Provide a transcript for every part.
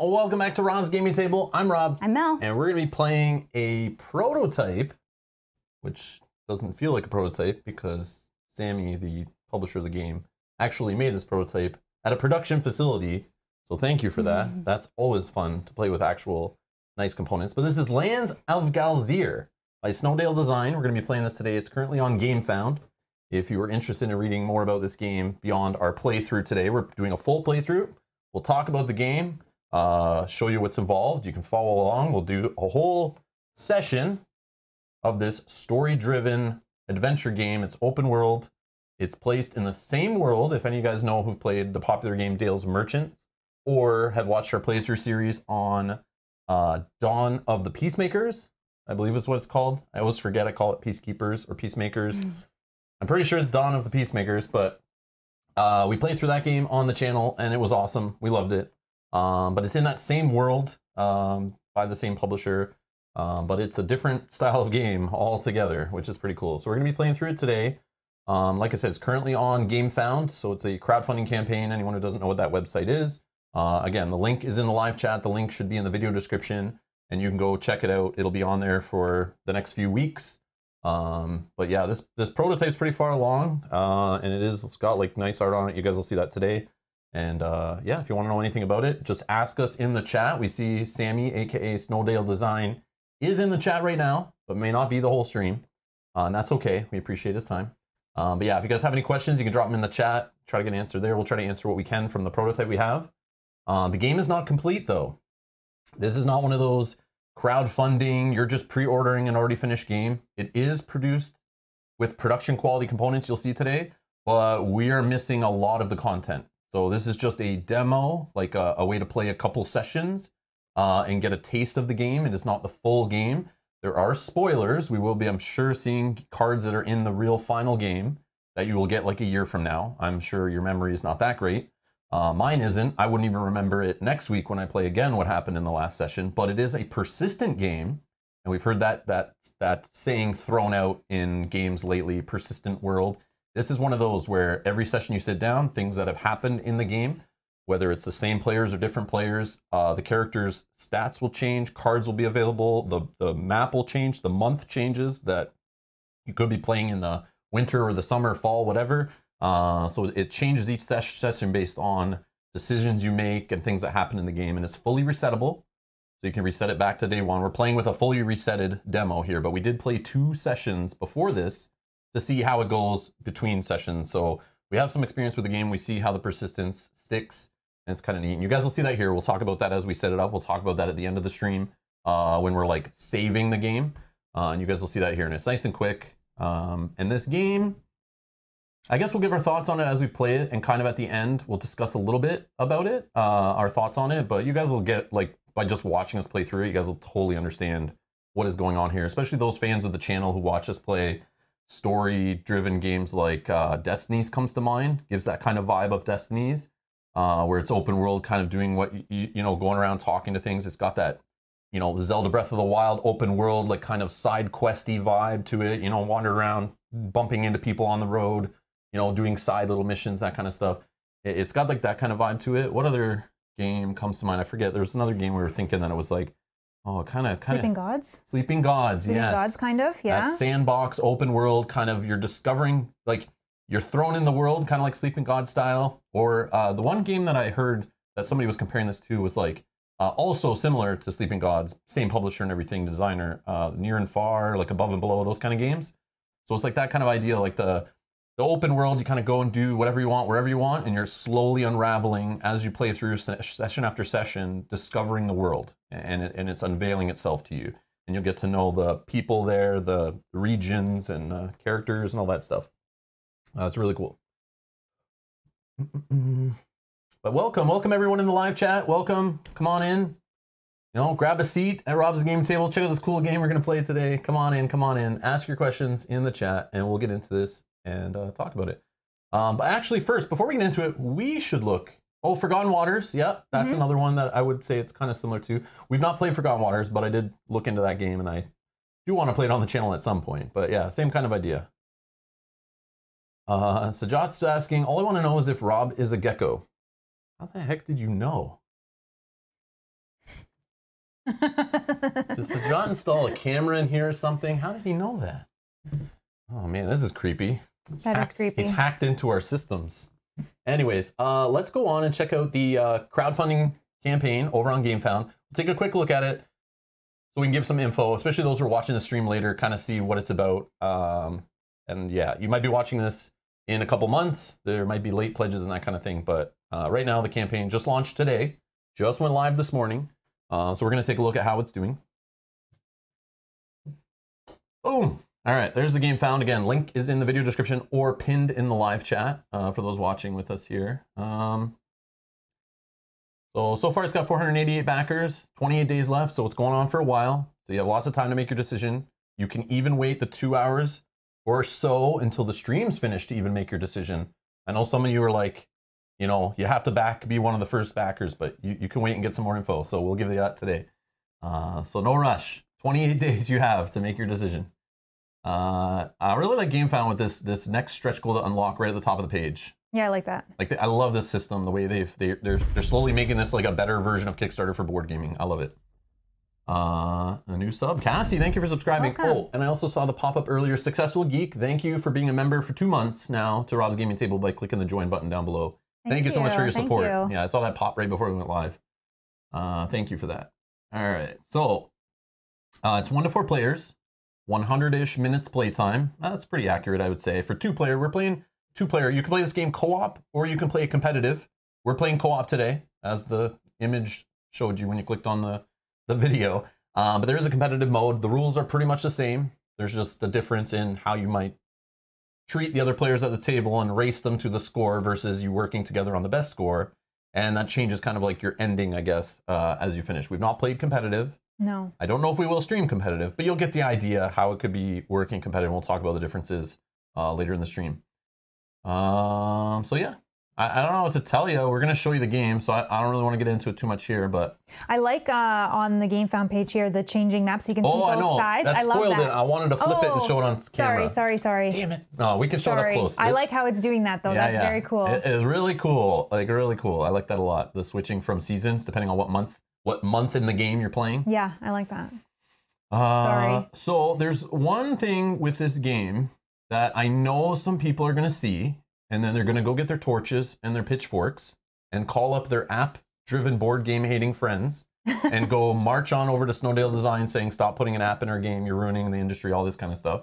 everyone. Welcome back to Rob's Gaming Table. I'm Rob. I'm Mel. And we're going to be playing a prototype, which doesn't feel like a prototype because Sammy, the publisher of the game, actually made this prototype at a production facility. So thank you for that. Mm. That's always fun to play with actual nice components. But this is Lands of Galzyr by Snowdale Design. We're going to be playing this today. It's currently on GameFound. If you are interested in reading more about this game beyond our playthrough today, we're doing a full playthrough. We'll talk about the game, uh, show you what's involved. You can follow along. We'll do a whole session of this story-driven adventure game. It's open world. It's placed in the same world. If any of you guys know who've played the popular game Dale's Merchant or have watched our playthrough series on uh, Dawn of the Peacemakers, I believe is what it's called. I always forget. I call it Peacekeepers or Peacemakers. I'm pretty sure it's Dawn of the Peacemakers, but uh, we played through that game on the channel and it was awesome. We loved it. Um, but it's in that same world um, by the same publisher, um, but it's a different style of game altogether, which is pretty cool. So we're going to be playing through it today. Um, like I said, it's currently on GameFound, so it's a crowdfunding campaign. Anyone who doesn't know what that website is, uh, again, the link is in the live chat. The link should be in the video description, and you can go check it out. It'll be on there for the next few weeks. Um, but yeah, this this prototype's pretty far along, uh, and it is it's got like nice art on it. You guys will see that today. And uh, yeah, if you want to know anything about it, just ask us in the chat. We see Sammy, aka Snowdale Design, is in the chat right now, but may not be the whole stream. Uh, and that's okay. We appreciate his time. Um, but yeah, if you guys have any questions, you can drop them in the chat. Try to get an answer there. We'll try to answer what we can from the prototype we have. Uh, the game is not complete though. This is not one of those crowdfunding, you're just pre-ordering an already finished game. It is produced with production quality components you'll see today, but we are missing a lot of the content. So this is just a demo, like a, a way to play a couple sessions uh, and get a taste of the game. It is not the full game. There are spoilers. We will be, I'm sure, seeing cards that are in the real final game that you will get like a year from now. I'm sure your memory is not that great. Uh, mine isn't. I wouldn't even remember it next week when I play again what happened in the last session. But it is a persistent game, and we've heard that that that saying thrown out in games lately. Persistent world. This is one of those where every session you sit down, things that have happened in the game, whether it's the same players or different players, uh, the characters' stats will change, cards will be available, the the map will change, the month changes that you could be playing in the winter or the summer, fall, whatever. Uh, so it changes each session based on decisions you make and things that happen in the game, and it's fully resettable. So you can reset it back to day one. We're playing with a fully resetted demo here, but we did play two sessions before this to see how it goes between sessions. So we have some experience with the game. We see how the persistence sticks, and it's kind of neat. And you guys will see that here. We'll talk about that as we set it up. We'll talk about that at the end of the stream uh, when we're like saving the game. Uh, and you guys will see that here, and it's nice and quick. Um, and this game, I guess we'll give our thoughts on it as we play it, and kind of at the end, we'll discuss a little bit about it, uh, our thoughts on it. But you guys will get like by just watching us play through it, you guys will totally understand what is going on here. Especially those fans of the channel who watch us play story-driven games like uh, Destinies comes to mind. Gives that kind of vibe of Destinies, uh, where it's open world, kind of doing what you, you know, going around talking to things. It's got that you know Zelda Breath of the Wild open world, like kind of side questy vibe to it. You know, wander around, bumping into people on the road you know, doing side little missions, that kind of stuff. It's got like that kind of vibe to it. What other game comes to mind? I forget. There's another game we were thinking that it was like, oh, kind of, kind of Sleeping Gods. Sleeping Gods, Sleeping yes. Gods, kind of, yeah. That sandbox, open world, kind of. You're discovering like you're thrown in the world, kind of like Sleeping God style. Or uh, the one game that I heard that somebody was comparing this to was like uh, also similar to Sleeping Gods, same publisher and everything, designer, uh, Near and Far, like Above and Below, those kind of games. So it's like that kind of idea, like the the open world, you kind of go and do whatever you want, wherever you want, and you're slowly unraveling as you play through session after session, discovering the world, and, it, and it's unveiling itself to you. And you'll get to know the people there, the regions, and the characters, and all that stuff. Uh, it's really cool. But welcome, welcome everyone in the live chat. Welcome, come on in. You know, grab a seat at Rob's game table. Check out this cool game we're gonna play today. Come on in, come on in. Ask your questions in the chat, and we'll get into this and uh, talk about it. Um, but actually, first, before we get into it, we should look. Oh, Forgotten Waters. Yeah, that's mm-hmm. another one that I would say it's kind of similar to. We've not played Forgotten Waters, but I did look into that game, and I do want to play it on the channel at some point. But yeah, same kind of idea. Uh, so Jot's asking, all I want to know is if Rob is a gecko. How the heck did you know? Does Sajat install a camera in here or something? How did he know that? Oh man, this is creepy. It's That is hacked- creepy. He's hacked into our systems. Anyways, uh, let's go on and check out the uh, crowdfunding campaign over on GameFound. We'll take a quick look at it so we can give some info, especially those who are watching the stream later, kind of see what it's about. Um, and yeah, you might be watching this in a couple months. There might be late pledges and that kind of thing. But uh, right now, the campaign just launched today, just went live this morning. Uh, so we're going to take a look at how it's doing. Boom. All right, there's the game found again. Link is in the video description or pinned in the live chat uh, for those watching with us here. Um, so so far it's got 488 backers, 28 days left, so it's going on for a while. So you have lots of time to make your decision. You can even wait the two hours or so until the stream's finished to even make your decision. I know some of you are like, you know, you have to back be one of the first backers, but you, you can wait and get some more info. So we'll give you that today. Uh, so no rush. 28 days you have to make your decision. Uh, I really like GameFound with this this next stretch goal to unlock right at the top of the page. Yeah, I like that. Like I love this system, the way they've they, they're they're slowly making this like a better version of Kickstarter for board gaming. I love it. Uh, a new sub, Cassie. Thank you for subscribing. Welcome. Oh, and I also saw the pop up earlier. Successful geek. Thank you for being a member for two months now to Rob's Gaming Table by clicking the join button down below. Thank, Thank you so much for you. your Thank support. you. Yeah, I saw that pop right before we went live. Uh, thank you for that. All right, so uh, it's one to four players, 100-ish minutes playtime. Uh, That's pretty accurate, I would say. For two player, we're playing two player. You can play this game co-op or you can play it competitive. We're playing co-op today, as the image showed you when you clicked on the the video. Um, but there is a competitive mode. The rules are pretty much the same. There's just a difference in how you might treat the other players at the table and race them to the score versus you working together on the best score. And that changes kind of like your ending, I guess, uh, as you finish. We've not played competitive. No. I don't know if we will stream competitive, but you'll get the idea how it could be working competitive. We'll talk about the differences uh, later in the stream. Um, so yeah, I, I don't know what to tell you. We're gonna show you the game, so I, I don't really want to get into it too much here. But I like uh, on the Game Found page here the changing maps. So you can see oh, both I know sides. that I love spoiled that. it. I wanted to flip it and Oh, show it on camera. Sorry, sorry, sorry. Damn it! No, we can show it up close. I It- like how it's doing that though. Yeah, That's yeah. very cool. It is really cool. Like really cool. I like that a lot. The switching from seasons depending on what month, what month in the game you're playing. yeah, I like that. Uh, Sorry. So there's one thing with this game that I know some people are gonna see, and then they're gonna go get their torches and their pitchforks and call up their app-driven board game hating friends and go march on over to Snowdale Design saying, "Stop putting an app in our game. You're ruining the industry." All this kind of stuff.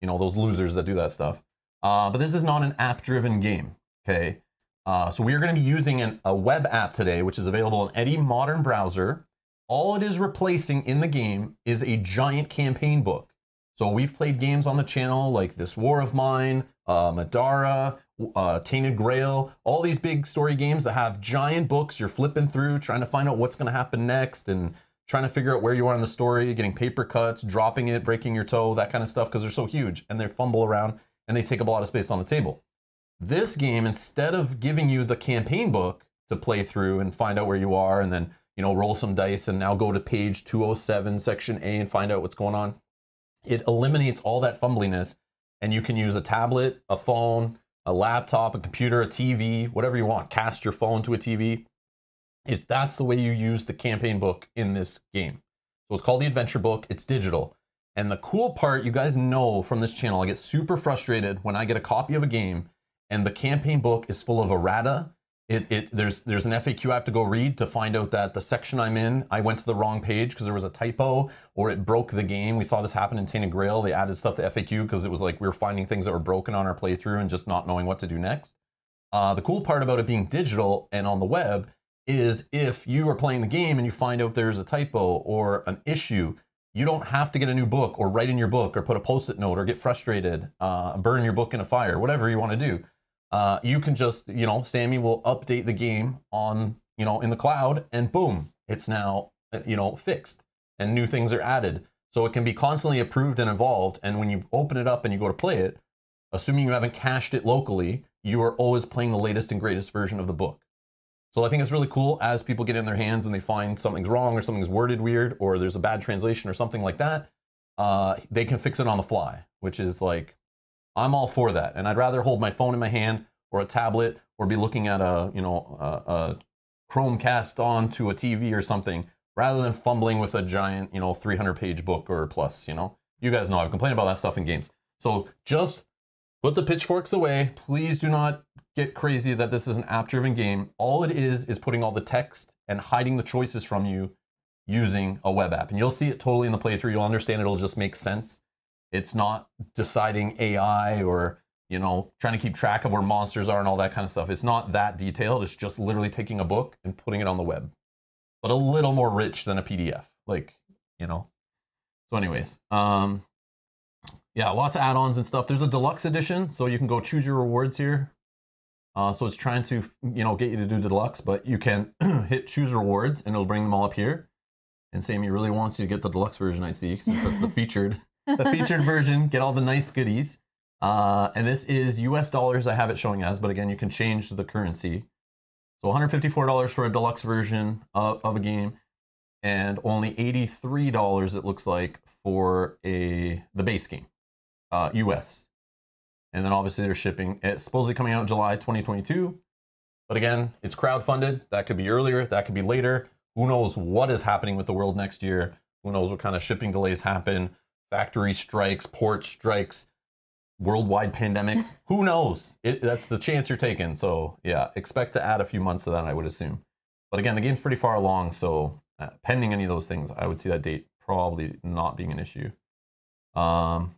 You know those losers that do that stuff. Uh, but this is not an app-driven game. Okay. Uh, so we are going to be using an, a web app today, which is available in any modern browser. All it is replacing in the game is a giant campaign book. So we've played games on the channel like This War of Mine, uh, Middara, uh, Tainted Grail, all these big story games that have giant books you're flipping through, trying to find out what's going to happen next and trying to figure out where you are in the story, getting paper cuts, dropping it, breaking your toe, that kind of stuff, because they're so huge and they fumble around and they take up a lot of space on the table. This game, instead of giving you the campaign book to play through and find out where you are and then, you know, roll some dice and now go to page 207, section A and find out what's going on, it eliminates all that fumbliness and you can use a tablet, a phone, a laptop, a computer, a TV, whatever you want. Cast your phone to a TV. If that's the way you use the campaign book in this game. So it's called the Adventure Book. It's digital. And the cool part, you guys know from this channel, I get super frustrated when I get a copy of a game and the campaign book is full of errata. It, it there's there's an FAQ I have to go read to find out that the section I'm in, I went to the wrong page because there was a typo or it broke the game. We saw this happen in Tainted Grail. They added stuff to FAQ because it was like we were finding things that were broken on our playthrough and just not knowing what to do next. Uh, the cool part about it being digital and on the web is if you are playing the game and you find out there's a typo or an issue, you don't have to get a new book or write in your book or put a post-it note or get frustrated, uh, burn your book in a fire, whatever you want to do. Uh, you can just, you know, Sammy will update the game on, you know, in the cloud and boom, it's now, uh, you know, fixed and new things are added. So it can be constantly approved and evolved. And when you open it up and you go to play it, assuming you haven't cached it locally, you are always playing the latest and greatest version of the book. So I think it's really cool as people get in their hands and they find something's wrong or something's worded weird or there's a bad translation or something like that, uh, they can fix it on the fly, which is like, I'm all for that. And I'd rather hold my phone in my hand or a tablet or be looking at a, you know, a, a Chromecast onto a TV or something rather than fumbling with a giant, you know, 300 page book or plus, you know. You guys know I've complained about that stuff in games. So just put the pitchforks away. Please do not get crazy that this is an app driven game. All it is is putting all the text and hiding the choices from you using a web app. And you'll see it totally in the playthrough. You'll understand it'll just make sense. It's not deciding AI or, you know, trying to keep track of where monsters are and all that kind of stuff. It's not that detailed. It's just literally taking a book and putting it on the web. But a little more rich than a PDF. Like, you know. So anyways, um yeah, lots of add-ons and stuff. There's a deluxe edition, so you can go choose your rewards here. Uh, so it's trying to, you know, get you to do deluxe, but you can hit choose rewards and it'll bring them all up here. And Sammy really wants you to get the deluxe version, I see, since that's the featured, the featured version. Get all the nice goodies. Uh, and this is US dollars. I have it showing as, but again, you can change the currency. So $154 for a deluxe version of, of a game, and only $83 it looks like for a the base game, uh, US. And then obviously they're shipping. It's supposedly coming out July 2022. But again, it's crowdfunded. That could be earlier. That could be later. Who knows what is happening with the world next year? Who knows what kind of shipping delays happen? Factory strikes, port strikes, worldwide pandemics. Who knows? It, that's the chance you're taking. So yeah, expect to add a few months to that, I would assume. But again, the game's pretty far along, so uh, pending any of those things, I would see that date probably not being an issue. Um,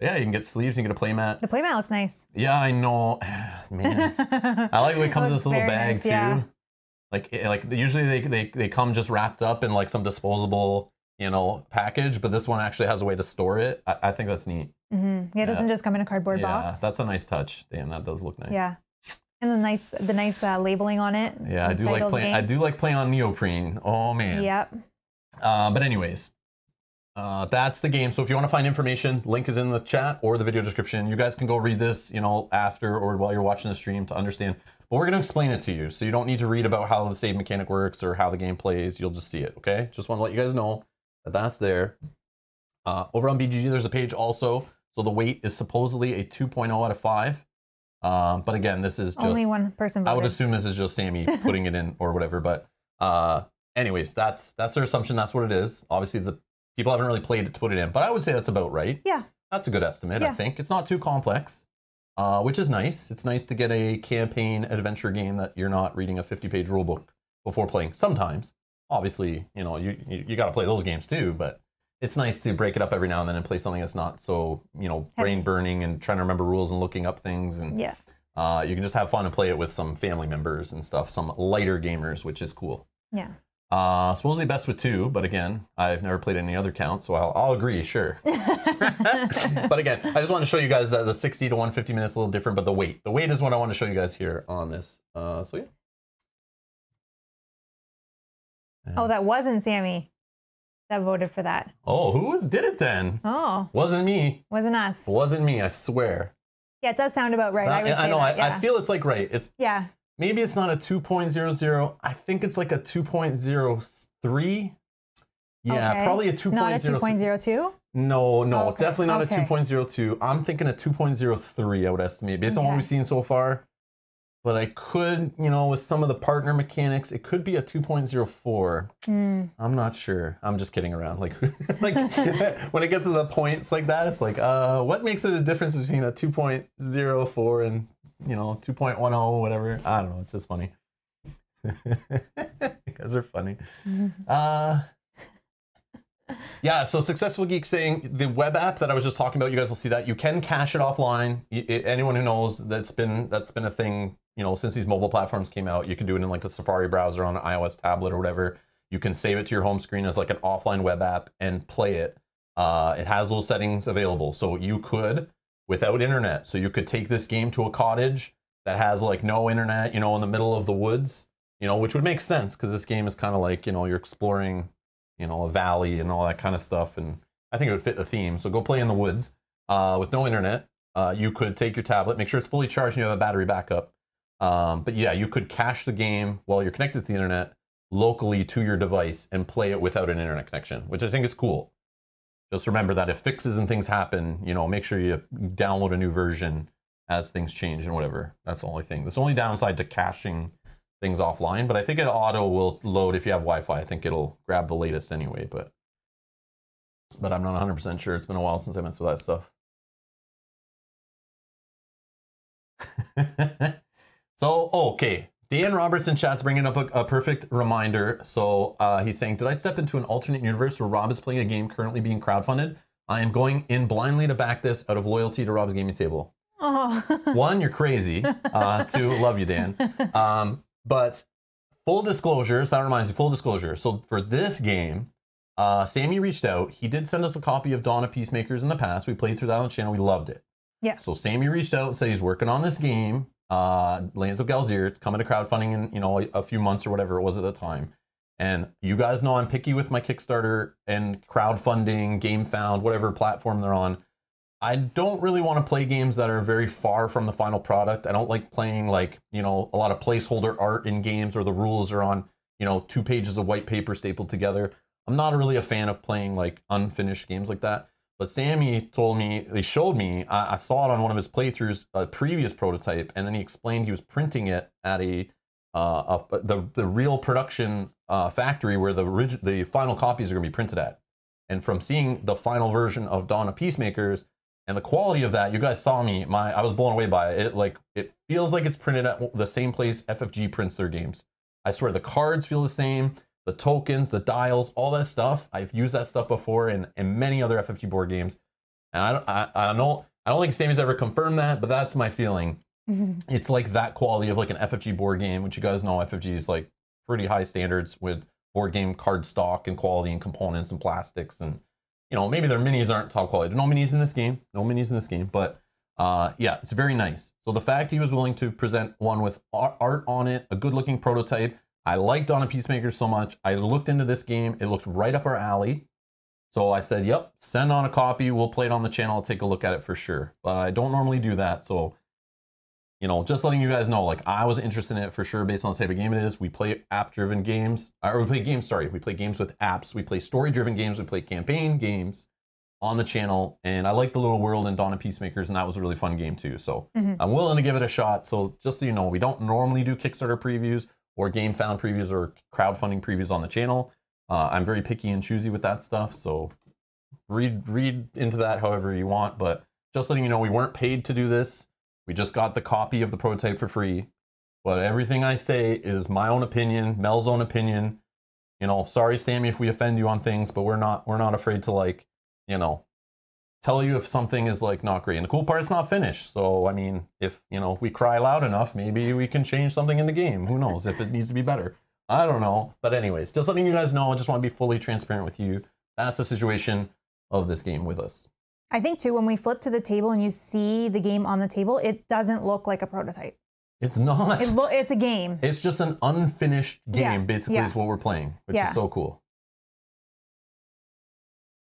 yeah, you can get sleeves, you can get a playmat. The playmat looks nice. Yeah, I know. Man, I like the way it comes in this little bag nice, too. yeah. Like, like usually they, they they come just wrapped up in like some disposable, you know, package, but this one actually has a way to store it. I, I think that's neat. hmm Yeah, it doesn't just come in a cardboard yeah, box. that's a nice touch. Damn, that does look nice. Yeah. And the nice the nice uh, labeling on it. Yeah, I do like playing. I do like playing on neoprene. Oh man. Yep. Uh, but anyways, uh, that's the game. So if you want to find information, link is in the chat or the video description. You guys can go read this, you know, after or while you're watching the stream to understand. But we're going to explain it to you, so you don't need to read about how the save mechanic works or how the game plays. You'll just see it. Okay. Just want to let you guys know that's there. Uh, over on BGG, there's a page also. So the weight is supposedly a 2.0 out of five. Um, but again, this is just Only one person I would assume this is just Sammy putting it in or whatever. But uh, anyways, that's that's their assumption. That's what it is. Obviously, the people haven't really played it to put it in, but I would say that's about right. Yeah. That's a good estimate. I think it's not too complex, uh, which is nice. It's nice to get a campaign adventure game that you're not reading a 50 page rule book before playing. Sometimes, obviously, you know, you you, you got to play those games too, but. It's nice to break it up every now and then and play something that's not so, you know, brain burning and trying to remember rules and looking up things and Yeah. uh, you can just have fun and play it with some family members and stuff, some lighter gamers, which is cool. Yeah. Uh, supposedly best with two, but again, I've never played any other count, so I'll, I'll agree, sure. but again, I just want to show you guys that the 60 to 150 minutes a little different, but the weight. The weight is what I want to show you guys here on this. Uh, so yeah. Oh, that wasn't Sammy that voted for that. Oh, who was, did it then? Oh, Wasn't me. wasn't us. Wasn't me, I swear. Yeah, it does sound about right. I would say know, that, I, yeah. I feel it's like right. It's yeah. maybe it's not a 2.00 i think it's like a 2.03 yeah Okay. probably a 2.03 Not a 2.02? no no Okay, definitely not okay. a 2.02 i'm thinking a 2.03 i would estimate based on what we've seen so far but i could you know with some of the partner mechanics it could be a 2.04 Hmm. i'm not sure. I'm just kidding around. Like like when it gets to the points like that it's like uh what makes it a difference between a 2.04 and you know 2.10 whatever? I don't know. It's just funny. You guys are funny. Uh yeah so successful geek saying the web app that i was just talking about you guys will see that. You can cache it offline. Anyone who knows that's been that's been a thing you know since these mobile platforms came out you can do it in like the safari browser on an ios tablet or whatever you can save it to your home screen as like an offline web app and play it uh, it has those settings available so you could without internet so you could take this game to a cottage that has like no internet you know in the middle of the woods you know which would make sense because this game is kind of like you know you're exploring you know, a valley and all that kind of stuff. And I think it would fit the theme. So go play in the woods uh, with no internet. Uh, you could take your tablet, make sure it's fully charged and you have a battery backup. Um, but yeah, you could cache the game while you're connected to the internet locally to your device and play it without an internet connection, which I think is cool. Just remember that if fixes and things happen, you know, make sure you download a new version as things change and whatever. That's the only thing. That's the only downside to caching things offline. But I think it auto will load if you have Wi-Fi. I think it'll grab the latest anyway. But but I'm not 100 percent sure. It's been a while since I messed with that stuff. so okay, Dan Robertson chat's bringing up a, a perfect reminder. So uh, he's saying, "Did I step into an alternate universe where Rob is playing a game currently being crowdfunded? I am going in blindly to back this out of loyalty to Rob's gaming table. Oh. One, you're crazy. Uh, two, love you, Dan. Um, but full disclosure, so that reminds me, full disclosure. So for this game, uh, Sammy reached out. He did send us a copy of Dawn of Peacemakers in the past. We played through that on the channel. We loved it. Yes. So Sammy reached out and said he's working on this game, uh, Lands of Galzyr. It's coming to crowdfunding in you know a, a few months or whatever it was at the time. And you guys know I'm picky with my Kickstarter and crowdfunding, GameFound, whatever platform they're on. I don't really want to play games that are very far from the final product. I don't like playing like, you know, a lot of placeholder art in games or the rules are on, you know, two pages of white paper stapled together. I'm not really a fan of playing like unfinished games like that. But Sammy told me, they showed me, I, I saw it on one of his playthroughs, a previous prototype, and then he explained he was printing it at a, uh, a the, the real production uh, factory where the, orig- the final copies are going to be printed at. And from seeing the final version of Dawn of Peacemakers, and the quality of that you guys saw me my i was blown away by it. it like it feels like it's printed at the same place ffg prints their games i swear the cards feel the same the tokens the dials all that stuff i've used that stuff before in, in many other ffg board games and i don't I, I don't know i don't think sammy's ever confirmed that but that's my feeling it's like that quality of like an ffg board game which you guys know ffg is like pretty high standards with board game card stock and quality and components and plastics and you know, maybe their minis aren't top quality. no minis in this game. No minis in this game, but uh, yeah, it's very nice. So the fact he was willing to present one with art on it, a good looking prototype. I liked Dawn of Peacemaker so much. I looked into this game. It looks right up our alley. So I said, yep, send on a copy. We'll play it on the channel. I'll take a look at it for sure. But I don't normally do that. So, you know, just letting you guys know, like I was interested in it for sure based on the type of game it is. We play app driven games, or we play games, sorry, we play games with apps. We play story driven games. We play campaign games on the channel. And I like the little world in Dawn of Peacemakers, and that was a really fun game too. So Mhm. I'm willing to give it a shot. So just so you know, we don't normally do Kickstarter previews or game found previews or crowdfunding previews on the channel. Uh, I'm very picky and choosy with that stuff. So read read into that however you want. But just letting you know, we weren't paid to do this. We just got the copy of the prototype for free. But everything I say is my own opinion, Mel's own opinion. You know, sorry, Sammy, if we offend you on things, but we're not we're not afraid to like, you know, tell you if something is like not great. And the cool part, it's not finished. So I mean, if you know we cry loud enough, maybe we can change something in the game. Who knows if it needs to be better? I don't know. But anyways, just letting you guys know. I just want to be fully transparent with you. That's the situation of this game with us. I think too, when we flip to the table and you see the game on the table, it doesn't look like a prototype. It's not. It lo- it's a game. It's just an unfinished game, Yeah, basically, yeah. is what we're playing, which Yeah. is so cool.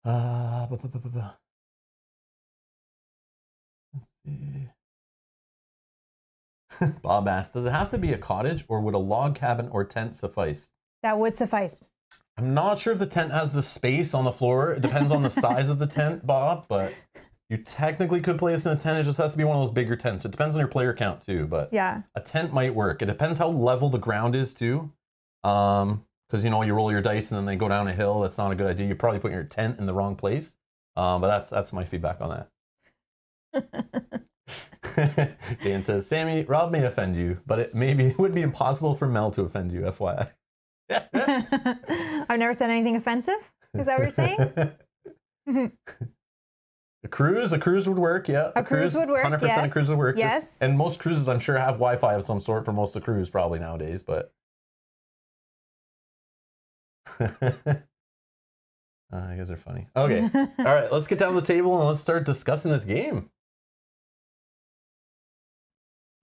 Uh, bu- bu- bu- Bob asked, does it have to be a cottage or would a log cabin or tent suffice? That would suffice. I'm not sure if the tent has the space on the floor. It depends on the size of the tent, Bob, but you technically could place in a tent. It just has to be one of those bigger tents. It depends on your player count too, but Yeah. a tent might work. It depends how level the ground is too. Um, because you know you roll your dice and then they go down a hill. That's not a good idea. You're probably putting your tent in the wrong place. Um, but that's that's my feedback on that. Dan says, Sammy, Rob may offend you, but it maybe it would be impossible for Mel to offend you. FYI. I've never said anything offensive. Is that what you're saying? A cruise, a cruise would work, yeah. A cruise would work, 100% a yes. cruise would work. Just- Yes. And most cruises, I'm sure, have Wi Fi of some sort for most of the crews, probably nowadays, but. Uh, you guys are funny. Okay. All right, let's get down to the table and let's start discussing this game.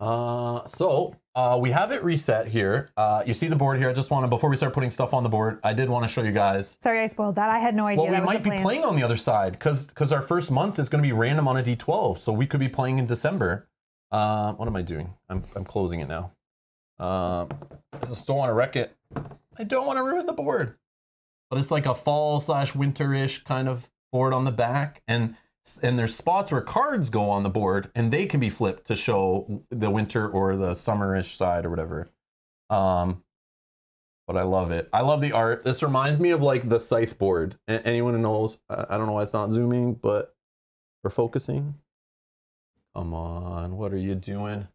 Uh, so uh, we have it reset here. Uh, you see the board here. I just want to, before we start putting stuff on the board, I did want to show you guys Sorry, I spoiled that. I had no idea well, we might be playing on the other side because because our first month is going to be random on a D12, so we could be playing in December. Uh, what am I doing? I'm I'm closing it now. Um, I just don't want to wreck it. I don't want to ruin the board. But it's like a fall slash winterish kind of board on the back, and and there's spots where cards go on the board, and they can be flipped to show the winter or the summerish side or whatever. Um, but I love it. I love the art. This reminds me of like the scythe board. A- anyone who knows, I don't know why it's not zooming, but we're focusing. Come on, what are you doing?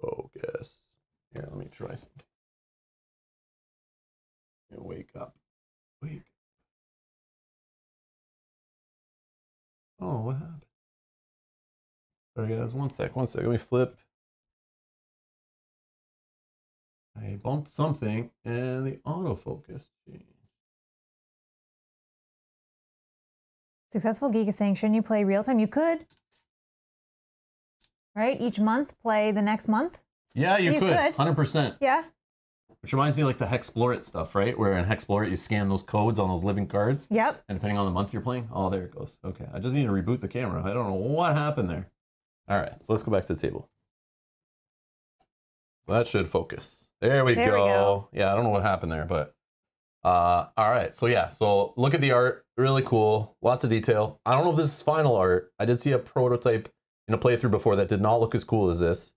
Focus. Here, let me try something. Wake up. Wake. Oh, what happened? Sorry guys, one sec, one sec. Let me flip. I bumped something and the autofocus changed. Successful Geek is saying, shouldn't you play real time? You could. Right? Each month, play the next month. Yeah, you, You could. could. 100%. Yeah. Which reminds me like the Hexplore It stuff, right? Where in Hexplore It you scan those codes on those living cards. Yep. And depending on the month you're playing, oh, there it goes. Okay, I just need to reboot the camera. I don't know what happened there. All right, so let's go back to the table. So that should focus. There we, There go. we go. Yeah, I don't know what happened there, but uh, all right. So yeah, so look at the art. Really cool. Lots of detail. I don't know if this is final art. I did see a prototype in a playthrough before that did not look as cool as this.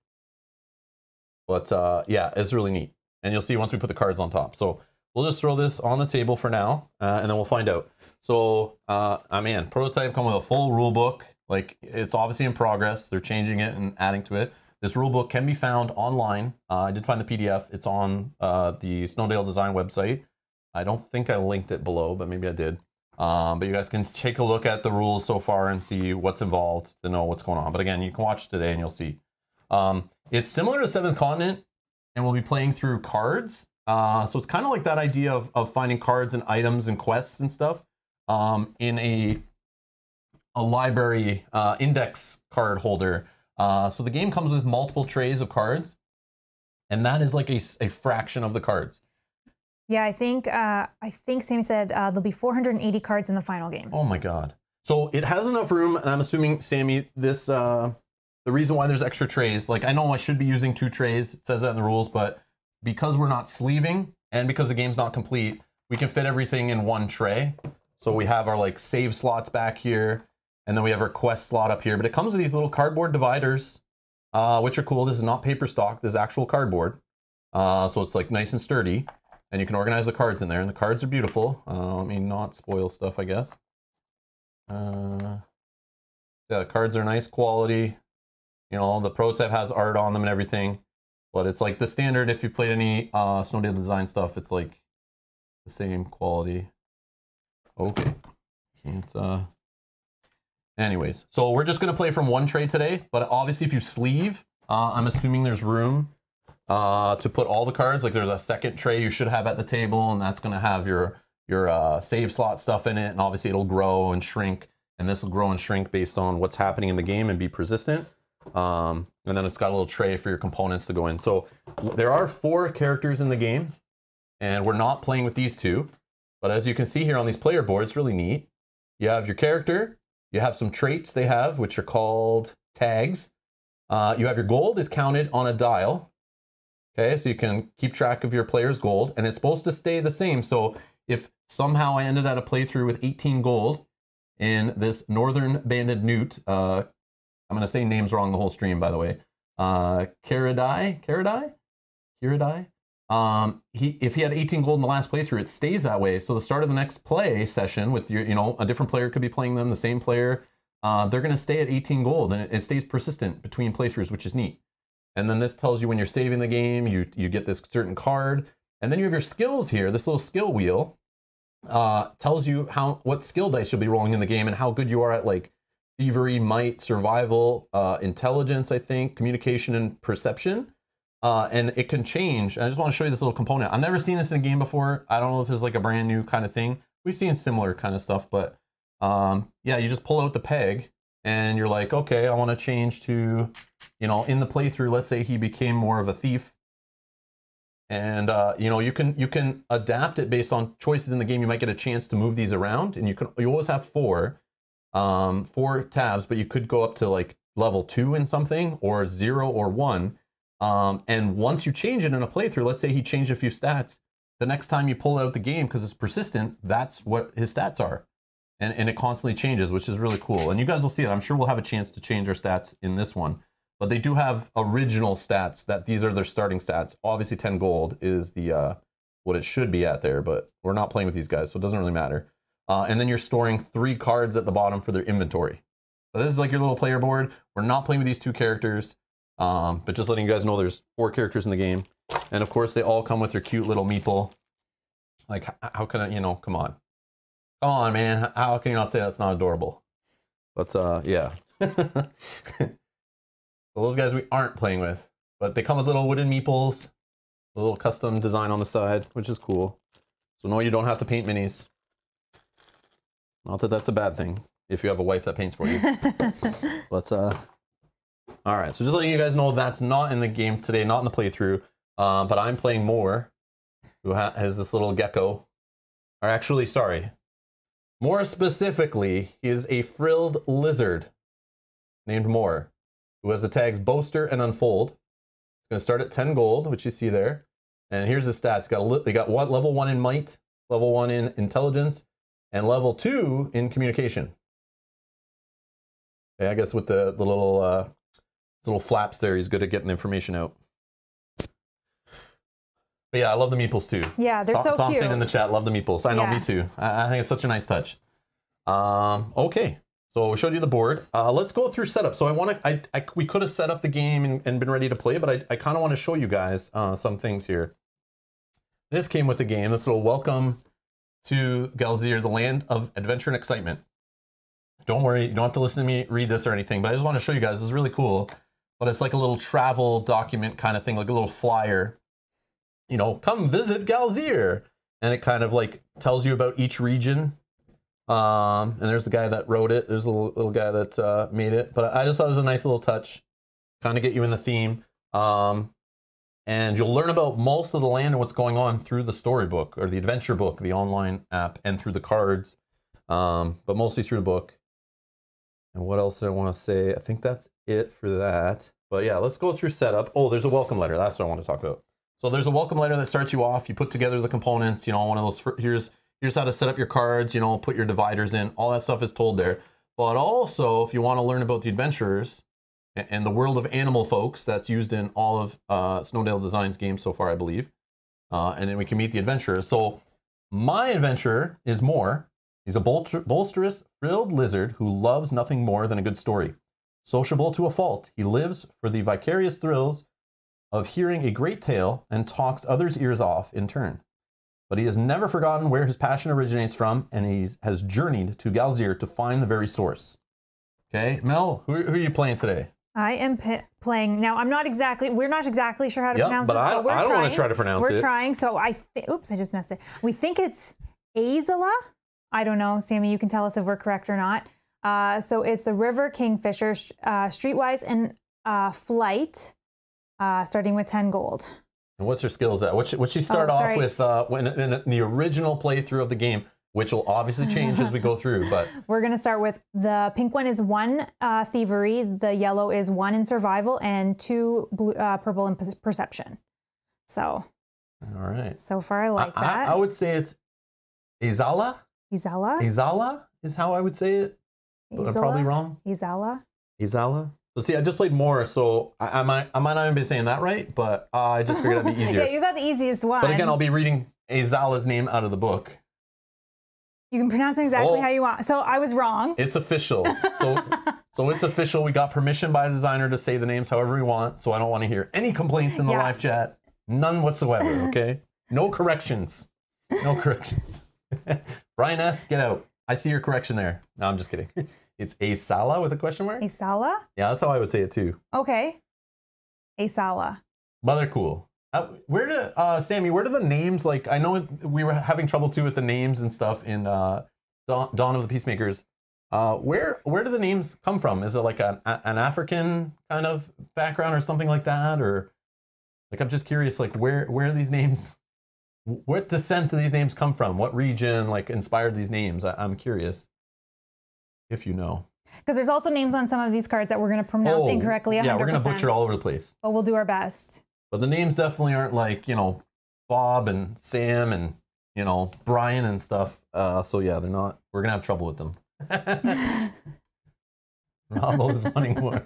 But uh, yeah, it's really neat. And you'll see once we put the cards on top. So we'll just throw this on the table for now, uh, and then we'll find out. So, uh, I mean, prototype come with a full rule book. Like it's obviously in progress. They're changing it and adding to it. This rule book can be found online. Uh, I did find the PDF. It's on uh, the Snowdale Design website. I don't think I linked it below, but maybe I did. Um, but you guys can take a look at the rules so far and see what's involved to know what's going on. But again, you can watch today and you'll see. Um, it's similar to Seventh Continent, and we'll be playing through cards. Uh, so it's kind of like that idea of, of finding cards and items and quests and stuff um, in a a library uh, index card holder. Uh, so the game comes with multiple trays of cards, and that is like a, a fraction of the cards. Yeah, I think uh, I think Sammy said uh, there'll be 480 cards in the final game. Oh my god! So it has enough room, and I'm assuming Sammy, this uh, the reason why there's extra trays. Like I know I should be using two trays. It says that in the rules, but because we're not sleeving and because the game's not complete, we can fit everything in one tray. So we have our like save slots back here, and then we have our quest slot up here. But it comes with these little cardboard dividers, uh, which are cool. This is not paper stock. This is actual cardboard. Uh, so it's like nice and sturdy, and you can organize the cards in there. And the cards are beautiful. Uh, let me not spoil stuff, I guess. Uh, the cards are nice quality. You know, the prototype has art on them and everything, but it's like the standard. If you played any uh, Snowdale design stuff, it's like the same quality. Okay, can't. Uh... Anyways, so we're just gonna play from one tray today, but obviously, if you sleeve, uh, I'm assuming there's room uh, to put all the cards. Like there's a second tray you should have at the table, and that's gonna have your your uh, save slot stuff in it, and obviously it'll grow and shrink, and this will grow and shrink based on what's happening in the game and be persistent. Um, and then it's got a little tray for your components to go in. So there are four characters in the game, and we're not playing with these two. But as you can see here on these player boards, really neat. You have your character, you have some traits they have, which are called tags. Uh, you have your gold is counted on a dial. Okay, so you can keep track of your player's gold, and it's supposed to stay the same. So if somehow I ended at a playthrough with 18 gold in this northern banded newt, uh, I'm going to say names wrong the whole stream, by the way. Uh, Karadai, Karadai, Kiradai. Um, he if he had 18 gold in the last playthrough, it stays that way. So the start of the next play session with your, you know, a different player could be playing them, the same player. Uh, they're going to stay at 18 gold, and it, it stays persistent between playthroughs, which is neat. And then this tells you when you're saving the game, you you get this certain card, and then you have your skills here. This little skill wheel uh, tells you how what skill dice you'll be rolling in the game and how good you are at like thievery, might, survival, uh, intelligence. I think communication and perception. Uh, and it can change. I just want to show you this little component. I've never seen this in a game before. I don't know if it's like a brand new kind of thing. We've seen similar kind of stuff, but um, yeah, you just pull out the peg and you're like, okay, I want to change to, you know, in the playthrough, let's say he became more of a thief. And uh, you know, you can you can adapt it based on choices in the game. You might get a chance to move these around, and you can you always have four, um, four tabs, but you could go up to like level two in something, or zero or one. Um, and once you change it in a playthrough, let's say he changed a few stats, the next time you pull out the game because it's persistent, that's what his stats are. And, and it constantly changes, which is really cool. And you guys will see it. I'm sure we'll have a chance to change our stats in this one. but they do have original stats that these are their starting stats. Obviously, 10 gold is the uh, what it should be at there, but we're not playing with these guys, so it doesn't really matter. Uh, and then you're storing three cards at the bottom for their inventory. So this is like your little player board. We're not playing with these two characters, um, but just letting you guys know there's four characters in the game. And of course, they all come with their cute little meeple. Like, how can I, you know, come on. Come on, man. How can you not say that's not adorable? But uh, yeah. so those guys we aren't playing with. But they come with little wooden meeples, a little custom design on the side, which is cool. So no, you don't have to paint minis. Not that that's a bad thing if you have a wife that paints for you. but uh, all right. So just letting you guys know that's not in the game today, not in the playthrough. Um, but I'm playing Moore, who ha- has this little gecko. Or actually, sorry. More specifically, he is a frilled lizard named Moore, who has the tags Boaster and Unfold. He's going to start at 10 gold, which you see there. And here's the stats. Got they got one level one in might, level one in intelligence, and level two in communication. Okay, I guess with the, the little uh, little flaps there, he's good at getting information out. But yeah, I love the meeples too. Yeah, they're Tom, so Tom cute. saying in the chat, love the meeples. I know, Yeah. me too. I, I think it's such a nice touch. Um, okay, so we showed you the board. Uh, let's go through setup. So I want to, I, I, we could have set up the game and, and been ready to play, but I, I kind of want to show you guys uh, some things here. This came with the game. This little welcome to Galzyr, the land of adventure and excitement. Don't worry, you don't have to listen to me read this or anything, but I just want to show you guys. This is really cool. But it's like a little travel document kind of thing, like a little flyer. You know, come visit Galzyr. And it kind of like tells you about each region. Um, and there's the guy that wrote it. There's a little, little guy that uh, made it. But I just thought it was a nice little touch, kind of get you in the theme. Um, and you'll learn about most of the land and what's going on through the storybook or the adventure book, the online app, and through the cards, um, but mostly through the book. And what else did I want to say? I think that's it for that. But yeah, let's go through setup. Oh, there's a welcome letter. That's what I want to talk about. So there's a welcome letter that starts you off. You put together the components. You know, one of those. Here's here's how to set up your cards. You know, put your dividers in. All that stuff is told there. But also, if you want to learn about the adventurers and the world of animal folks, that's used in all of uh, Snowdale Designs games so far, I believe. Uh, and then we can meet the adventurers. So my adventurer is Moore. He's a bolster- bolsterous, frilled lizard who loves nothing more than a good story. Sociable to a fault, he lives for the vicarious thrills of hearing a great tale and talks others' ears off in turn. But he has never forgotten where his passion originates from, and he has journeyed to Galzyr to find the very source. Okay, Mel, who, who are you playing today? I am playing now. I'm not exactly. We're not exactly sure how to Yep, pronounce but this, I- but we're I don't trying. try to pronounce We're it. trying. So I. Th- oops, I just messed it. We think it's Azala. I don't know, Sammy. You can tell us if we're correct or not. Uh, so it's the River Kingfisher, uh, Streetwise and uh, Flight, uh, starting with 10 gold. And what's her skills at? What she, what she start Oh, off with uh, when in, in the original playthrough of the game, which will obviously change as we go through. But We're going to start with the pink one is one uh, thievery, the yellow is one in survival, and two blue, uh, purple in perception. So, all right, so far I like I, that. I, I would say it's Izala. Izala? Izala is how I would say it, but I'm probably wrong. Izala? Izala. So see, I just played more, so I, I might I might not even be saying that right, but uh, I just figured that'd be easier. yeah, you got the easiest one. but again, I'll be reading Izala's name out of the book. You can pronounce it exactly Oh. how you want. So I was wrong. It's official. So so it's official. We got permission by the designer to say the names however we want. So I don't want to hear any complaints in the Yeah. live chat. None whatsoever. Okay. No corrections. No corrections. Brian S, get out. I see your correction there. No, I'm just kidding. It's a Sala with a question mark. Isala? Yeah, that's how I would say it too. Okay. Isala. But they're cool. Uh, where do uh, Sammy? Where do the names like? I know we were having trouble too with the names and stuff in uh, Dawn, Dawn of the Peacemakers. Uh, where where do the names come from? Is it like an an African kind of background or something like that, or like I'm just curious, like where where these names, what descent do these names come from? What region like inspired these names? I, I'm curious if you know. Because there's also names on some of these cards that we're going to pronounce Oh, incorrectly 100%. Yeah, we're gonna butcher all over the place. But we'll do our best. But the names definitely aren't like, you know, Bob and Sam and, you know, Brian and stuff. Uh, so yeah, they're not, we're going to have trouble with them. Bravo's wanting more.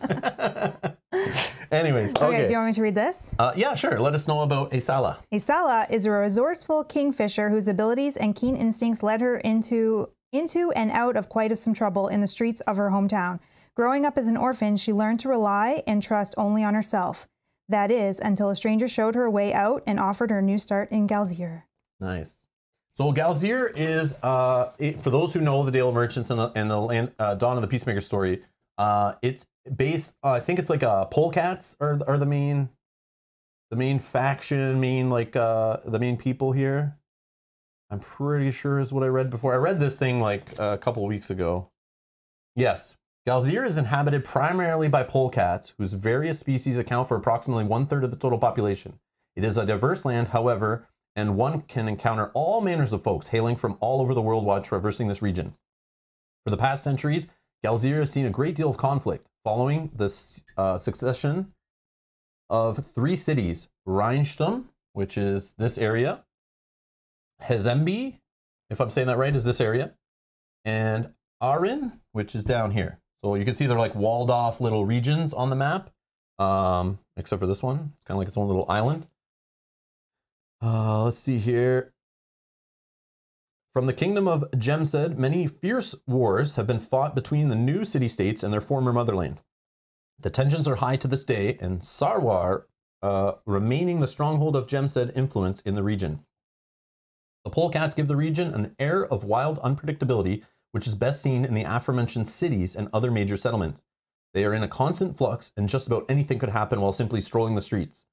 Okay, Okay. do you want me to read this? Uh, yeah, sure. Let us know about Asala. Isala is a resourceful kingfisher whose abilities and keen instincts led her into into and out of quite some trouble in the streets of her hometown. Growing up as an orphan, she learned to rely and trust only on herself. That is, until a stranger showed her a way out and offered her a new start in Galzyr. Nice. So Galzyr is, uh, it- for those who know the Dale of Merchants and the, and the land, uh, Dawn of the Peacemaker story, uh, it's based. Uh, I think it's like uh, polecats are are the main, the main faction, main like uh, the main people here. I'm pretty sure is what I read before. I read this thing like a couple weeks ago. Yes, Galzyr is inhabited primarily by polecats, whose various species account for approximately one third of the total population. It is a diverse land, however, and one can encounter all manners of folks hailing from all over the world while traversing this region. For the past centuries, Galzyr has seen a great deal of conflict following the uh, succession of three cities Rheinstum, which is this area, Hezembi, if I'm saying that right, is this area, and Arin, which is down here. So you can see they're like walled off little regions on the map, um, except for this one. It's kind of like its own little island. Uh, let's see here. From the kingdom of Jemsed, many fierce wars have been fought between the new city states and their former motherland. The tensions are high to this day, and Sarwar uh, remaining the stronghold of Jemsed influence in the region. The polecats give the region an air of wild unpredictability, which is best seen in the aforementioned cities and other major settlements. They are in a constant flux, and just about anything could happen while simply strolling the streets.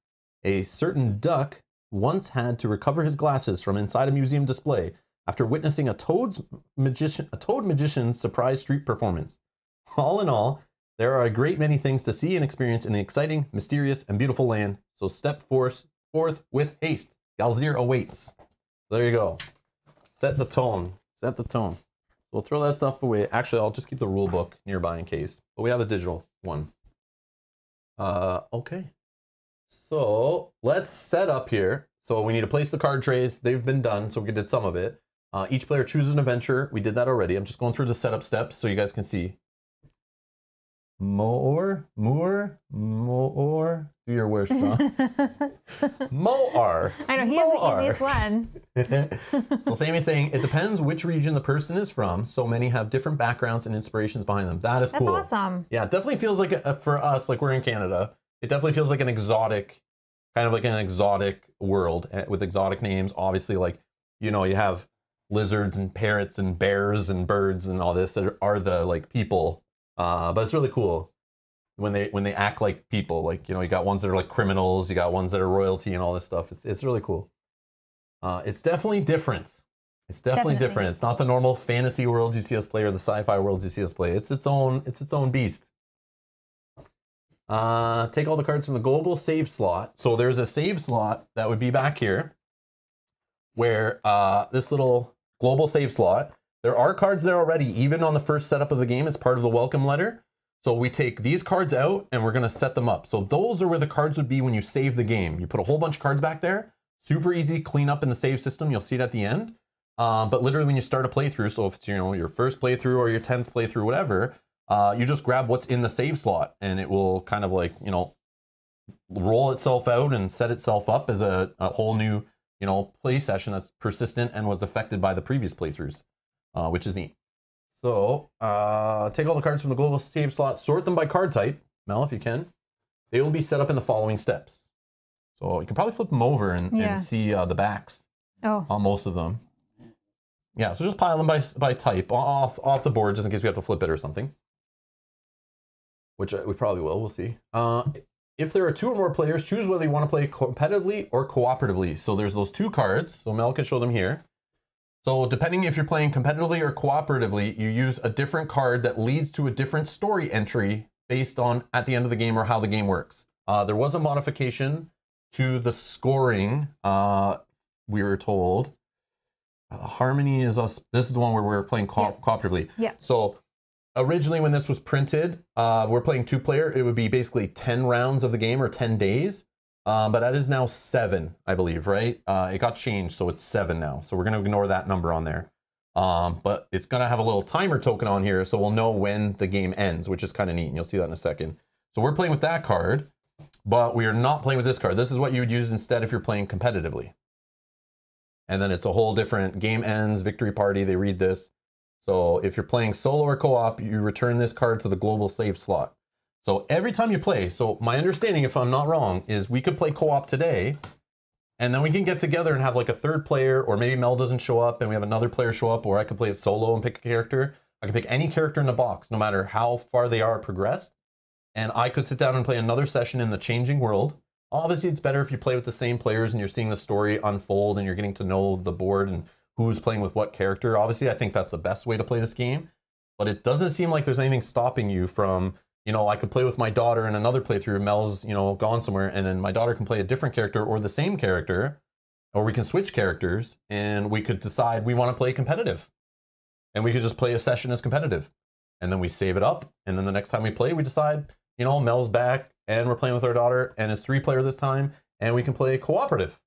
A certain duck once had to recover his glasses from inside a museum display after witnessing a toad's magician a toad magician's surprise street performance. All in all, there are a great many things to see and experience in the exciting, mysterious, and beautiful land. So step forth, forth with haste. Galzyr awaits. There you go. Set the tone. Set the tone. We'll throw that stuff away. Actually, I'll just keep the rule book nearby in case. But we have a digital one. Uh, okay. So let's set up here. So we need to place the card trays. They've been done, so we did some of it. Uh, each player chooses an adventure. We did that already. I'm just going through the setup steps so you guys can see. More, more, more. Do your worst, huh? Moar. I know he has the Moar. easiest one. so Sammy's saying it depends which region the person is from. So many have different backgrounds and inspirations behind them. That is That's cool. That's awesome. Yeah, it definitely feels like a, for us, like we're in Canada. It definitely feels like an exotic, kind of like an exotic world eh, with exotic names. Obviously, like you know, you have lizards and parrots and bears and birds and all this that are, are the like people. Uh, but it's really cool when they when they act like people. Like you know, you got ones that are like criminals, you got ones that are royalty and all this stuff. It's it's really cool. Uh, it's definitely different. It's definitely, Definitely. different. It's not the normal fantasy world you see us play or the sci-fi world you see us play. It's its own. It's its own beast. Uh, take all the cards from the global save slot. So there's a save slot that would be back here, where uh, this little global save slot. There are cards there already, even on the first setup of the game. It's part of the welcome letter. So we take these cards out and we're gonna set them up. So those are where the cards would be when you save the game. You put a whole bunch of cards back there. Super easy clean up in the save system. You'll see it at the end. Um, but literally when you start a playthrough, so if it's you know your first playthrough or your tenth playthrough, whatever, uh, you just grab what's in the save slot and it will kind of like you know roll itself out and set itself up as a, a whole new you know play session that's persistent and was affected by the previous playthroughs, uh, which is neat. So uh, take all the cards from the global save slot, sort them by card type, Mel, if you can. They will be set up in the following steps. So you can probably flip them over and, Yeah. and see uh, the backs Oh, on most of them. Yeah, so just pile them by by type off off the board just in case we have to flip it or something. Which uh, we probably will. We'll see. Uh, if there are two or more players, choose whether you want to play competitively or cooperatively. So there's those two cards. So Mel can show them here. So depending if you're playing competitively or cooperatively, you use a different card that leads to a different story entry based on at the end of the game or how the game works. Uh, there was a modification to the scoring. Uh, we were told uh, Harmony is us. This is the one where we're playing co- cooperatively. Yeah. So originally, when this was printed, uh, we're playing two player. It would be basically ten rounds of the game or ten days. Um, but that is now seven, I believe, right? Uh, it got changed, so it's seven now. So we're gonna ignore that number on there. Um, but it's gonna have a little timer token on here, so we'll know when the game ends, which is kind of neat. And you'll see that in a second. So we're playing with that card. but we are not playing with this card. This is what you would use instead if you're playing competitively. And then it's a whole different game ends, victory party. They read this. So if you're playing solo or co-op, you return this card to the global save slot. So every time you play, so my understanding, if I'm not wrong, is we could play co-op today, and then we can get together and have like a third player, or maybe Mel doesn't show up and we have another player show up, or I could play it solo and pick a character. I can pick any character in the box, no matter how far they are progressed. And I could sit down and play another session in the changing world. Obviously, it's better if you play with the same players and you're seeing the story unfold and you're getting to know the board and who's playing with what character. Obviously, I think that's the best way to play this game. But it doesn't seem like there's anything stopping you from you know, I could play with my daughter in another playthrough. Mel's, you know, gone somewhere, and then my daughter can play a different character or the same character, or we can switch characters, and we could decide we want to play competitive, and we could just play a session as competitive, and then we save it up, and then the next time we play, we decide, you know, Mel's back, and we're playing with our daughter, and it's three player this time, and we can play cooperative.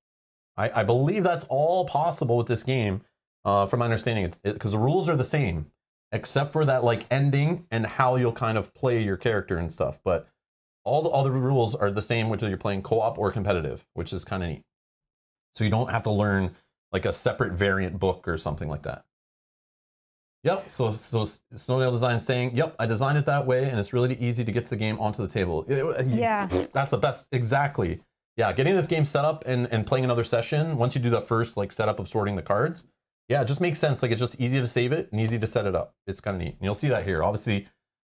I, I believe that's all possible with this game, uh, from my understanding, because the rules are the same except for that like ending and how you'll kind of play your character and stuff. But all the other rules are the same, whether you're playing co-op or competitive, which is kind of neat. So you don't have to learn like a separate variant book or something like that. Yep. So so Snowdale Design saying, "Yep, I designed it that way, and it's really easy to get to the game onto the table." Yeah. That's the best. Exactly. Yeah. Getting this game set up and and playing another session once you do that first like setup of sorting the cards yeah, it just makes sense. Like it's just easy to save it and easy to set it up. It's kind of neat. And you'll see that here. Obviously,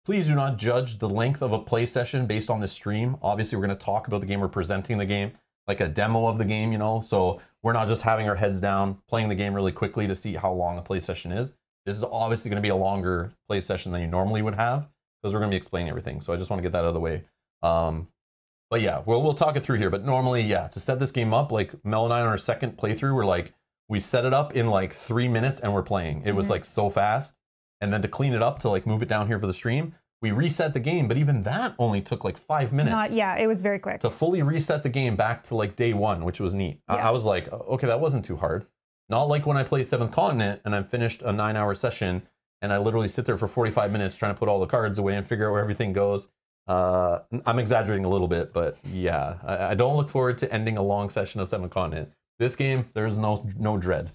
please do not judge the length of a play session based on this stream. Obviously, we're going to talk about the game. We're presenting the game like a demo of the game, you know. So we're not just having our heads down, playing the game really quickly to see how long a play session is. This is obviously going to be a longer play session than you normally would have because we're going to be explaining everything. So I just want to get that out of the way. Um, but yeah, we'll, we'll talk it through here. But normally, yeah, to set this game up, like Mel and I on our second playthrough, we're like, we set it up in like three minutes and we're playing. It was mm-hmm. like so fast. And then to clean it up to like move it down here for the stream, we reset the game. But even that only took like five minutes. Not, yeah, it was very quick. To fully reset the game back to like day one, which was neat. Yeah. I, I was like, okay, that wasn't too hard. Not like when I play Seventh Continent and I'm finished a nine hour session and I literally sit there for 45 minutes trying to put all the cards away and figure out where everything goes. Uh, I'm exaggerating a little bit, but yeah, I, I, don't look forward to ending a long session of Seventh Continent. This game, there's no no dread.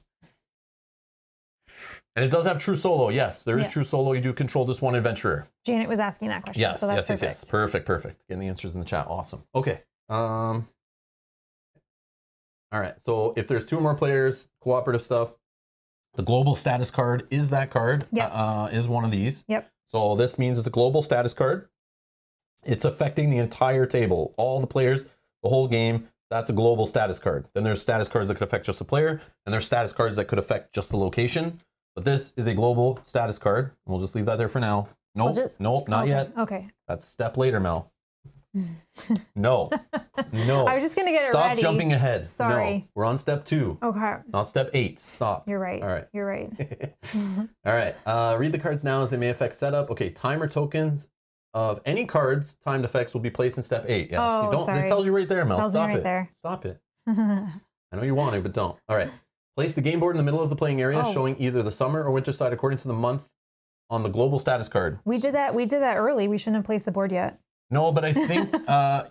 And it does have true solo. Yes, there is yeah. true solo. You do control this one adventurer. Janet was asking that question. Yes, so yes, yes, yes. Perfect, perfect. Getting the answers in the chat. Awesome. Okay. Um. All right. So if there's two or more players, cooperative stuff, the global status card is that card. Yes. Uh, is one of these. Yep. So this means it's a global status card. It's affecting the entire table, all the players, the whole game. That's a global status card. Then there's status cards that could affect just the player, and there's status cards that could affect just the location. But this is a global status card. We'll just leave that there for now. Nope. Just, nope, not okay, yet. Okay. That's a step later, Mel. no. No. I was just gonna get Stop it ready. Stop jumping ahead. Sorry. No. We're on step two. Okay. Not step eight. Stop. You're right. All right. You're right. All right. Uh, read the cards now as they may affect setup. Okay. Timer tokens of any cards timed effects will be placed in step eight. Yeah. Oh, See, don't, sorry. This tells you right there, Mel. Tells Stop right it. There. Stop it. I know you want to, but don't. All right. Place the game board in the middle of the playing area, oh. showing either the summer or winter side according to the month on the global status card. We did that. We did that early. We shouldn't have placed the board yet. No, but I think uh,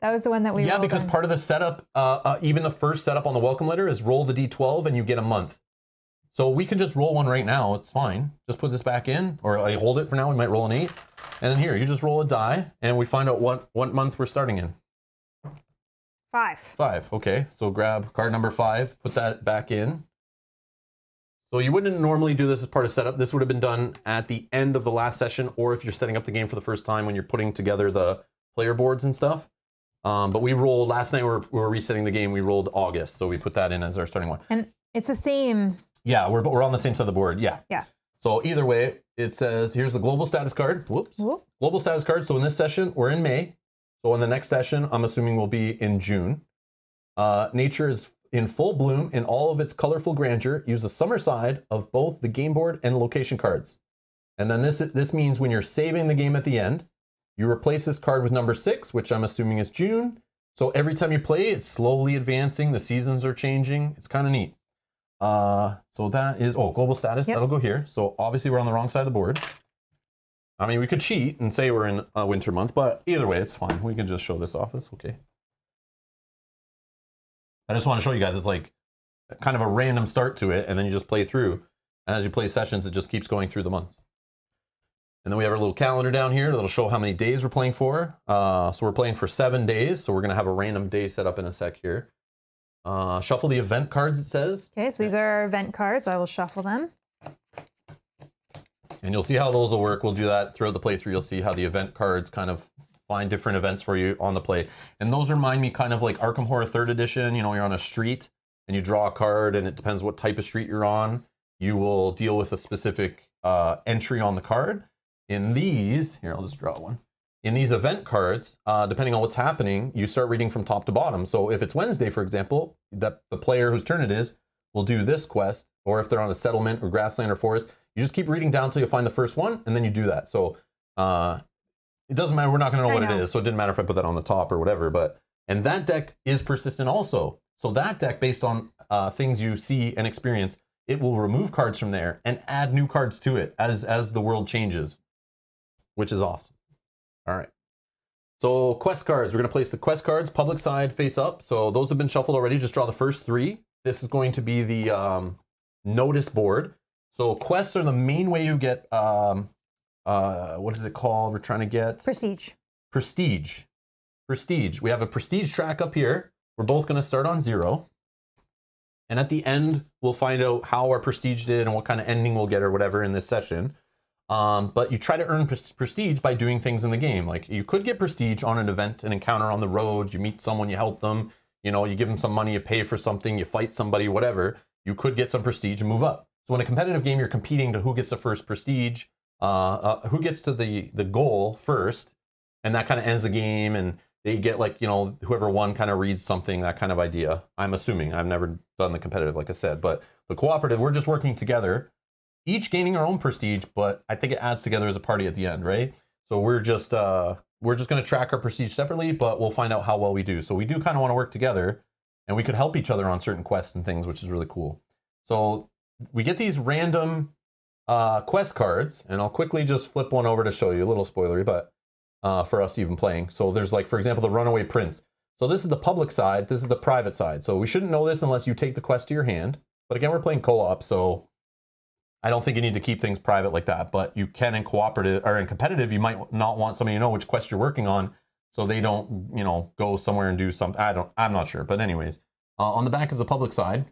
that was the one that we. Yeah, because on. part of the setup, uh, uh, even the first setup on the welcome letter is roll the d12 and you get a month. So we can just roll one right now. It's fine. Just put this back in, or I hold it for now. We might roll an eight, and then here you just roll a die, and we find out what what month we're starting in. Five. Five. Okay. So grab card number five, put that back in. So you wouldn't normally do this as part of setup. This would have been done at the end of the last session, or if you're setting up the game for the first time when you're putting together the player boards and stuff. Um, but we rolled last night. We were, we were resetting the game. We rolled August, so we put that in as our starting one. And it's the same. Yeah, we're we're on the same side of the board. Yeah. Yeah. So either way, it says here's the global status card. Whoops. Whoop. Global status card. So in this session, we're in May. So in the next session, I'm assuming we'll be in June. Uh, nature is in full bloom in all of its colorful grandeur. Use the summer side of both the game board and location cards. And then this, this means when you're saving the game at the end, you replace this card with number six, which I'm assuming is June. So every time you play, it's slowly advancing. The seasons are changing. It's kind of neat. Uh, so that is, oh, global status. Yep. That'll go here. So obviously we're on the wrong side of the board. I mean, we could cheat and say we're in a winter month, but either way, it's fine. We can just show this off. It's okay. I just want to show you guys it's like kind of a random start to it, and then you just play through. And as you play sessions, it just keeps going through the months. And then we have our little calendar down here that'll show how many days we're playing for. Uh, so we're playing for seven days. So we're going to have a random day set up in a sec here. Uh, shuffle the event cards, it says. Okay, so these are our event cards. I will shuffle them. And you'll see how those will work. We'll do that throughout the playthrough. You'll see how the event cards kind of find different events for you on the play. And those remind me kind of like Arkham Horror 3rd Edition. You know, you're on a street and you draw a card, and it depends what type of street you're on. You will deal with a specific uh, entry on the card. In these, here, I'll just draw one. In these event cards, uh, depending on what's happening, you start reading from top to bottom. So if it's Wednesday, for example, that the player whose turn it is will do this quest, or if they're on a settlement or grassland or forest, you just keep reading down until you find the first one, and then you do that. So uh, it doesn't matter. We're not going to know I what know. it is, so it didn't matter if I put that on the top or whatever. But and that deck is persistent also. So that deck, based on uh, things you see and experience, it will remove cards from there and add new cards to it as as the world changes, which is awesome. All right. So quest cards, we're going to place the quest cards public side face up. So those have been shuffled already. Just draw the first three. This is going to be the um, notice board. So quests are the main way you get um, uh, what is it called? We're trying to get Prestige. prestige. Prestige. We have a prestige track up here. We're both going to start on zero. And at the end, we'll find out how our prestige did and what kind of ending we'll get or whatever in this session. Um, but you try to earn prestige by doing things in the game. Like you could get prestige on an event, an encounter on the road. You meet someone, you help them. You know, you give them some money, you pay for something, you fight somebody, whatever. You could get some prestige and move up. So in a competitive game, you're competing to who gets the first prestige, uh, uh, who gets to the the goal first, and that kind of ends the game. And they get like you know whoever won kind of reads something, that kind of idea. I'm assuming. I've never done the competitive, like I said, but the cooperative, we're just working together each gaining our own prestige, but I think it adds together as a party at the end, right? So we're just uh we're just going to track our prestige separately, but we'll find out how well we do. So we do kind of want to work together, and we could help each other on certain quests and things, which is really cool. So we get these random uh, quest cards, and I'll quickly just flip one over to show you a little spoilery, but uh, for us even playing. So there's like, for example, the Runaway Prince. So this is the public side, this is the private side. So we shouldn't know this unless you take the quest to your hand. But again, we're playing co-op, so I don't think you need to keep things private like that. But you can in cooperative or in competitive, you might not want somebody to know which quest you're working on, so they don't, you know, go somewhere and do something. I don't. I'm not sure, but anyways, uh, on the back is the public side.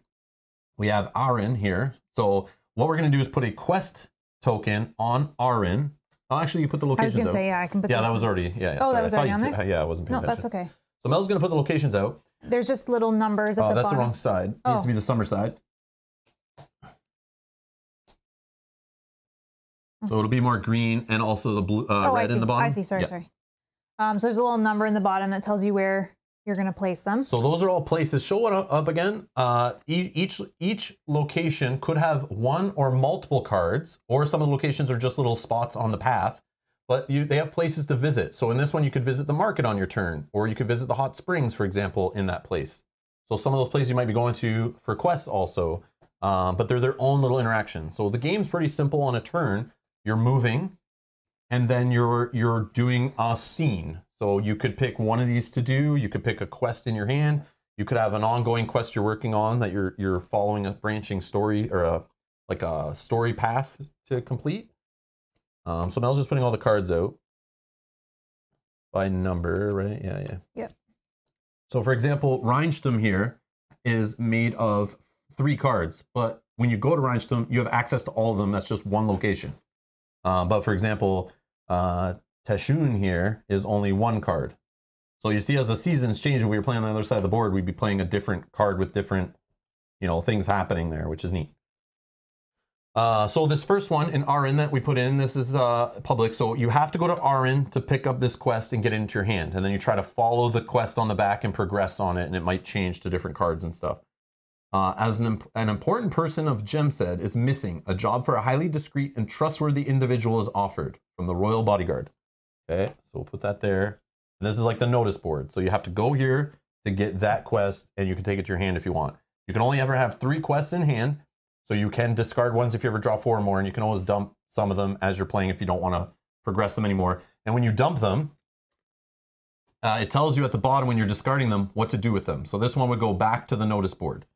We have Arin here. So what we're gonna do is put a quest token on Arin. Oh, actually, you put the locations. I was gonna out. say yeah, I can put. yeah, that was already. Yeah, yeah. Oh, that was already you on did- Yeah, I wasn't paying No, that's attention. okay. So Mel's gonna put the locations out. There's just little numbers at Oh, the that's bottom. the wrong side. It needs Oh. to be the summer side. So it'll be more green and also the blue, uh, oh, red in the bottom. I see. Sorry, Yeah. sorry. Um, so there's a little number in the bottom that tells you where you're gonna place them. So those are all places. Show it up again. Uh, each each location could have one or multiple cards, or some of the locations are just little spots on the path. But you, they have places to visit. So in this one, you could visit the market on your turn, or you could visit the hot springs, for example, in that place. So some of those places you might be going to for quests also, um, but they're their own little interaction. So the game's pretty simple on a turn. You're moving, and then you're you're doing a scene. So you could pick one of these to do. You could pick a quest in your hand. You could have an ongoing quest you're working on that you're you're following a branching story or a like a story path to complete. Um, so Mel's just putting all the cards out by number, right? Yeah, yeah. Yep. So for example, Rhinestum here is made of three cards, but when you go to Rhinestum, you have access to all of them. That's just one location. Uh, but for example, uh, Teshun here is only one card. So you see, as the seasons change, if we were playing on the other side of the board, we'd be playing a different card with different, you know, things happening there, which is neat. Uh, so this first one in Arin that we put in, this is uh, public. So you have to go to Arin to pick up this quest and get it into your hand, and then you try to follow the quest on the back and progress on it, and it might change to different cards and stuff. Uh, as an, imp- an important person of Jemsed is missing, a job for a highly discreet and trustworthy individual is offered from the Royal Bodyguard. Okay, so we'll put that there. And this is like the notice board. So you have to go here to get that quest, and you can take it to your hand if you want. You can only ever have three quests in hand, so you can discard ones if you ever draw four or more, and you can always dump some of them as you're playing if you don't want to progress them anymore. And when you dump them, uh, it tells you at the bottom when you're discarding them what to do with them. So this one would go back to the notice board.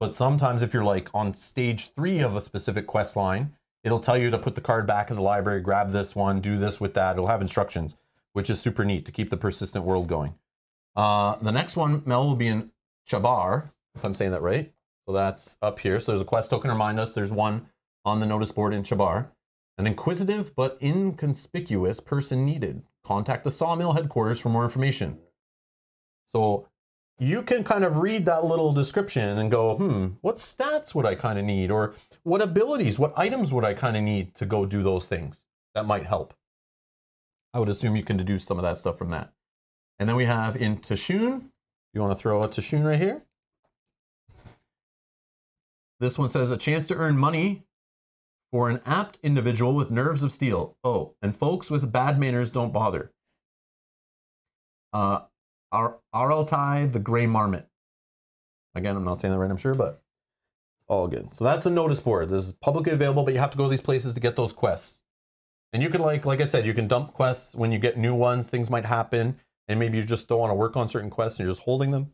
But sometimes if you're like on stage three of a specific quest line, it'll tell you to put the card back in the library, grab this one, do this with that. It'll have instructions, which is super neat to keep the persistent world going. Uh, the next one, Mel, will be in Chabar, if I'm saying that right. So that's up here. So there's a quest token remind us there's one on the notice board in Chabar. An inquisitive but inconspicuous person needed. Contact the sawmill headquarters for more information. So you can kind of read that little description and go, hmm, what stats would I kind of need? Or what abilities, what items would I kind of need to go do those things? That might help. I would assume you can deduce some of that stuff from that. And then we have in Tashun, you want to throw a Tashun right here? This one says a chance to earn money for an apt individual with nerves of steel. Oh, and folks with bad manners don't bother. Uh, Ar- Araltai the Gray Marmot. Again, I'm not saying that right, I'm sure, but all good. So that's the notice board. This is publicly available, but you have to go to these places to get those quests. And you can like, like I said, you can dump quests when you get new ones. Things might happen, and maybe you just don't want to work on certain quests and you're just holding them.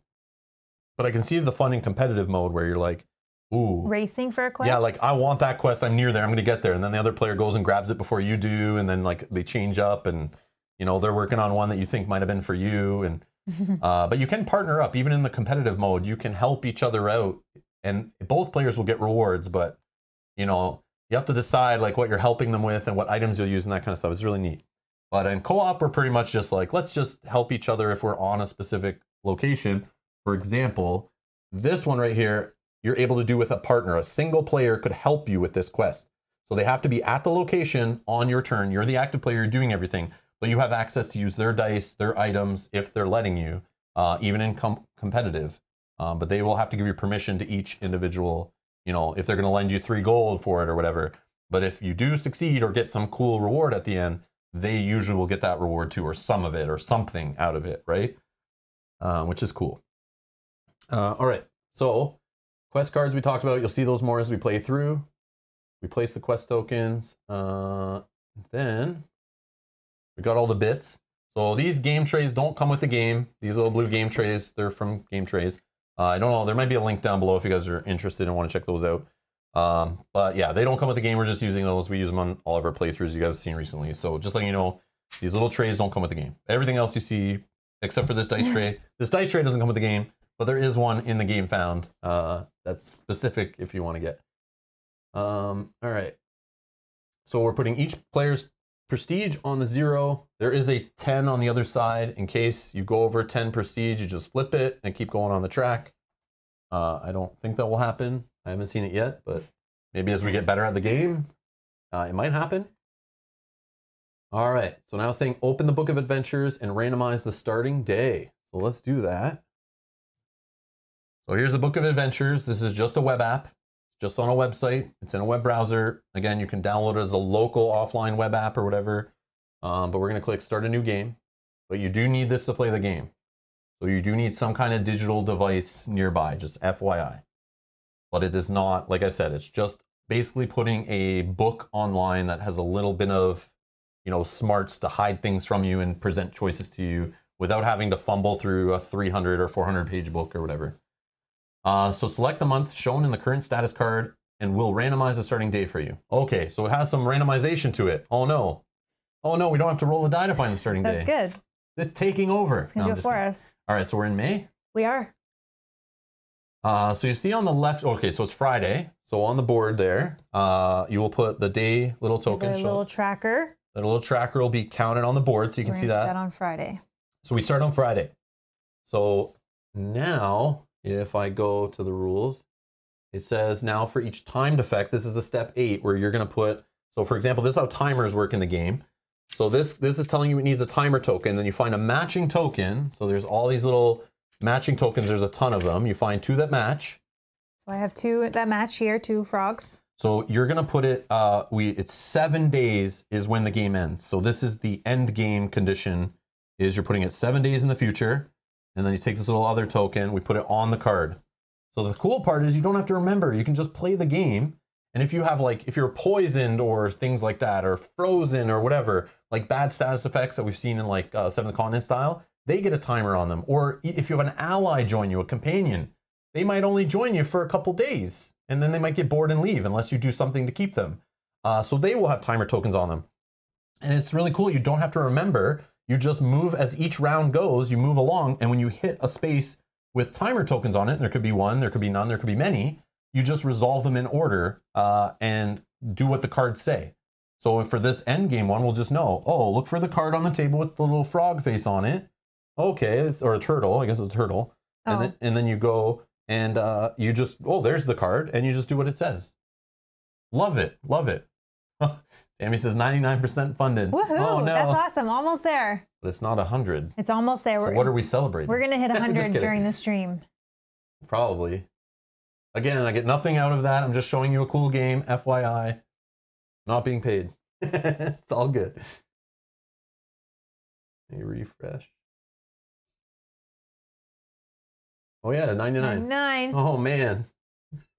But I can see the fun in competitive mode where you're like, ooh, Racing for a quest. yeah, like I want that quest. I'm near there. I'm going to get there. And then the other player goes and grabs it before you do. And then like they change up and, you know, they're working on one that you think might have been for you. And, uh, but you can partner up even in the competitive mode. You can help each other out and both players will get rewards. But, you know, you have to decide like what you're helping them with and what items you'll use and that kind of stuff. It's really neat. But in co-op, we're pretty much just like, let's just help each other if we're on a specific location. For example, this one right here, you're able to do with a partner. A single player could help you with this quest. So they have to be at the location on your turn. You're the active player, you're doing everything, but you have access to use their dice, their items, if they're letting you, uh, even in com- competitive. Um, but they will have to give you permission to each individual, you know, if they're going to lend you three gold for it or whatever. But if you do succeed or get some cool reward at the end, they usually will get that reward too, or some of it, or something out of it, right? Uh, which is cool. Uh, all right, so quest cards we talked about. You'll see those more as we play through. We place the quest tokens. Uh, then we got all the bits. So these game trays don't come with the game. These little blue game trays, they're from Game Trayz. Uh, I don't know. There might be a link down below if you guys are interested and want to check those out. Um, but yeah, they don't come with the game. We're just using those. We use them on all of our playthroughs you guys have seen recently. So just letting you know, these little trays don't come with the game. Everything else you see, except for this dice tray, this dice tray doesn't come with the game, but there is one in the Gamefound uh, that's specific if you want to get. Um, all right. So we're putting each player's prestige on the zero. There is a 10 on the other side. In case you go over 10 prestige, you just flip it and keep going on the track. Uh, I don't think that will happen. I haven't seen it yet, but maybe as we get better at the game, uh, it might happen. All right, so now saying open the book of adventures and randomize the starting day. So let's do that. So here's the book of adventures. This is just a web app, just on a website. It's in a web browser. Again, you can download it as a local offline web app or whatever. Um, but we're going to click start a new game. But you do need this to play the game. So you do need some kind of digital device nearby, just FYI. But it is not, like I said, it's just basically putting a book online that has a little bit of, you know, smarts to hide things from you and present choices to you without having to fumble through a 300 or 400 page book or whatever. Uh, so select the month shown in the current status card and we'll randomize the starting day for you. Okay, so it has some randomization to it. Oh no. Oh no, we don't have to roll the die to find the starting That's day. That's good. It's taking over. It's gonna No, do it for kidding. us. All right, so we're in May. We are. Uh, so you see on the left, okay, so it's Friday. So on the board there, uh, you will put the day little token. show- little tracker. The little tracker will be counted on the board so you We're can see that. that on Friday. So we start on Friday. So now, if I go to the rules, it says now for each timed effect, this is the step eight where you're going to put. So for example, this is how timers work in the game. So this this is telling you it needs a timer token. Then you find a matching token. So there's all these little matching tokens. There's a ton of them. You find two that match. So I have two that match here, two frogs. So you're gonna put it. Uh, we it's seven days is when the game ends. So this is the end game condition. Is you're putting it seven days in the future, and then you take this little other token. We put it on the card. So the cool part is you don't have to remember. You can just play the game, And if you have like if you're poisoned or things like that, or frozen or whatever, like bad status effects that we've seen in like uh, Seventh Continent style, they get a timer on them. Or if you have an ally join you, a companion, they might only join you for a couple days, and then they might get bored and leave unless you do something to keep them. Uh, so they will have timer tokens on them, and it's really cool. You don't have to remember. You just move as each round goes. You move along, and when you hit a space with timer tokens on it, and there could be one, there could be none, there could be many. You just resolve them in order uh, and do what the cards say. So for this end game one, we'll just know, oh, look for the card on the table with the little frog face on it. Okay, it's, or a turtle, I guess it's a turtle. And, Oh. then, and then you go and uh, you just, oh, there's the card, and you just do what it says. Love it, love it. Sammy says 99% funded. Woohoo! Oh no, That's awesome. Almost there. but it's not 100. It's almost there. So we're, what are we celebrating? we're gonna hit 100 during the stream. Probably. Again, I get nothing out of that. I'm just showing you a cool game, FYI. Not being paid. it's all good. Let me refresh. Oh yeah, 99. Nine. Oh man.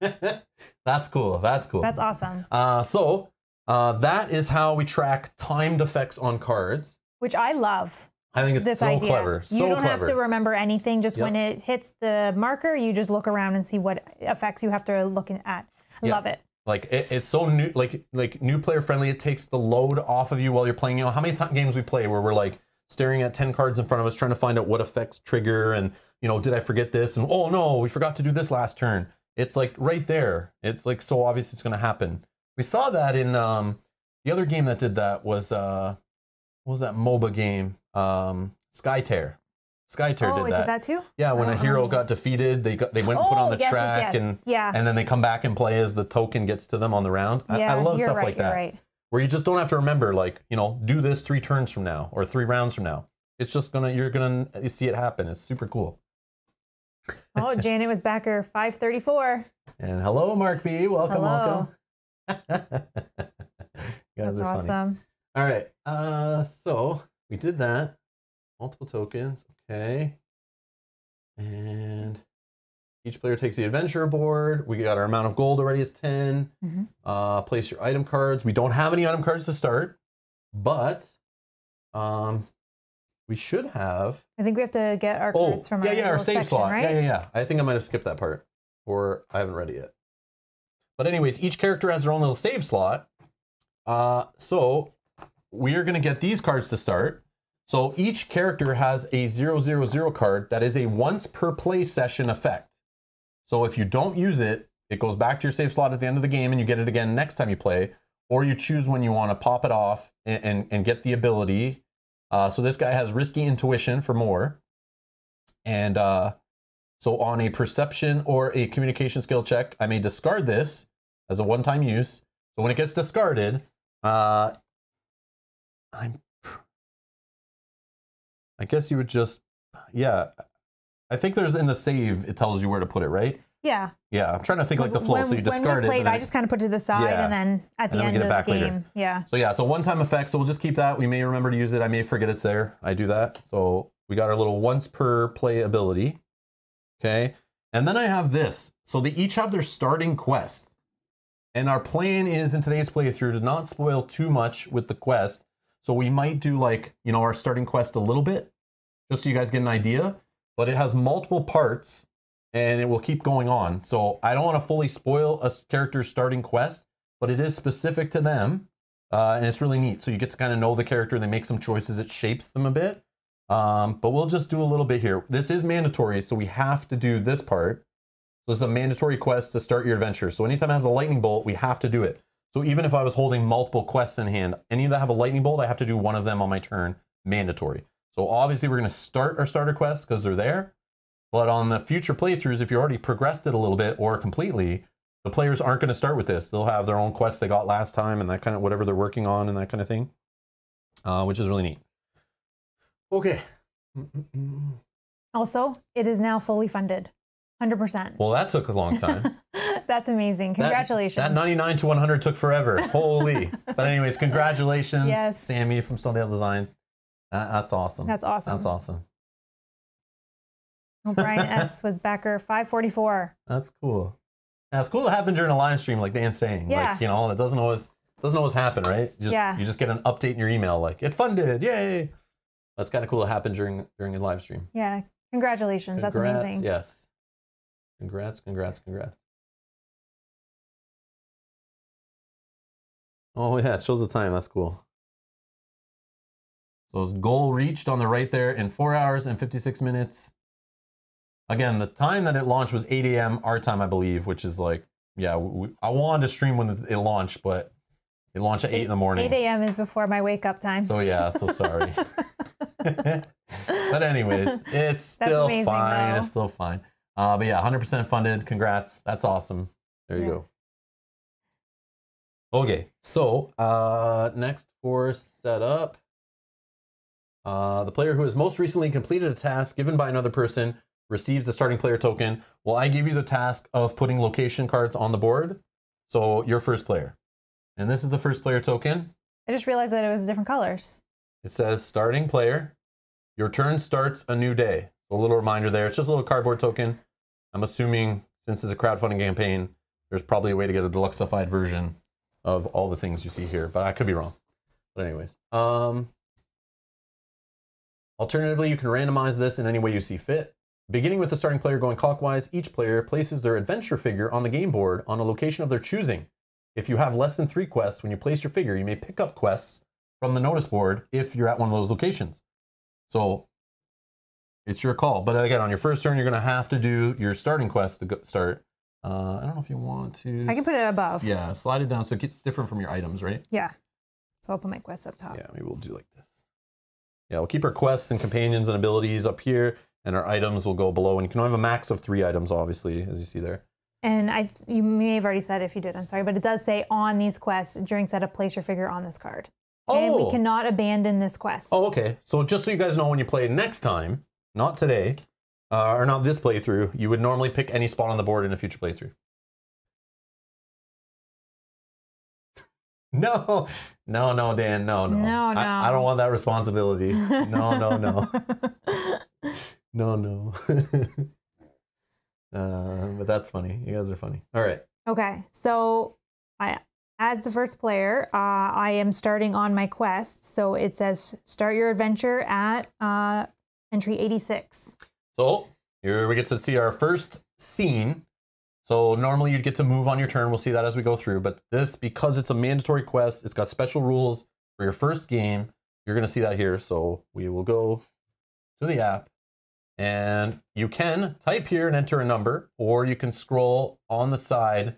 That's cool. That's cool. That's awesome. uh, so uh, that is how we track timed effects on cards. Which I love. I think it's this so idea. clever. So you don't clever. have to remember anything. Just Yep. when it hits the marker, you just look around and see what effects you have to look at. I love it. Like it, it's so new, like like new player friendly. It takes the load off of you while you're playing. You know how many games we play where we're like staring at ten cards in front of us, trying to find out what effects trigger, and you know, did I forget this? And oh no, we forgot to do this last turn. It's like right there. It's like so obvious it's going to happen. We saw that in um, the other game that did that was uh, what was that MOBA game? Um, Skytear. Skytear oh, did it that. did that too? Yeah, when a don't hero remember got defeated, they got they went and put on Oh, the yes, track yes. and Yeah. and then they come back and play as the token gets to them on the round. I, yeah, I love stuff right, like that, right. where you just don't have to remember, like you know, do this three turns from now or three rounds from now. It's just gonna you're gonna see it happen. It's super cool. Oh, Janet was backer 534. And hello, Mark B. Welcome, Hello. welcome. That's funny. awesome. All right. Uh, so we did that. Multiple tokens. Okay. And each player takes the adventure board. We got our amount of gold already is 10. Mhm. Uh, place your item cards. We don't have any item cards to start, but um, we should have. I think we have to get our Oh, cards from yeah, our yeah, our save section, slot. right? Yeah, yeah, yeah. I think I might have skipped that part, or I haven't read it yet. But anyways, each character has their own little save slot. Uh, so we are going to get these cards to start. So each character has a 000 card that is a once per play session effect. So if you don't use it, it goes back to your save slot at the end of the game and you get it again next time you play, or you choose when you want to pop it off and, and, and get the ability. Uh, so this guy has risky intuition for Moore. And uh, so on a perception or a communication skill check, I may discard this as a one time use. So when it gets discarded, uh, I'm. I guess you would just, yeah. I think there's in the save, it tells you where to put it, right? Yeah. Yeah, I'm trying to think like the flow. When, so you when discard we it. played, and I just kind of put it to the side Yeah. and then at the then end get it of back the later. game. Yeah. So yeah, it's a one-time effect. So we'll just keep that. We may remember to use it. I may forget it's there. I do that. So we got our little once per play ability. Okay. And then I have this. So they each have their starting quest. And our plan is in today's playthrough to not spoil too much with the quest. So we might do like, you know, our starting quest a little bit, just so you guys get an idea. But it has multiple parts and it will keep going on. So I don't want to fully spoil a character's starting quest, but it is specific to them. Uh, and it's really neat. So you get to kind of know the character. They make some choices. It shapes them a bit. Um, but we'll just do a little bit here. This is mandatory, so we have to do this part. This is a mandatory quest to start your adventure. So anytime it has a lightning bolt, we have to do it. So even if I was holding multiple quests in hand, any that have a lightning bolt, I have to do one of them on my turn. Mandatory. So obviously we're going to start our starter quests because they're there. But on the future playthroughs, if you already progressed it a little bit or completely, the players aren't going to start with this. They'll have their own quests they got last time and that kind of whatever they're working on and that kind of thing, uh, which is really neat. Okay. Mm, mm, mm, also, it is now fully funded. 100%. Well, that took a long time. That's amazing. Congratulations. That, 99 to 100 took forever. Holy. but anyways, congratulations, Yes. Sammy from Snowdale Design. That- that's awesome. That's awesome. That's awesome. Oh, Brian S. was backer 544. That's cool. Yeah, it's cool to happen during a live stream, like Dan's saying. Yeah. Like, you know, it doesn't always doesn't always happen, right? You just, Yeah. You just get an update in your email, like it funded, yay! That's kind of cool to happen during during a live stream. Yeah. Congratulations. That's amazing. Yes. Congrats, congrats, congrats. Oh yeah, it shows the time. That's cool. So it's goal reached on the right there in four hours and 56 minutes. Again, the time that it launched was 8 a.m. our time, I believe, which is like, yeah, we, I wanted to stream when it launched, but it launched at 8 in the morning. 8 a.m. is before my wake up time. So yeah, so sorry. but anyways, it's That's still amazing, fine. though. It's still fine. Uh, but yeah, 100% funded. Congrats. That's awesome. There you Yes. go. Okay, so uh, next for setup, uh, the player who has most recently completed a task given by another person receives the starting player token. Well, I give you the task of putting location cards on the board. So you're first player. And this is the first player token. I just realized that it was different colors. It says starting player. Your turn starts a new day. A little reminder there. It's just a little cardboard token. I'm assuming since it's a crowdfunding campaign, there's probably a way to get a deluxeified version of all the things you see here, but I could be wrong. But anyways, um, alternatively, you can randomize this in any way you see fit. Beginning with the starting player going clockwise, each player places their adventure figure on the game board on a location of their choosing. If you have less than three quests, when you place your figure, you may pick up quests from the notice board if you're at one of those locations. So it's your call. But again, on your first turn, you're going to have to do your starting quest to go start. Uh, I don't know if you want to. I can put it above. Yeah, slide it down so it gets different from your items, right? Yeah. So I'll put my quest up top. Yeah, maybe we'll do like this. Yeah, we'll keep our quests and companions and abilities up here, and our items will go below. And you can only have a max of three items, obviously, as you see there. And I, you may have already said if you did. I'm sorry, but it does say on these quests during setup, place your figure on this card. And we Oh. cannot abandon this quest. Oh, okay. So just so you guys know, when you play next time, not today, uh, or not this playthrough, you would normally pick any spot on the board in a future playthrough. No, no, no, Dan, no, no, No, I, I don't want that responsibility. No, no, no, no, no. uh, but that's funny. You guys are funny. All right. Okay, so I, as the first player, uh, I am starting on my quest. So it says start your adventure at uh, entry 86. So here we get to see our first scene. So normally you'd get to move on your turn. We'll see that as we go through. But this, because it's a mandatory quest, it's got special rules for your first game. You're going to see that here. So we will go to the app and you can type here and enter a number, or you can scroll on the side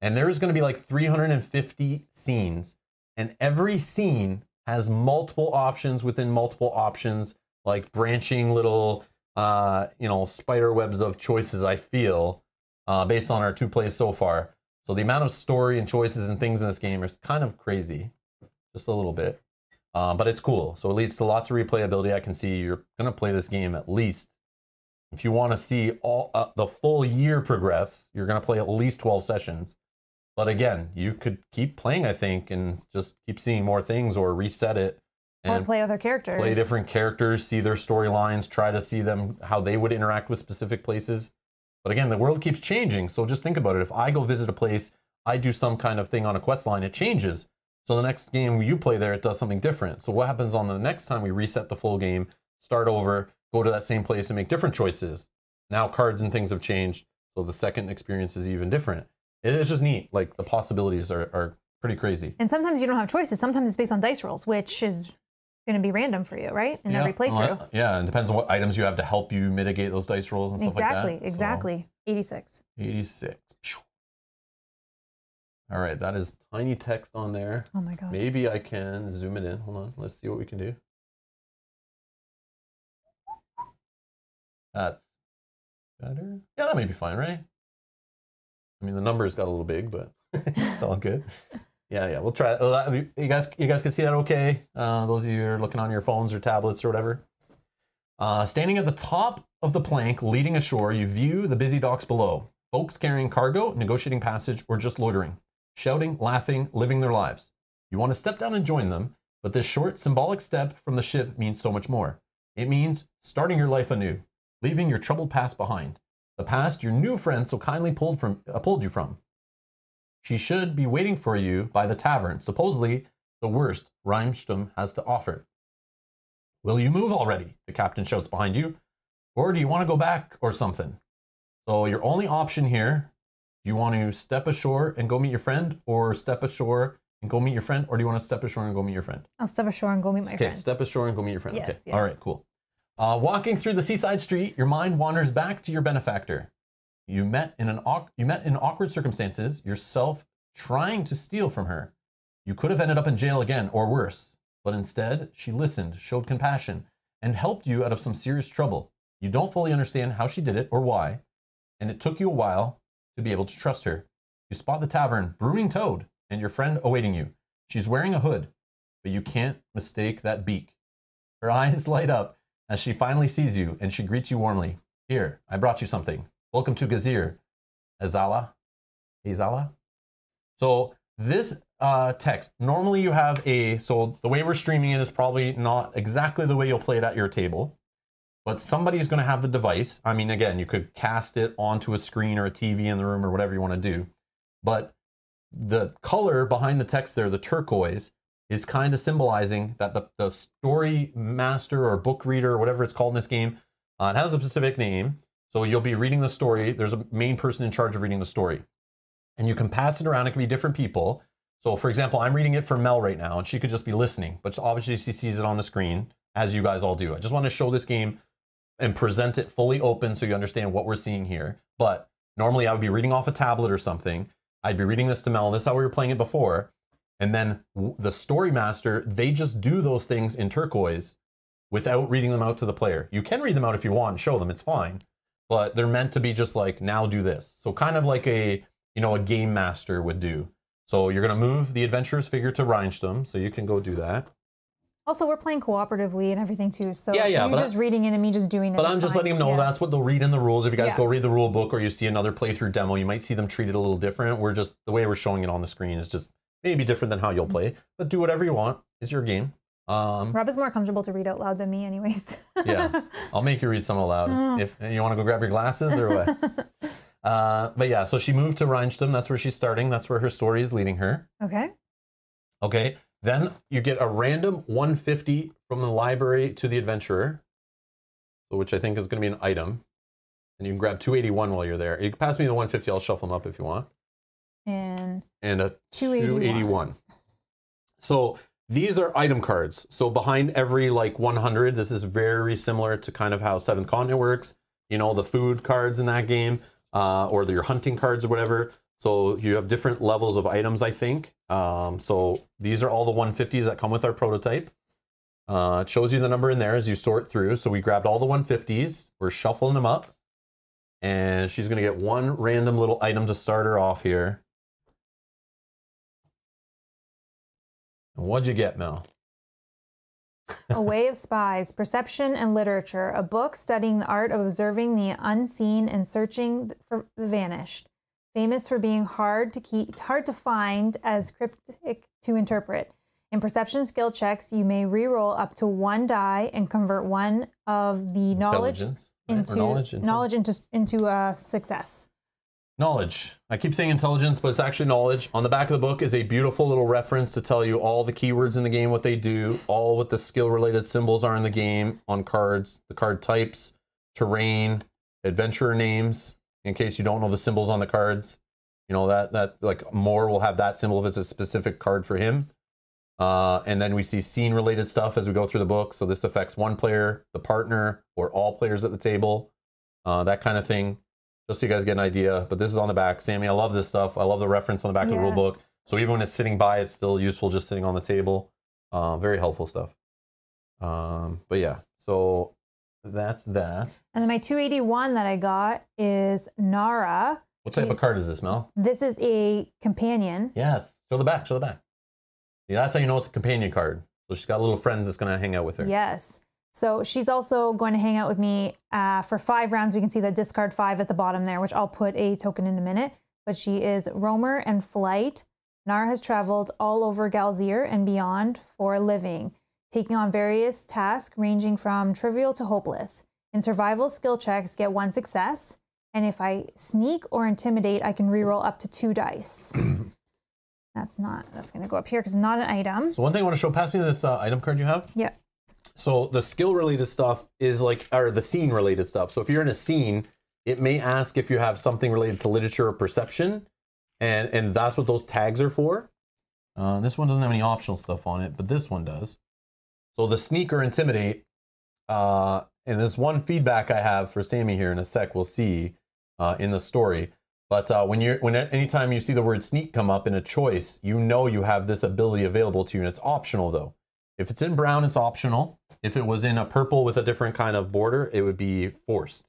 and there's going to be like 350 scenes. And every scene has multiple options within multiple options, like branching little uh, you know, spider webs of choices, I feel, uh, based on our two plays so far. So the amount of story and choices and things in this game is kind of crazy, just a little bit. Um, but it's cool. So it leads to lots of replayability. I can see you're to play this game at least. If you want to see all uh, the full year progress, you're to play at least 12 sessions. But again, you could keep playing, I think, and just keep seeing more things or reset it Or and play other characters. play different characters, see their storylines, try to see them how they would interact with specific places. But again, the world keeps changing, so just think about it. If I go visit a place, I do some kind of thing on a quest line, it changes. So the next game you play there, it does something different. So what happens on the next time we reset the full game, start over, go to that same place and make different choices? Now cards and things have changed, so the second experience is even different. It is just neat. Like the possibilities are, are pretty crazy. And sometimes you don't have choices. Sometimes it's based on dice rolls, which is going to be random for you, right? In every playthrough. Oh, well, yeah, and depends on what items you have to help you mitigate those dice rolls and stuff exactly, like that. So, exactly. 86. 86. All right, that is tiny text on there. Oh my God. Maybe I can zoom it in. Hold on. Let's see what we can do. That's better. Yeah, that may be fine, right? I mean, the numbers got a little big, but it's all good. Yeah, yeah. We'll try. oh, that- You guys, you guys can see that okay? Uh, those of you who are looking on your phones or tablets or whatever. Uh, standing at the top of the plank leading ashore, you view the busy docks below. Folks carrying cargo, negotiating passage, or just loitering, shouting, laughing, living their lives. You want to step down and join them, but this short, symbolic step from the ship means so much more. It means starting your life anew, leaving your troubled past behind. the past your new friend so kindly pulled from uh, pulled you from. She should be waiting for you by the tavern, supposedly the worst Rhymstum has to offer. Will you move already? The captain shouts behind you. Or do you want to go back or something? So your only option here, do you want to step ashore and go meet your friend, or step ashore and go meet your friend, or do you want to step ashore and go meet your friend? I'll step ashore and go meet my okay, friend. Okay, step ashore and go meet your friend. Yes, okay, yes. all right, cool. Uh, walking through the seaside street, your mind wanders back to your benefactor. You met in an you met in awkward circumstances. Yourself trying to steal from her. You could have ended up in jail again, or worse. But instead, she listened, showed compassion, and helped you out of some serious trouble. You don't fully understand how she did it or why, and it took you a while to be able to trust her. You spot the tavern, Brewing Toad, and your friend awaiting you. She's wearing a hood, but you can't mistake that beak. Her eyes light up as she finally sees you, and she greets you warmly. Here, I brought you something. Welcome to Galzyr. Azala? Azala? So this uh, text, normally you have a, so the way we're streaming it is probably not exactly the way you'll play it at your table, but somebody's going to have the device. I mean, again, you could cast it onto a screen or a TV in the room or whatever you want to do, but the color behind the text there, the turquoise, is kind of symbolizing that the, the story master or book reader or whatever it's called in this game, uh, it has a specific name. So you'll be reading the story. There's a main person in charge of reading the story. And you can pass it around. It can be different people. So, for example, I'm reading it for Mel right now, and she could just be listening, but obviously she sees it on the screen, as you guys all do. I just want to show this game and present it fully open so you understand what we're seeing here. But normally I would be reading off a tablet or something. I'd be reading this to Mel, this is how we were playing it before. And then the story master, they just do those things in turquoise without reading them out to the player. You can read them out if you want show them, it's fine. But they're meant to be just like, now do this. So kind of like a, you know, a game master would do. So you're going to move the adventurer's figure to Rhinestum, so you can go do that. Also, we're playing cooperatively and everything too. So Yeah, yeah, you but I- just reading it and me just doing it. But I'm just fine. letting them know Yeah. that's what they'll read in the rules. If you guys Yeah. go read the rule book or you see another playthrough demo, you might see them treated a little different. We're just the way we're showing it on the screen is just maybe different than how you'll mm-hmm. play. But do whatever you want. It's your game. Um, Rob is more comfortable to read out loud than me, anyways. yeah, I'll make you read some aloud Mm. if you want to go grab your glasses or what. uh, but yeah, so she moved to Rhinestum. That's where she's starting. That's where her story is leading her. okay. Okay. Then you get a random 150 from the library to the adventurer, so which I think is going to be an item. And you can grab 281 while you're there. You can pass me the 150. I'll shuffle them up if you want. And And a 281. 281. So these are item cards. So behind every like 100, this is very similar to kind of how Seventh Continent works. You know, the food cards in that game, uh, or your hunting cards or whatever. So you have different levels of items, I think. Um, so these are all the 150s that come with our prototype. Uh, it shows you the number in there as you sort through. So we grabbed all the 150s. We're shuffling them up. And she's going to get one random little item to start her off here. And what'd you get, Mel? A Way of Spies, Perception and Literature, a book studying the art of observing the unseen and searching for the vanished. Famous for being hard to keep, hard to find as cryptic to interpret. In perception skill checks, you may re-roll up to one die and convert one of the knowledge? Into knowledge, into- knowledge into into a success. Knowledge. I keep saying intelligence, but it's actually knowledge. On the back of the book is a beautiful little reference to tell you all the keywords in the game, what they do, all what the skill related symbols are in the game on cards, the card types, terrain, adventurer names, in case you don't know the symbols on the cards. You know, that, that like Moore will have that symbol if it's a specific card for him. Uh, and then we see scene related stuff as we go through the book. So this affects one player, the partner, or all players at the table, uh, that kind of thing just so you guys get an idea. But this is on the back. Sammy, I love this stuff. I love the reference on the back of the rule book. So even when it's sitting by, it's still useful just sitting on the table. Uh, very helpful stuff. Um, but yeah, so that's that. And then my 281 that I got is Nara. What type Jeez. of card is this, Mel? This is a companion. Yes. Show the back. Show the back. Yeah, that's how you know it's a companion card. So she's got a little friend that's going to hang out with her. Yes. So she's also going to hang out with me uh, for five rounds. We can see the discard five at the bottom there, which I'll put a token in a minute. But she is roamer and flight. Nara has traveled all over Galzyr and beyond for a living, taking on various tasks ranging from trivial to hopeless. In survival skill checks, get one success. And if I sneak or intimidate, I can reroll up to two dice. that's not, that's going to go up here because it's not an item. So one thing I want to show, pass me this uh, item card you have. Yeah. So the skill related stuff is like, or the scene related stuff. So if you're in a scene, it may ask if you have something related to literature or perception, and and that's what those tags are for. Uh, this one doesn't have any optional stuff on it, but this one does. So the sneak or intimidate, uh, and there's one feedback I have for Sammy here in a sec. We'll see uh, in the story. But uh, when you're when anytime you see the word sneak come up in a choice, you know you have this ability available to you, and it's optional though. If it's in brown, it's optional. If it was in a purple with a different kind of border, it would be forced.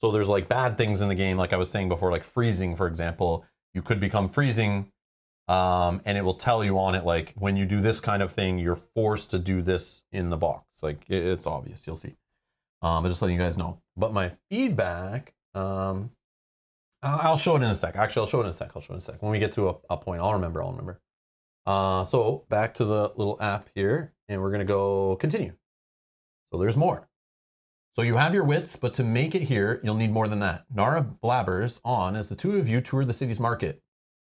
So there's like bad things in the game, like I was saying before, like freezing, for example. You could become freezing, um, and it will tell you on it like when you do this kind of thing, you're forced to do this in the box. Like it, it's obvious, you'll see. Um, but just letting you guys know. But my feedback, um, I'll show it in a sec. Actually, I'll show it in a sec. I'll show it in a sec. When we get to a, a point, I'll remember. I'll remember. Uh, so back to the little app here, and we're gonna go continue. So there's more. So you have your wits, but to make it here, you'll need more than that. Nara blabbers on as the two of you tour the city's market.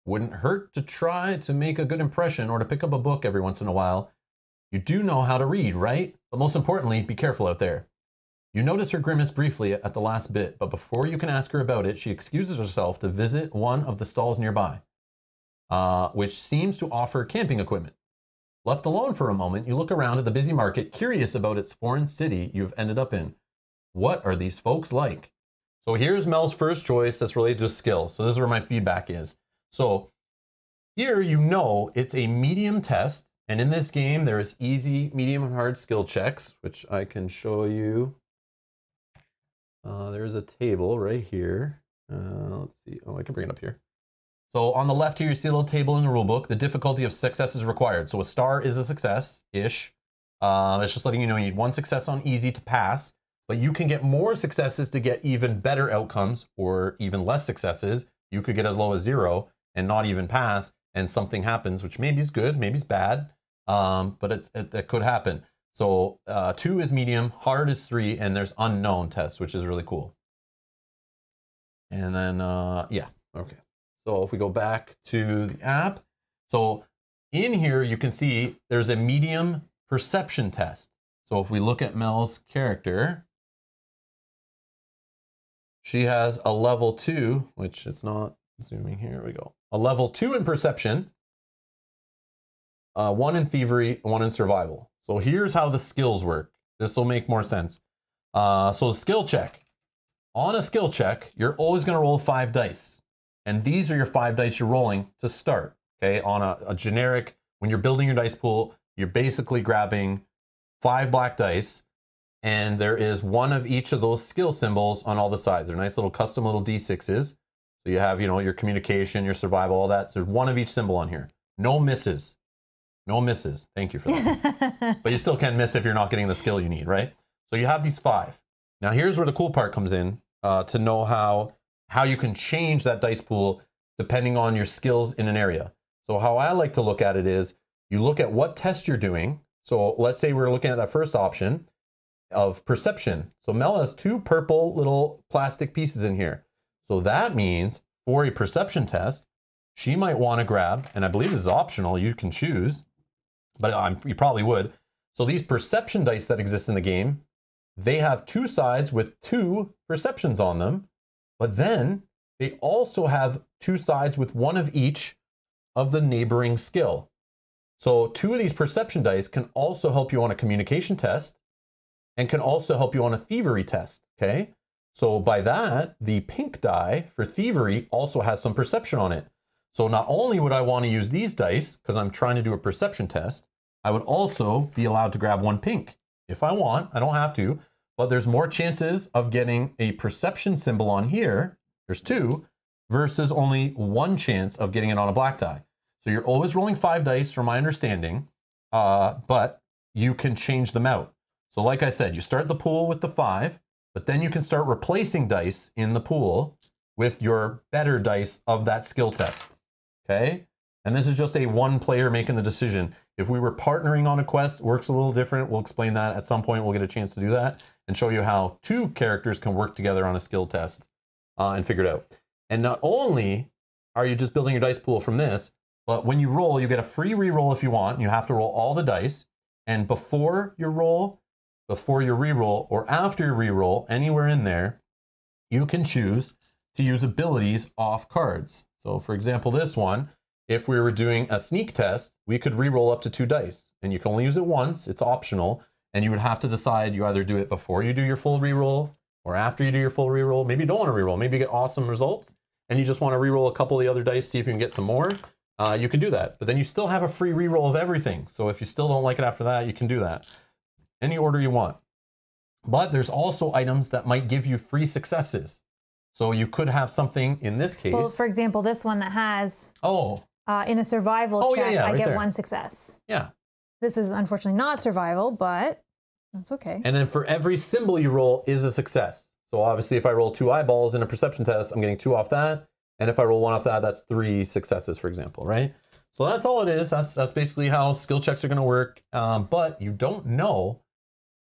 Wouldn't hurt to try to make a good impression or to pick up a book every once in a while. You do know how to read, right? But most importantly, be careful out there. You notice her grimace briefly at the last bit, but before you can ask her about it, she excuses herself to visit one of the stalls nearby, uh, which seems to offer camping equipment. Left alone for a moment, you look around at the busy market, curious about its foreign city you've ended up in. What are these folks like? So here's Mel's first choice that's related to skill. So this is where my feedback is. So here you know it's a medium test. And in this game, there is easy, medium, and hard skill checks, which I can show you. Uh, there's a table right here. Uh, let's see. Oh, I can bring it up here. So on the left here, you see a little table in the rulebook. The difficulty of success is required. So a star is a success-ish. Uh, it's just letting you know you need one success on easy to pass but you can get more successes to get even better outcomes or even less successes. You could get as low as zero and not even pass, and something happens, which maybe is good, maybe is bad, um, but it's, it, it, could happen. So uh, two is medium, hard is three, and there's unknown tests, which is really cool. And then, uh, yeah, okay. So if we go back to the app, so in here you can see there's a medium perception test. So if we look at Mel's character, she has a level two, which it's not zooming here. we go. A level two in perception, uh, one in thievery, one in survival. So here's how the skills work. This will make more sense. Uh, so skill check. On a skill check, you're always going to roll five dice. And these are your five dice you're rolling to start. Okay, on a, a generic, when you're building your dice pool, you're basically grabbing five black dice and there is one of each of those skill symbols on all the sides. They're nice little custom little D6s. So you have, you know, your communication, your survival, all that. So there's one of each symbol on here. No misses. No misses. Thank you for that. but you still can miss if you're not getting the skill you need, right? So you have these five. Now here's where the cool part comes in uh, to know how how you can change that dice pool depending on your skills in an area. So how I like to look at it is you look at what test you're doing. So let's say we're looking at that first option of perception. So Mel has two purple little plastic pieces in here. So that means for a perception test, she might want to grab, and I believe this is optional, you can choose, but I'm, you probably would. So these perception dice that exist in the game, they have two sides with two perceptions on them, but then they also have two sides with one of each of the neighboring skill. So two of these perception dice can also help you on a communication test and can also help you on a thievery test. Okay. So by that, the pink die for thievery also has some perception on it. So not only would I want to use these dice because I'm trying to do a perception test, I would also be allowed to grab one pink if I want. I don't have to, but there's more chances of getting a perception symbol on here. There's two versus only one chance of getting it on a black die. So you're always rolling five dice from my understanding, uh, but you can change them out. So like I said, you start the pool with the five, but then you can start replacing dice in the pool with your better dice of that skill test. Okay? And this is just a one player making the decision. If we were partnering on a quest, works a little different. We'll explain that at some point. We'll get a chance to do that and show you how two characters can work together on a skill test uh, and figure it out. And not only are you just building your dice pool from this, but when you roll, you get a free re-roll if you want. You have to roll all the dice. And before your roll, before your re-roll, or after your re-roll, anywhere in there, you can choose to use abilities off cards. So for example, this one, if we were doing a sneak test, we could re-roll up to two dice. And you can only use it once, it's optional. And you would have to decide you either do it before you do your full re-roll or after you do your full re-roll. Maybe you don't want to re-roll. Maybe you get awesome results and you just want to re-roll a couple of the other dice, see if you can get some more. Uh, you can do that. But then you still have a free re-roll of everything. So if you still don't like it after that, you can do that. Any order you want. But there's also items that might give you free successes. So you could have something in this case. Well, for example, this one that has oh, uh, in a survival Oh, yeah, check, yeah, I right get there. one success. yeah. This is unfortunately not survival, but that's okay. And then for every symbol you roll is a success. So obviously, if I roll two eyeballs in a perception test, I'm getting two off that. And if I roll one off that, that's three successes, for example, right? So that's all it is. That's that's basically how skill checks are going to work. Um, but you don't know,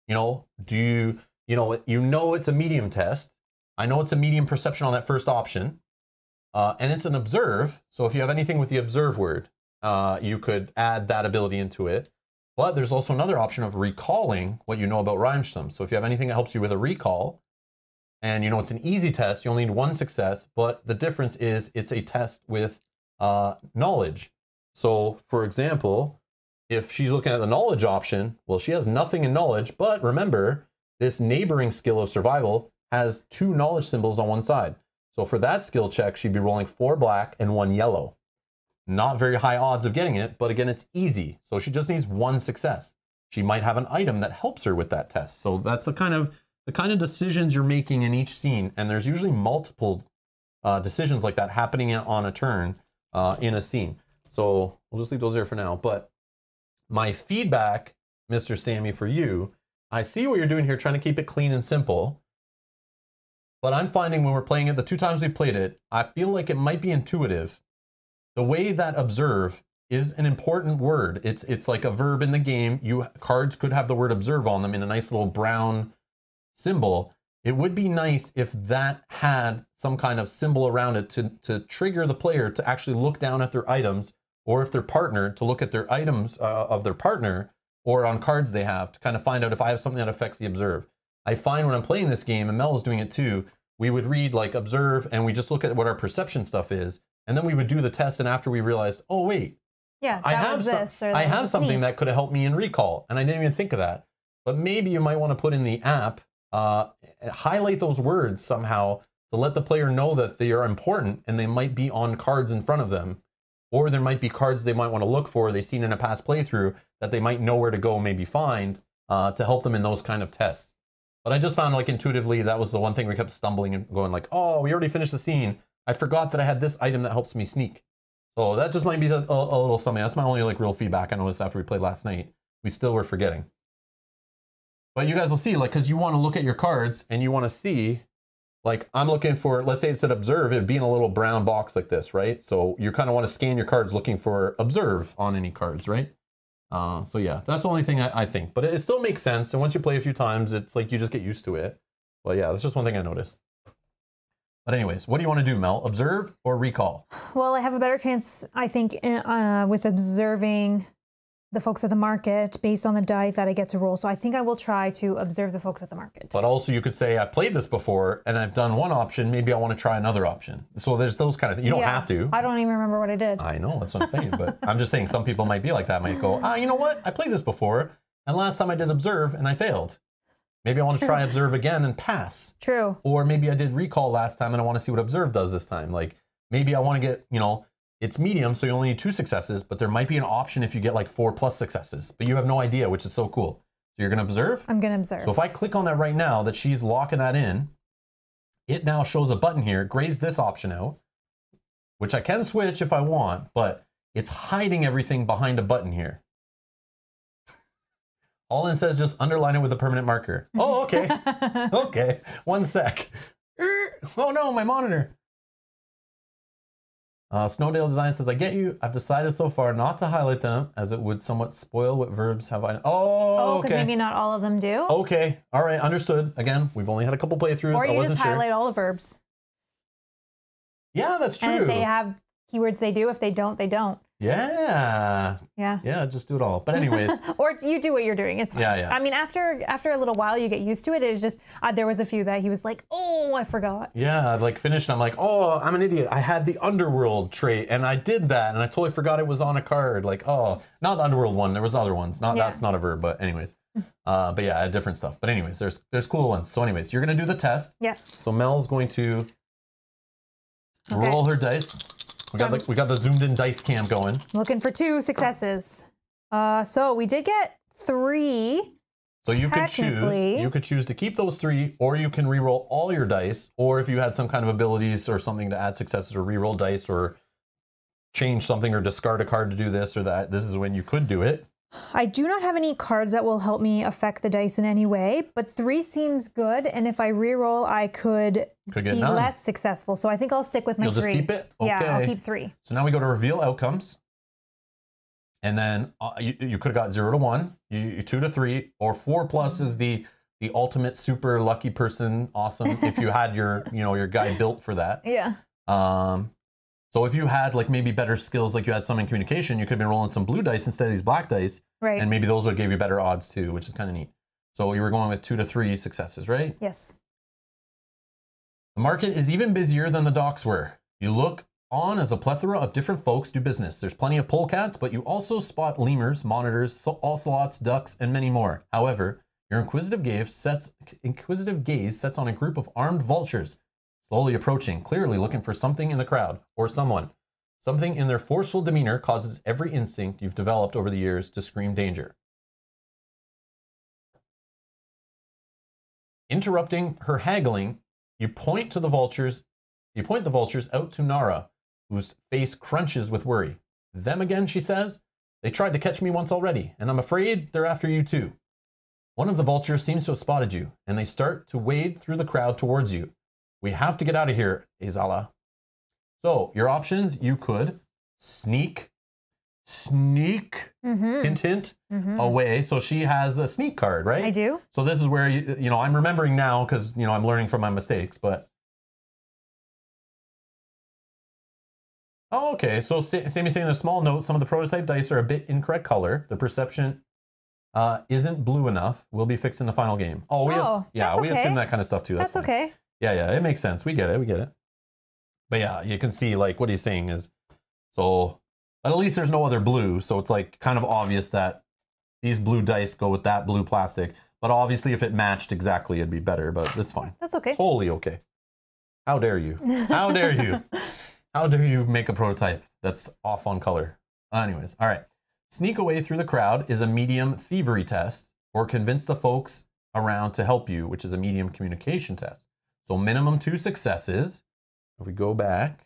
you know, do you, you know, you know it's a medium test. I know it's a medium perception on that first option, uh, and it's an observe. So if you have anything with the observe word, uh, you could add that ability into it. But there's also another option of recalling what you know about Rhymestum. So if you have anything that helps you with a recall, and you know it's an easy test, you only need one success, but the difference is it's a test with uh, knowledge. So for example, if she's looking at the knowledge option, well, she has nothing in knowledge, but remember, this neighboring skill of survival has two knowledge symbols on one side. So for that skill check, she'd be rolling four black and one yellow. Not very high odds of getting it, but again, it's easy. So she just needs one success. She might have an item that helps her with that test. So that's the kind of the kind of decisions you're making in each scene, and there's usually multiple uh, decisions like that happening on a turn uh, in a scene. So we'll just leave those there for now. But my feedback, Mr. Sammy, for you, I see what you're doing here, trying to keep it clean and simple. But I'm finding when we're playing it, the two times we played it, I feel like it might be intuitive. The way that observe is an important word. It's it's like a verb in the game. You cards could have the word observe on them in a nice little brown symbol. It would be nice if that had some kind of symbol around it to, to trigger the player to actually look down at their items, or if their partner to look at their items uh, of their partner, or on cards they have to kind of find out if I have something that affects the observe. I find when I'm playing this game, and Mel is doing it too, we would read like observe and we just look at what our perception stuff is, and then we would do the test, and after we realized, oh wait, Yeah, I have some- I have something that could have helped me in recall, and I didn't even think of that. But maybe you might want to put in the app, uh, highlight those words somehow to let the player know that they are important and they might be on cards in front of them, or there might be cards they might want to look for they've seen in a past playthrough that they might know where to go, maybe find uh, to help them in those kind of tests. But I just found like intuitively that was the one thing we kept stumbling and going like, oh, we already finished the scene. I forgot that I had this item that helps me sneak. So that just might be a, a, little something. That's my only like real feedback I noticed after we played last night. We still were forgetting. But you guys will see, like, because you want to look at your cards and you want to see, like, I'm looking for, let's say it said observe, it'd be in a little brown box like this, right? So you kind of want to scan your cards looking for observe on any cards, right? Uh, so yeah, that's the only thing I, I think. But it, it still makes sense. And once you play a few times, it's like you just get used to it. But yeah, that's just one thing I noticed. But anyways, what do you want to do, Mel? Observe or recall? Well, I have a better chance, I think, uh, with observing the folks at the market based on the die that I get to roll. So I think I will try to observe the folks at the market. But also, you could say, I've played this before and I've done one option. Maybe I want to try another option. So there's those kind of things. You don't Yeah, have to. I don't even remember what I did. I know, that's what I'm saying. But I'm just saying some people might be like that, might go, ah, you know what? I played this before. And last time I did observe and I failed. Maybe I want to try observe again and pass. True. Or maybe I did recall last time and I want to see what observe does this time. Like maybe I want to get, you know, it's medium, so you only need two successes, but there might be an option if you get like four plus successes, but you have no idea, which is so cool. So you're going to observe. I'm going to observe. So if I click on that right now, that she's locking that in, it now shows a button here, grays this option out, which I can switch if I want, but it's hiding everything behind a button here. All it says just underline it with a permanent marker. Oh, okay. okay. One sec. Er, Oh no, my monitor. Uh, Snowdale Design says, I get you. I've decided so far not to highlight them as it would somewhat spoil what verbs have I. Oh, oh, okay. maybe not all of them do. Okay. All right. Understood. Again, we've only had a couple playthroughs. or I wasn't just sure. highlight all the verbs. Yeah, that's true. And if they have keywords, they do. If they don't, they don't. Yeah. Yeah. Yeah, just do it all. But anyways, or you do what you're doing. It's fine. Yeah, yeah. I mean, after after a little while, you get used to it. It's just uh, there was a few that he was like, "Oh, I forgot." yeah, I, like finished. I'm like, oh, I'm an idiot. I had the underworld trait and I did that and I totally forgot it was on a card. Like, oh, not the underworld one. There was other ones. Not Yeah. that's not a verb, but anyways. Uh, but yeah, different stuff. But anyways, there's there's cool ones. So anyways, you're gonna do the test. Yes. So Mel's going to Okay. roll her dice. We got the we got the zoomed in dice cam going. Looking for two successes. Uh, so we did get three. So you could choose you could choose to keep those three, or you can re-roll all your dice, or if you had some kind of abilities or something to add successes or re-roll dice or change something or discard a card to do this or that, this is when you could do it. I do not have any cards that will help me affect the dice in any way, but three seems good. And if I re-roll, I could Could get be none. less successful. So I think I'll stick with my You'll just three. keep it? Yeah, I'll keep three. So now we go to reveal outcomes. And then uh, you, you could have got zero to one, you, you two to three, or four plus is the the ultimate super lucky person. Awesome if you had your you know your guy built for that. Yeah. Um, so if you had like maybe better skills, like you had some in communication, you could have been rolling some blue dice instead of these black dice, Right. and maybe those would give you better odds too, which is kind of neat. So you were going with two to three successes, right? yes. The market is even busier than the docks were. You look on as a plethora of different folks do business. There's plenty of polecats, but you also spot lemurs, monitors, ocelots, ducks, and many more. However, your inquisitive gaze sets inquisitive gaze sets on a group of armed vultures, slowly approaching, clearly looking for something in the crowd or someone. Something in their forceful demeanor causes every instinct you've developed over the years to scream danger. Interrupting her haggling, you point to the vultures. You point the vultures out to Nara, whose face crunches with worry. Them again, she says. They tried to catch me once already, and I'm afraid they're after you too. One of the vultures seems to have spotted you, and they start to wade through the crowd towards you. We have to get out of here, Azala. So, your options you could sneak, sneak, Mm-hmm. hint, hint, mm-hmm. away. So she has a sneak card, right? I do. So this is where you, you know I'm remembering now because you know I'm learning from my mistakes. But oh, okay. So Sa- Sammy's saying in a small note, some of the prototype dice are a bit incorrect color. The perception uh, isn't blue enough. We'll be fixed in the final game. Oh, we Oh, yeah, we okay. assume that kind of stuff too. That's, That's, okay. Yeah, yeah, it makes sense. We get it. We get it. But yeah, you can see like what he's saying is so at least there's no other blue, so it's like kind of obvious that these blue dice go with that blue plastic. But obviously if it matched exactly it'd be better, but that's fine. That's okay. Totally okay. How dare you? How dare you? How dare you make a prototype that's off on color? Anyways, all right. Sneak away through the crowd is a medium thievery test, or convince the folks around to help you, which is a medium communication test. So minimum two successes. If we go back.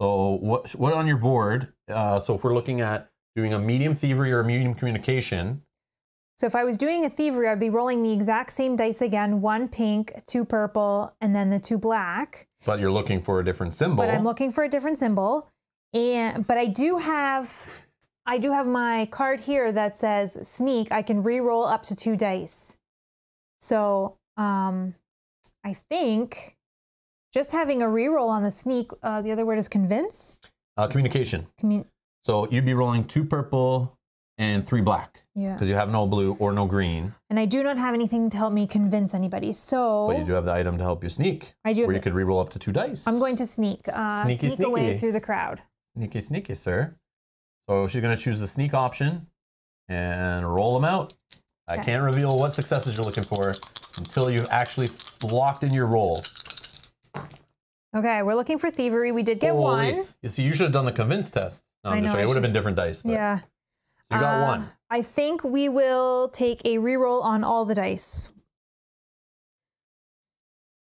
So what what on your board? Uh, so if we're looking at doing a medium thievery or a medium communication, So if I was doing a thievery, I'd be rolling the exact same dice again: one pink, two purple, and then the two black. but you're looking for a different symbol. But I'm looking for a different symbol, and but I do have, I do have my card here that says sneak. I can re-roll up to two dice. So um, I think just having a re-roll on the sneak. Uh, the other word is convince. uh, communication. Commun- So you'd be rolling two purple and three black yeah. because you have no blue or no green, And I do not have anything to help me convince anybody. So but you do have the item to help you sneak. I do Where you could re-roll up to two dice. I'm going to sneak. Uh, Sneaky, sneak away through the crowd. Sneaky, sneaky, sir. So she's going to choose the sneak option and roll them out. I Okay. can't reveal what successes you're looking for until you've actually locked in your roll. Okay, we're looking for thievery. We did get Holy- one. You see, you should have done the convince test. No, I'm I just know, It would have been different dice. But Yeah. So you got Uh, one. I think we will take a reroll on all the dice.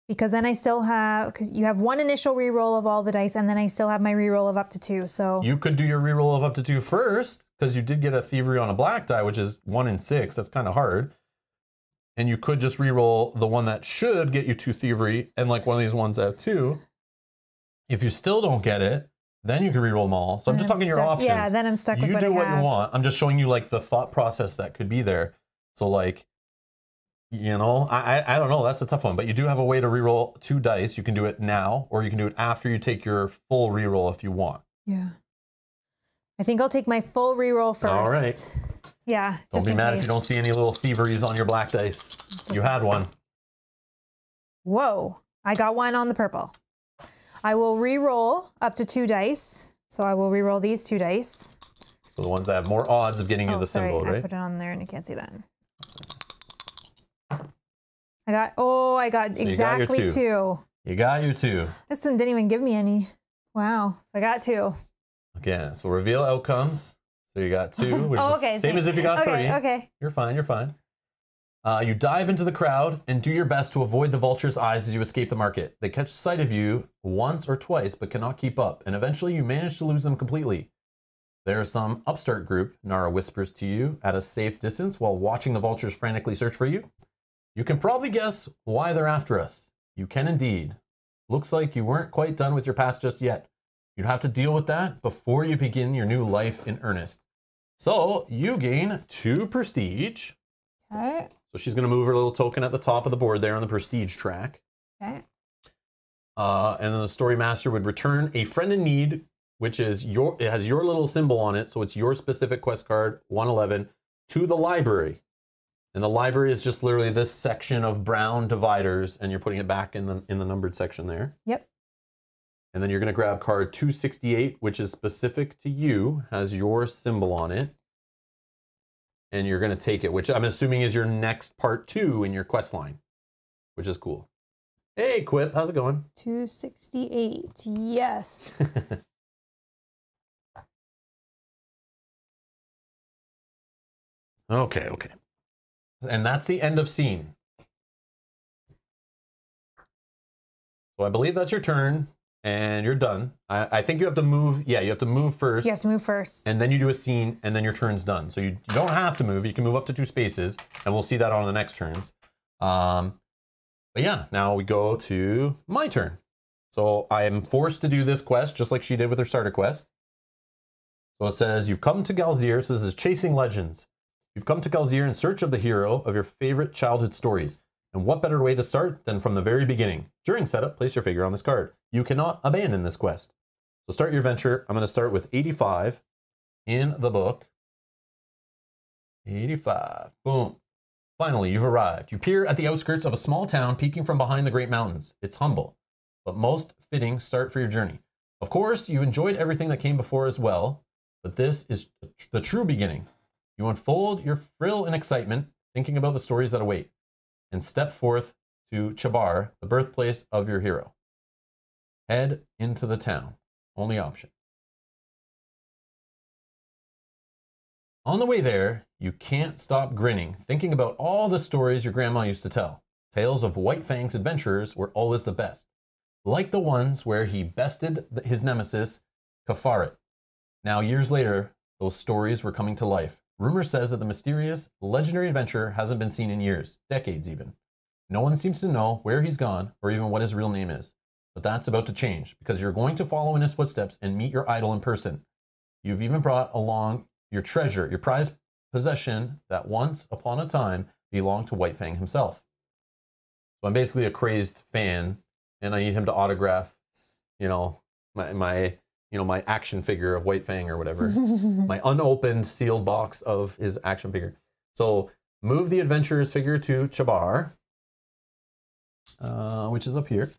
Because then I still have, because you have one initial reroll of all the dice, and then I still have my reroll of up to two. So You could do your reroll of up to two first because you did get a thievery on a black die, which is one in six. That's kind of hard. And you could just reroll the one that should get you two thievery, and like one of these ones that have two. If you still don't get it, then you can reroll them all. So I'm then just talking your options. Yeah, then I'm stuck with you do I what have. you want. I'm just showing you like the thought process that could be there. So like you know, I, I I don't know. That's a tough one, but you do have a way to reroll two dice. You can do it now, or you can do it after you take your full reroll if you want. Yeah. I think I'll take my full reroll first. All right. Yeah. Don't just be mad if you don't see any little thieveries on your black dice. You had one. Whoa. I got one on the purple. I will re-roll up to two dice. So I will re-roll these two dice. So the ones that have more odds of getting you oh, the sorry. symbol, I right? put it on there and you can't see that. I got, oh, I got you got your exactly two. two. You got your two. This one didn't even give me any. Wow. I got two. Okay, so reveal outcomes. So you got two, which Oh, is okay. same same. as if you got okay, three. Okay. You're fine. You're fine. Uh, you dive into the crowd and do your best to avoid the vulture's eyes as you escape the market. They catch sight of you once or twice, but cannot keep up, and eventually you manage to lose them completely. There is some upstart group, Nara whispers to you at a safe distance while watching the vultures frantically search for you. You can probably guess why they're after us. You can indeed. Looks like you weren't quite done with your past just yet. You'd have to deal with that before you begin your new life in earnest. So you gain two prestige. Okay. So she's going to move her little token at the top of the board there on the prestige track. Okay. Uh, and then the story master would return a friend in need, which is your it has your little symbol on it, so it's your specific quest card 111 to the library. And the library is just literally this section of brown dividers, and you're putting it back in the in the numbered section there. Yep. And then you're going to grab card 268, which is specific to you, has your symbol on it. And you're going to take it, which I'm assuming is your next part two in your quest line, which is cool. Hey, Quip, how's it going? 268. Yes. Okay, okay. And that's the end of scene. So I believe that's your turn, and you're done. I, I think you have to move. Yeah, you have to move first, you have to move first. and then you do a scene, and then your turn's done. So you, you don't have to move. You can move up to two spaces, and we'll see that on the next turns. Um, but yeah, now we go to my turn. So I am forced to do this quest just like she did with her starter quest. So it says, You've come to Galzyr. So this is Chasing Legends. You've come to Galzyr in search of the hero of your favorite childhood stories. And what better way to start than from the very beginning? During setup, place your figure on this card. You cannot abandon this quest. So start your venture. I'm going to start with 85 in the book. 85. Boom. Finally, you've arrived. You peer at the outskirts of a small town peeking from behind the great mountains. It's humble, but most fitting start for your journey. Of course, you enjoyed everything that came before as well, but this is the true beginning. You unfold your thrill and excitement, thinking about the stories that await, and step forth to Chabar, the birthplace of your hero. Head into the town. Only option. On the way there, you can't stop grinning, thinking about all the stories your grandma used to tell. Tales of White Fang's adventures were always the best, like the ones where he bested his nemesis, Kafarit. Now, years later, those stories were coming to life. Rumor says that the mysterious, legendary adventurer hasn't been seen in years, decades even. No one seems to know where he's gone or even what his real name is. But that's about to change because you're going to follow in his footsteps and meet your idol in person. You've even brought along your treasure, your prized possession that once upon a time belonged to White Fang himself. So I'm basically a crazed fan, and I need him to autograph, you know, my my you know my action figure of White Fang or whatever, my unopened sealed box of his action figure. So move the adventurer's figure to Chabar, uh, which is up here,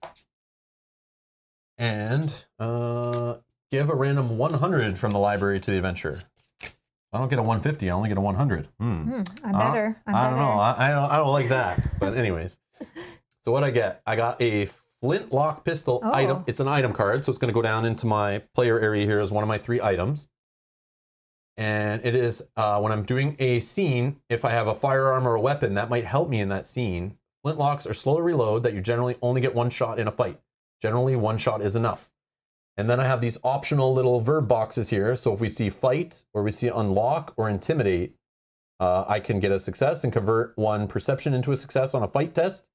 and uh, give a random 100 from the library to the adventurer. I don't get a 150. I only get a 100. Hmm. Hmm, I'm better. I'm I don't know. I, I don't. I don't like that. But anyways, so what I get? I got a flintlock pistol Oh. item. It's an item card, so it's going to go down into my player area here as one of my three items. And it is uh, when I'm doing a scene. If I have a firearm or a weapon, that might help me in that scene. Flintlocks are slow to reload. That you generally only get one shot in a fight. Generally, one shot is enough. And then I have these optional little verb boxes here. So if we see fight, or we see unlock or intimidate, uh, I can get a success and convert one perception into a success on a fight test,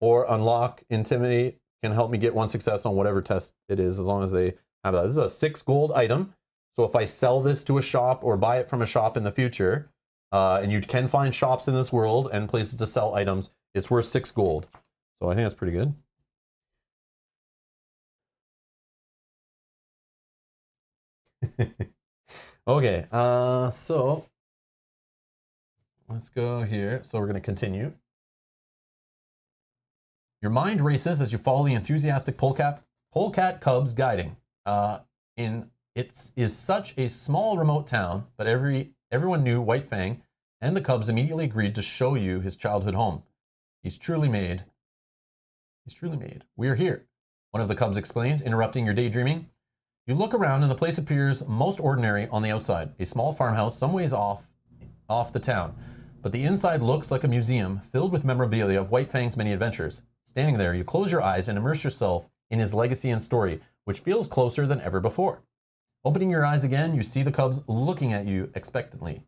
or unlock, intimidate can help me get one success on whatever test it is, as long as they have that. This is a six gold item. So if I sell this to a shop or buy it from a shop in the future, uh, and you can find shops in this world and places to sell items. It's worth six gold. So I think that's pretty good. okay, uh, so let's go here. So we're going to continue. Your mind races as you follow the enthusiastic polecat, polecat cubs guiding. Uh, in it is such a small remote town, but every everyone knew White Fang, and the cubs immediately agreed to show you his childhood home. He's truly made. He's truly made. We are here. One of the cubs explains, interrupting your daydreaming. You look around and the place appears most ordinary on the outside, a small farmhouse some ways off off the town. But the inside looks like a museum filled with memorabilia of White Fang's many adventures. Standing there, you close your eyes and immerse yourself in his legacy and story, which feels closer than ever before. Opening your eyes again, you see the cubs looking at you expectantly.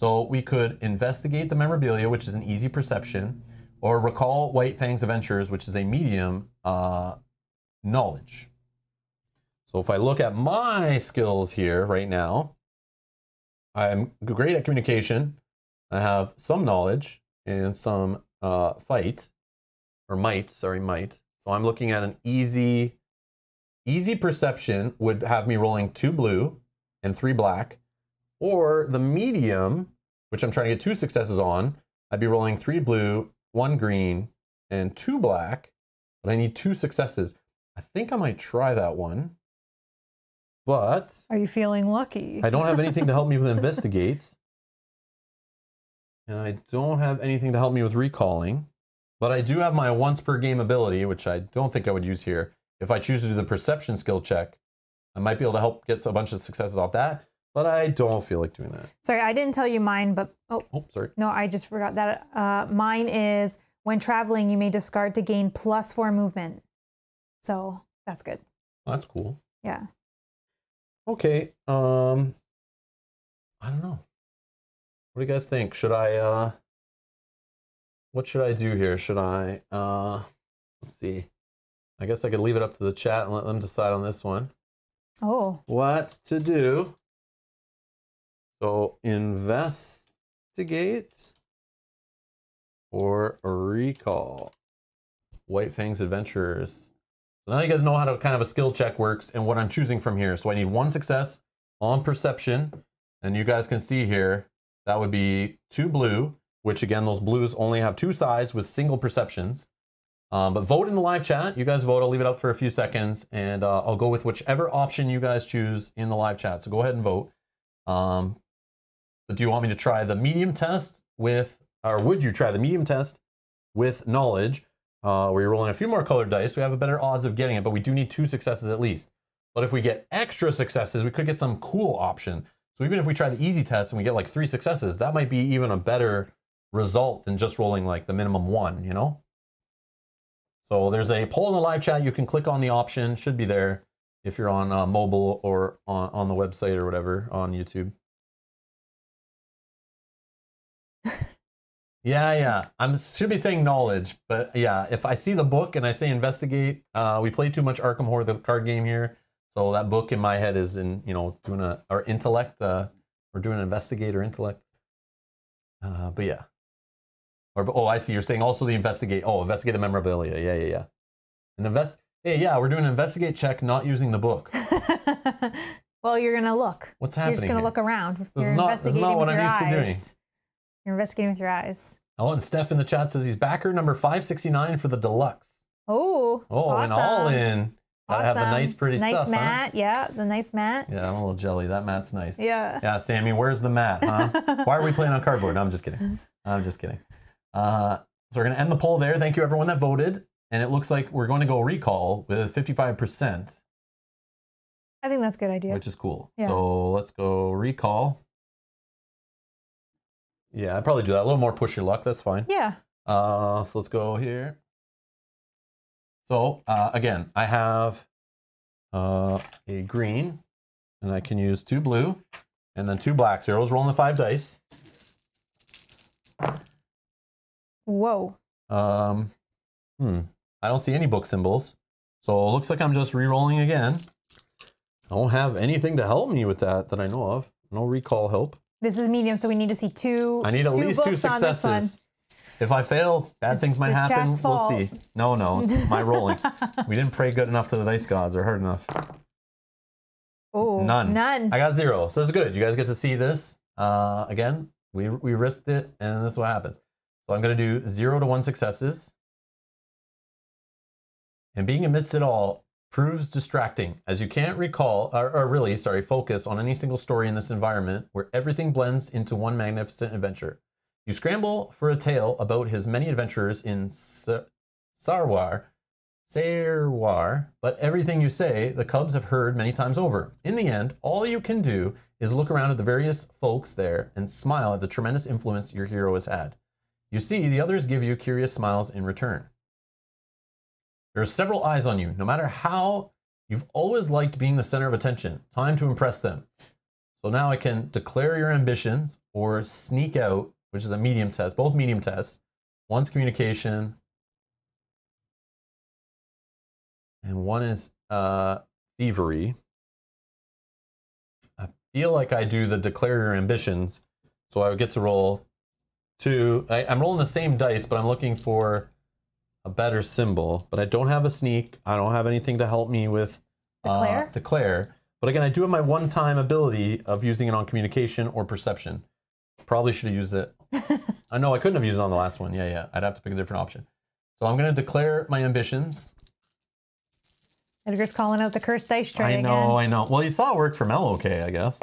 So we could investigate the memorabilia, which is an easy perception, or recall White Fang's adventures, which is a medium uh, knowledge. So if I look at my skills here right now, I'm great at communication. I have some knowledge and some uh, fight, or might, sorry, might. So I'm looking at an easy, easy perception would have me rolling two blue and three black, or the medium, which I'm trying to get two successes on, I'd be rolling three blue, one green, and two black, but I need two successes. I think I might try that one. But Are you feeling lucky? I don't have anything to help me with investigates. And I don't have anything to help me with recalling. But I do have my once per game ability, which I don't think I would use here. If I choose to do the perception skill check, I might be able to help get a bunch of successes off that. But I don't feel like doing that. Sorry, I didn't tell you mine, but oh Oh, sorry. no, I just forgot that. Uh, mine is when traveling, you may discard to gain plus four movement. So that's good. That's cool. Yeah. Okay. Um I don't know. What do you guys think? Should I uh what should I do here? Should I uh let's see. I guess I could leave it up to the chat and let them decide on this one. Oh, What to do? So investigate or recall. White Fang's Adventurers. So now you guys know how to kind of a skill check works and what I'm choosing from here. So I need one success on perception. And you guys can see here, that would be two blue, which again, those blues only have two sides with single perceptions. Um, but vote in the live chat. You guys vote. I'll leave it up for a few seconds and uh, I'll go with whichever option you guys choose in the live chat. So go ahead and vote. Um, but do you want me to try the medium test with, or would you try the medium test with knowledge, uh, where you're rolling a few more colored dice? We have a better odds of getting it, but we do need two successes at least. But if we get extra successes, we could get some cool option. So even if we try the easy test and we get like three successes, that might be even a better result than just rolling like the minimum one, you know? So there's a poll in the live chat. You can click on the option, should be there if you're on uh, mobile or on, on the website or whatever on YouTube. Yeah, yeah. I'm should be saying knowledge, but yeah, if I see the book and I say investigate, uh, we play too much Arkham Horror, the card game here. So that book in my head is in, you know, doing a or intellect, uh, we're doing an investigate or intellect. Uh, but yeah. Or oh, I see. You're saying also the investigate. Oh, investigate the memorabilia. Yeah, yeah, yeah. And invest. Hey, yeah, we're doing an investigate check, not using the book. well, you're gonna look. What's happening? You're just gonna here? look around. is you're not- this is investigating not what with I'm your used to eyes. doing. You're investigating with your eyes. Oh, and Steph in the chat says he's backer number 569 for the deluxe. Oh. Oh, awesome. and all in. Gotta have the nice, pretty nice stuff. huh? mat. Yeah, the nice mat. Yeah, I'm a little jelly. That mat's nice. Yeah. Yeah, Sammy, where's the mat, huh? Why are we playing on cardboard? No, I'm just kidding. I'm just kidding. Uh, so we're going to end the poll there. Thank you, everyone that voted. And it looks like we're going to go recall with 55%, I think that's a good idea. which is cool. Yeah. So let's go recall. Yeah, I'd probably do that. A little more push your luck. That's fine. yeah. Uh, so let's go here. So uh, again, I have uh, a green, and I can use two blue, and then two black zeros. Rolling the five dice. Whoa. Um, hmm. I don't see any book symbols, so it looks like I'm just re-rolling again. I don't have anything to help me with that that I know of. No recall help. This is medium, so we need to see two. I need at two least two successes. If I fail, bad things might happen. We'll fault. see. No, no, it's my rolling. we didn't pray good enough to the dice gods or hard enough. Oh, None. None. I got zero. So this is good. You guys get to see this. Uh, again, we, we risked it, and this is what happens. So I'm going to do zero to one successes. And being amidst it all proves distracting, as you can't recall, or, or really, sorry, focus on any single story in this environment where everything blends into one magnificent adventure. You scramble for a tale about his many adventures in Sa- Sarwar, Sarwar, but everything you say, the Cubs have heard many times over. In the end, all you can do is look around at the various folks there and smile at the tremendous influence your hero has had. You see, the others give you curious smiles in return. There are several eyes on you, no matter how you've always liked being the center of attention. Time to impress them. So now I can declare your ambitions or sneak out, which is a medium test, both medium tests. One's communication, and one is uh, thievery. I feel like I do the declare your ambitions, so I would get to roll two. I, I'm rolling the same dice, but I'm looking for a better symbol. But I don't have a sneak. I don't have anything to help me with uh, Declare? declare. But again, I do have my one-time ability of using it on communication or perception. Probably should have used it. I know I couldn't have used it on the last one. Yeah, yeah. I'd have to pick a different option. So I'm going to declare my ambitions. Edgar's calling out the cursed dice tray I again. know, I know. Well, you saw it work for Mel okay, I guess.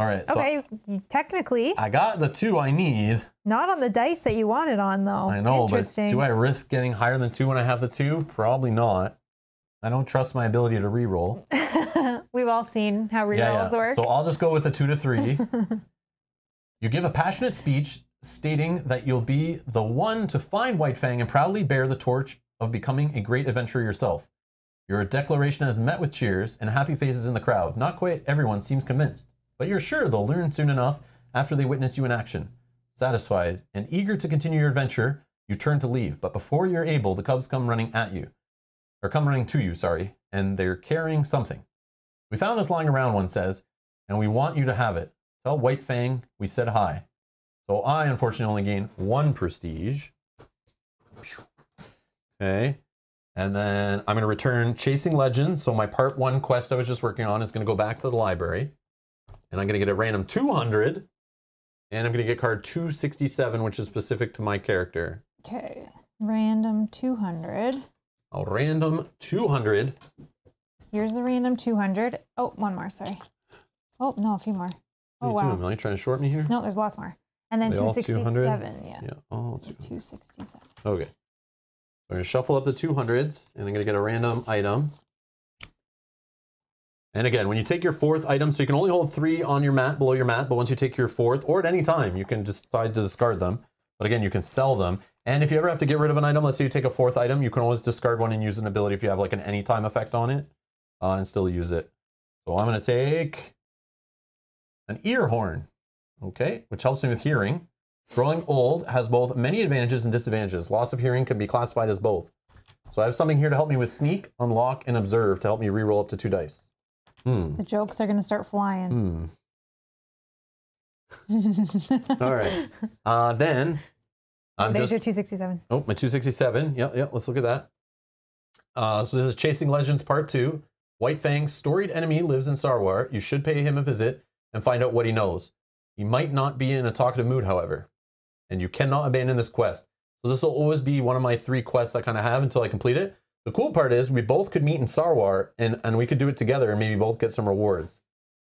All right. Okay, you- technically, I got the two I need. not on the dice that you wanted on though. I know, but do I risk getting higher than two when I have the two? Probably not. I don't trust my ability to re-roll. We've all seen how rerolls Yeah, yeah. work. So I'll just go with a two to three. you give a passionate speech stating that you'll be the one to find White Fang and proudly bear the torch of becoming a great adventurer yourself. Your declaration has met with cheers and happy faces in the crowd. Not quite everyone seems convinced, but you're sure they'll learn soon enough after they witness you in action. Satisfied and eager to continue your adventure, you turn to leave, but before you're able, the cubs come running at you. Or come running to you, sorry, and they're carrying something. We found this lying around, one says, and we want you to have it. Tell White Fang we said hi. So I unfortunately only gain one prestige. Okay. And then I'm going to return Chasing Legends. So my part one quest I was just working on is going to go back to the library. And I'm going to get a random 200. And I'm going to get card 267, which is specific to my character. okay, random 200. A random 200. Here's the random 200. Oh, one more, sorry. Oh, no, a few more. What Oh, are you doing, wow. Melanie? Trying to short me here? No, there's lots more. And then They 267. Yeah. Yeah. Oh, two- 267. Okay. I'm going to shuffle up the 200s and I'm going to get a random item. And again, when you take your fourth item, so you can only hold three on your mat, below your mat, but once you take your fourth, or at any time, you can decide to discard them. But again, you can sell them. And if you ever have to get rid of an item, let's say you take a fourth item, you can always discard one and use an ability if you have like an anytime effect on it uh, and still use it. So I'm going to take an ear horn, okay, which helps me with hearing. Growing old has both many advantages and disadvantages. Loss of hearing can be classified as both. So I have something here to help me with sneak, unlock, and observe to help me reroll up to two dice. Hmm. The jokes are going to start flying. Hmm. All right. Uh, then I'm There's just your 267. oh my 267. Yeah, yeah. Let's look at that. Uh, so this is Chasing Legends Part Two. White Fang's storied enemy lives in Sarwar. You should pay him a visit and find out what he knows. He might not be in a talkative mood, however, and you cannot abandon this quest. So this will always be one of my three quests I kind of have until I complete it. The cool part is we both could meet in Sarwar and, and we could do it together and maybe both get some rewards.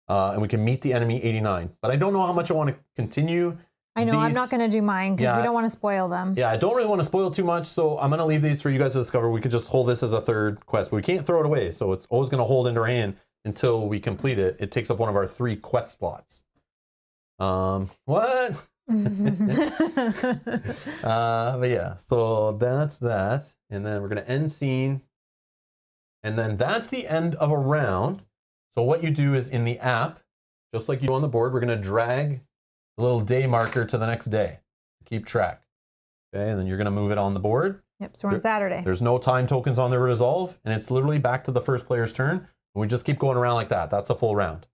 Uh, and we can meet the enemy 89. But I don't know how much I want to continue. I know, I'm not going to do mine because Yeah. we don't want to spoil them. Yeah, I don't really want to spoil too much, so I'm going to leave these for you guys to discover. We could just hold this as a third quest, but we can't throw it away. So it's always going to hold in our hand until we complete it. It takes up one of our three quest slots. Um, what? Uh, but yeah, so that's that. And then we're going to end scene. And then that's the end of a round. So what you do is in the app, just like you do on the board, we're going to drag the little day marker to the next day. Keep track. Okay, and then you're going to move it on the board. yep, so we're on Saturday. There's no time tokens on the resolve, and it's literally back to the first player's turn. And we just keep going around like that. That's a full round.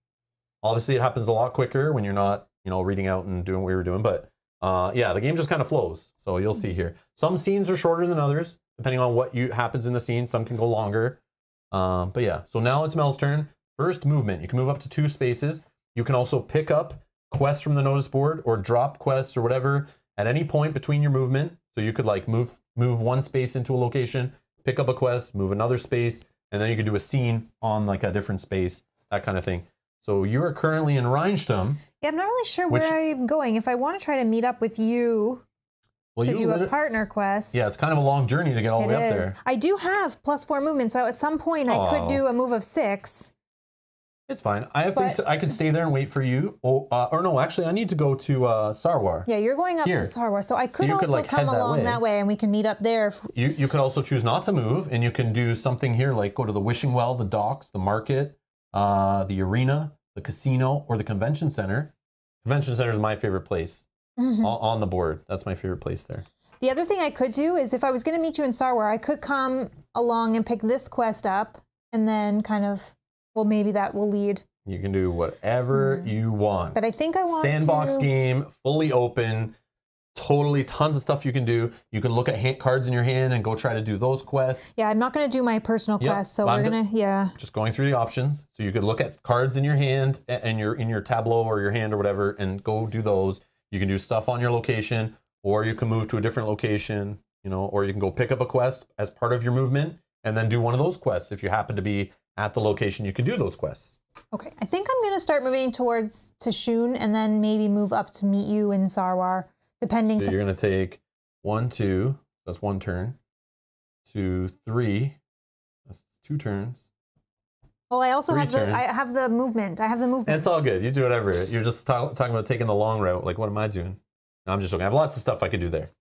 Obviously, it happens a lot quicker when you're not, you know, reading out and doing what we were doing. But uh, yeah, the game just kind of flows. So you'll see here. Some scenes are shorter than others, depending on what you happens in the scene. Some can go longer. Um, but yeah, so now it's Mel's turn. First movement. You can move up to two spaces. You can also pick up quests from the notice board or drop quests or whatever at any point between your movement. So you could like move move one space into a location, pick up a quest, move another space, and then you could do a scene on like a different space, that kind of thing. So you are currently in Rheinstamm. Yeah, I'm not really sure Which- where I'm going. If I want to try to meet up with you Well, to you do a partner quest. yeah, it's kind of a long journey to get all the way up there. I do have plus four movement, so at some point I Oh. could do a move of six. It's fine. I have. But- To, I could stay there and wait for you. Oh, uh, or no, actually, I need to go to uh, Sarwar. Yeah, you're going up Here. to Sarwar, so I could you also could, like, come head that along way. that way and we can meet up there. If, You you could also choose not to move, and you can do something here, like go to the wishing well, the docks, the market, uh, the arena, the casino, or the convention center. Convention center is my favorite place Mm-hmm. on, on the board. That's my favorite place there. The other thing I could do is if I was going to meet you in Sarwar, I could come along and pick this quest up and then kind of, well, maybe that will lead. You can do whatever you want. Hmm. But I think I want sandbox to- game, fully open, totally tons of stuff you can do. You can look at hand, cards in your hand and go try to do those quests. Yeah, I'm not going to do my personal Yep, quest, so I'm we're going to, yeah. Just going through the options, so you could look at cards in your hand and your in your tableau or your hand or whatever, and go do those. You can do stuff on your location, or you can move to a different location. You know, or you can go pick up a quest as part of your movement, and then do one of those quests if you happen to be at the location. You can do those quests. Okay, I think I'm going to start moving towards Tashun and then maybe move up to meet you in Sarwar, depending. So you're gonna take one, two. That's one turn. Two, three. That's two turns. well, I also three have the I have the movement. I have the And movement. it's all good. You do whatever. You're just ta- talking about taking the long route. Like, what am I doing? No, I'm just joking. I have lots of stuff I could do there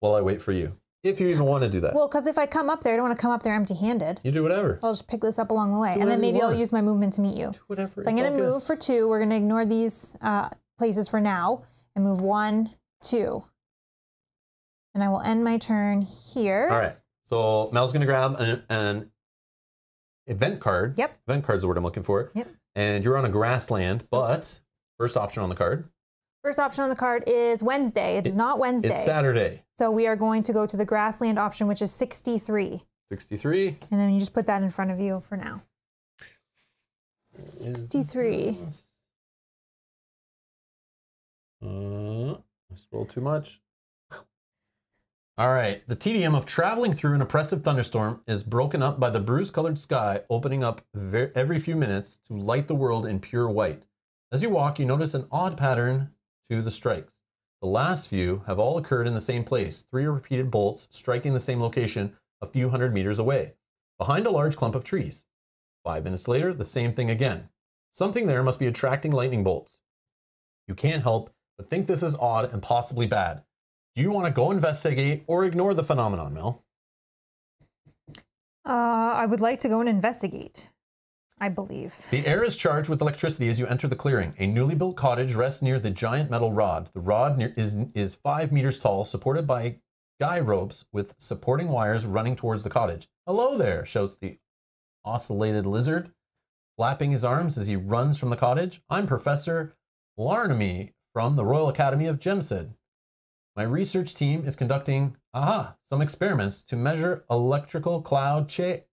while I wait for you. If you even want to do that, Well, because if I come up there, I don't want to come up there empty-handed. you do whatever. I'll just pick this up along the way, and then maybe I'll use my movement to meet you. Do whatever. So I'm going to move for two. We're going to ignore these uh, places for now and move one, two. And I will end my turn here. All right. So Mel's gonna grab an, an event card. Yep. Event card's is the word I'm looking for. Yep. And you're on a grassland, but first option on the card. First option on the card is Wednesday. It is not Wednesday. It's Saturday. So we are going to go to the grassland option, which is 63. 63. And then you just put that in front of you for now. 63. Uh, scroll too much. All right. The tedium of traveling through an oppressive thunderstorm is broken up by the bruise colored sky opening up ver- every few minutes to light the world in pure white. As you walk, you notice an odd pattern to the strikes. The last few have all occurred in the same place, three repeated bolts striking the same location a few hundred meters away, behind a large clump of trees. Five minutes later, the same thing again. Something there must be attracting lightning bolts. You can't help but think this is odd and possibly bad. Do you want to go investigate or ignore the phenomenon, Mel? Uh, I would like to go and investigate, I believe. The air is charged with electricity as you enter the clearing. A newly built cottage rests near the giant metal rod. The rod near, is, is five meters tall, supported by guy ropes with supporting wires running towards the cottage. Hello there, shouts the ocellated lizard, flapping his arms as he runs from the cottage. I'm Professor Larnamy from the Royal Academy of Jemsed. My research team is conducting, aha, some experiments to measure electrical cloud cha-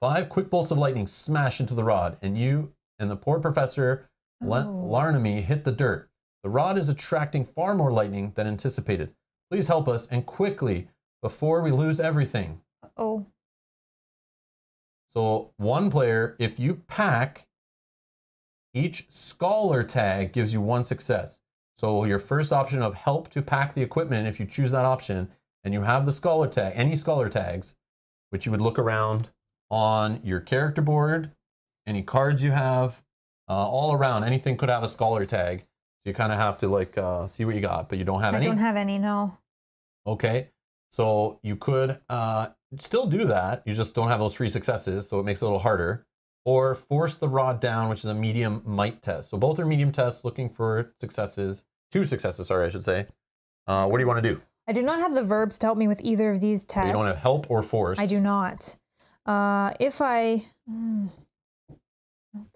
Five quick bolts of lightning smash into the rod, and you and the poor professor Oh. Larnamy hit the dirt. The rod is attracting far more lightning than anticipated. Please help us and quickly before we lose everything. Oh, So, one player, if you pack, each scholar tag gives you one success. So, your first option of help to pack the equipment, if you choose that option, and you have the scholar tag, any scholar tags, which you would look around on your character board, any cards you have, uh, all around, anything could have a scholar tag. So, you kind of have to like uh, see what you got, but you don't have I any. I don't have any, no. Okay. So you could uh, still do that. You just don't have those three successes, so it makes it a little harder. Or force the rod down, which is a medium might test. So both are medium tests looking for successes. Two successes, sorry, I should say. Uh, what do you want to do? I do not have the verbs to help me with either of these So tests. you don't have help or force. I do not. Uh, if I. No,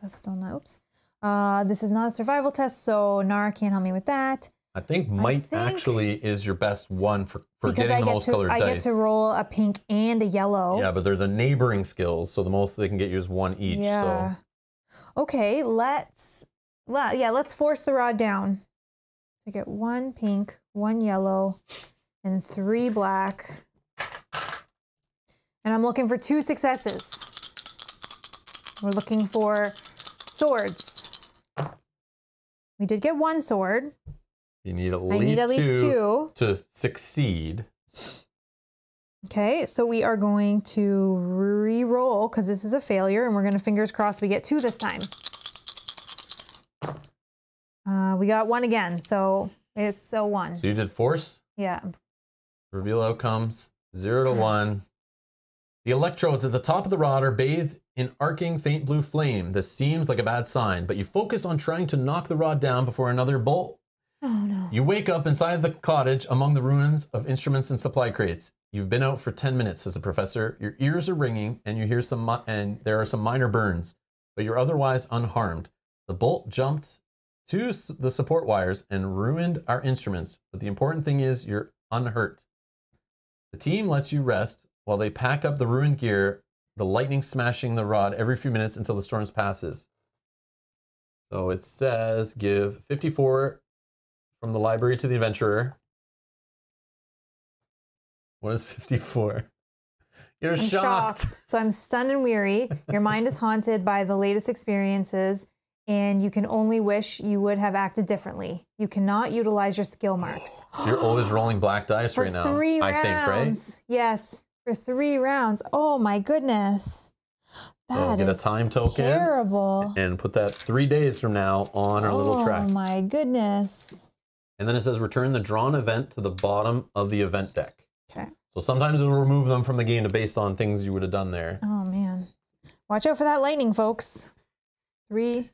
that's still not. Oops. Uh, this is not a survival test, so Nara can't help me with that. I think might think- actually is your best one for, for because getting I the get most to colored I dice. get to roll a pink and a yellow. Yeah, but they're the neighboring skills, so the most they can get you is one each. Yeah. Okay, let's let, yeah, let's force the rod down. I get one pink, one yellow, and three black. And I'm looking for two successes. We're looking for swords. We did get one sword. You need at least, need at least two, two. to succeed. Okay, so we are going to re-roll because this is a failure, and we're going to fingers crossed we get two this time. Uh, we got one again, so it's so one. So you did force, Yeah. reveal outcomes, zero to one. The electrodes at the top of the rod are bathed in arcing faint blue flame. This seems like a bad sign, but you focus on trying to knock the rod down before another bolt Oh no. You wake up inside the cottage among the ruins of instruments and supply crates. You've been out for 10 minutes, says the professor. Your ears are ringing and you hear some and there are some minor burns, but you're otherwise unharmed. The bolt jumped to the support wires and ruined our instruments, but the important thing is you're unhurt. The team lets you rest while they pack up the ruined gear, the lightning smashing the rod every few minutes until the storm passes. So it says give 54 from the library to the adventurer. What is 54? You're I'm shocked. shocked. So I'm stunned and weary. Your mind is haunted by the latest experiences, and you can only wish you would have acted differently. You cannot utilize your skill marks. You're always rolling black dice For right now. three I rounds. think, right? Yes, for three rounds. Oh my goodness. So That get a time token terrible. And put that three days from now on our little track. Oh my goodness. And then it says return the drawn event to the bottom of the event deck. Okay. So sometimes it'll remove them from the game to based on things you would have done there. Oh man. Watch out for that lightning, folks. Three.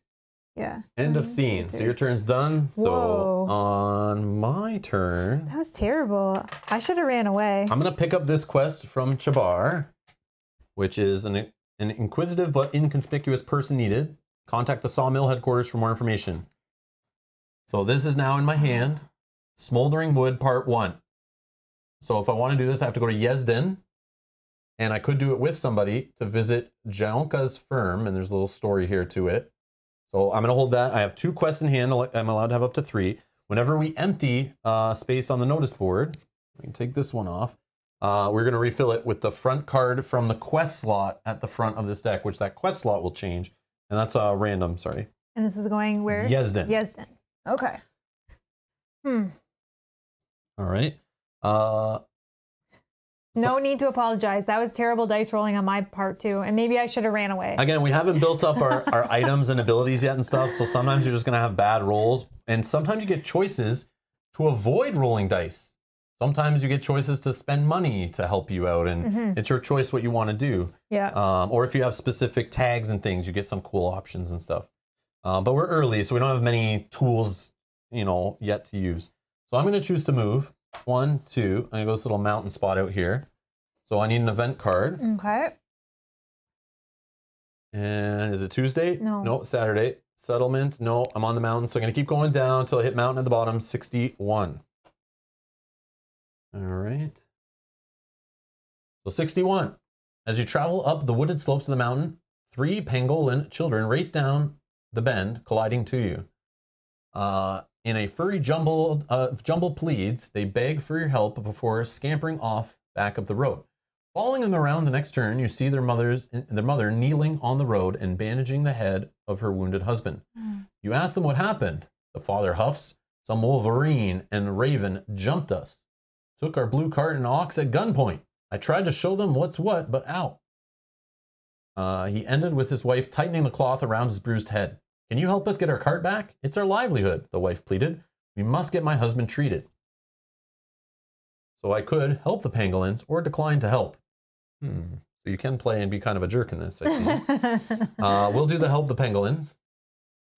Yeah. End of oh, two, scene. So your turn's done. So on my turn, That was terrible. I should have ran away. I'm gonna pick up this quest from Chabar, which is an an inquisitive but inconspicuous person needed. Contact the sawmill headquarters for more information. So this is now in my hand. Smoldering Wood Part One. So if I want to do this, I have to go to Yezden, and I could do it with somebody to visit Jaonka's firm, and there's a little story here to it. So I'm gonna hold that. I have two quests in hand. I'm allowed to have up to three. Whenever we empty uh, space on the notice board, we can take this one off. Uh, we're going to refill it with the front card from the quest slot at the front of this deck, which that quest slot will change. And that's uh, random, sorry. And this is going where? Yezden. Yezden. Okay. Hmm. All right. Uh, No need to apologize. That was terrible dice rolling on my part too. And maybe I should have ran away. again, we haven't built up our, our items and abilities yet and stuff. So sometimes you're just going to have bad rolls. And sometimes you get choices to avoid rolling dice. Sometimes you get choices to spend money to help you out. And Mhm. it's your choice what you want to do. Yeah. Um, or if you have specific tags and things, you get some cool options and stuff. Um, but we're early, so we don't have many tools, you know, yet to use. So I'm going to choose to move. One, two. I'm to go this little mountain spot out here. So I need an event card. Okay. And is it Tuesday? No. No, Saturday. Settlement. No, I'm on the mountain. So I'm going to keep going down until I hit mountain at the bottom, 61. All right. So 61. As you travel up the wooded slopes of the mountain, three pangolin children race down the bend, colliding to you. Uh, in a furry jumble of jumble pleads, they beg for your help before scampering off back up the road. Following them around the next turn, you see their mother's their mother kneeling on the road and bandaging the head of her wounded husband. Mm. You ask them what happened. The father huffs, Some Wolverine and Raven jumped us, took our blue cart and ox at gunpoint. I tried to show them what's what, but out. Uh, he ended with his wife tightening the cloth around his bruised head. Can you help us get our cart back? It's our livelihood, the wife pleaded. We must get my husband treated. So I could help the pangolins or decline to help. Hmm. So you can play and be kind of a jerk in this, I see. Uh, we'll do the help the pangolins.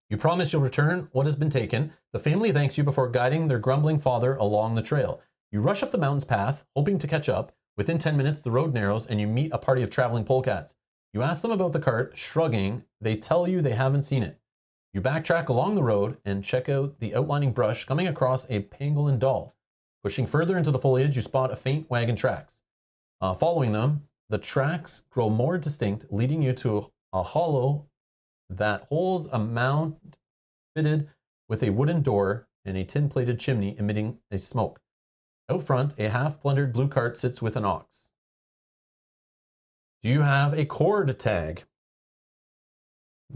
You promise you'll return what has been taken. The family thanks you before guiding their grumbling father along the trail. You rush up the mountain's path, hoping to catch up. Within 10 minutes, the road narrows and you meet a party of traveling polecats. You ask them about the cart, shrugging. They tell you they haven't seen it. You backtrack along the road and check out the outlining brush coming across a pangolin doll. Pushing further into the foliage, you spot a faint wagon tracks. Uh, following them, the tracks grow more distinct, leading you to a hollow that holds a mound fitted with a wooden door and a tin plated chimney emitting a smoke. Out front, a half plundered blue cart sits with an ox. Do you have a cord tag?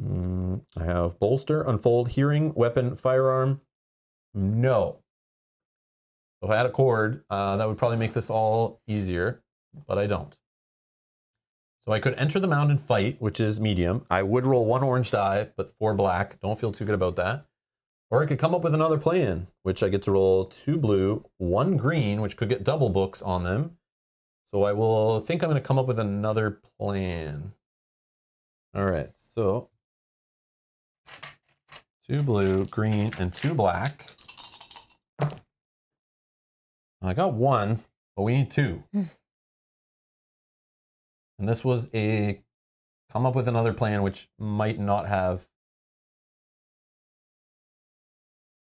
Mm, I have bolster, unfold, hearing, weapon, firearm. No. If I had a cord, uh, that would probably make this all easier, but I don't. So I could enter the mound and fight, which is medium. I would roll one orange die, but four black. Don't feel too good about that. Or I could come up with another plan, which I get to roll two blue, one green, which could get double books on them. So I will think I'm going to come up with another plan. All right, so two blue, green, and two black. I got one, but we need two. and this was a come up with another plan, which might not have.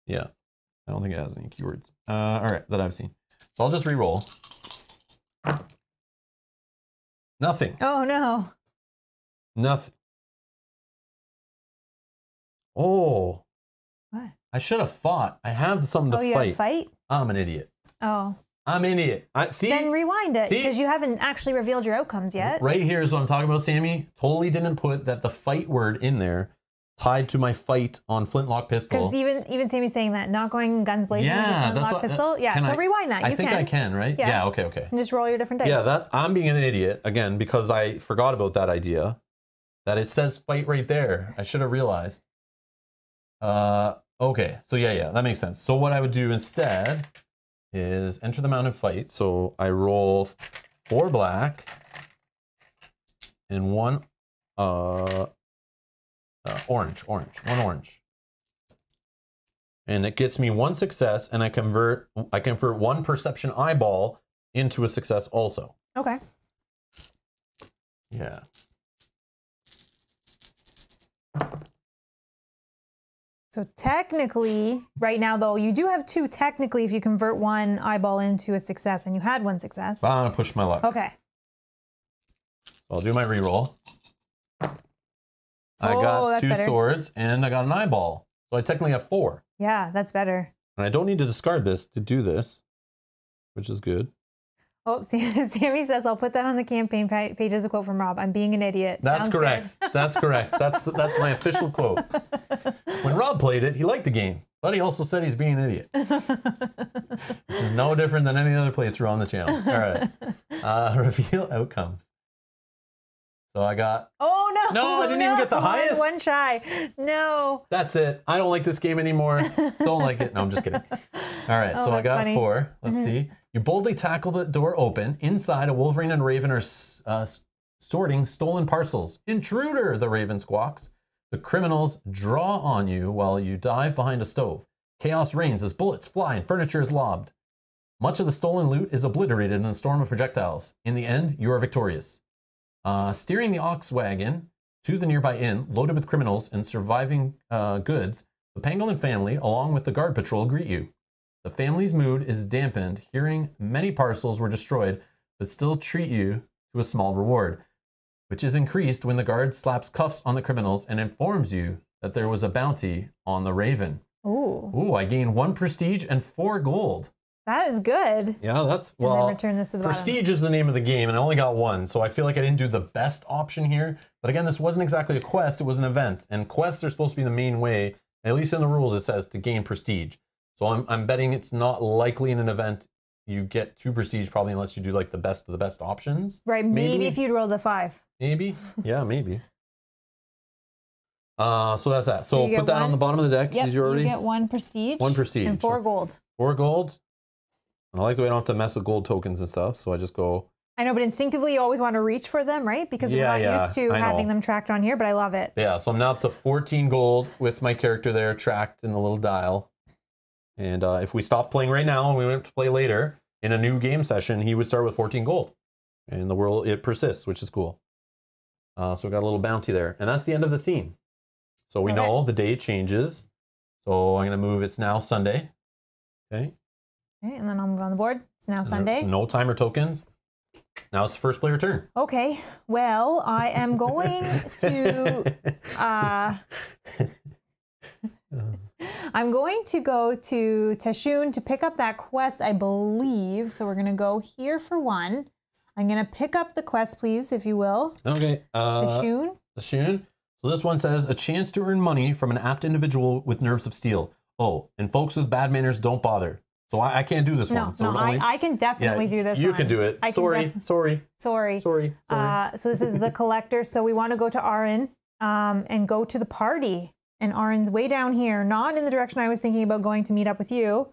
Yeah, I don't think it has any keywords. Uh, all right, that I've seen. So I'll just re-roll. Nothing. Oh no. Nothing. Oh, What? I should have fought. I have something to oh, you fight. have fight? I'm an idiot. Oh. I'm an idiot. I see. Then rewind it because you haven't actually revealed your outcomes yet. Right here is what I'm talking about, Sammy. Totally didn't put that the fight word in there, tied to my fight on flintlock pistol. Because even even Sammy's saying that not going guns blazing Yeah, flintlock what- uh, pistol. Yeah, so I- rewind that. You I think can. I can, right? Yeah. okay, okay. And just roll your different dice. Yeah, that I'm being an idiot again because I forgot about that idea. That it says fight right there. I should have realized. Uh okay. So yeah, yeah, that makes sense. So what I would do instead is enter the mounted fight. So I roll four black and one uh, uh orange, orange, one orange. And it gets me one success and I convert I convert one perception eyeball into a success also. Okay. Yeah. So technically, right now though, you do have two. Technically, if you convert one eyeball into a success, and you had one success. But I'm gonna push my luck. Okay. I'll do my reroll. I Oh, got two better. swords and I got an eyeball. So I technically have four. Yeah, that's better. And I don't need to discard this to do this, which is good. Oh, Sammy says I'll put that on the campaign pa- page as a quote from Rob. I'm being an idiot. That's Sounds correct. That's correct. That's that's my official quote. When Rob played it, he liked the game, but he also said he's being an idiot. No different than any other playthrough on the channel. All right. Uh, reveal outcomes. So I got oh no! No, I didn't even get the highest. One shy. No. That's it. I don't like this game anymore. Don't like it. No, I'm just kidding. All right, Oh, so I got funny. Four. Let's see. You boldly tackle the door open. Inside, a Wolverine and Raven are uh, sorting stolen parcels. Intruder, the Raven squawks. The criminals draw on you while you dive behind a stove. Chaos reigns as bullets fly and furniture is lobbed. Much of the stolen loot is obliterated in a storm of projectiles. In the end, you are victorious. Uh, steering the ox wagon to the nearby inn, loaded with criminals and surviving uh, goods, the Pangolin family, along with the guard patrol, greet you. The family's mood is dampened, hearing many parcels were destroyed, but still treat you to a small reward, which is increased when the guard slaps cuffs on the criminals and informs you that there was a bounty on the Raven. Ooh, Ooh, I gain one prestige and four gold. that is good. Yeah, that's And well. return this to the bottom. Prestige is the name of the game, and I only got one, so I feel like I didn't do the best option here. But again, this wasn't exactly a quest; it was an event, and quests are supposed to be the main way. At least in the rules, it says to gain prestige. So I'm I'm betting it's not likely in an event you get two prestige, probably unless you do like the best of the best options. Right, maybe, Maybe. if you'd roll the five. Maybe, yeah, maybe. Uh, so that's that. So So, put that on the bottom of the deck. Yep, Did you already? you get one prestige. one prestige. and four gold. Four gold. And I like the way I don't have to mess with gold tokens and stuff. So I just go I know, but instinctively you always want to reach for them, right? Because Yeah, we're not yeah, used to having them tracked on here, but I love it. Yeah, so I'm now up to 14 gold with my character there tracked in the little dial. And uh, if we stop playing right now and we went to play later in a new game session, he would start with 14 gold. And the world, it persists, which is cool. Uh, so we got a little bounty there. And that's the end of the scene. So we Okay. know the day changes. So I'm going to move it's now Sunday. Okay. Okay, and then I'll move on the board. It's now And Sunday. No timer tokens. Now it's the first player turn. Okay, well, I am going to. Uh, I'm going to go to Tashun to pick up that quest, I believe. So we're going to go here for one. I'm going to pick up the quest, please, if you will. okay. Uh, Tashun. Shun. So this one says a chance to earn money from an apt individual with nerves of steel. Oh, and folks with bad manners don't bother. So I, I can't do this No, one. So no, only- I, I can definitely do this one. You one. can do it. I sorry, sorry, Sorry. sorry, sorry. Uh, so this is the collector. So we want to go to Arin um, and go to the party. And Arin's way down here, not in the direction I was thinking about going to meet up with you,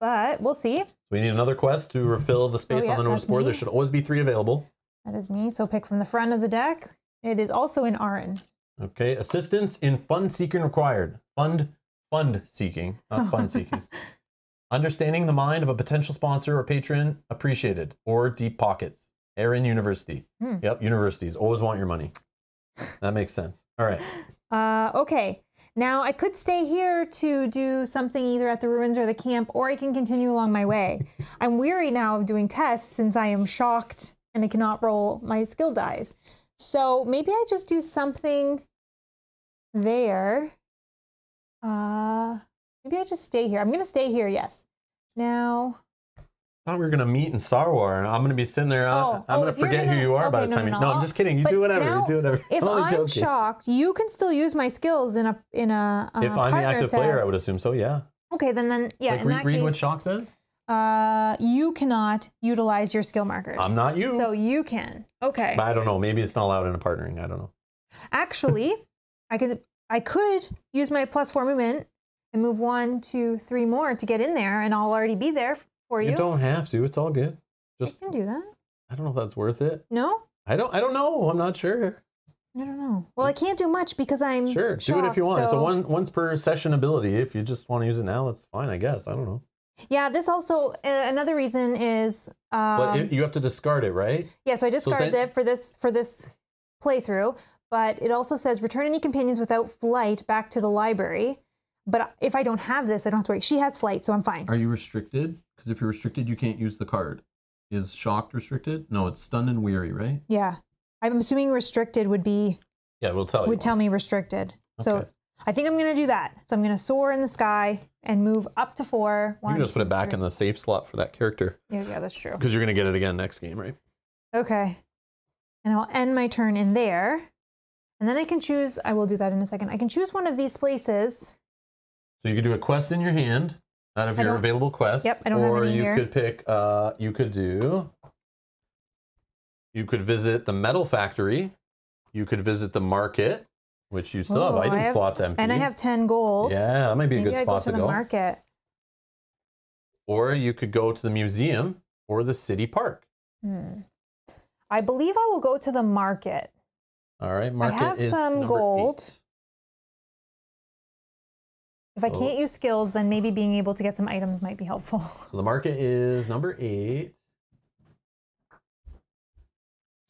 but we'll see. we need another quest to refill the space Oh, yeah, on the that's board. There should always be three available. That is me. So pick from the front of the deck. It is also in Arin. Okay. Assistance in fund seeking required. Fund fund seeking, not fund seeking. Understanding the mind of a potential sponsor or patron appreciated. Or deep pockets. Arin University. Hmm. Yep, universities always want your money. That makes sense. All right. Uh, okay. Now I could stay here to do something either at the ruins or the camp, or I can continue along my way. I'm weary now of doing tests since I am shocked and I cannot roll my skill dice. So maybe I just do something there. Uh, maybe I just stay here. I'm gonna stay here. Yes. Now, I thought we were gonna meet in Sarwar, and I'm gonna be sitting there. uh, Oh, I'm oh, gonna forget who gonna- you are by the time. no, you, no, no, I'm just kidding. You but do whatever. now, you do whatever. if I'm only I'm shocked, you can still use my skills in a in a. Uh, if I'm the partner active player, I would assume so. Yeah. Okay, then then yeah. like in read, that read case, what Shock says. uh, you cannot utilize your skill markers. I'm not you. So you can. Okay. But I don't know. Maybe it's not allowed in a partnering. I don't know. Actually, I could I could use my plus four movement and move one, two, three more to get in there, and I'll already be there for you. You don't have to. It's all good. I Just can do that. I don't know if that's worth it. No, I don't. I don't know. I'm not sure. I don't know. Well, I can't do much because I'm Sure, do it if you shocked, want. It's a one once per session ability. If you just want to use it now, that's fine. I guess. I don't know. Yeah, this also uh, another reason is um, But it, you have to discard it, right? Yeah, so I So discarded then- it for this for this playthrough, but it also says return any companions without flight back to the library. But if I don't have this, I don't have to worry. She has flight, so I'm fine. Are you restricted? Because if you're restricted, you can't use the card. Is shocked restricted? No, it's stunned and weary, right? Yeah, I'm assuming restricted would be Yeah, we'll tell you. would tell me restricted. So I think I'm gonna do that. So I'm gonna soar in the sky and move up to four. You can just put it back in the safe slot for that character Yeah, yeah, that's true. because you're gonna get it again next game, right? Okay, and I'll end my turn in there, and then I can choose. I will do that in a second. I can choose one of these places. So you could do a quest in your hand out of I your don't- available quests. Yep, I don't have or any you here. could pick. Uh, you could do. You could visit the metal factory. You could visit the market, which you still have Oh, I item have- slots empty. And I have ten gold. Yeah, that might be a Maybe good I go spot to to the market. Or you could go to the museum or the city park. Hmm. I believe I will go to the market. All right, market I have is some number gold. eight. If I can't use skills, then maybe being able to get some items might be helpful. So the market is number eight.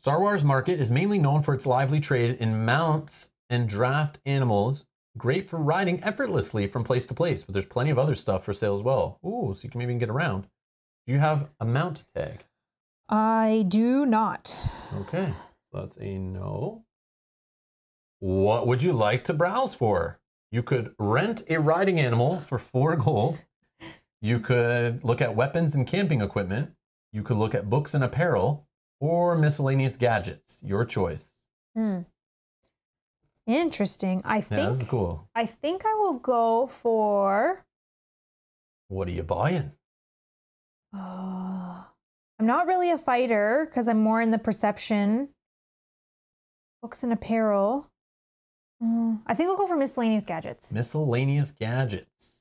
Sarwar Market is mainly known for its lively trade in mounts and draft animals, great for riding effortlessly from place to place. But there's plenty of other stuff for sale as well. Ooh, so you can maybe get around. Do you have a mount tag? I do not. Okay, so that's a no. What would you like to browse for? You could rent a riding animal for four gold. You could look at weapons and camping equipment. You could look at books and apparel or miscellaneous gadgets. Your choice. Hmm. Interesting. I Yeah, think this is cool. I think I will go for. What are you buying? Uh, I'm not really a fighter because I'm more in the perception. Books and apparel. Hmm, I think I'll go for miscellaneous gadgets. Miscellaneous gadgets.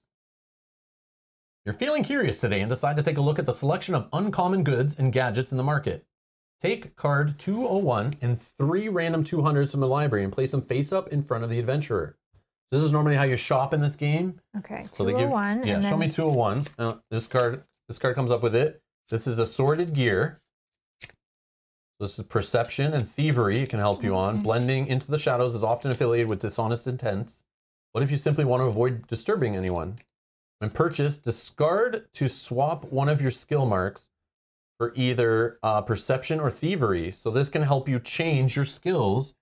You're feeling curious today and decide to take a look at the selection of uncommon goods and gadgets in the market. Take card 201 and three random 200s from the library and place them face up in front of the adventurer. This is normally how you shop in this game. Okay, So they give 201. yeah. Show then, me 201. Uh, this card this card comes up with it. This is assorted gear. This is perception and thievery. It can help you on. Blending into the shadows is often affiliated with dishonest intents. What if you simply want to avoid disturbing anyone? When purchased, discard to swap one of your skill marks for either uh, perception or thievery. So this can help you change your skills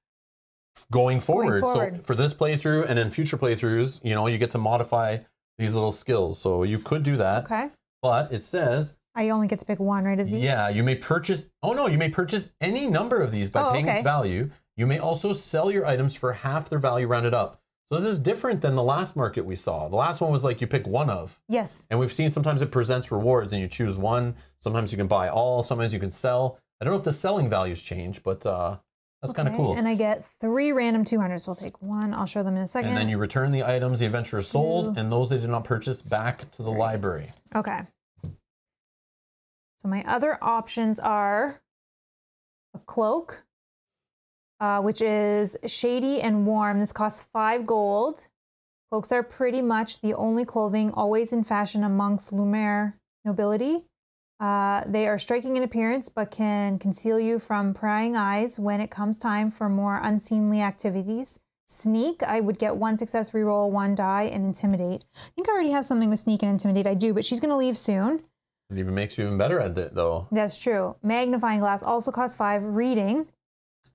going forward. forward. So for this playthrough and in future playthroughs, you know, you get to modify these little skills. So you could do that. Okay. But it says, I only get to pick one, right? Of these. yeah, you may purchase. Oh no, you may purchase any number of these by Oh, paying okay. its value. You may also sell your items for half their value rounded up. So this is different than the last market we saw. The last one was like you pick one of. Yes. And we've seen sometimes it presents rewards and you choose one. Sometimes you can buy all. Sometimes you can sell. I don't know if the selling values change, but uh, that's kind of Okay, cool. And I get three random 200s. So we'll take one. I'll show them in a second. And then you return the items the adventurer sold and those they did not purchase back to the library. Okay. So my other options are a cloak, uh, which is shady and warm. This costs five gold. Cloaks are pretty much the only clothing always in fashion amongst Lumiere nobility. Uh, they are striking in appearance, but can conceal you from prying eyes when it comes time for more unseemly activities. Sneak, I would get one success, reroll one die, and intimidate. I think I already have something with sneak and intimidate. I do, but she's going to leave soon. It even makes you even better at it though. That's true. Magnifying glass also costs five. Reading,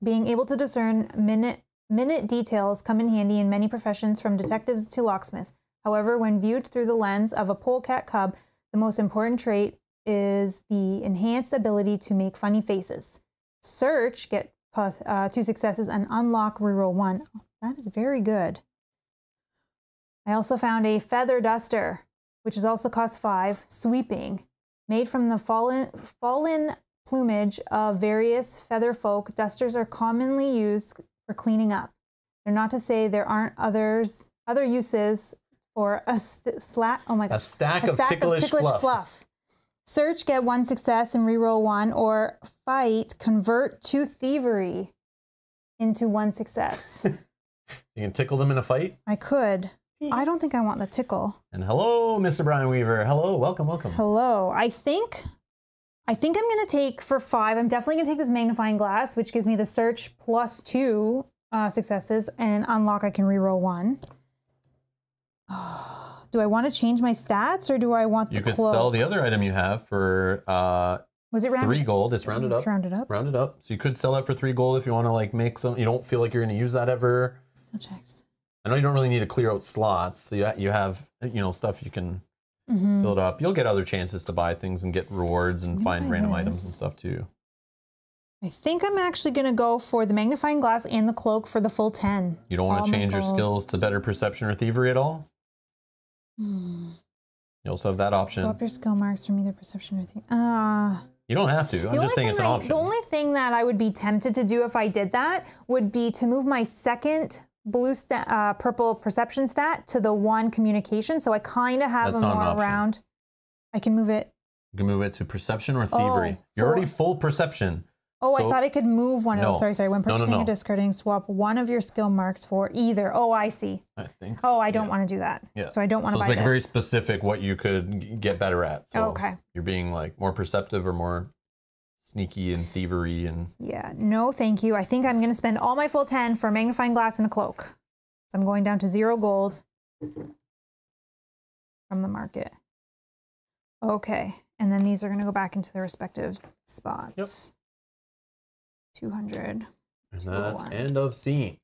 being able to discern minute minute details come in handy in many professions, from detectives to locksmiths. However, when viewed through the lens of a polecat cub, the most important trait is the enhanced ability to make funny faces. Search, get plus uh, two successes, and unlock reroll one. Oh, that is very good. I also found a feather duster, which is also cost five. Sweeping, made from the fallen fallen plumage of various feather folk. Dusters are commonly used for cleaning up. They're not to say there aren't others other uses for a st- slat. Oh my god, A god, stack, of, ticklish fluff. Search, get one success and reroll one, or fight, convert two thievery into one success. You can tickle them in a fight. I could. I don't think I want the tickle. And hello, Mr. Brian Weaver. Hello, welcome, welcome. Hello. I think I think I'm gonna take for five. I'm definitely gonna take this magnifying glass, which gives me the search plus two uh, successes, and unlock. I can reroll one. do I want to change my stats, or do I want the You could cloak? sell the other item you have for uh, Was it round? three gold. It's rounded up. Rounded up. Rounded up. So you could sell that for three gold if you want to like make some. You don't feel like you're going to use that ever. So checks. I know you don't really need to clear out slots. So you, ha- you have you know stuff you can Mhm. fill it up. You'll get other chances to buy things and get rewards and find random items and stuff too. I think I'm actually gonna go for the magnifying glass and the cloak for the full ten. You don't want to my change your skills to better perception or thievery at all. Hmm. You also have that option. Swap your skill marks from either perception or thing. Ah. You don't have to. I'm just saying it's an I- option. The only thing that I would be tempted to do if I did that would be to move my second blue sta- uh, purple perception stat to the one communication. So I kind of have That's a not an more option. round. I can move it. You can move it to perception or thievery. Oh, You're already full perception. Oh, I So- thought I could move one of No. those. Sorry, sorry. When No, no, purchasing no. or discarding, swap one of your skill marks for either. Oh, I see. I think. Oh, I don't Yeah. want to do that. Yeah. So I don't want So to it's buy like very this. specific what you could g- get better at. So Okay. You're being like more perceptive or more sneaky and thievery and Yeah, no, thank you. I think I'm going to spend all my full 10 for a magnifying glass and a cloak. So I'm going down to zero gold from the market. Okay, and then these are going to go back into their respective spots. Yep. 200. And that's end of scene.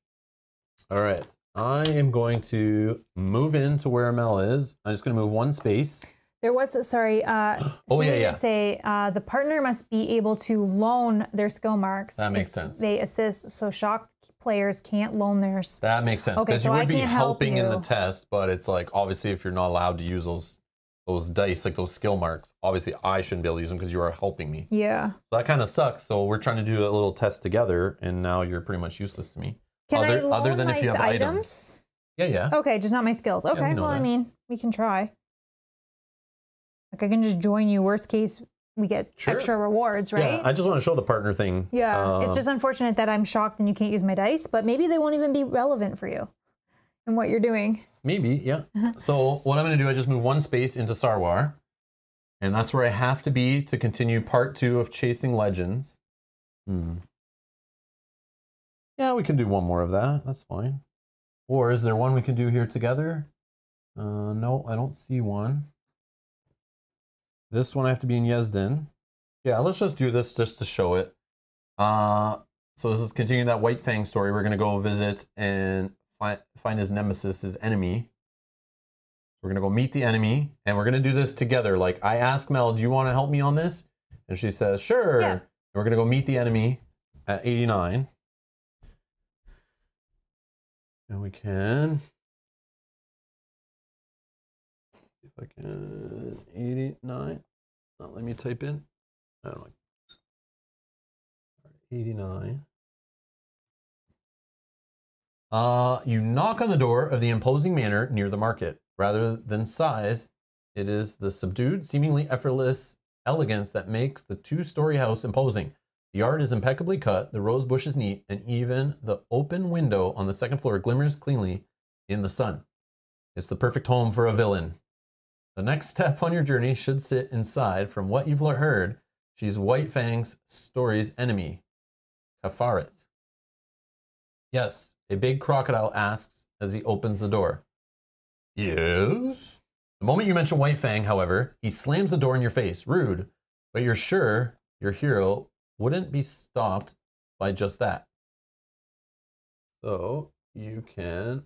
All right. I am going to move into where Mel is. I'm just going to move one space. There was, sorry, uh, Oh, yeah, yeah. say uh, the partner must be able to loan their skill marks. That makes sense. They assist, so shocked players can't loan theirs. That makes sense Okay, because so you I be can't help helping in the test, but it's like obviously if you're not allowed to use those those dice like those skill marks, obviously I shouldn't be able to use them because you are helping me. Yeah. So that kind of sucks. So we're trying to do a little test together, and now you're pretty much useless to me. Can I Other- loan other than if you have items. items? Yeah, yeah. Okay, just not my skills. Okay, we know well, I mean, we can try. Like, I can just join you. Worst case, we get Sure. extra rewards, right? Yeah, I just want to show the partner thing. Yeah, Uh, it's just unfortunate that I'm shocked and you can't use my dice, but maybe they won't even be relevant for you and what you're doing. maybe, yeah. So what I'm going to do, I just move one space into Sarwar, and that's where I have to be to continue part two of Chasing Legends. Hmm. Yeah, we can do one more of that. That's fine. Or is there one we can do here together? Uh, no, I don't see one. This one I have to be in Yezden. Yeah, let's just do this just to show it. Uh, so this is continuing that White Fang story. We're gonna go visit and find find his nemesis, his enemy. We're gonna go meet the enemy, and we're gonna do this together. Like I ask Mel, "Do you want to help me on this?" And she says, "Sure." Yeah. And we're gonna go meet the enemy at 89, and we can. Can 89. Not let me type in. I don't know. 89. Uh, you knock on the door of the imposing manor near the market. Rather than size, it is the subdued, seemingly effortless elegance that makes the two story house imposing. The yard is impeccably cut, the rose bush is neat, and even the open window on the second floor glimmers cleanly in the sun. It's the perfect home for a villain. The next step on your journey should sit inside. From what you've heard, she's White Fang's story's enemy, Kafaret. Yes, a big crocodile asks as he opens the door. Yes? The moment you mention White Fang, however, he slams the door in your face. Rude, but you're sure your hero wouldn't be stopped by just that. So you can,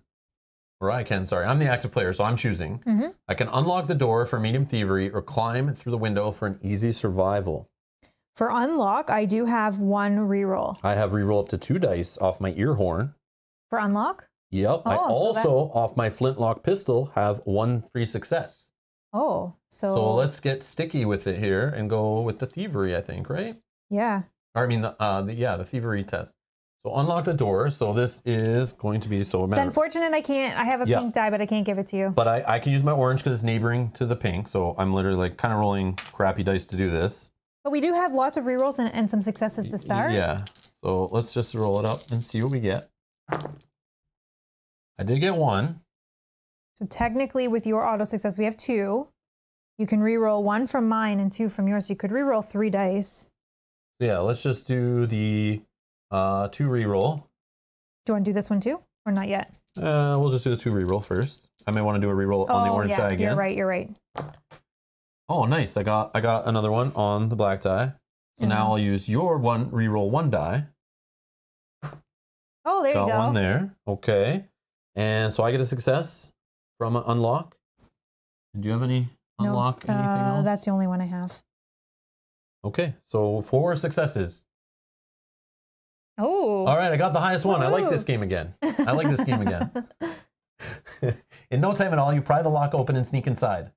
or I can, sorry, I'm the active player, so I'm choosing. Mhm. I can unlock the door for medium thievery or climb through the window for an easy survival. For unlock, I do have one reroll. I have reroll up to two dice off my ear horn. For unlock? Yep. I Oh, so that- also, off my flintlock pistol, have one free success. Oh, so, So let's get sticky with it here and go with the thievery, I think, right? yeah. Or I mean, the, uh, the yeah, the thievery test. So unlock the door. So this is going to be so. It's unfortunate I can't. I have a Yeah. pink die, but I can't give it to you. but I, I can use my orange because it's neighboring to the pink. So I'm literally like kind of rolling crappy dice to do this. But we do have lots of rerolls and, and some successes to start. Yeah. So let's just roll it up and see what we get. I did get one. So technically, with your auto success, we have two. You can reroll one from mine and two from yours. You could reroll three dice. Yeah, let's just do the uh, two reroll. Do you want to do this one too, or not yet? Uh, we'll just do the two reroll first. I may want to do a reroll on the orange Oh, yeah, die again. you're right. You're right. Oh, nice! I got I got another one on the black die. So now Mhm. I'll use your one reroll one die. Oh, there got you go. Got one there. Okay, and so I get a success from an unlock. Do you have any unlock anything uh, else? That's the only one I have. Okay, so four successes. Oh. All right, I got the highest one. I like this game again. I like this game again. in no time at all, you pry the lock open and sneak inside.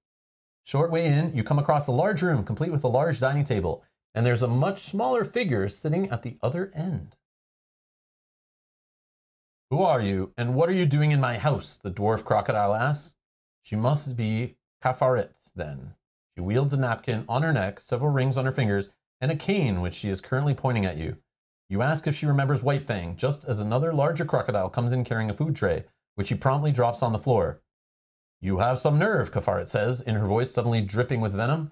Short way in, you come across a large room complete with a large dining table, and there's a much smaller figure sitting at the other end. Who are you, and what are you doing in my house? The dwarf crocodile asks. She must be Kafaret, then. She wields a napkin on her neck, several rings on her fingers, and a cane which she is currently pointing at you. You ask if she remembers White Fang, just as another larger crocodile comes in carrying a food tray, which he promptly drops on the floor. You have some nerve, Kafaret says, in her voice suddenly dripping with venom,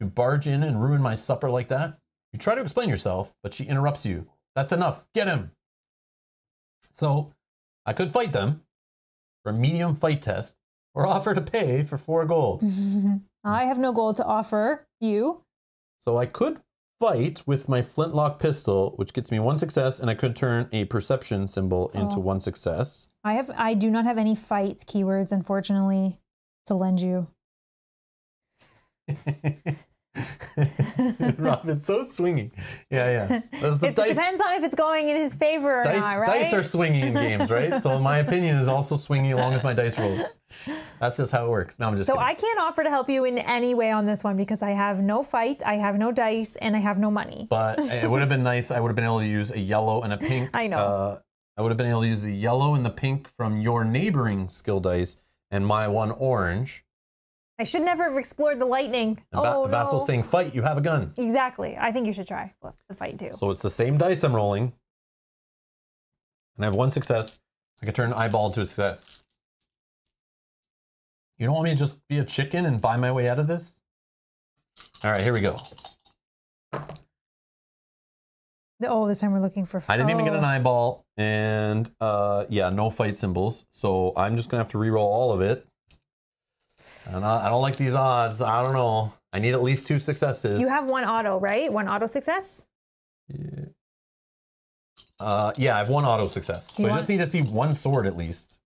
to barge in and ruin my supper like that. You try to explain yourself, but she interrupts you. That's enough. Get him. So, I could fight them for a medium fight test, or offer to pay for four gold. I have no gold to offer you. So I could fight with my flintlock pistol, which gets me one success, and I could turn a perception symbol oh. into Oh. one success. I have. I do not have any fight keywords, unfortunately, to lend you. Rob is so swingy. Yeah, yeah. It dice, depends on if it's going in his favor or dice, not, right? dice are swingy in games, right? So my opinion is also swingy along with my dice rolls. That's just how it works. No, I'm just so kidding. I can't offer to help you in any way on this one because I have no fight, I have no dice, and I have no money. but it would have been nice. I would have been able to use a yellow and a pink. I know. Uh, I would have been able to use the yellow and the pink from your neighboring skill dice and my one orange. I should never have explored the lightning. And Va- oh Vassal's no! saying, fight, you have a gun. exactly. I think you should try the fight too. So it's the same dice I'm rolling. And I have one success. I can turn eyeball to a success. You don't want me to just be a chicken and buy my way out of this? All right, here we go. Oh, this time we're looking for. I didn't even get an oh. eyeball, and uh, yeah, no fight symbols. So I'm just gonna have to re-roll all of it. I, I don't like these odds. I don't know. I need at least two successes. You have one auto, right? One auto success. Yeah. Uh, yeah, I have one auto success. So I just need to see one sword at least.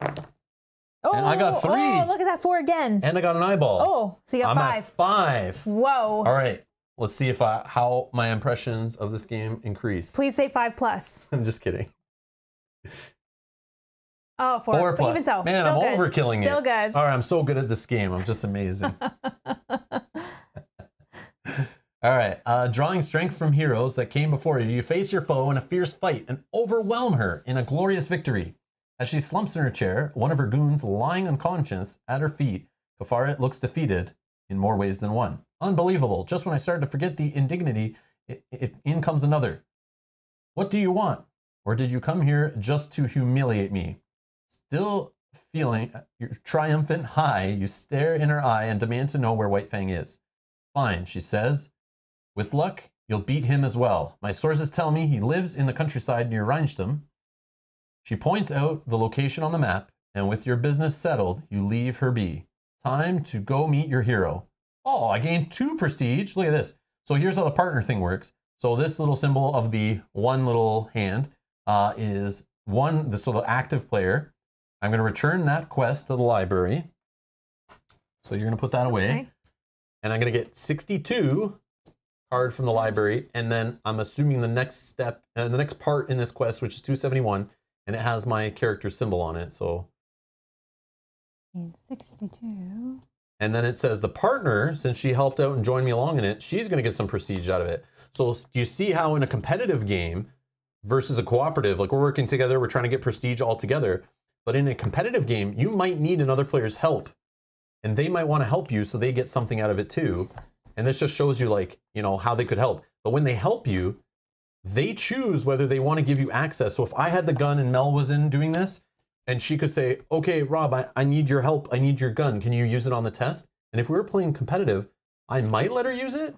Oh, And I got three. Oh, look at that four again. And I got an eyeball. oh, so you got I'm five. at five. Whoa. All right. Let's see if I how my impressions of this game increase. Please say five plus. I'm just kidding. Oh, four. Four plus. Even so, Man, still I'm good. overkilling Still it. Still good. All right, I'm so good at this game. I'm just amazing. All right. Uh, drawing strength from heroes that came before you, you face your foe in a fierce fight and overwhelm her in a glorious victory. As she slumps in her chair, one of her goons lying unconscious at her feet, Kafaret looks defeated in more ways than one. Unbelievable. Just when I started to forget the indignity, it, it, in comes another. What do you want? Or did you come here just to humiliate me? Still feeling your triumphant high, you stare in her eye and demand to know where White Fang is. Fine, she says. With luck, you'll beat him as well. My sources tell me he lives in the countryside near Reinstum. She points out the location on the map, and with your business settled, you leave her be. Time to go meet your hero. Oh, I gained two prestige. Look at this. So here's how the partner thing works. So this little symbol of the one little hand uh, is one, the, so the active player. I'm going to return that quest to the library. So you're going to put that away Okay. and I'm gonna get 62 card from the library, and then I'm assuming the next step and the next part in this quest, which is 271, and it has my character symbol on it. So, In 62. and then it says the partner, since she helped out and joined me along in it, she's gonna get some prestige out of it. So do you see how in a competitive game versus a cooperative, like we're working together, we're trying to get prestige all together, but in a competitive game, you might need another player's help, and they might want to help you, so they get something out of it too. And this just shows you like, you know, how they could help. But when they help you, they choose whether they want to give you access. So if I had the gun and Mel was in doing this, and she could say, okay, Rob, I, I need your help. I need your gun. Can you use it on the test? And if we were playing competitive, I might let her use it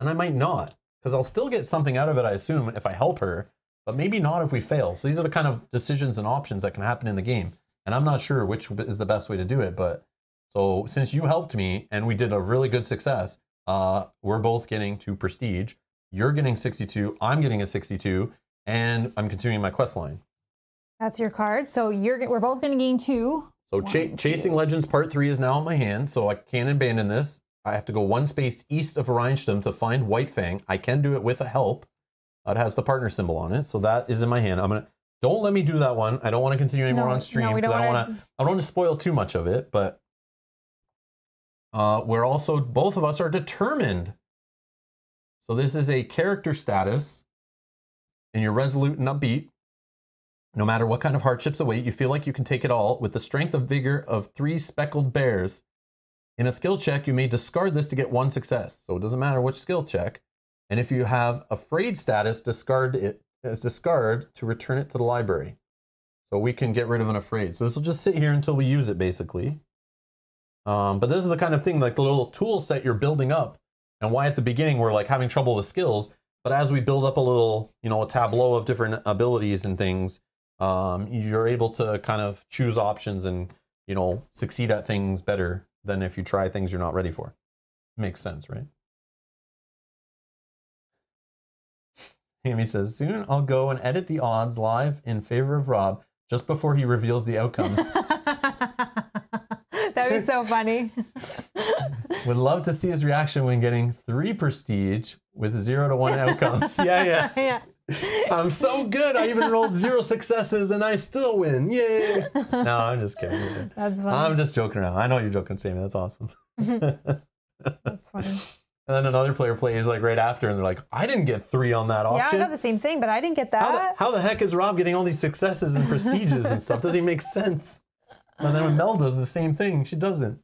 and I might not. Because I'll still get something out of it, I assume, if I help her, but maybe not if we fail. So these are the kind of decisions and options that can happen in the game. And I'm not sure which is the best way to do it, but so since you helped me and we did a really good success, uh, we're both getting to prestige. You're getting 62. I'm getting a 62, and I'm continuing my quest line. That's your card. So you're we're both going to gain two. So cha- Chasing Legends Part 3 is now in my hand, so I can't abandon this. I have to go one space east of Reinstum to find White Fang. I can do it with a help. It has the partner symbol on it, so that is in my hand. I'm gonna don't let me do that one. I don't want to continue anymore No, on stream no, we don't I don't wanna- want to. I don't want to spoil too much of it, but uh, we're also both of us are determined. So this is a character status, and you're resolute and upbeat. No matter what kind of hardships await, you feel like you can take it all with the strength of vigor of three speckled bears. In a skill check, you may discard this to get one success. So it doesn't matter which skill check. And if you have a afraid status, discard it as discard to return it to the library. So we can get rid of an afraid. So this will just sit here until we use it, basically. Um, but this is the kind of thing, like the little tool set you're building up, and why at the beginning we're like having trouble with skills. But as we build up a little, you know, a tableau of different abilities and things, um, you're able to kind of choose options and you know succeed at things better than if you try things you're not ready for. Makes sense, right? Amy says, soon I'll go and edit the odds live in favor of Rob just before he reveals the outcomes. that was so funny. Would love to see his reaction when getting three prestige with zero to one outcomes. yeah, yeah. yeah. I'm so good. I even rolled zero successes and I still win. Yay. No, I'm just kidding. That's funny. I'm just joking around. I know you're joking, Sammy. That's awesome. That's funny. Then another player plays like right after and they're like, I didn't get three on that option." Yeah, I got the same thing, but I didn't get how, that. the, how the heck is Rob getting all these successes and prestiges and stuff? Doesn't even make sense. And then when Mel does the same thing, she doesn't.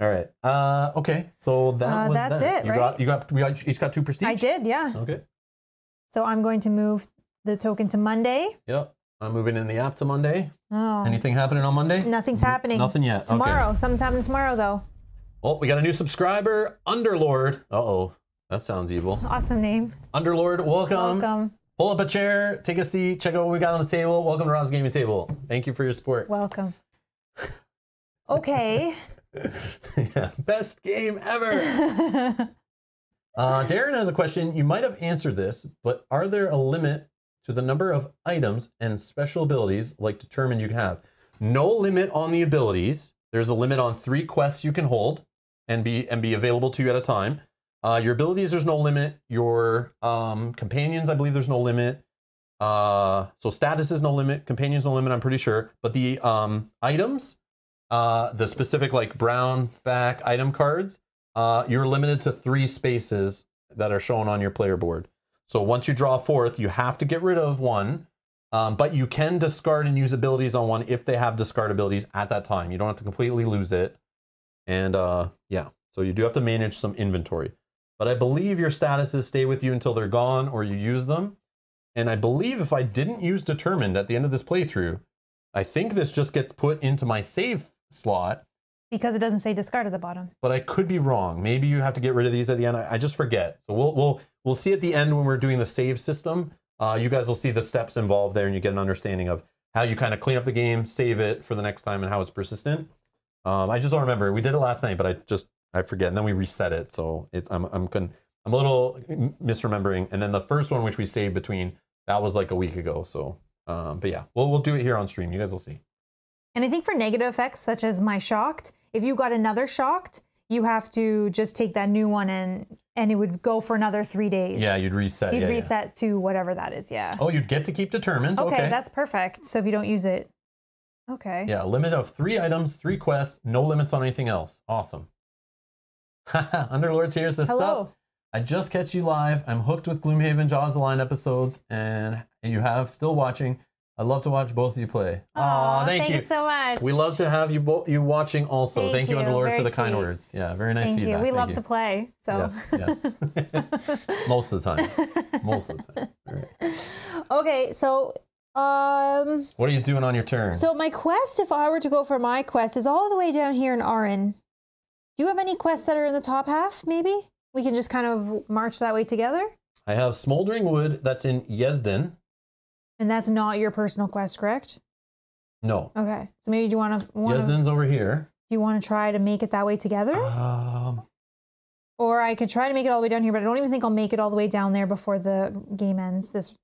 All right. Uh, okay. So that Uh, was that's that. it, You right? got you got we got, each got two prestige. I did, yeah. Okay. So I'm going to move the token to Monday. Yep. I'm moving in the app to Monday. Oh, Anything happening on Monday? nothing's happening. Nothing yet. Okay. Tomorrow. Something's happening tomorrow, though. Oh, we got a new subscriber, Underlord. Uh oh, that sounds evil. Awesome name. Underlord, welcome. Welcome. Pull up a chair, take a seat, check out what we got on the table. Welcome to Rob's Gaming Table. Thank you for your support. Welcome. Okay. yeah, best game ever. Uh, Darren has a question. You might have answered this, but are there a limit to the number of items and special abilities like determined you can have? No limit on the abilities. There's a limit on three quests you can hold and be and be available to you at a time. Uh, your abilities, there's no limit. Your um, companions, I believe there's no limit. Uh, so status is no limit. Companions no limit. I'm pretty sure. But the um, items, uh, the specific like brown back item cards, uh, you're limited to three spaces that are shown on your player board. So once you draw fourth, you have to get rid of one, um, but you can discard and use abilities on one if they have discard abilities at that time. You don't have to completely lose it. And uh, yeah, so you do have to manage some inventory. But I believe your statuses stay with you until they're gone or you use them. And I believe if I didn't use determined at the end of this playthrough, I think this just gets put into my save slot because it doesn't say discard at the bottom. but I could be wrong. Maybe you have to get rid of these at the end. I, I just forget. So we'll we'll we'll see at the end when we're doing the save system. Uh, you guys will see the steps involved there, and you get an understanding of how you kind of clean up the game, save it for the next time, and how it's persistent. Um, I just don't remember. We did it last night, but I just I forget, and then we reset it. So it's I'm I'm con- I'm a little misremembering. And then the first one, which we saved between, that was like a week ago. So, um, but yeah, we'll we'll do it here on stream. You guys will see. And I think for negative effects, such as my shocked, if you got another shocked, you have to just take that new one and and it would go for another three days. Yeah, you'd reset. You'd yeah, yeah. reset to whatever that is. Yeah. Oh, you'd get to keep determined. okay, Okay, that's perfect. So if you don't use it, okay. Yeah, limit of three items, three quests, no limits on anything else. Awesome. Underlords here says, Hello. Sup? I just catch you live. I'm hooked with Gloomhaven Jaws of the Lion episodes, and you have still watching. I love to watch both of you play. Aw, thank, you. so much. we love to have you both you watching also. Thank Thank, you, you. Underlord, for the kind words. Yeah, very nice Thank you. We Thank love you. to play. So Yes, yes. Most of the time. Most of the time. Right. okay, so um What are you doing on your turn? so my quest, if I were to go for my quest, is all the way down here in Arin. Do you have any quests that are in the top half, maybe? We can just kind of march that way together? I have Smoldering Wood that's in Yezden. And that's not your personal quest, correct? No. Okay. So maybe do you want to Yezden's over here. do you want to try to make it that way together? Um, Or I could try to make it all the way down here, but I don't even think I'll make it all the way down there before the game ends. This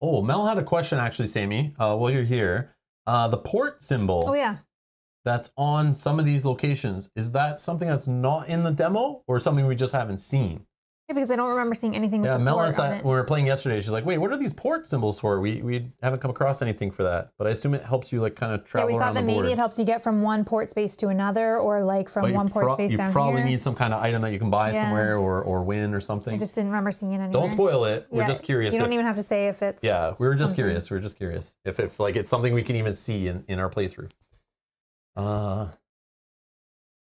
Oh, Mel had a question actually, Sammy, uh, while you're here. Uh, the port symbol Oh yeah. that's on some of these locations, is that something that's not in the demo or something we just haven't seen? Yeah, because I don't remember seeing anything with Yeah, the Mel asked that when we were playing yesterday. She's like, wait, what are these port symbols for? We, we haven't come across anything for that. But I assume it helps you like kind of travel Yeah, we thought that maybe it helps you get from one port space to another, or like from But one port space you down probably here. need some kind of item that you can buy Yeah. somewhere or, or win or something. I just didn't remember seeing it anywhere. Don't spoil it. We're Yeah, just curious. You don't if- even have to say if it's. Yeah, we were just something. curious. We were just curious if if like it's something we can even see in in our playthrough. Uh,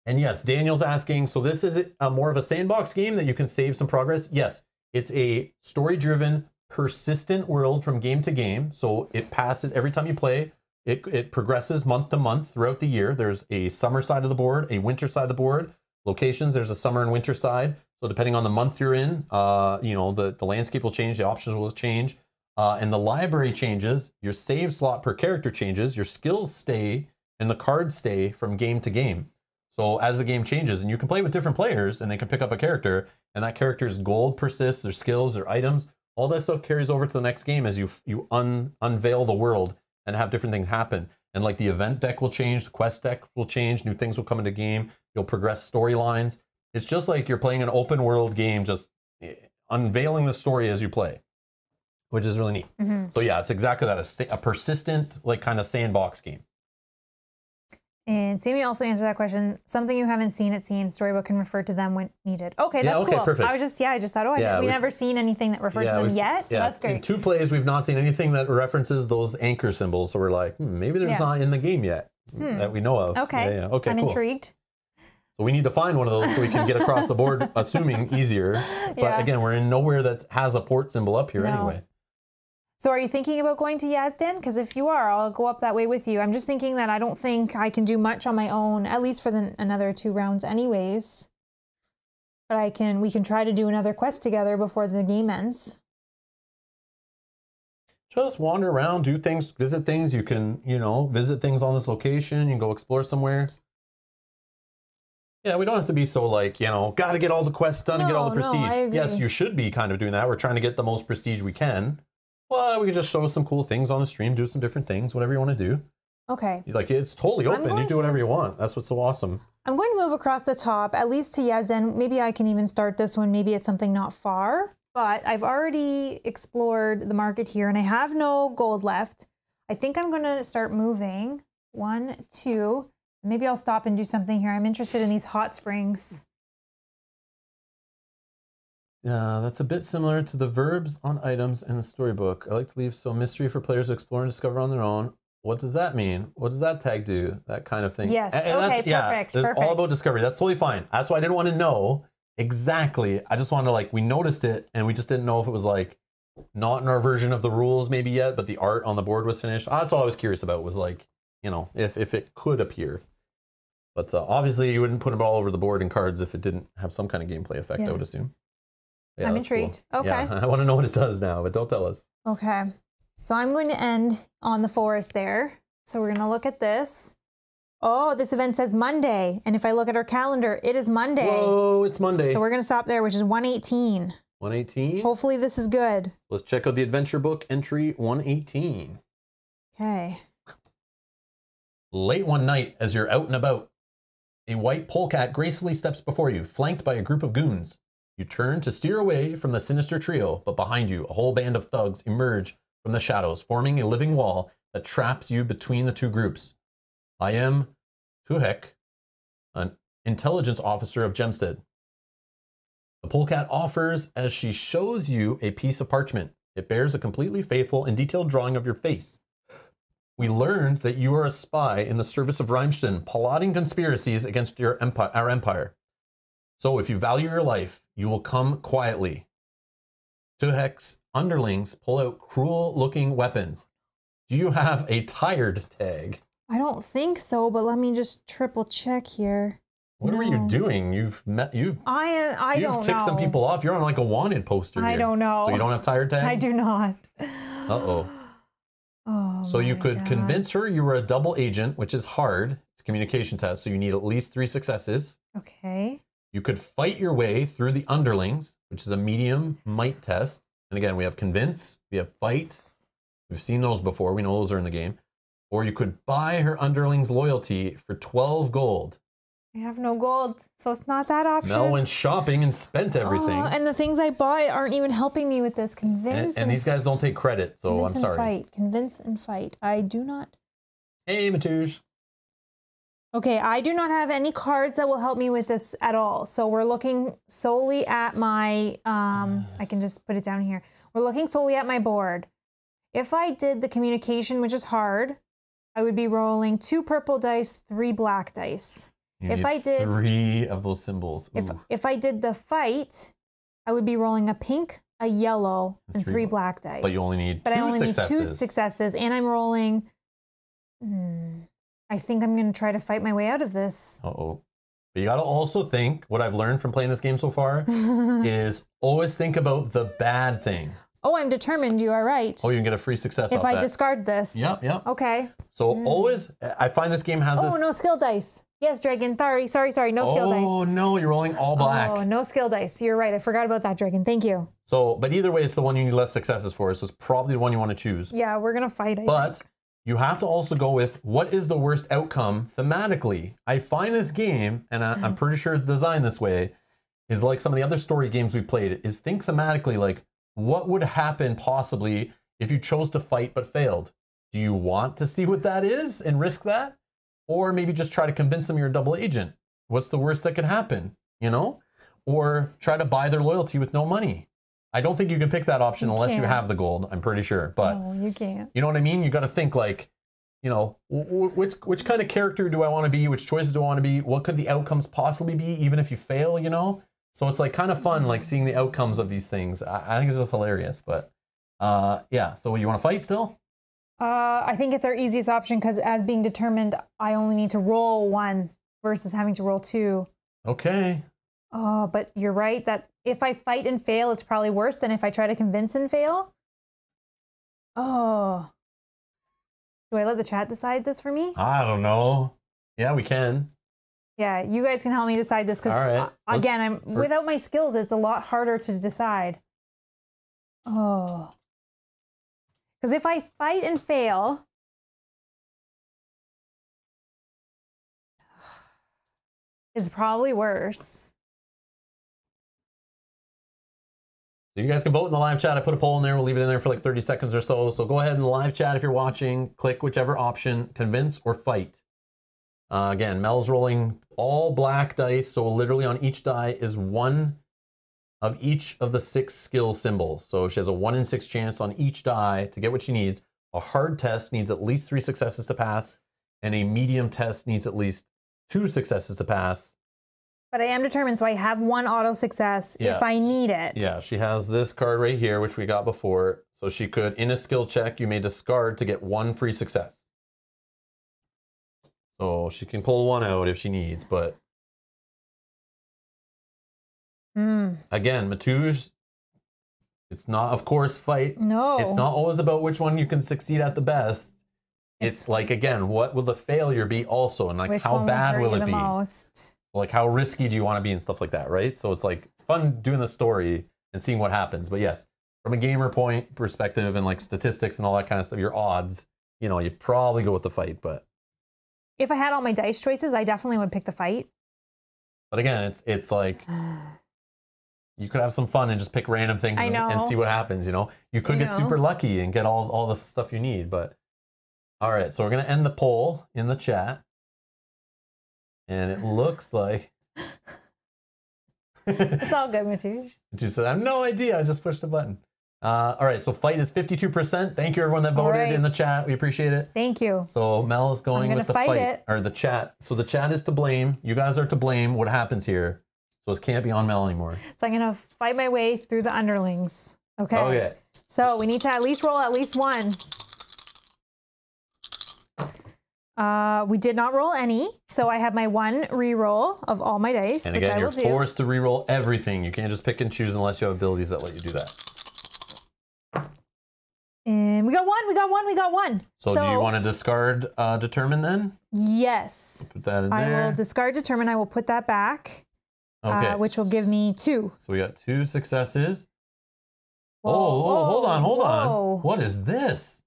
and yes, Daniel's asking. So this is a more of a sandbox game that you can save some progress. Yes, it's a story-driven, persistent world from game to game. So it passes every time you play. It it progresses month to month throughout the year. There's a summer side of the board, a winter side of the board. Locations. There's a summer and winter side. So depending on the month you're in, uh, you know the the landscape will change, the options will change. Uh, and the library changes, your save slot per character changes, your skills stay, and the cards stay from game to game. So as the game changes, and you can play with different players, and they can pick up a character, and that character's gold persists, their skills, their items, all that stuff carries over to the next game as you you un, unveil the world and have different things happen. And like the event deck will change, the quest deck will change, new things will come into game. You'll progress storylines. It's just like you're playing an open world game, just eh, unveiling the story as you play, which is really neat. Mhm. So yeah, it's exactly that a, a persistent like kind of sandbox game. And Sammy also answered that question. Something you haven't seen, it seems. Storybook can refer to them when needed. Okay, Yeah, that's okay, cool. perfect. I was just, yeah, I just thought, oh, Yeah, we we- never seen anything that referred to them yet. So yeah, that's In two plays, we've not seen anything that references those anchor symbols. So we're like, hmm, maybe there's Yeah. not in the game yet that we know of. Okay. Yeah, yeah. Okay. I'm cool. intrigued. So we need to find one of those so we can get across the board, assuming easier. But Yeah. again, we're in nowhere that has a port symbol up here No. anyway. So are you thinking about going to Yezden? Because if you are, I'll go up that way with you. I'm just thinking that I don't think I can do much on my own, at least for the, another two rounds anyways. but I can we can try to do another quest together before the game ends. Just wander around, do things, visit things. You can, you know, visit things on this location. You can go explore somewhere. Yeah, we don't have to be so like, you know, got to get all the quests done and get all the No, no, prestige. I yes, you should be kind of doing that. We're trying to get the most prestige we can. Well, we can just show some cool things on the stream, do some different things, whatever you want to do. Okay. Like it's totally open. You do whatever to- you want. That's what's so awesome. I'm going to move across the top, at least to Yezden. Maybe I can even start this one. Maybe it's something not far. But I've already explored the market here and I have no gold left. I think I'm going to start moving. One, two. Maybe I'll stop and do something here. I'm interested in these hot springs. Yeah, that's a bit similar to the verbs on items in the storybook. I like to leave some mystery for players to explore and discover on their own. What does that mean? What does that tag do? That kind of thing. Yes, And- and okay, that's- yeah, perfect, It's all about discovery. That's totally fine. That's why I didn't want to know exactly. I just wanted to like we noticed it and we just didn't know if it was like not in our version of the rules maybe yet, but the art on the board was finished. That's all I was curious about was like, you know, if if it could appear. But uh, obviously, you wouldn't put it all over the board in cards if it didn't have some kind of gameplay effect. I would assume. I'm that's cool. intrigued. Okay. Yeah, I want to know what it does now, but don't tell us. Okay. So I'm going to end on the forest there. So we're going to look at this. Oh, this event says Monday. And if I look at our calendar, it is Monday. Whoa, it's Monday. So we're going to stop there, which is 118. 118. Hopefully, this is good. Let's check out the adventure book entry 118. Okay. Late one night, as you're out and about, a white polecat gracefully steps before you, flanked by a group of goons. You turn to steer away from the sinister trio, but behind you, a whole band of thugs emerge from the shadows, forming a living wall that traps you between the two groups. I am Tuhek, an intelligence officer of Jemsed. The polecat offers as she shows you a piece of parchment. It bears a completely faithful and detailed drawing of your face. We learned that you are a spy in the service of Reimstein, plotting conspiracies against your empire, our empire. So if you value your life, you will come quietly. Tuhek's underlings pull out cruel-looking weapons. Do you have a tired tag? I don't think so, but let me just triple check here. What are you doing? You've met you've I am. I you've don't ticked know. some people off. You're on like a wanted poster. I here. don't know. So you don't have tired tag. I do not. Uh-oh. Oh. So you could God. convince her you were a double agent, which is hard. It's a communication test, so you need at least three successes. Okay. You could fight your way through the underlings, which is a medium might test. And again, we have convince, we have fight. We've seen those before. We know those are in the game. Or you could buy her underlings loyalty for 12 gold. I have no gold, so it's not that option. Mel went shopping and spent oh, everything. Oh, and the things I bought aren't even helping me with this. Convince and, and these guys don't take credit, so I'm sorry. convince and fight. Convince and fight. I do not. Hey, Matouche. Okay, I do not have any cards that will help me with this at all. So we're looking solely at my. Um, I can just put it down here. We're looking solely at my board. If I did the communication, which is hard, I would be rolling two purple dice, three black dice. You If I did- three of those symbols. If Ooh. if I did the fight, I would be rolling a pink, a yellow, and Three three black dice. but you only need But I two only need two successes. successes, and I'm rolling. Hmm, I think I'm going to try to fight my way out of this. Uh-oh. But you got to also think what I've learned from playing this game so far is always think about the bad thing. oh, I'm determined. You are right. Oh, you can get a free success if I that. discard this. Yep, yep. Okay. So hmm. always, I find this game has Oh, this. no skill dice. Yes, Dragon. Sorry, sorry, sorry. No skill dice. Oh no, you're rolling all black. Oh, no skill dice. You're right. I forgot about that, Dragon. Thank you. So, but either way, it's the one you need less successes for. So it's probably the one you want to choose. Yeah, we're going to fight. I But think. You have to also go with what is the worst outcome thematically. I find this game, and I, I'm pretty sure it's designed this way, is like some of the other story games we played. Is think thematically like what would happen possibly if you chose to fight but failed. Do you want to see what that is and risk that, or maybe just try to convince them you're a double agent? What's the worst that could happen? You know, or try to buy their loyalty with no money. I don't think you can pick that option You unless you can't. have the gold. I'm pretty sure, but. no, you can't. You know what I mean? You got to think like, you know, which which kind of character do I want to be? Which choices do I want to be? What could the outcomes possibly be, even if you fail? You know, so it's like kind of fun, like seeing the outcomes of these things. I, I think it's just hilarious. But uh, yeah. So you want to fight still? Uh, I think it's our easiest option because, as being determined, I only need to roll one versus having to roll two. Okay. Oh, but you're right that if I fight and fail, it's probably worse than if I try to convince and fail. Oh. Do I let the chat decide this for me? I don't know. Yeah, we can. Yeah, you guys can help me decide this because right, uh, let's- again, I'm without my skills, it's a lot harder to decide. Oh. Because if I fight and fail, it's probably worse. So you guys can vote in the live chat. I put a poll in there. We'll leave it in there for like 30 seconds or so. So go ahead in the live chat if you're watching. Click whichever option, convince or fight. Uh, again, Mel's rolling all black dice. So literally on each die is one of each of the six skill symbols. So she has a one in six chance on each die to get what she needs. A hard test needs at least three successes to pass, and a medium test needs at least two successes to pass. But I am determined, so I have one auto success Yeah. if I need it. Yeah, she has this card right here, which we got before. So she could, in a skill check, you may discard to get one free success. So she can pull one out if she needs, but Hmm. again, Matouge, it's not, of course, fight. No. It's not always about which one you can succeed at the best. It's, It's- like again, what will the failure be also, and like how bad hurt will it be? most? Like how risky do you want to be and stuff like that, right? So it's like it's fun doing the story and seeing what happens. But yes, from a gamer point perspective and like statistics and all that kind of stuff, your odds, you know, you probably go with the fight. But If I had all my dice choices, I definitely would pick the fight. but again, it's it's like you could have some fun and just pick random things and, and see what happens. You know, you could I get know. super lucky and get all all the stuff you need. But all right, so we're gonna end the poll in the chat, and it looks like. It's all good, Matouche. She said, I have no idea. I just pushed a button. Uh, all right, so fight is 52%. Thank you, everyone that voted right. in the chat. We appreciate it. Thank you. So Mel is going with the fight fight, it. or the chat. So the chat is to blame. You guys are to blame. What happens here? So it can't be on Mel anymore. So I'm gonna fight my way through the underlings. Okay. Okay. So we need to at least roll at least one. Uh, we did not roll any, so I have my one re-roll of all my dice, And which again, I you're will do. forced to re-roll everything. You can't just pick and choose unless you have abilities that let you do that. And we got one. We got one. We got one. So, do you want to discard uh, determine then? Yes. Put that in I there. will discard determine. I will put that back, okay. uh, which will give me two. so we got two successes. Oh, oh, hold on, hold on. What is this?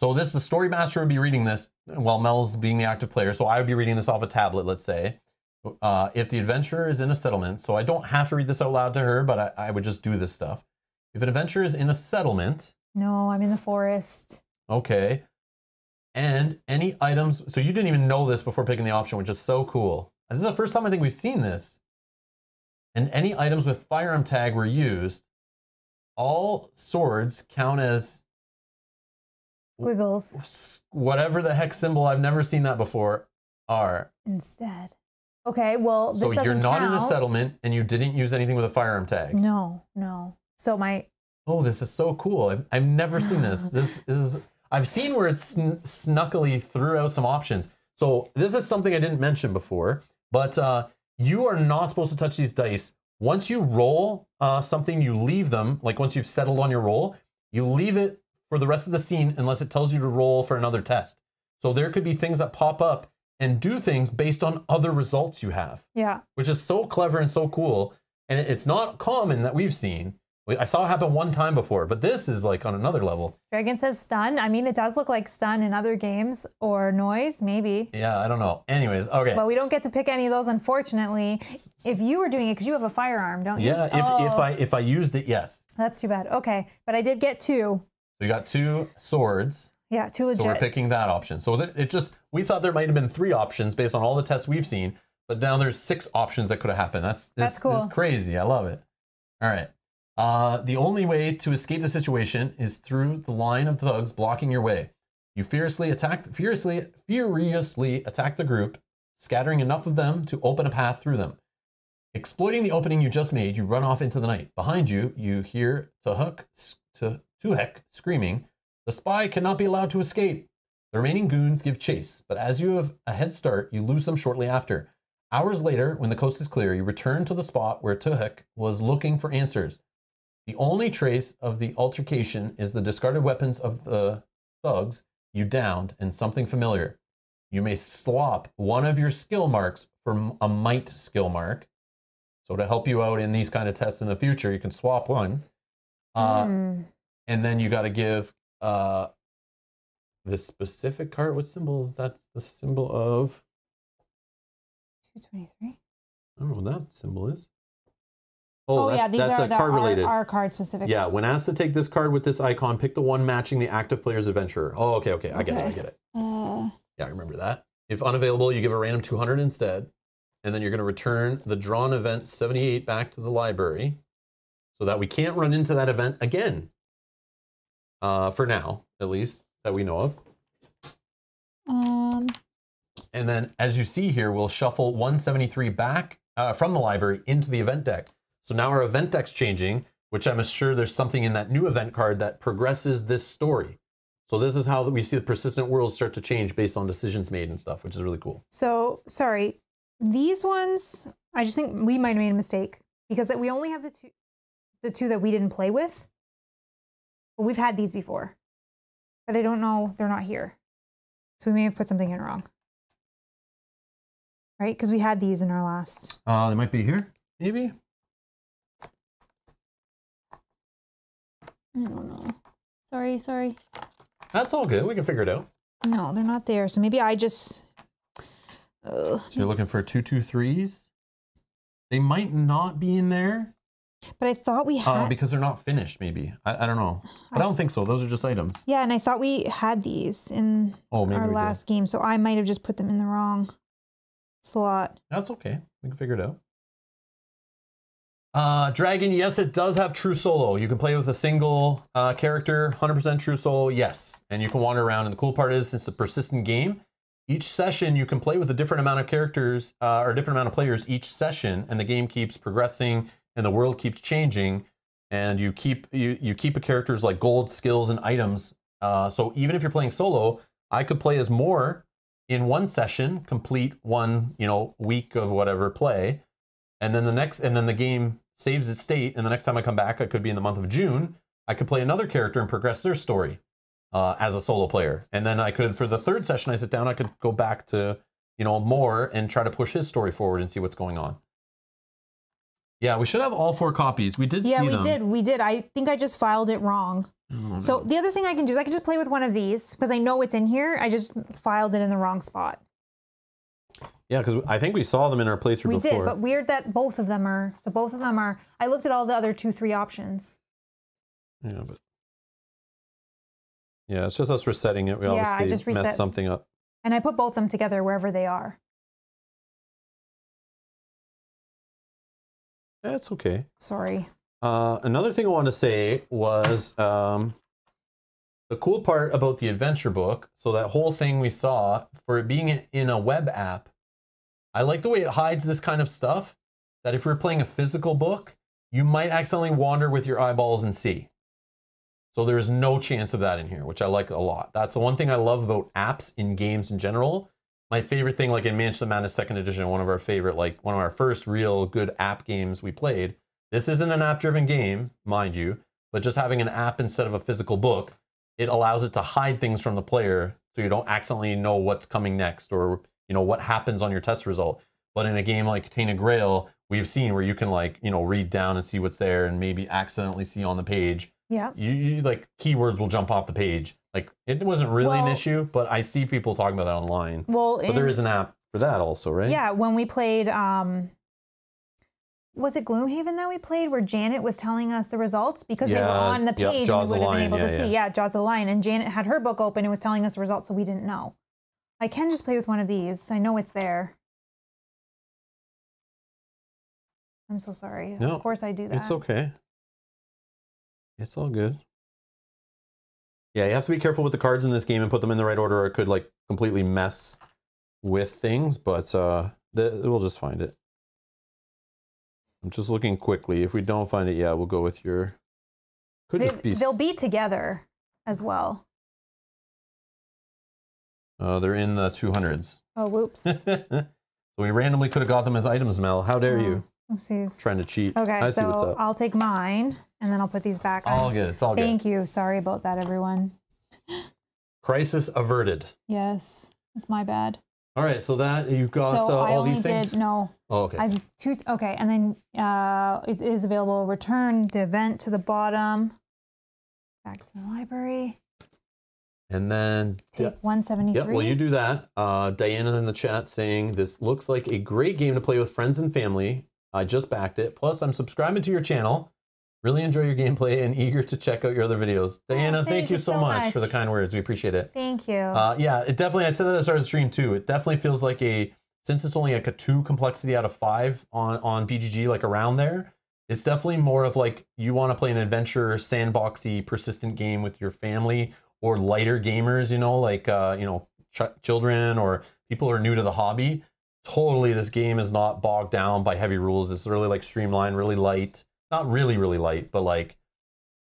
So this the story master would be reading this while Mel's being the active player. So I would be reading this off a tablet, let's say. Uh, if the adventurer is in a settlement, so I don't have to read this out loud to her, but I, I would just do this stuff. If an adventurer is in a settlement, No, I'm in the forest. okay, and any items. So you didn't even know this before picking the option, which is so cool. And this is the first time I think we've seen this. And any items with firearm tag were used. All swords count as Squiggles whatever the heck symbol I've never seen that before are. instead. Okay, well, this so you're doesn't not in a settlement and you didn't use anything with a firearm tag. No, no. So my Oh, this is so cool. I've, I've never seen this. This, this is I've seen where it's sn- snuckily threw out some options. So this is something I didn't mention before, but uh, you are not supposed to touch these dice. Once you roll uh, something, you leave them. Like once you've settled on your roll, you leave it for the rest of the scene unless it tells you to roll for another test. So there could be things that pop up and do things based on other results you have yeah. which is so clever and so cool. And it's not common that we've seen. I saw it happen one time before, but this is like on another level. Dragon says stun. I mean, it does look like stun in other games or noise, maybe. Yeah, I don't know. Anyways, okay. But we don't get to pick any of those, unfortunately. If you were doing it, because you have a firearm, don't you? yeah, if, if Oh, I if I used it, yes. That's too bad. Okay, but I did get two. So you got two swords. Yeah, two legit. So we're picking that option. So it just we thought there might have been three options based on all the tests we've seen, but now there's six options that could have happened. That's this, That's cool. Is crazy. I love it. All right. Uh, the only way to escape the situation is through the line of thugs blocking your way. You fiercely attack, furiously, furiously attack the group, scattering enough of them to open a path through them. Exploiting the opening you just made, you run off into the night. Behind you, you hear Tuhuk, to Tuhek screaming, "The spy cannot be allowed to escape." The remaining goons give chase, but as you have a head start, you lose them shortly after. Hours later, when the coast is clear, you return to the spot where Tuhek was looking for answers. The only trace of the altercation is the discarded weapons of the thugs you downed and something familiar. You may swap one of your skill marks for a might skill mark. So to help you out in these kind of tests in the future, you can swap one. Uh, Hmm. And then you got to give uh, the specific card. What symbol? That's the symbol of. 223. I don't know what that symbol is. Oh, that's, yeah, these that's are the card related. our card specific. Yeah, when asked to take this card with this icon, pick the one matching the active player's adventurer. Oh, okay, okay, I get it, I get it. Uh, Yeah, I remember that. If unavailable, you give a random 200 instead, and then you're going to return the drawn event 78 back to the library, so that we can't run into that event again. Uh, for now, at least that we know of. um, And then, as you see here, we'll shuffle 173 back uh, from the library into the event deck. So now our event deck's changing, which I'm sure there's something in that new event card that progresses this story. So this is how we see the persistent worlds start to change based on decisions made and stuff, which is really cool. so sorry. These ones, I just think we might have made a mistake because we only have the two, the two that we didn't play with. But we've had these before, but I don't know. They're not here, so we may have put something in wrong. Right? Because we had these in our last. Uh, they might be here, maybe. I don't know. Sorry, sorry. That's all good. We can figure it out. No, they're not there. So maybe I just. Ugh. So you're looking for two two threes. They might not be in there But I thought we uh, had. because they're not finished. Maybe I, I don't know, but I don't think so. Those are just items. yeah, and I thought we had these in Oh, our we did. last game, so I might have just put them in the wrong slot. That's okay. We can figure it out. Uh, Dragon, yes, it does have true solo. You can play with a single uh, character, 100% true solo, yes. And you can wander around. And the cool part is, it's a persistent game. Each session, you can play with a different amount of characters uh, or a different amount of players each session, and the game keeps progressing and the world keeps changing. And you keep you you keep a characters like gold, skills, and items. Uh, so even if you're playing solo, I could play as Moore in one session, complete one, you know, week of whatever play, and then the next, and then the game saves its state, and the next time I come back, I could be in the month of June. I could play another character and progress their story uh, as a solo player, and then I could, for the third session, I sit down, I could go back to, you know, Moore and try to push his story forward and see what's going on. Yeah, we should have all four copies. We did. Yeah, we them. did. We did. I think I just filed it wrong. Oh, So no. the other thing I can do is I can just play with one of these because I know it's in here. I just filed it in the wrong spot. yeah, because I think we saw them in our playthrough We before. did, but weird that both of them are. So both of them are. I looked at all the other two, three options. Yeah, but yeah, it's just us resetting it. We Yeah, I obviously just reset- messed something up. And I put both of them together wherever they are. That's okay. Sorry. Uh, another thing I want to say was um, the cool part about the adventure book. So that whole thing we saw for it being in a web app, I like the way it hides this kind of stuff. That if you're playing a physical book, you might accidentally wander with your eyeballs and see. So there's no chance of that in here, which I like a lot. That's the one thing I love about apps in games in general. My favorite thing, like in Mansion of Madness Second Edition, one of our favorite, like one of our first real good app games we played. This isn't an app-driven game, mind you, but just having an app instead of a physical book, it allows it to hide things from the player, so you don't accidentally know what's coming next or you know what happens on your test result. But in a game like Tainted Grail, we've seen where you can like you know read down and see what's there, and maybe accidentally see on the page Yeah. you, you like keywords will jump off the page. Like it wasn't really an issue, but I see people talking about that online. Well, But there in- is an app for that also, right? Yeah, when we played, um, was it Gloomhaven that we played where Janet was telling us the results because they were on the page Jaws and we would have been able to yeah, see. Yeah. Jaws of the Lion. And Janet had her book open and was telling us the results, so we didn't know. I can just play with one of these. I know it's there. I'm so sorry. No, of course I do that. It's okay. It's all good. Yeah, you have to be careful with the cards in this game and put them in the right order, or it could like completely mess with things. But uh, we'll just find it. I'm just looking quickly. If we don't find it, yeah, we'll go with your. Could they, be... They'll be together as well. Uh, they're in the 200s. Oh, whoops. so So we randomly could have got them as items, Mel. How dare you? Oopsies. Trying to cheat. Okay, I so. I'll take mine and then I'll put these back on. all good. It's all good. Thank you. Sorry about that, everyone. Crisis averted. Yes, it's my bad. All right, so that you've got so uh, I all only these things. did no. Oh, okay. I two okay, and then uh, it is available. Return the event to the bottom. Back to the library. and then Take yeah, 173. yeah, well, you do that. Uh, Diana in the chat saying this looks like a great game to play with friends and family. I just backed it. Plus, I'm subscribing to your channel. Really enjoy your gameplay and eager to check out your other videos. Diana, Oh, thank thank, you so, so much, for the kind words. We appreciate it. Thank you. Uh, yeah, it definitely. I said that at the start of the stream too. It definitely feels like a since it's only like a two complexity out of five on on BGG, like around there. It's definitely more of like you want to play an adventure, sandboxy, persistent game with your family or lighter gamers. You know, like uh, you know, ch- children or people who are new to the hobby. Totally, this game is not bogged down by heavy rules. It's really like streamlined, really light. Not really, really light, but like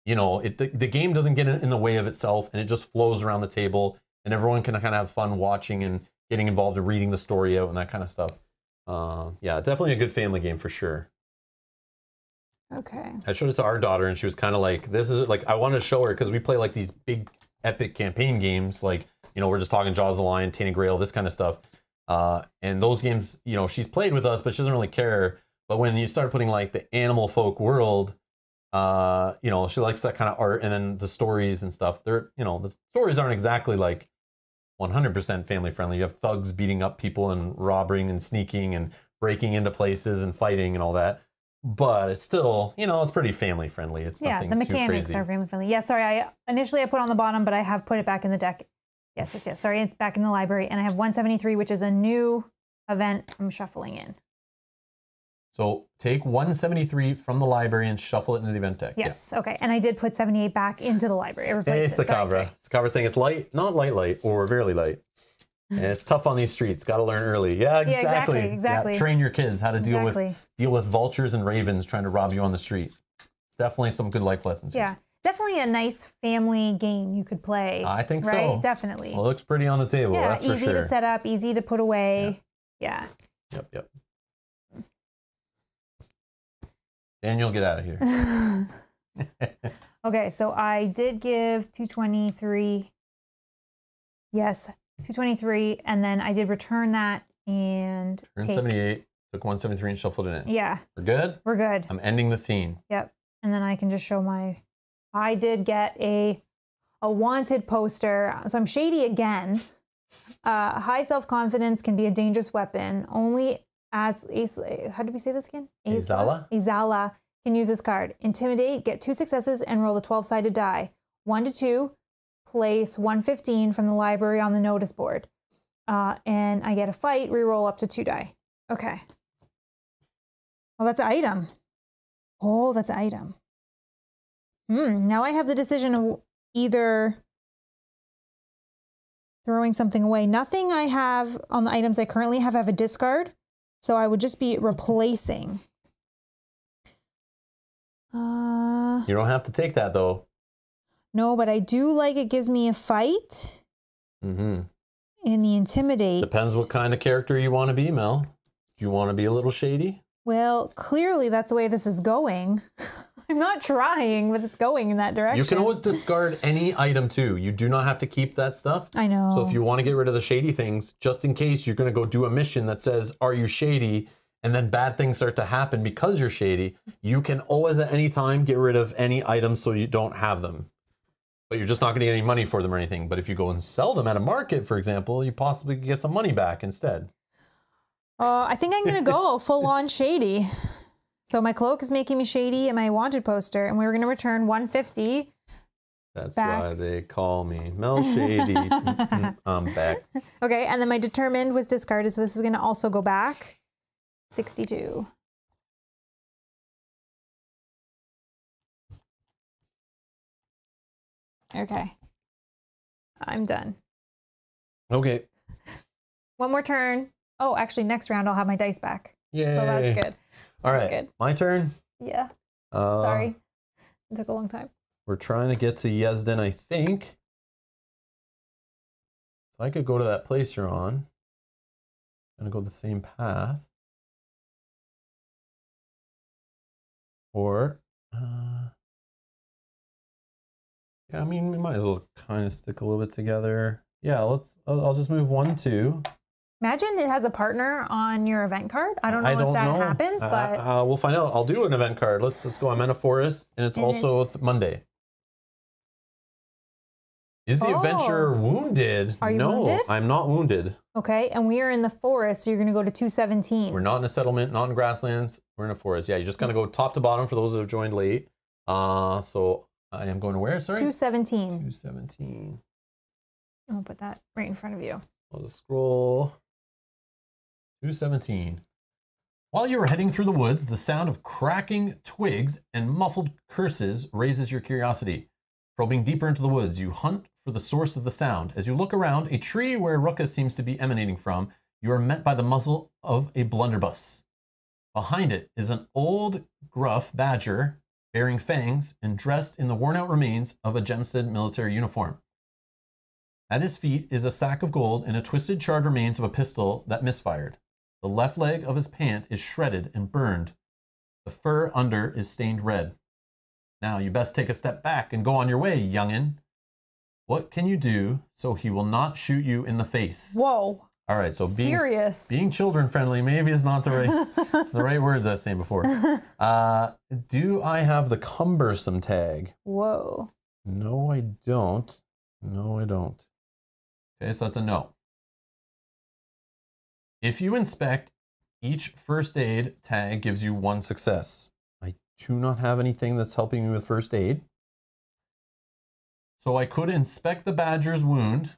you know, it the, the game doesn't get in in the way of itself, and it just flows around the table, and everyone can kind of have fun watching and getting involved and reading the story out and that kind of stuff. Uh, yeah, definitely a good family game for sure. okay. I showed it to our daughter, and she was kind of like, "This is like I wanted to show her because we play like these big epic campaign games, like you know, we're just talking Jaws of the Lion, Tainted Grail, this kind of stuff. Uh, and those games, you know, she's played with us, but she doesn't really care. But when you start putting like the animal folk world, uh, you know, she likes that kind of art, and then the stories and stuff. They're, you know, the stories aren't exactly like 100% family friendly. You have thugs beating up people and robbing and sneaking and breaking into places and fighting and all that. But it's still, you know, it's pretty family friendly. It's Yeah, the mechanics are family friendly. Yeah, sorry. I initially I put on the bottom, but I have put it back in the deck. Yes, yes, yes. Sorry, it's back in the library, and I have 173, which is a new event. I'm shuffling in. So take 173 from the library and shuffle it into the event deck. Yeah. Yes. Okay. And I did put 78 back into the library. It's the it. Sorry, Cabra. sorry. The Cabra saying it's light, not light, light, or very light. And it's tough on these streets. Got to learn early. Yeah, exactly. exactly, Yeah, train your kids how to deal Exactly. with deal with vultures and ravens trying to rob you on the street. Definitely some good life lessons. here. Yeah. Definitely a nice family game you could play. I think so. right? Definitely. Well, it looks pretty on the table. yeah, that's for easy sure. to set up, easy to put away. Yeah. Yep, yep. Daniel, get out of here. okay, so I did give 223. Yes, 223. And then I did return that and Turn take. 78, took 173 and shuffled it in. Yeah, We're good? we're good. I'm ending the scene. Yep. And then I can just show my. I did get a a wanted poster. So I'm shady again. Uh, high self confidence can be a dangerous weapon. Only as how did we say this again? Azala? Azala can use this card. Intimidate. Get two successes and roll the 12 sided die. One to two. Place 115 from the library on the notice board. Uh, and I get a fight. Reroll up to two die. Okay. Oh, that's an item. Oh, that's an item. Hmm. Now I have the decision of either throwing something away. Nothing I have on the items I currently have have a discard, so I would just be replacing. Uh, You don't have to take that though. no, but I do like it gives me a fight Mm hmm in the intimidate. Depends what kind of character you want to be, Mel. Do you want to be a little shady? Well, clearly that's the way this is going. I'm not trying, but it's going in that direction. You can always discard any item too. You do not have to keep that stuff. I know. So if you want to get rid of the shady things, just in case you're going to go do a mission that says, Are you shady? And then bad things start to happen because you're shady, you can always at any time get rid of any items so you don't have them. But you're just not going to get any money for them or anything. But if you go and sell them at a market, for example, you possibly could get some money back instead. Uh, I think I'm gonna go full on shady. So my cloak is making me shady, and my wanted poster, and we were gonna return 150. That's Back. why they call me Mel Shady. I'm back. Okay, and then my determined was discarded, so this is gonna also go back. 62. Okay. I'm done. Okay. One more turn. Oh, actually, next round I'll have my dice back. Yeah. So that's good. All right. good. My turn. Yeah. Uh, Sorry. It took a long time. We're trying to get to Yezden, I think. So I could go to that place you're on. gonna go the same path. Or, uh, yeah, I mean, we might as well kind of stick a little bit together. Yeah, let's, I'll, I'll just move one, two. Imagine it has a partner on your event card. I don't know I if don't that know. happens, Uh, but uh, we'll find out. I'll do an event card. Let's let's go. I'm in a forest, and it's And also th- Monday. Is the Oh. adventurer wounded? Are you no, wounded? I'm not wounded. okay. And we are in the forest, so you're going to go to 217. We're not in a settlement, not in grasslands. We're in a forest. Yeah, you're just gonna go top to bottom for those that have joined late. Uh, so I am going to where? Sorry, 217. 217. I'll put that right in front of you. I'll just scroll. 217. While you are heading through the woods, the sound of cracking twigs and muffled curses raises your curiosity. Probing deeper into the woods, you hunt for the source of the sound. As you look around a tree where ruckus seems to be emanating from, you are met by the muzzle of a blunderbuss. Behind it is an old, gruff badger bearing fangs and dressed in the worn out remains of a Jemsed military uniform. At his feet is a sack of gold and a twisted charred remains of a pistol that misfired. The left leg of his pant is shredded and burned. The fur under is stained red. Now you best take a step back and go on your way, youngin. What can you do so he will not shoot you in the face? Whoa. All right, so being Serious. being children friendly maybe is not the right the right words I was saying before. Uh, do I have the cumbersome tag? Whoa. No, I don't. No, I don't. Okay, so that's a no. If you inspect, each first aid tag gives you one success. I do not have anything that's helping me with first aid. So I could inspect the badger's wound,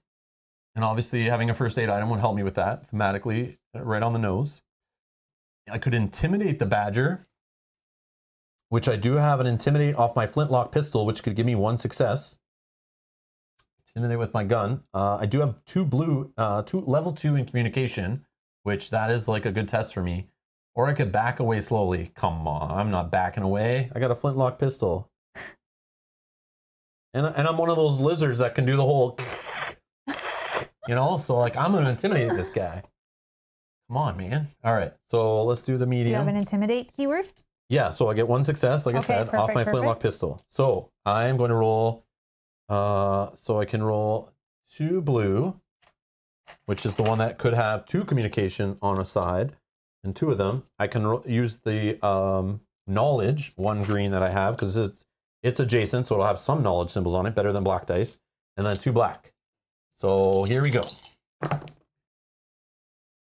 and obviously having a first aid item would help me with that thematically, right on the nose. I could intimidate the badger, which I do have an intimidate off my flintlock pistol, which could give me one success. Intimidate with my gun. Uh, I do have two blue, uh, two level two in communication, which that is like a good test for me. Or I could back away slowly. Come on, I'm not backing away. I got a flintlock pistol. And, and I'm one of those lizards that can do the whole, you know. So like, I'm gonna intimidate this guy. Come on, man. All right, so let's do the Do you medium. have an intimidate keyword? Yeah, so I get one success, like I Okay, said, off perfect, my flintlock pistol. So I am going to roll. Uh, so I can roll two blue, which is the one that could have two communication on a side, and two of them. I can use the um, knowledge one green that I have because it's it's adjacent, so it'll have some knowledge symbols on it, better than black dice, and then two black. So here we go.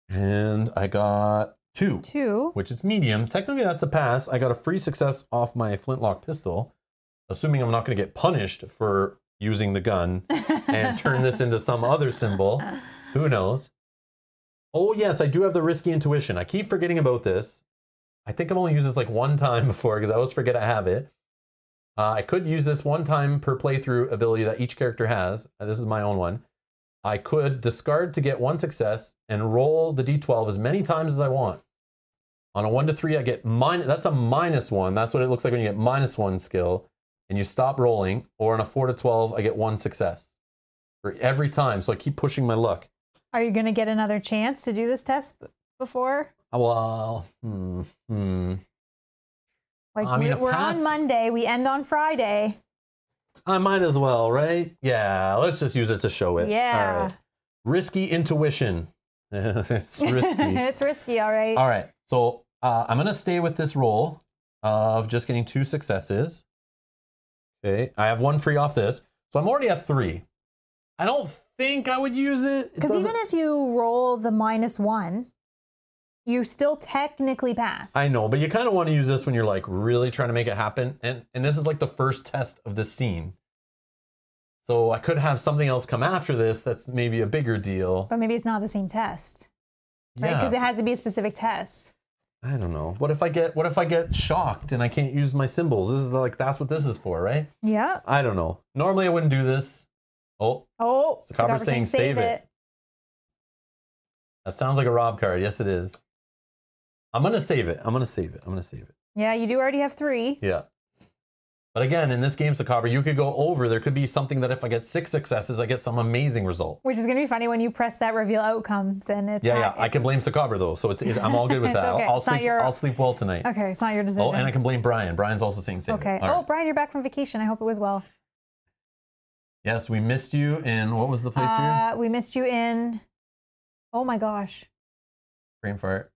And I got two Two. which is medium. Technically, that's a pass. I got a free success off my flintlock pistol, assuming I'm not going to get punished for using the gun and turn this into some other symbol. Who knows? Oh, yes, I do have the risky intuition. I keep forgetting about this. I think I've only used this like one time before because I always forget I have it. Uh, I could use this one time per playthrough ability that each character has. Uh, This is my own one. I could discard to get one success and roll the d12 as many times as I want. On a one to three, I get minus. That's a minus one. That's what it looks like when you get minus one skill, and you stop rolling. Or on a four to twelve, I get one success for every time. So I keep pushing my luck. Are you going to get another chance to do this test before? Uh, Well, hmm, hmm. Like I mean, we're, on Monday, we end on Friday. I might as well, right? Yeah, let's just use it to show it. Yeah. right. Risky intuition. it's risky. it's risky, all right. All right. So uh, I'm going to stay with this roll of just getting two successes. Okay. I have one free off this. So I'm already at three. I don't think I would use it. It Because even if you roll the minus one, you still technically pass. I know, but you kind of want to use this when you're like really trying to make it happen. And, and this is like the first test of the scene. So I could have something else come after this that's maybe a bigger deal. But maybe it's not the same test, right? Yeah. Because it has to be a specific test. I don't know. What if I get what if I get shocked and I can't use my symbols? This is like that's what this is for, right? Yeah. I don't know. Normally I wouldn't do this. Oh, Oh, Sakabra saying save it. that sounds like a Rob card. Yes, it is. I'm gonna save it. I'm gonna save it. I'm gonna save it. Yeah, you do already have three. Yeah. But again, in this game, Sakabra, you could go over. There could be something that if I get six successes, I get some amazing result. Which is going to be funny when you press that reveal outcomes and it's Yeah, not- yeah. I can blame Sakabra though, so it's, it, I'm all good with that. I'll- okay. I'll, not sleep. your- I'll sleep well tonight. Okay, it's not your decision. Oh, and I can blame Brian. Brian's also saying same. okay. All Oh, right. Brian, you're back from vacation. I hope it was well. Yes, we missed you. in what was the playthrough? Uh, we missed you in. Oh my gosh. Brain fart.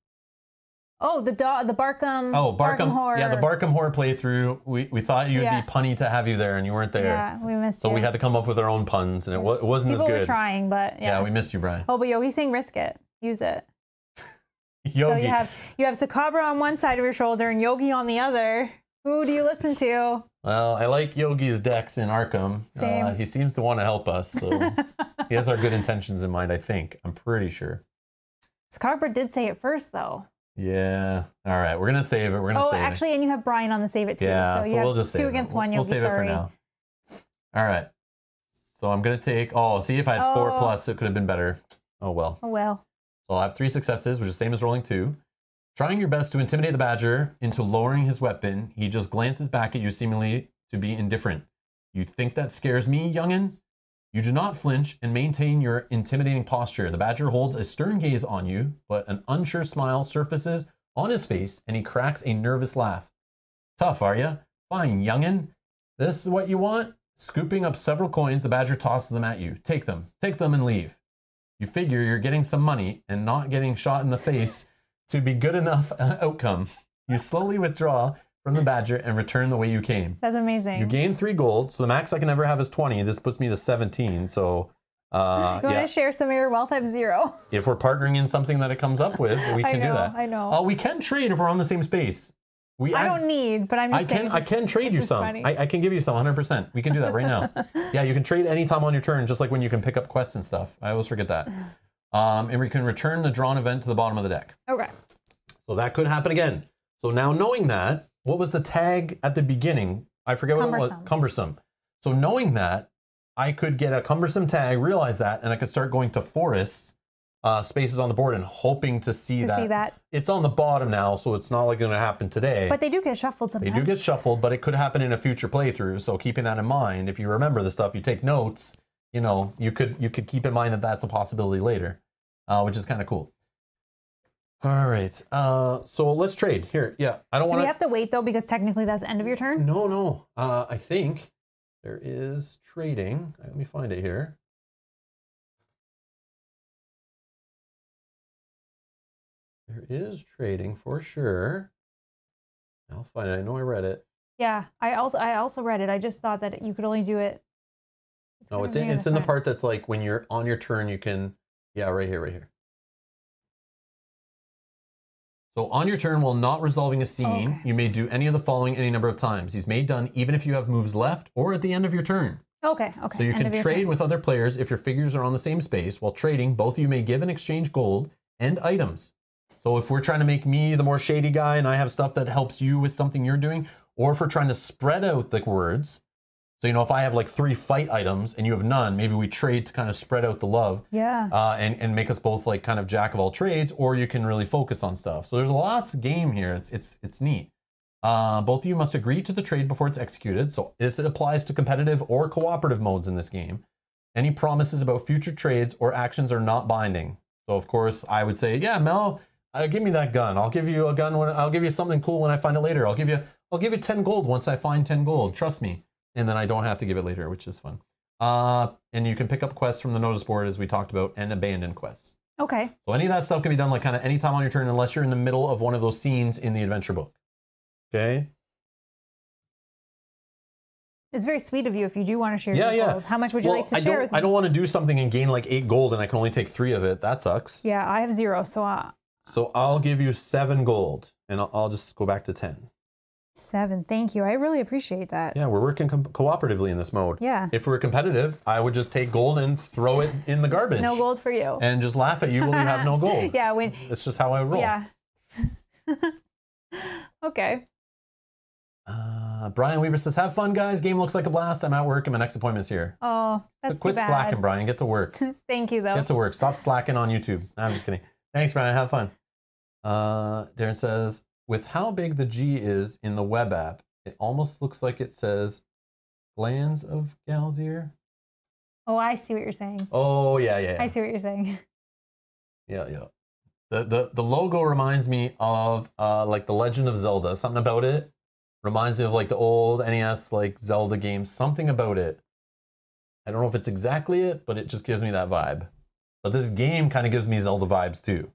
Oh, the dog, the Barkham. Oh, Barkham. horror. Yeah, the Barkham horror playthrough. We we thought you'd Yeah. be punny to have you there, and you weren't there. Yeah, we missed So you. we had to come up with our own puns, and it, it wasn't People as were trying, but yeah. yeah. we missed you, Brian. oh, but Yogi's saying risk it. Use it. Yogi. So you have you have Sakabra on one side of your shoulder and Yogi on the other. Who do you listen to? Well, I like Yogi's decks in Arkham. Uh, he seems to want to help us, so he has our good intentions in mind. I think. I'm pretty sure. Sakabra did say it first, though. Yeah. All right. We're gonna save it. We're gonna Oh, save actually, and you have Brian on the save it it. too. Yeah. so So, you we'll have just two against it. one. We'll Yogi, save sorry. it for now. All right. So I'm gonna take. Oh, see if I had four plus, it could have been better. Oh well. Oh well. So I'll have three successes, which is same as rolling two. Trying your best to intimidate the badger into lowering his weapon, he just glances back at you, seemingly to be indifferent. You think that scares me, youngin? You do not flinch and maintain your intimidating posture. The badger holds a stern gaze on you, but an unsure smile surfaces on his face and he cracks a nervous laugh. Tough, are you? Fine, youngin. This is what you want? Scooping up several coins, the badger tosses them at you. Take them, take them, and leave. You figure you're getting some money and not getting shot in the face to be good enough outcome. You slowly withdraw from the badger and return the way you came. That's amazing. You gain three gold, so the max I can ever have is 20. This puts me to 17. So, uh, you want yeah, to share some of your wealth? I have zero. if we're partnering in something that it comes up with, we I can know. do that. I know. Oh, we can trade if we're on the same space. We I act- don't need, but I'm I can. I can trade you some. I, I can give you some 100%. We can do that right now. yeah, you can trade anytime on your turn, just like when you can pick up quests and stuff. I always forget that. Um, and we can return the drawn event to the bottom of the deck. Okay. So that could happen again. So now knowing that, what was the tag at the beginning? I forget what it was. Cumbersome. So knowing that, I could get a cumbersome tag, realize that, and I could start going to forests, uh, spaces on the board, and hoping to see To that. see that. It's on the bottom now, so it's not like going to happen today. But they do get shuffled sometimes. They do get shuffled, but it could happen in a future playthrough. So keeping that in mind, if you remember the stuff, you take notes. You know, you could you could keep in mind that that's a possibility later, uh, which is kind of cool. All right, uh, so let's trade here. Yeah, I don't want. To Do want we have to wait though because technically that's the end of your turn? No, no. Uh, I think there is trading. Let me find it here. There is trading for sure. I'll find it. I know I read it. Yeah. I also I also read it. I just thought that you could only do it. No, it's in, it's in the part that's like when you're on your turn, you can, yeah, right here, right here. So on your turn, while not resolving a scene, Okay. you may do any of the following any number of times. These may done even if you have moves left or at the end of your turn. Okay. Okay. So you end can trade turn. with other players if your figures are on the same space. While trading, both of you may give and exchange gold and items. So if we're trying to make me the more shady guy and I have stuff that helps you with something you're doing, or if we're trying to spread out the words, so you know if I have like three fight items and you have none, maybe we trade to kind of spread out the love Yeah. uh, and and make us both like kind of jack of all trades, or you can really focus on stuff. So there's lots of game here. It's it's it's neat. Uh, both of you must agree to the trade before it's executed. So this applies to competitive or cooperative modes in this game. Any promises about future trades or actions are not binding. So of course I would say, yeah, Mel, uh, give me that gun. I'll give you a gun when I'll give you something cool when I find it later. I'll give you I'll give you ten gold once I find ten gold. Trust me, and then I don't have to give it later, which is fun. Uh, and you can pick up quests from the notice board as we talked about, and abandon quests. okay. So any of that stuff can be done like kind of anytime on your turn, unless you're in the middle of one of those scenes in the adventure book. Okay. It's very sweet of you if you do want to share Yeah, your yeah. gold. How much would you Well, like to I share don't. with me? I don't want to do something and gain like eight gold, and I can only take three of it. That sucks. Yeah, I have zero, so uh, So I'll give you seven gold, and I'll, I'll just go back to ten. Seven. Thank you. I really appreciate that. Yeah, we're working com- cooperatively in this mode. Yeah. If we were competitive, I would just take gold and throw it in the garbage. No gold for you. And just laugh at you when you have no gold. yeah. When. That's just how I roll. Yeah. okay. Uh, Brian Weaver says, "Have fun, guys. Game looks like a blast. I'm at work, and my next appointment's here. Oh, So that's quit too bad. slacking, Brian. Get to work. Thank you, though. Get to work. Stop slacking on YouTube. No, I'm just kidding. Thanks, Brian. Have fun." Uh, Darren says, "With how big the G is in the web app, It almost looks like it says glands of Galzyr. Oh, I see what you're saying. Oh yeah, yeah, yeah. I see what you're saying. Yeah, yeah. The the the logo reminds me of uh like the Legend of Zelda. Something about it reminds me of like the old NES like Zelda games. Something about it. I don't know if it's exactly it, but it just gives me that vibe. But this game kind of gives me Zelda vibes too.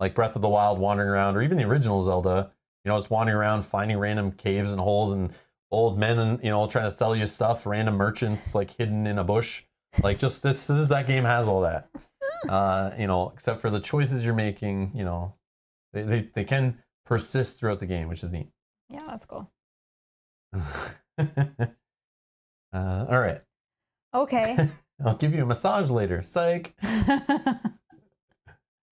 Like Breath of the Wild wandering around or even the original Zelda, you know, it's wandering around finding random caves and holes and old men and you know trying to sell you stuff, random merchants like hidden in a bush. Like just this, this that game has all that uh, you know, except for the choices you're making, you know, they, they, they can persist throughout the game, which is neat. Yeah, that's cool. uh, all right. Okay. I'll give you a massage later. Psych.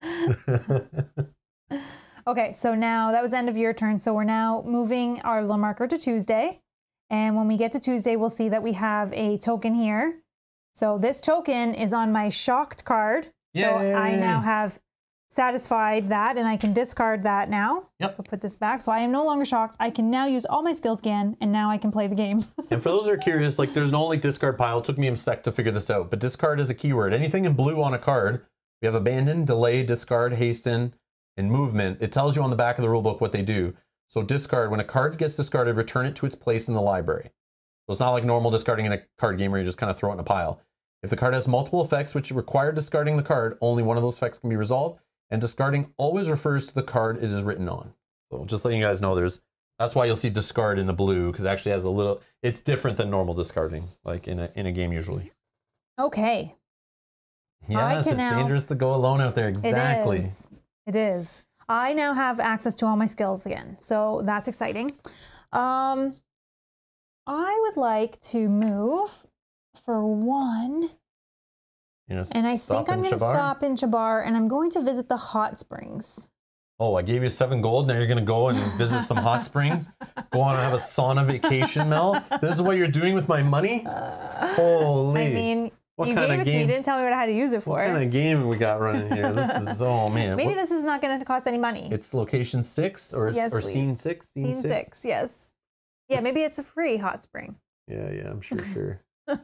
okay, so now that was end of your turn. So we're now moving our little marker to Tuesday. And when we get to Tuesday, we'll see that we have a token here. So this token is on my shocked card. So I now have satisfied that and I can discard that now. Yep. So put this back. So I am no longer shocked. I can now use all my skills again and now I can play the game. and for those who are curious, like there's no like discard pile. It took me a sec to figure this out, but discard is a keyword. Anything in blue on a card, we have abandon, delay, discard, hasten, and movement. It tells you on the back of the rulebook what they do. So discard, when a card gets discarded, return it to its place in the library. So it's not like normal discarding in a card game where you just kind of throw it in a pile. If the card has multiple effects which require discarding the card, only one of those effects can be resolved, and discarding always refers to the card it is written on. So just letting you guys know there's that's why you'll see discard in the blue because it actually has a little it's different than normal discarding, like in a in a game usually. okay. Yes, it's now- dangerous to go alone out there. Exactly. It is. It is. I now have access to all my skills again. So that's exciting. Um, I would like to move for one. You know, And I think I'm going to stop in Chabar and I'm going to visit the hot springs. Oh, I gave you seven gold. Now you're gonna go and visit some hot springs. Go on and have a sauna vacation, Mel. This is what you're doing with my money. Holy! I mean, what you kind gave of it to me. You didn't tell me what I had to use it for. What kind of game we got running here? This is oh man. Maybe What- this is not going to cost any money. It's location six or Yes, or please. scene six. Scene six. yes. Yeah, maybe it's a free hot spring. Yeah, yeah, I'm sure, sure,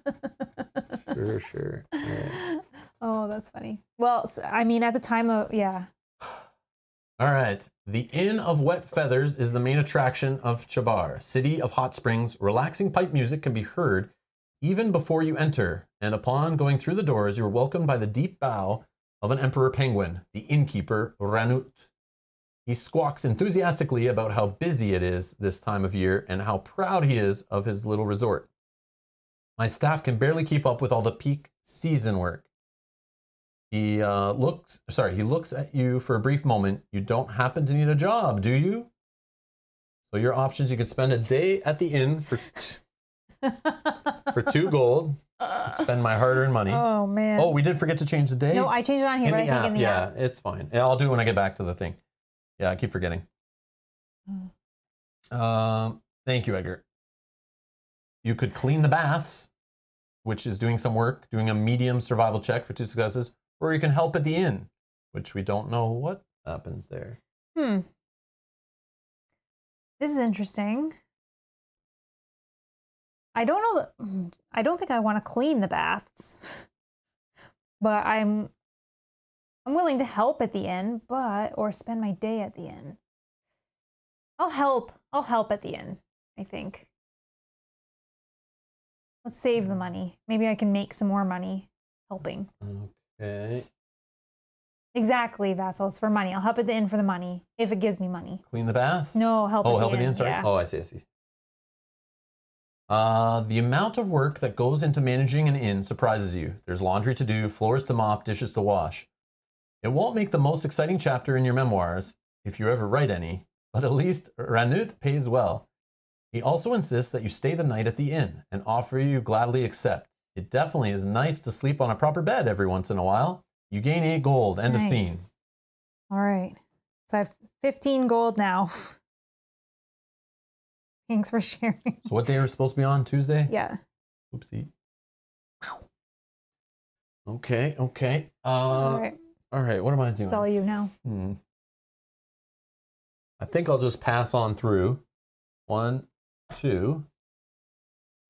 sure, sure. Right. Oh, that's funny. Well, I mean, at the time of, yeah. All right. The Inn of Wet Feathers is the main attraction of Chabar, city of hot springs. Relaxing pipe music can be heard even before you enter, and upon going through the doors, you are welcomed by the deep bow of an emperor penguin, the innkeeper Ranut. He squawks enthusiastically about how busy it is this time of year and how proud he is of his little resort. My staff can barely keep up with all the peak season work. He uh, looks sorry, he looks at you for a brief moment. You don't happen to need a job, do you? So your options you could spend a day at the inn for for two gold, spend my hard-earned money. oh, man. Oh, we did forget to change the day. no, I changed it on here, in but the I think app. in the yeah, app. it's fine. Yeah, I'll do it when I get back to the thing. Yeah, I keep forgetting. Um, thank you, Edgar. You could clean the baths, which is doing some work, doing a medium survival check for two successes, or you can help at the inn, which we don't know what happens there. Hmm. This is interesting. I don't know. That, I don't think I want to clean the baths, but I'm I'm willing to help at the end, but or spend my day at the inn. I'll help. I'll help at the inn. I think. Let's save the hmm. money. Maybe I can make some more money helping. Okay. Exactly, vassals for money. I'll help at the inn for the money if it gives me money. Clean the baths? No, help. Oh, at help the at the inn. end, sorry. Yeah. Oh, I see, I see. Uh, the amount of work that goes into managing an inn surprises you. There's laundry to do, floors to mop, dishes to wash. It won't make the most exciting chapter in your memoirs, if you ever write any, but at least Ranut pays well. He also insists that you stay the night at the inn, an offer you gladly accept. It definitely is nice to sleep on a proper bed every once in a while. You gain eight gold. End of scene. All right. So I have 15 gold now. Thanks for sharing. So what day are we supposed to be on? Tuesday? Yeah. Oopsie. Okay, okay. Uh, all right. all right, what am I doing? That's all you know. Hmm. I think I'll just pass on through. One, two.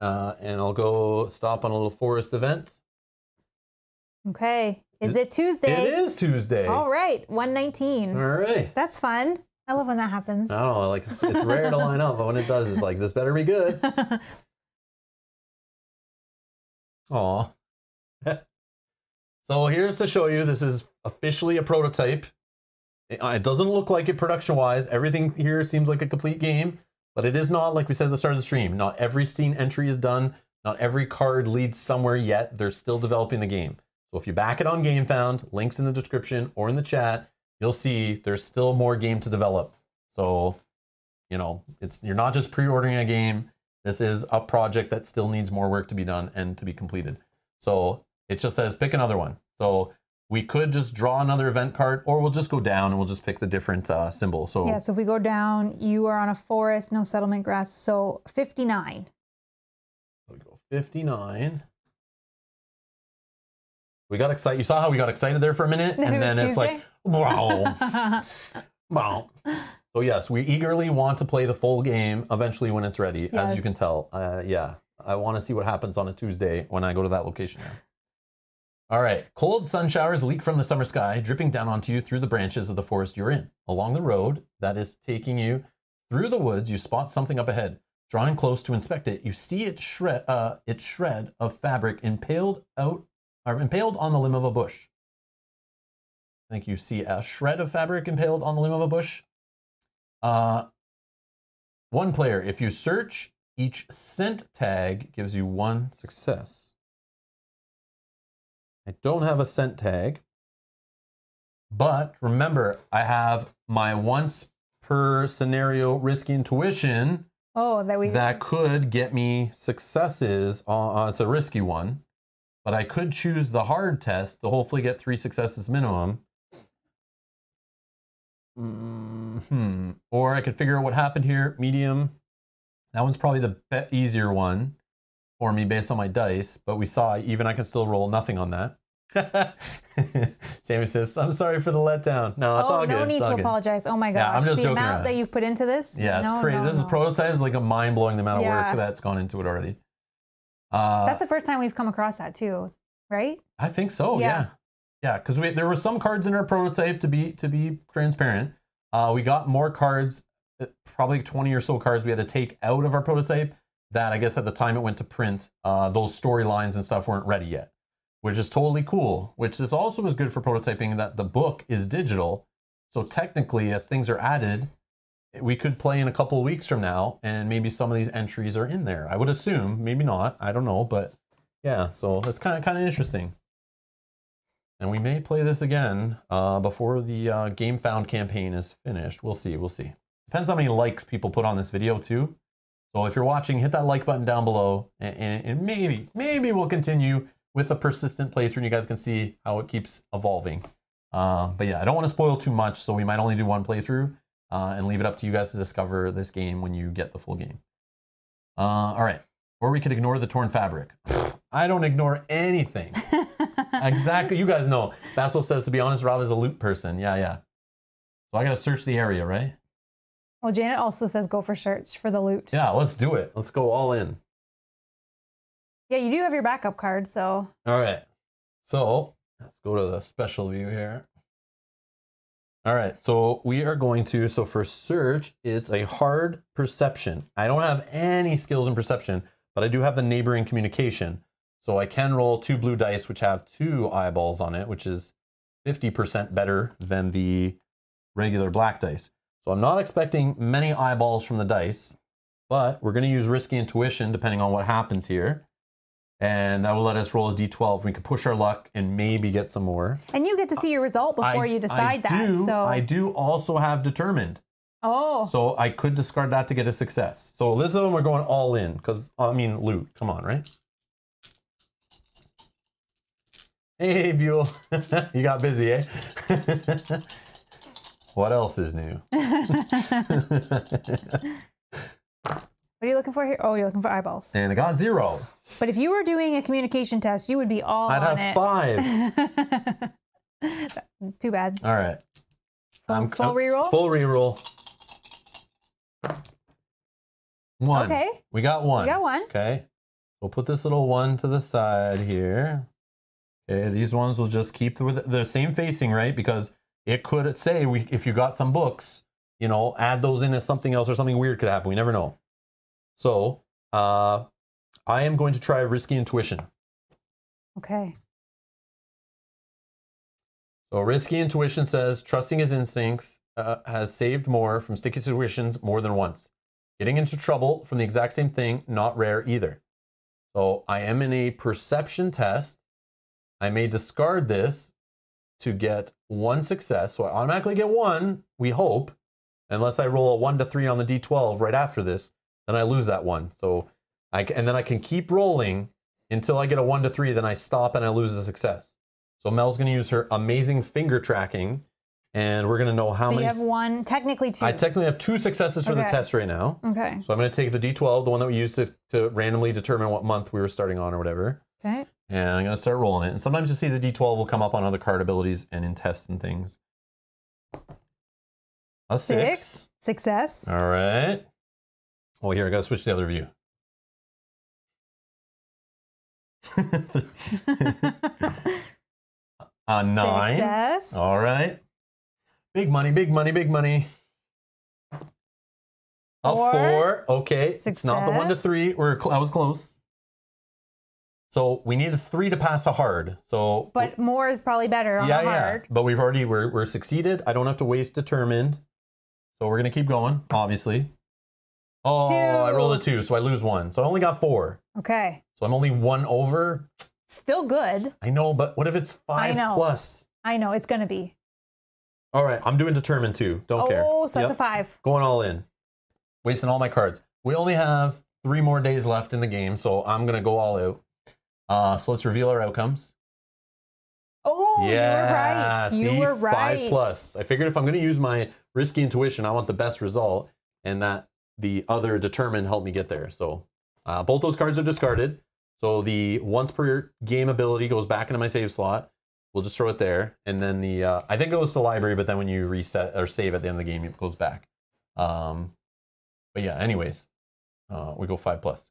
Uh, and I'll go stop on a little forest event. Okay. Is It- it Tuesday? It is Tuesday. All right. 119. All right. That's fun. I love when that happens. I don't know, like it's, it's rare to line up, but when it does, it's like this better be good. Aw. so here's to show you this is officially a prototype. It, uh, it doesn't look like it production wise. Everything here seems like a complete game, but it is not like we said at the start of the stream. Not every scene entry is done. Not every card leads somewhere yet. They're still developing the game. So if you back it on Gamefound, links in the description or in the chat, you'll see there's still more game to develop. So, you know, it's you're not just pre-ordering a game. This is a project that still needs more work to be done and to be completed. So it just says pick another one. So we could just draw another event card, or we'll just go down and we'll just pick the different uh, symbol. So Yeah, so if we go down, you are on a forest, no settlement grass. So 59. we go 59. We got excited. You saw how we got excited there for a minute, and it then was it's like, wow. Wow. So yes, we eagerly want to play the full game eventually when it's ready. As you can tell, uh, yeah, I want to see what happens on a Tuesday when I go to that location. Now. All right, cold sun showers leak from the summer sky, dripping down onto you through the branches of the forest you're in. Along the road that is taking you through the woods, you spot something up ahead. Drawing close to inspect it, you see it shred, uh, its shred of fabric impaled out, or impaled on the limb of a bush. I think you see a shred of fabric impaled on the limb of a bush. Uh, one player, if you search, each scent tag gives you one success. I don't have a scent tag, but remember, I have my once per scenario risk intuition oh, that we. that could get me successes. On, uh, it's a risky one, but I could choose the hard test to hopefully get three successes minimum. Hmm. Or I could figure out what happened here. Medium. That one's probably the easier one for me based on my dice, but we saw even I can still roll nothing on that. Sammy says, "I'm sorry for the letdown." No, it's oh, all no good. need it's all to good. apologize. Oh my Yeah, gosh. I'm just the joking amount around. that you've put into this. Yeah, it's no, crazy. no, this is no. prototype is like a mind blowing amount of Yeah. work that's gone into it already. Uh, That's the first time we've come across that too, right? I think so. Yeah. Yeah, yeah. Because we there were some cards in our prototype to be to be transparent. Uh, we got more cards, uh, probably twenty or so cards we had to take out of our prototype. That I guess at the time it went to print, uh, those storylines and stuff weren't ready yet, which is totally cool. Which is also is good for prototyping that the book is digital. So technically, as things are added, we could play in a couple weeks from now, and maybe some of these entries are in there. I would assume, maybe not. I don't know, but yeah. So it's kind of kind of interesting. And we may play this again uh, before the uh, Gamefound campaign is finished. We'll see. We'll see. Depends how many likes people put on this video too. So if you're watching, hit that like button down below, and, and, and maybe maybe we'll continue with a persistent playthrough. And you guys can see how it keeps evolving. Uh, but yeah, I don't want to spoil too much, so we might only do one playthrough uh, and leave it up to you guys to discover this game when you get the full game. Uh, all right. Or we could ignore the torn fabric. I don't ignore anything. exactly. You guys know. That's what says, to be honest, Rob is a loot person. Yeah, yeah. So I got to search the area, right? well, Janet also says go for search for the loot. Yeah, let's do it. Let's go all in. Yeah, you do have your backup card, so All right. So let's go to the special view here. All right. So we are going to, so for search, it's a hard perception. I don't have any skills in perception, but I do have the neighboring communication. So I can roll two blue dice, which have two eyeballs on it, which is 50% better than the regular black dice. So I'm not expecting many eyeballs from the dice, but we're going to use risky intuition depending on what happens here. And that will let us roll a d12. We can push our luck and maybe get some more. and you get to see your result before I- you decide I that. do- so I do also have determined. oh, So I could discard that to get a success. So this one we're going all in because I mean loot. Come on, right? Hey Buell, you got busy, eh? what else is new? what are you looking for here? Oh, you're looking for eyeballs. and I got zero. But if you were doing a communication test, you would be all I'd on have it. five. Too bad. All right. Full, full reroll. Full reroll. One. Okay. We got one. We got one. Okay. We'll put this little one to the side here. Okay, these ones will just keep the, the same facing, right? Because it could say we if you got some books, you know, add those in as something else or something weird could happen. We never know. So, uh, I am going to try risky intuition. Okay. So, risky intuition says trusting his instincts uh, has saved more from sticky situations more than once. Getting into trouble from the exact same thing, not rare either. So, I am in a perception test. I may discard this to get one success. So, I automatically get one, we hope, unless I roll a one to three on the d12 right after this, then I lose that one. So, I, and then I can keep rolling until I get a one to three, then I stop and I lose the success. So Mel's going to use her amazing finger tracking, and we're going to know how so many. So you have one, technically two. I technically have two successes for the test right now. okay. So I'm going to take the D12, the one that we used to, to randomly determine what month we were starting on or whatever, Okay. And I'm going to start rolling it. And sometimes you'll see the D12 will come up on other card abilities and in tests and things. A six. Six. Success. All right. Oh, here, I got to switch to the other view. A nine. Success. All right. Big money, big money, big money. A Four. four. Okay. It's not the one to three. We're cl- I was close. So we need a three to pass a hard. So But more is probably better on yeah, a hard. yeah. But we've already we're we're succeeded. I don't have to waste determined. So we're gonna keep going, obviously. Oh, I rolled a two, so I lose one. So I only got four. Okay. So I'm only one over. Still good. I know, but what if it's five know. plus? I know it's going to be. All right, I'm doing determined too. Don't care. oh, so that's a five. Going all in. Wasting all my cards. We only have three more days left in the game, so I'm gonna go all out. Uh, so let's reveal our outcomes. Oh, yeah, you were right. You were right. Five plus. I figured if I'm gonna use my risky intuition, I want the best result, and that the other determined helped me get there. So uh, both those cards are discarded. So the once per game ability goes back into my save slot. We'll just throw it there, and then the uh, I think it goes to the library, but then when you reset or save at the end of the game, it goes back. Um, but yeah, anyways, uh, we go five plus.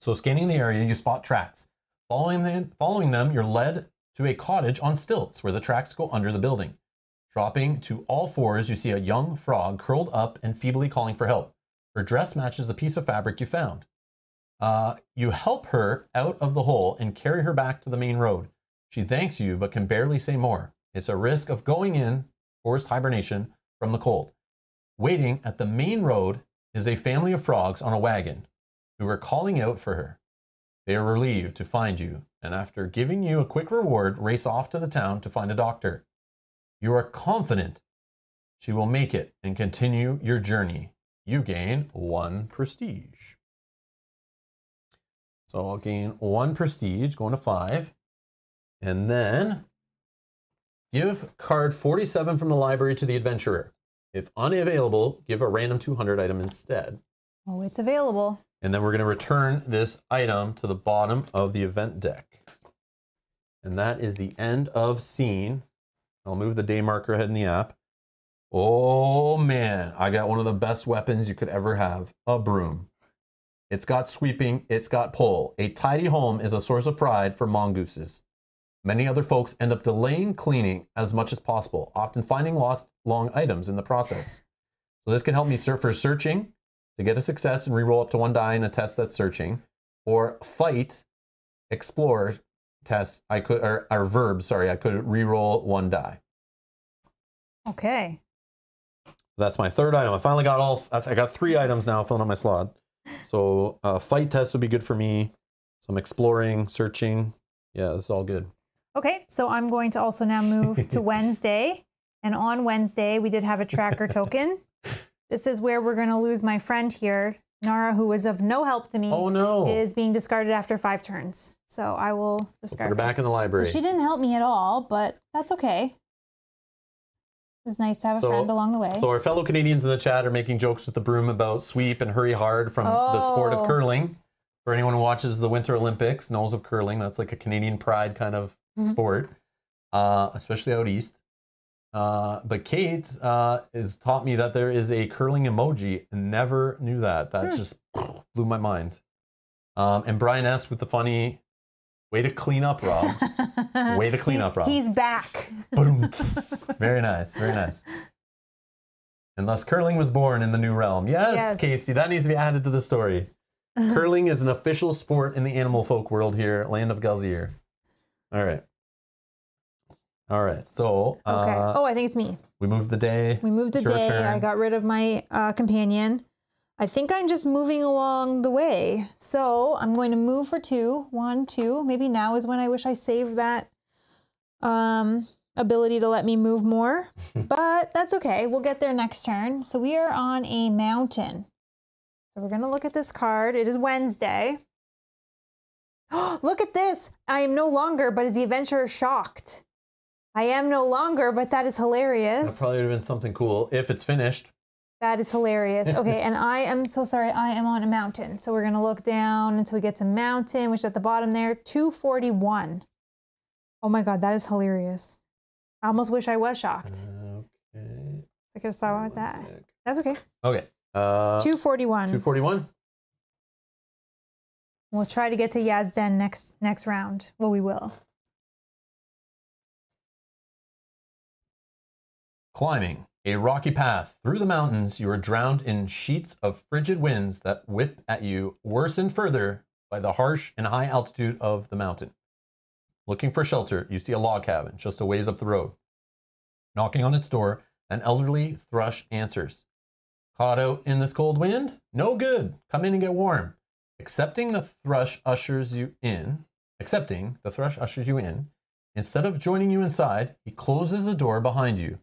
So scanning the area, you spot tracks. Following them, following them, you're led to a cottage on stilts where the tracks go under the building. Dropping to all fours, you see a young frog curled up and feebly calling for help. Her dress matches the piece of fabric you found. Uh, you help her out of the hole and carry her back to the main road. She thanks you, but can barely say more. It's a risk of going in forced hibernation from the cold. Waiting at the main road is a family of frogs on a wagon who are calling out for her. They are relieved to find you, and after giving you a quick reward, race off to the town to find a doctor. You are confident she will make it and continue your journey. You gain one prestige. So I'll gain one prestige, going to five. And then give card 47 from the library to the adventurer. If unavailable, give a random 200 item instead. Oh, it's available. And then we're going to return this item to the bottom of the event deck. And that is the end of scene. I'll move the day marker ahead in the app. Oh man, I got one of the best weapons you could ever have a broom. It's got sweeping, it's got pull. A tidy home is a source of pride for mongooses. Many other folks end up delaying cleaning as much as possible, often finding lost long items in the process. So this can help me for searching to get a success and reroll up to one die in a test that's searching, or fight, explore test. I could or, or verb. Sorry, I could reroll one die. Okay. That's my third item. I finally got all. I got three items now filling up my slot. So uh, fight test would be good for me. Some exploring, searching. Yeah, it's all good. Okay, so I'm going to also now move to Wednesday. And on Wednesday, we did have a tracker token. This is where we're going to lose my friend here, Nara, who was of no help to me, Oh no! is being discarded after five turns. So I will discard her back in the library. So she didn't help me at all, but that's okay. It was nice to have a So- friend along the way. So our fellow Canadians in the chat are making jokes with the broom about sweep and hurry hard from the sport of Oh. curling. For anyone who watches the Winter Olympics, knows of curling. That's like a Canadian pride kind of Mhm. sport, uh, especially out east. Uh, but Kate uh, has taught me that there is a curling emoji. Never knew that. That Hmm. just blew my mind. Um, and Brian S with the funny way to clean up, Rob. Way to clean He's- up, Rob. He's back. Very nice. Very nice. And thus, curling was born in the new realm. Yes, Yes. Casey, that needs to be added to the story. curling is an official sport in the animal folk world here, land of Galzyr. All right. All right. So Okay. uh, oh, I think it's me. we moved the day. We moved the day. I got rid of my uh, companion. I think I'm just moving along the way. So I'm going to move for two. One, two. Maybe now is when I wish I saved that um, ability to let me move more. but that's okay. We'll get there next turn. So we are on a mountain. So we're going to look at this card. It is Wednesday. Oh, look at this. I am no longer, but is the adventurer shocked? I am no longer, but that is hilarious. That probably would have been something cool if it's finished. That is hilarious. Okay, and I am so sorry. I am on a mountain. So we're going to look down until we get to mountain, which is at the bottom there, 241. Oh my God, that is hilarious. I almost wish I was shocked. Okay. I could have saw with that. sec. That's okay. Okay. Uh, 241. 241. We'll try to get to Yezden next next round. Well, we will. Climbing a rocky path through the mountains, you are drowned in sheets of frigid winds that whip at you, worsened further by the harsh and high altitude of the mountain. Looking for shelter, you see a log cabin just a ways up the road. Knocking on its door, an elderly thrush answers. Caught out in this cold wind? No good. Come in and get warm. Accepting the thrush ushers you in. Accepting the thrush ushers you in. Instead of joining you inside, he closes the door behind you,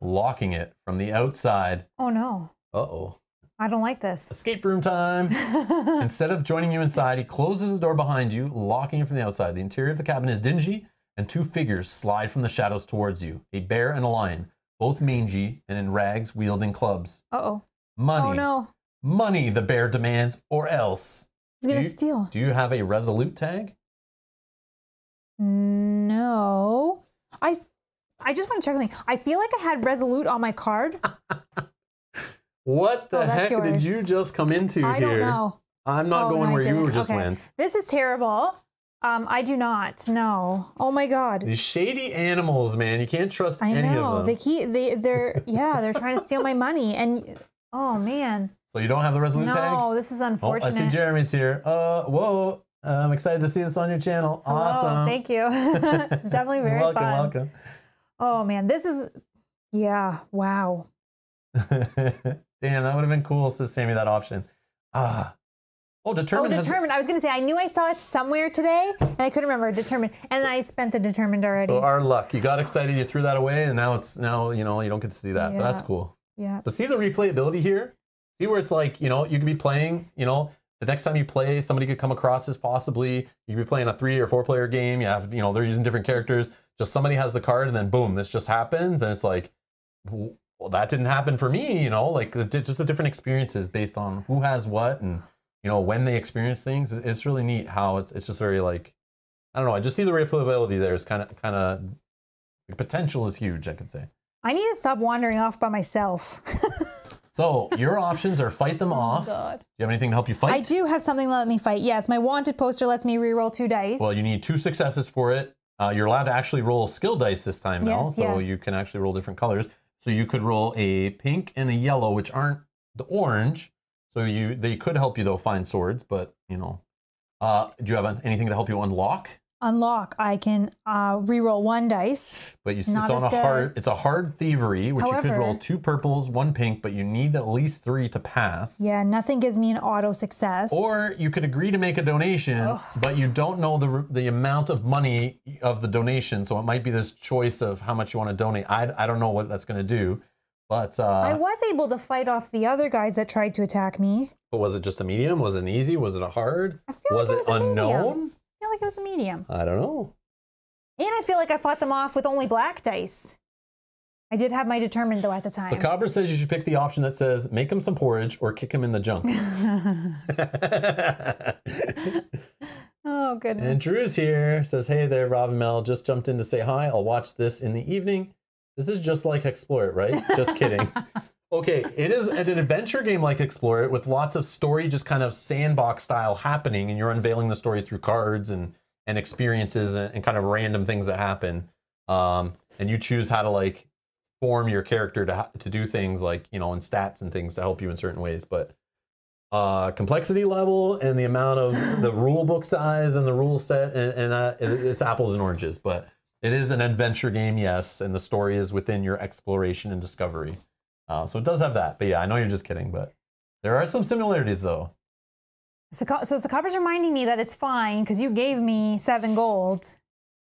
locking it from the outside. Oh no, Uh oh. I don't like this. Escape room time. Instead of joining you inside, he closes the door behind you, locking it from the outside. The interior of the cabin is dingy, and two figures slide from the shadows towards you a bear and a lion, both mangy and in rags wielding clubs. Uh oh. Money. Oh no, Money, the bear demands, or else. he's gonna steal. Do you have a resolute tag? No, I. I just want to check something. I feel like I had Resolute on my card. What the Oh, heck did you just come into I here? I don't know. I'm not Oh, going no, where you just Okay. went. This is terrible. Um, I do not. No. Oh my God. These shady animals, man. You can't trust I any know. of them. They keep. They. They're. Yeah. They're trying to steal my money. And. Oh man. So you don't have the resolute tag? No. This is unfortunate. Oh, I see Jeremy's here. Uh, whoa. I'm excited to see this on your channel. Hello, awesome. Thank you. it's definitely very welcome, fun. welcome. Oh man, this is. Yeah. Wow. Damn, that would have been cool to send me that option. Ah. Oh, Oh, determined. has- determined. I was gonna say I knew I saw it somewhere today, and I couldn't remember. Determined, and I spent the determined already. so our luck. You got excited, you threw that away, and now it's now you know you don't get to see that. But that's cool. yeah. But see the replayability here? See where it's like, you know, you could be playing, you know, the next time you play, somebody could come across as possibly, you could be playing a three or four player game. You have, you know, they're using different characters. Just somebody has the card and then boom, this just happens. And it's like, well, that didn't happen for me, you know, like it's just the different experiences based on who has what and, you know, when they experience things. It's- really neat how it's, it's just very like, I don't know. I just see the replayability there is kind of, kind of, the potential is huge, I could say. I need to stop wandering off by myself. So your options are fight them oh off. Do Oh, God. you have anything to help you fight? I do have something that let me fight. Yes, my wanted poster lets me reroll two dice. Well, you need two successes for it. Uh, you're allowed to actually roll skill dice this time now, Yes, so yes. you can actually roll different colors. So you could roll a pink and a yellow, which aren't the orange. So you they could help you though find swords, but you know, uh, do you have anything to help you unlock? Unlock. I can uh, reroll one dice. But you, it's on a good. hard. It's a hard thievery, which you could roll two purples, one pink, but you need at least three to pass. Yeah, nothing gives me an auto success. Or you could agree to make a donation, but you don't know the the amount of money of the donation, so it might be this choice of how much you want to donate. I, I don't know what that's going to do, but uh, I was able to fight off the other guys that tried to attack me. but was it just a medium? Was it an easy? Was it a hard? I feel Was like it it was a unknown? I feel like it was a medium. I don't know. And I feel like I fought them off with only black dice. I did have my determined though at the time. The cobra says you should pick the option that says make him some porridge or kick him in the junk. oh goodness. And Drew's here says, Hey there, Rob and Mel. Just jumped in to say hi. I'll watch this in the evening. This is just like Hexplore It, right? Just kidding. Okay, it is an adventure game like Hexplore It with lots of story, just kind of sandbox style happening, and you're unveiling the story through cards and and experiences and, and kind of random things that happen. Um, and you choose how to like form your character to ha- to do things like you know and stats and things to help you in certain ways, but uh complexity level and the amount of the rule book size and the rule set and, and uh, it- it's apples and oranges. But it is an adventure game yes and the story is within your exploration and discovery uh, so it does have that but yeah i know you're just kidding but there are some similarities though So Sakabra's reminding me that it's fine because you gave me seven gold,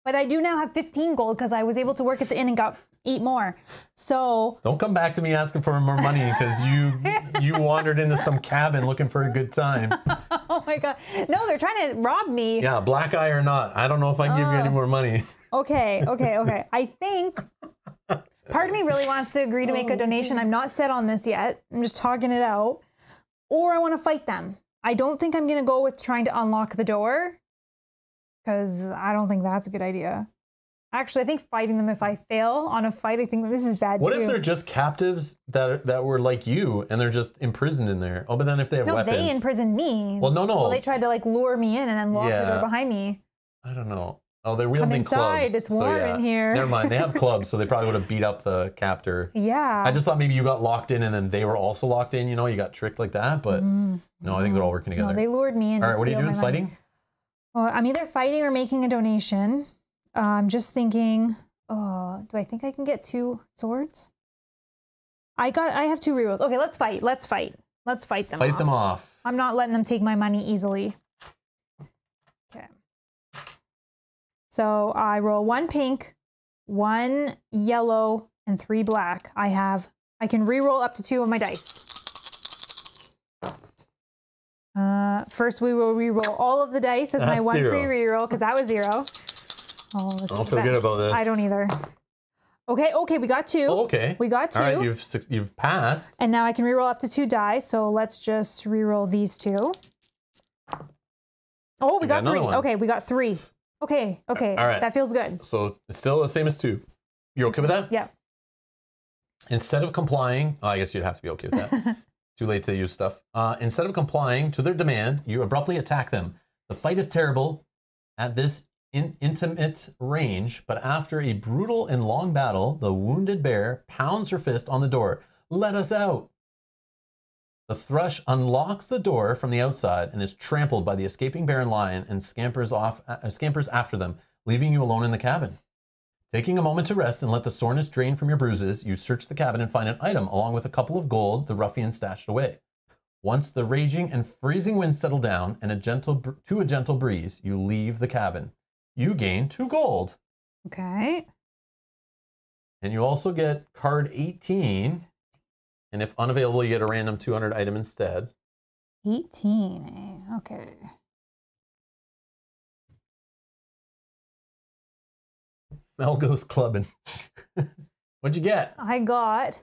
but I do now have 15 gold because I was able to work at the inn and got eight more. So don't come back to me asking for more money because you you wandered into some cabin looking for a good time Oh my god. No, they're trying to rob me. yeah black eye or not i don't know if i can give you any more money Okay, okay, okay. I think part of me really wants to agree to make a oh. donation. I'm not set on this yet. I'm just talking it out. Or I want to fight them. I don't think I'm going to go with trying to unlock the door because I don't think that's a good idea. Actually, I think fighting them if I fail on a fight, I think this is bad What too. if they're just captives that that were like you and they're just imprisoned in there? Oh, but then if they have no, weapons, they imprisoned me. Well, no, no. Well, they tried to like lure me in and then lock the door behind me. I don't know. Oh, they're Come wielding inside. clubs. It's so warm yeah. in here. Never mind. They have clubs, so they probably would have beat up the captor. Yeah. I just thought maybe you got locked in and then they were also locked in. You know, you got tricked like that. But no, I think they're all working Mm-hmm. no, together. they lured me in. All right, what are you doing? Fighting? Well, I'm either fighting or making a donation. Uh, I'm just thinking, oh, do I think I can get two swords? I got, I have two rerolls. Okay, let's fight. Let's fight. Let's fight them. Fight off. them off. I'm not letting them take my money easily. Okay. So I roll one pink, one yellow, and three black. I have, I can re-roll up to two of my dice. Uh, first, we will re-roll all of the dice as my one zero. free re-roll because that was zero. Oh, I don't feel good about this. I don't either. Okay, okay, we got two. Oh, okay. We got two. All right, you've you've passed. And now I can re-roll up to two die. So let's just re-roll these two. Oh, we You got got, three. one. Okay, we got three. Okay, okay. All right. That feels good. So it's still the same as two. You're okay with that? Yeah. Instead of complying, oh, I guess you'd have to be okay with that. Too late to use stuff. Uh, instead of complying to their demand, you abruptly attack them. The fight is terrible at this in- intimate range, but after a brutal and long battle, the wounded bear pounds her fist on the door. Let us out! The thrush unlocks the door from the outside and is trampled by the escaping bear and lion and scampers off uh, scampers after them, leaving you alone in the cabin. Taking a moment to rest and let the soreness drain from your bruises, you search the cabin and find an item along with a couple of gold the ruffian stashed away. Once the raging and freezing winds settle down and a gentle br- to a gentle breeze, you leave the cabin. You gain two gold, Okay. and you also get card 18. And if unavailable, you get a random 200 item instead. 18. eh? Okay. Mel goes clubbing. What'd you get? I got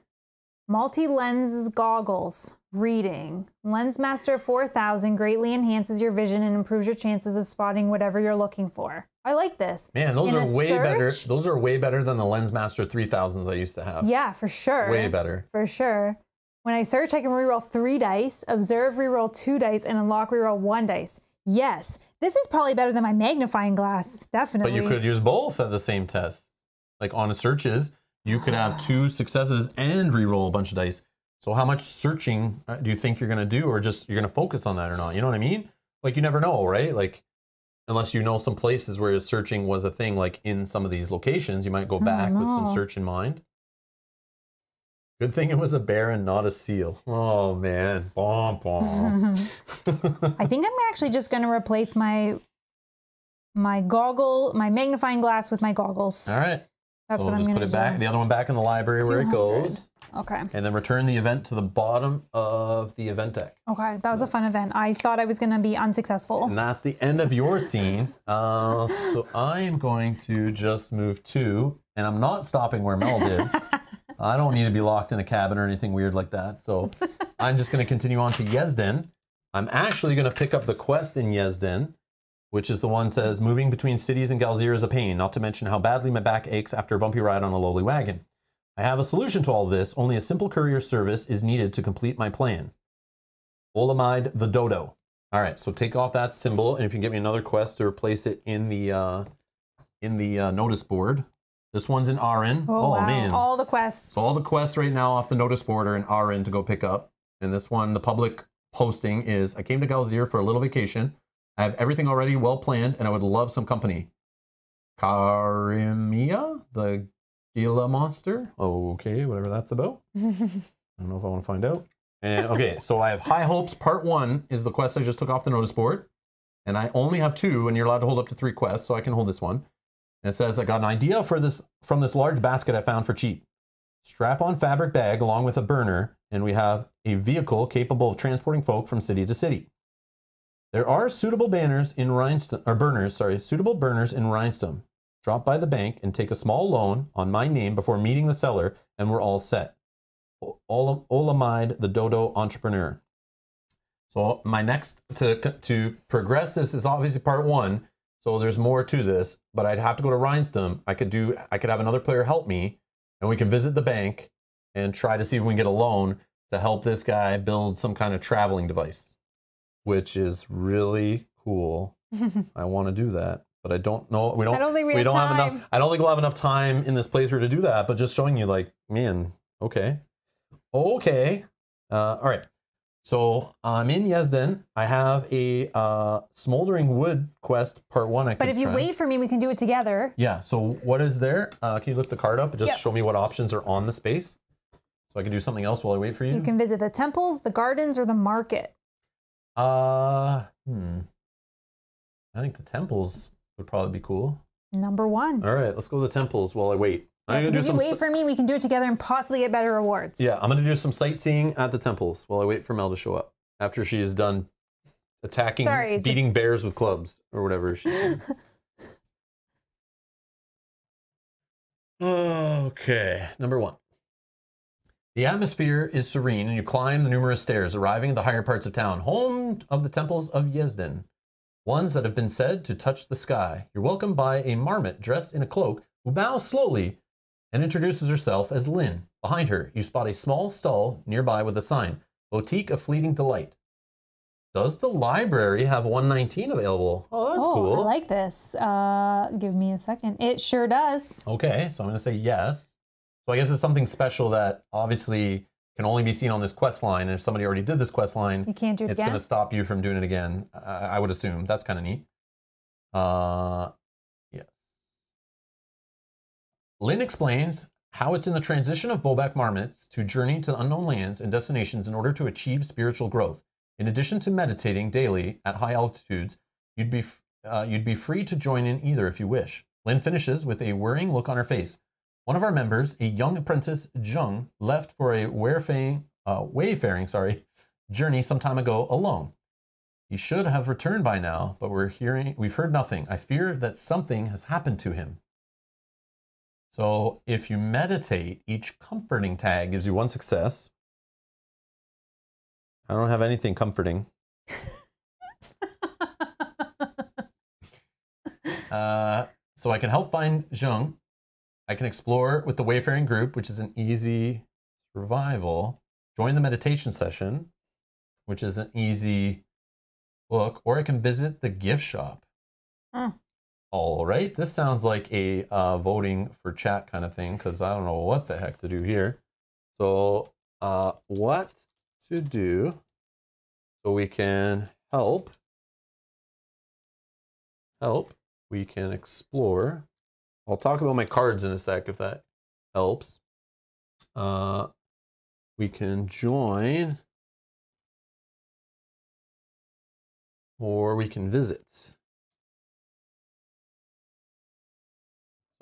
multi lens goggles. Reading. Lensmaster 4000 greatly enhances your vision and improves your chances of spotting whatever you're looking for. I like this. Man, those In are way better. Those are way better than the Lensmaster 3000s I used to have. Yeah, for sure. Way better. For sure. When I search, I can reroll three dice, observe, reroll two dice, and unlock reroll one dice. Yes, this is probably better than my magnifying glass. Definitely. But you could use both at the same test. Like on searches, you could have two successes and re-roll a bunch of dice. So how much searching uh, do you think you're gonna do, or just you're gonna focus on that or not? You know what I mean? Like you never know, right? Like unless you know some places where searching was a thing, like in some of these locations, you might go back with some search in mind. Good thing it was a bear and not a seal. Oh man, bom bom. I think I'm actually just going to replace my my goggle, my magnifying glass with my goggles. All right. That's so what I'm just put it do. back, the other one back in the library where it goes. Okay. and then return the event to the bottom of the event deck. Okay. That was a fun event. I thought I was going to be unsuccessful. And that's the end of your scene. Uh, so I am going to just move to, and I'm not stopping where Mel did. I don't need to be locked in a cabin or anything weird like that. So I'm just going to continue on to Yezden. I'm actually going to pick up the quest in Yezden, which is the one says moving between cities and Galzyr is a pain, not to mention how badly my back aches after a bumpy ride on a lowly wagon. I have a solution to all of this. Only a simple courier service is needed to complete my plan. Olamide the Dodo. All right, so take off that symbol, and if you can get me another quest to replace it in the uh, in the uh, notice board. This one's in Arin. Oh, oh, wow. man, All the quests. so all the quests right now off the notice board are in Arin to go pick up. And this one, the public posting is I came to Galzyr for a little vacation. I have everything already well planned and I would love some company. Karimia, the Gila monster. Okay, whatever that's about. I don't know if I want to find out. And okay, so I have high hopes. Part one is the quest I just took off the notice board. And I only have two, and you're allowed to hold up to three quests, so I can hold this one. And it says, I got an idea for this from this large basket I found for cheap. Strap on fabric bag along with a burner, and we have a vehicle capable of transporting folk from city to city. There are suitable banners in Rhinestone, or burners, sorry, suitable burners in Rhinestone. Drop by the bank and take a small loan on my name before meeting the seller, and we're all set. O- Ola- Olamide, the Dodo entrepreneur. So my next to to progress this is obviously part one. So there's more to this, but I'd have to go to Rhinestone. I could do I could have another player help me, and we can visit the bank and try to see if we can get a loan to help this guy build some kind of traveling device, which is really cool. I want to do that, but I don't know. We don't. I don't think we, have don't time. have enough. I don't think we'll have enough time in this playthrough to do that. But just showing you, like, man, okay, okay, uh, all right. So I'm in Yezden. I have a uh, smoldering wood quest part one. I But if you try. wait for me, we can do it together. Yeah. So what is there? Uh, can you lift the card up and just Yep. show me what options are on the space, so I can do something else while I wait for you? You can visit the temples, the gardens, or the market. Uh, hmm. I think the temples would probably be cool. Number one. All right, let's go to the temples while I wait. Yeah, I'm gonna if do you wait for me, we can do it together and possibly get better rewards. yeah, I'm gonna do some sightseeing at the temples while I wait for Mel to show up after she's done attacking, Sorry, beating bears with clubs or whatever. She did. okay, number one. The atmosphere is serene, and you climb the numerous stairs, arriving at the higher parts of town, home of the temples of Yezden, ones that have been said to touch the sky. You're welcomed by a marmot dressed in a cloak who bows slowly and introduces herself as Lynn. Behind her, you spot a small stall nearby with a sign Boutique of Fleeting Delight. Does the library have 119 available? Oh, that's oh, cool. I like this. Uh, give me a second. It sure does. Okay, so I'm going to say yes. So I guess it's something special that obviously can only be seen on this quest line. And if somebody already did this quest line, You can't do it it's going to stop you from doing it again. I, I would assume that's kind of neat. Uh, yes. Lynn explains how it's in the transition of Bobak marmots to journey to unknown lands and destinations in order to achieve spiritual growth. In addition to meditating daily at high altitudes, you'd be uh, you'd be free to join in either if you wish. Lynn finishes with a worrying look on her face. One of our members, a young apprentice Jung, left for a wayfaring, uh, wayfaring sorry, journey some time ago alone. He should have returned by now, but we're hearing we've heard nothing. I fear that something has happened to him. So if you meditate, each comforting tag gives you one success. I don't have anything comforting. Uh, so I can help find Zheng. I can explore with the Wayfaring group, which is an easy survival. Join the meditation session, which is an easy book, or I can visit the gift shop. Hmm. All right, this sounds like a uh, voting for chat kind of thing because I don't know what the heck to do here. So, uh, what to do so we can help help we can explore. I'll talk about my cards in a sec if that helps. Uh we can join or we can visit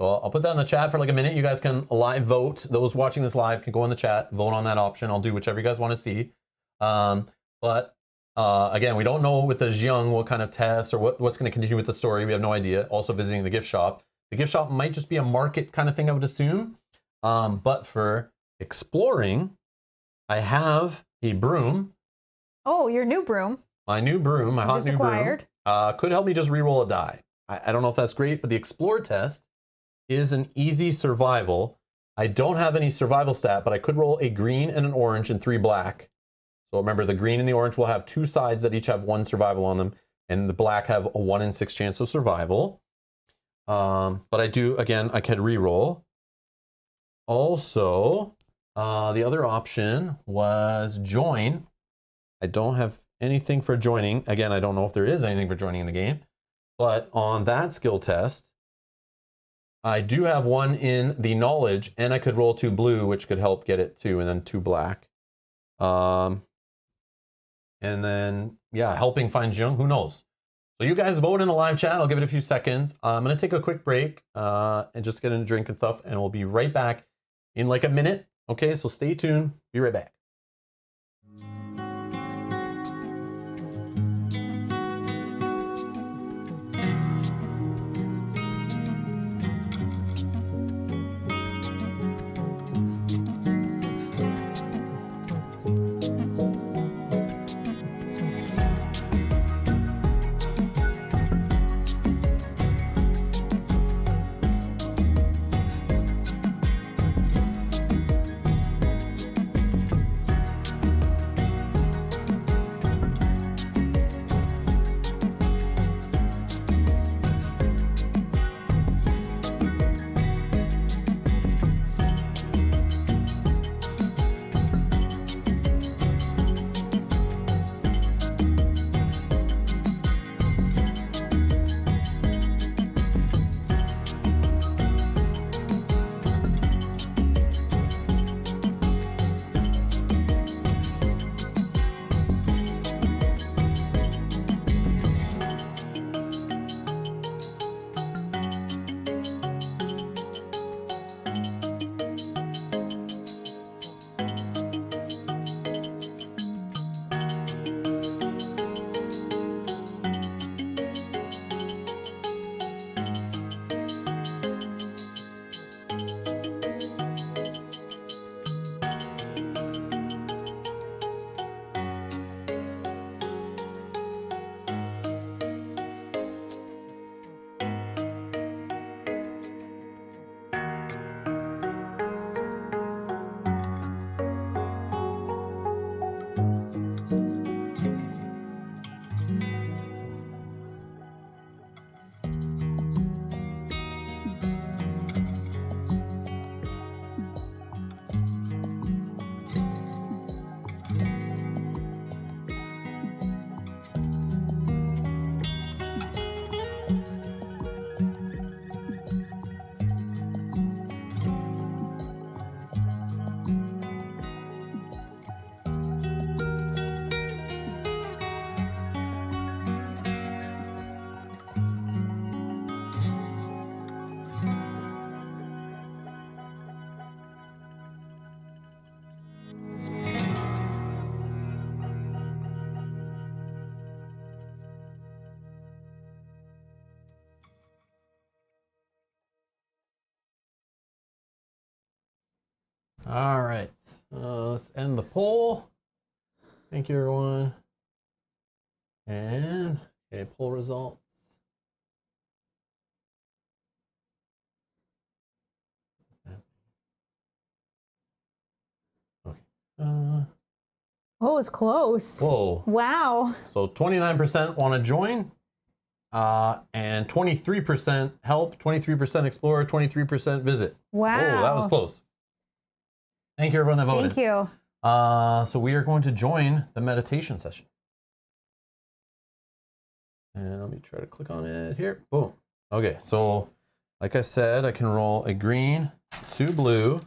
so I'll- put that in the chat for like a minute. You guys can live vote. Those watching this live can go in the chat, vote on that option. I'll do whichever you guys want to see. Um, but uh, again, we don't know with the Xiong what kind of tests or what, what's going to continue with the story. We have no idea. Also, visiting the gift shop. The gift shop might just be a market kind of thing, I would assume. Um, but for exploring, I have a broom, oh, your new broom. my new broom, my hot new acquired. broom. Uh, could help me just reroll a die. I, I don't know if that's great, but the explore test is an easy survival. I don't have any survival stat, but I could roll a green and an orange and three black. So remember, the green and the orange will have two sides that each have one survival on them, and the black have a one in six chance of survival. Um, but I do, again, I could re-roll. Also, uh, the other option was join. I don't have anything for joining. Again, I don't know if there is anything for joining in the game. But on that skill test, I do have one in the knowledge, and I could roll two blue, which could help get it two, and then two black. Um, and then, yeah, helping find Jung, who knows? So you guys vote in the live chat. I'll give it a few seconds. Uh, I'm going to take a quick break uh, and just get a drink and stuff, and we'll be right back in like a minute. Okay, so stay tuned. Be right back. All right. Uh, let's end the poll. Thank you, everyone. And okay, poll results. Okay. Uh, Oh, it's close. whoa. Wow. So 29% want to join, uh, and 23% help, 23% explore, 23% visit. Wow. Oh, that was close. Thank you, everyone that voted. Thank you. Uh, so we are going to join the meditation session. And let me try to click on it here. Boom. Okay, so like I said, I can roll a green, two blue,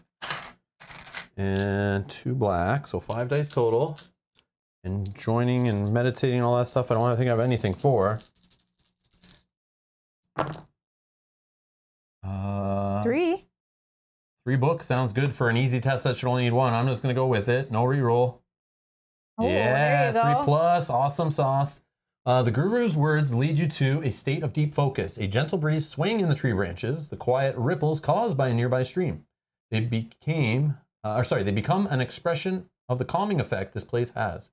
and two black. So five dice total. And joining and meditating and all that stuff, I don't think I have anything for. Uh, Three. Three books sounds good for an easy test that should only need one. I'm just gonna go with it. No reroll. Oh, yeah, three go. plus. Awesome sauce. Uh, the guru's words lead you to a state of deep focus. A gentle breeze swaying in the tree branches, the quiet ripples caused by a nearby stream. They became, uh, or sorry, they become an expression of the calming effect this place has.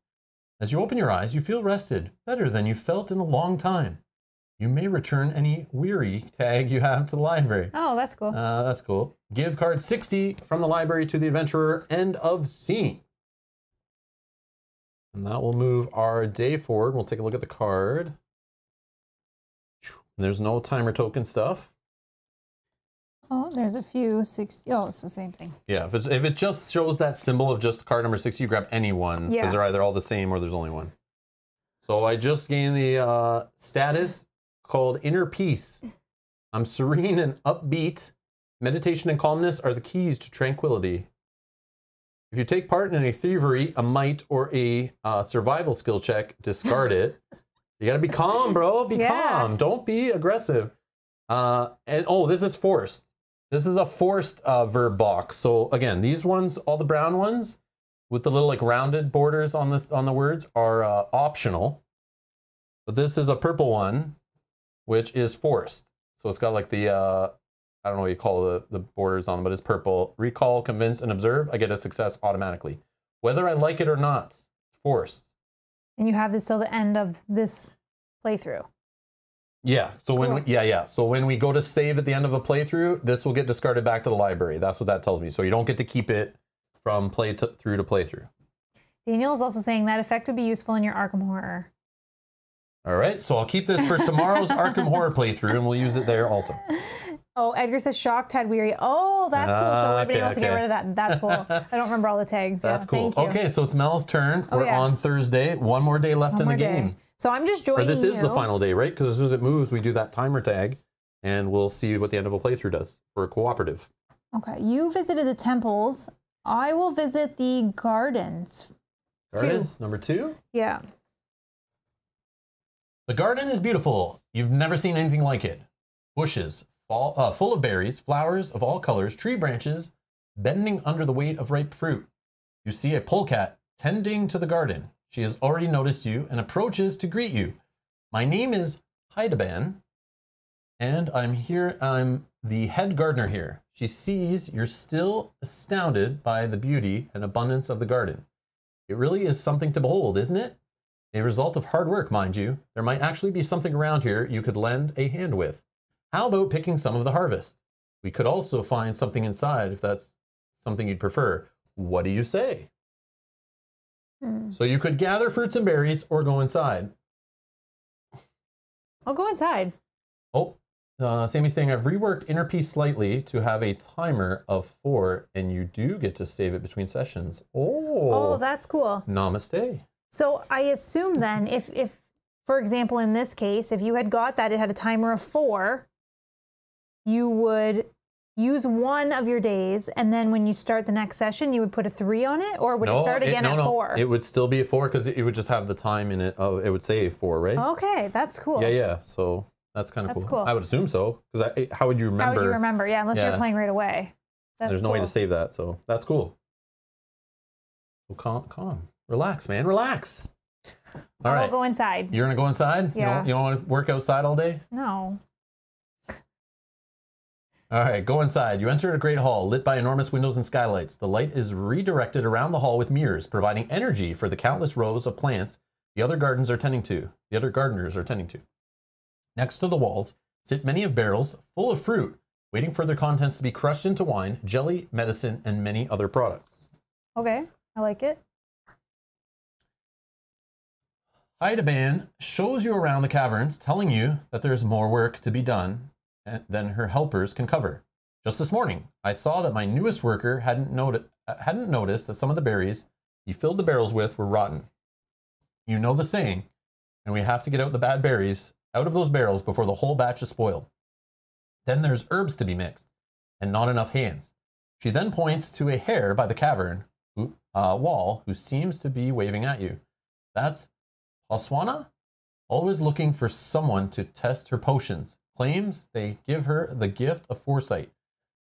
As you open your eyes, you feel rested, better than you felt in a long time. You may return any weary tag you have to the library. Oh, that's cool. Uh, that's cool. Give card 60 from the library to the adventurer. End of scene. And that will move our day forward. We'll take a look at the card. There's no timer token stuff. oh, there's a few 60. Oh, it's the same thing. Yeah, if, it's, if it just shows that symbol of just card number 60, you grab any one because Yeah. they're either all the same or there's only one. So I just gained the uh, status called Inner Peace. I'm serene and upbeat. Meditation and calmness are the keys to tranquility. If you take part in a thievery, a might, or a uh, survival skill check, discard it. You gotta be calm, bro. Be Yeah. calm. Don't be aggressive. Uh, and oh, this is forced. This is a forced uh, verb box. So again, these ones, all the brown ones with the little like rounded borders on this on the words are uh, optional. But this is a purple one, which is forced. So it's got like the uh, I don't know what you call the, the borders on, but it's purple. Recall, convince, and observe. I get a success automatically, whether I like it or not. Forced. And you have this till the end of this playthrough. Yeah. So when we, yeah yeah. So when we go to save at the end of a playthrough, this will get discarded back to the library. That's what that tells me. So you don't get to keep it from play to, through to playthrough. Daniel is also saying that effect would be useful in your Arkham Horror. All right. So I'll keep this for tomorrow's Arkham Horror playthrough, and we'll use it there also. Oh, Edgar says shocked Ted weary. Oh, that's cool. So Ah, been okay, able to get rid of that. That's cool. I don't remember all the tags. That's yeah, cool. Thank you. Okay, so it's Mel's turn. Oh, We're yeah. on Thursday. One more day left One in the more day. game. So I'm just Or joining this is you. the final day, right? Because as soon as it moves, we do that timer tag, and we'll see what the end of a playthrough does for a cooperative. Okay, you visited the temples. I will visit the gardens. Gardens number two. Yeah. The garden is beautiful. You've never seen anything like it. Bushes, fall, uh, full of berries, flowers of all colors, tree branches bending under the weight of ripe fruit. You see a polecat tending to the garden. She has already noticed you and approaches to greet you. My name is Heideban, and I'm here. I'm the head gardener here. She sees you're still astounded by the beauty and abundance of the garden. It really is something to behold, isn't it? A result of hard work, mind you. There might actually be something around here you could lend a hand with. How about picking some of the harvest? We could also find something inside if that's something you'd prefer. What do you say? Hmm. So you could gather fruits and berries or go inside. I'll go inside. Oh, uh, Sammy's saying I've reworked Inner Peace slightly to have a timer of four, and you do get to save it between sessions. Oh, Oh, that's cool. namaste. So I assume then, if, if, for example, in this case, if you had got that, it had a timer of four, you would use one of your days, and then when you start the next session, you would put a three on it, or would it start again no, at no. four? It would still be a four because it would just have the time in it. Oh, it would say four, right? okay, that's cool. Yeah, yeah. So that's kind of cool. cool. I would assume so because how would you remember? How would you remember? Yeah, unless Yeah. you're playing right away. That's There's no way to save that, so that's cool. So calm, calm, relax, man, relax. All I'll right, go inside. you're gonna go inside. You Yeah. don't, you don't want to work outside all day. No. All right, go inside. You enter a great hall lit by enormous windows and skylights. The light is redirected around the hall with mirrors, providing energy for the countless rows of plants the other gardens are tending to. The other gardeners are tending to. Next to the walls sit many of barrels full of fruit, waiting for their contents to be crushed into wine, jelly, medicine, and many other products. Okay, I like it. Heideban shows you around the caverns, telling you that there's more work to be done eh, than her helpers can cover. Just this morning, I saw that my newest worker hadn't, noti- uh, hadn't noticed that some of the berries he filled the barrels with were rotten. You know the saying, and we have to get out the bad berries out of those barrels before the whole batch is spoiled. Then there's herbs to be mixed, and not enough hands. She then points to a hare by the cavern uh, wall who seems to be waving at you. That's Oswana, always looking for someone to test her potions, claims they give her the gift of foresight.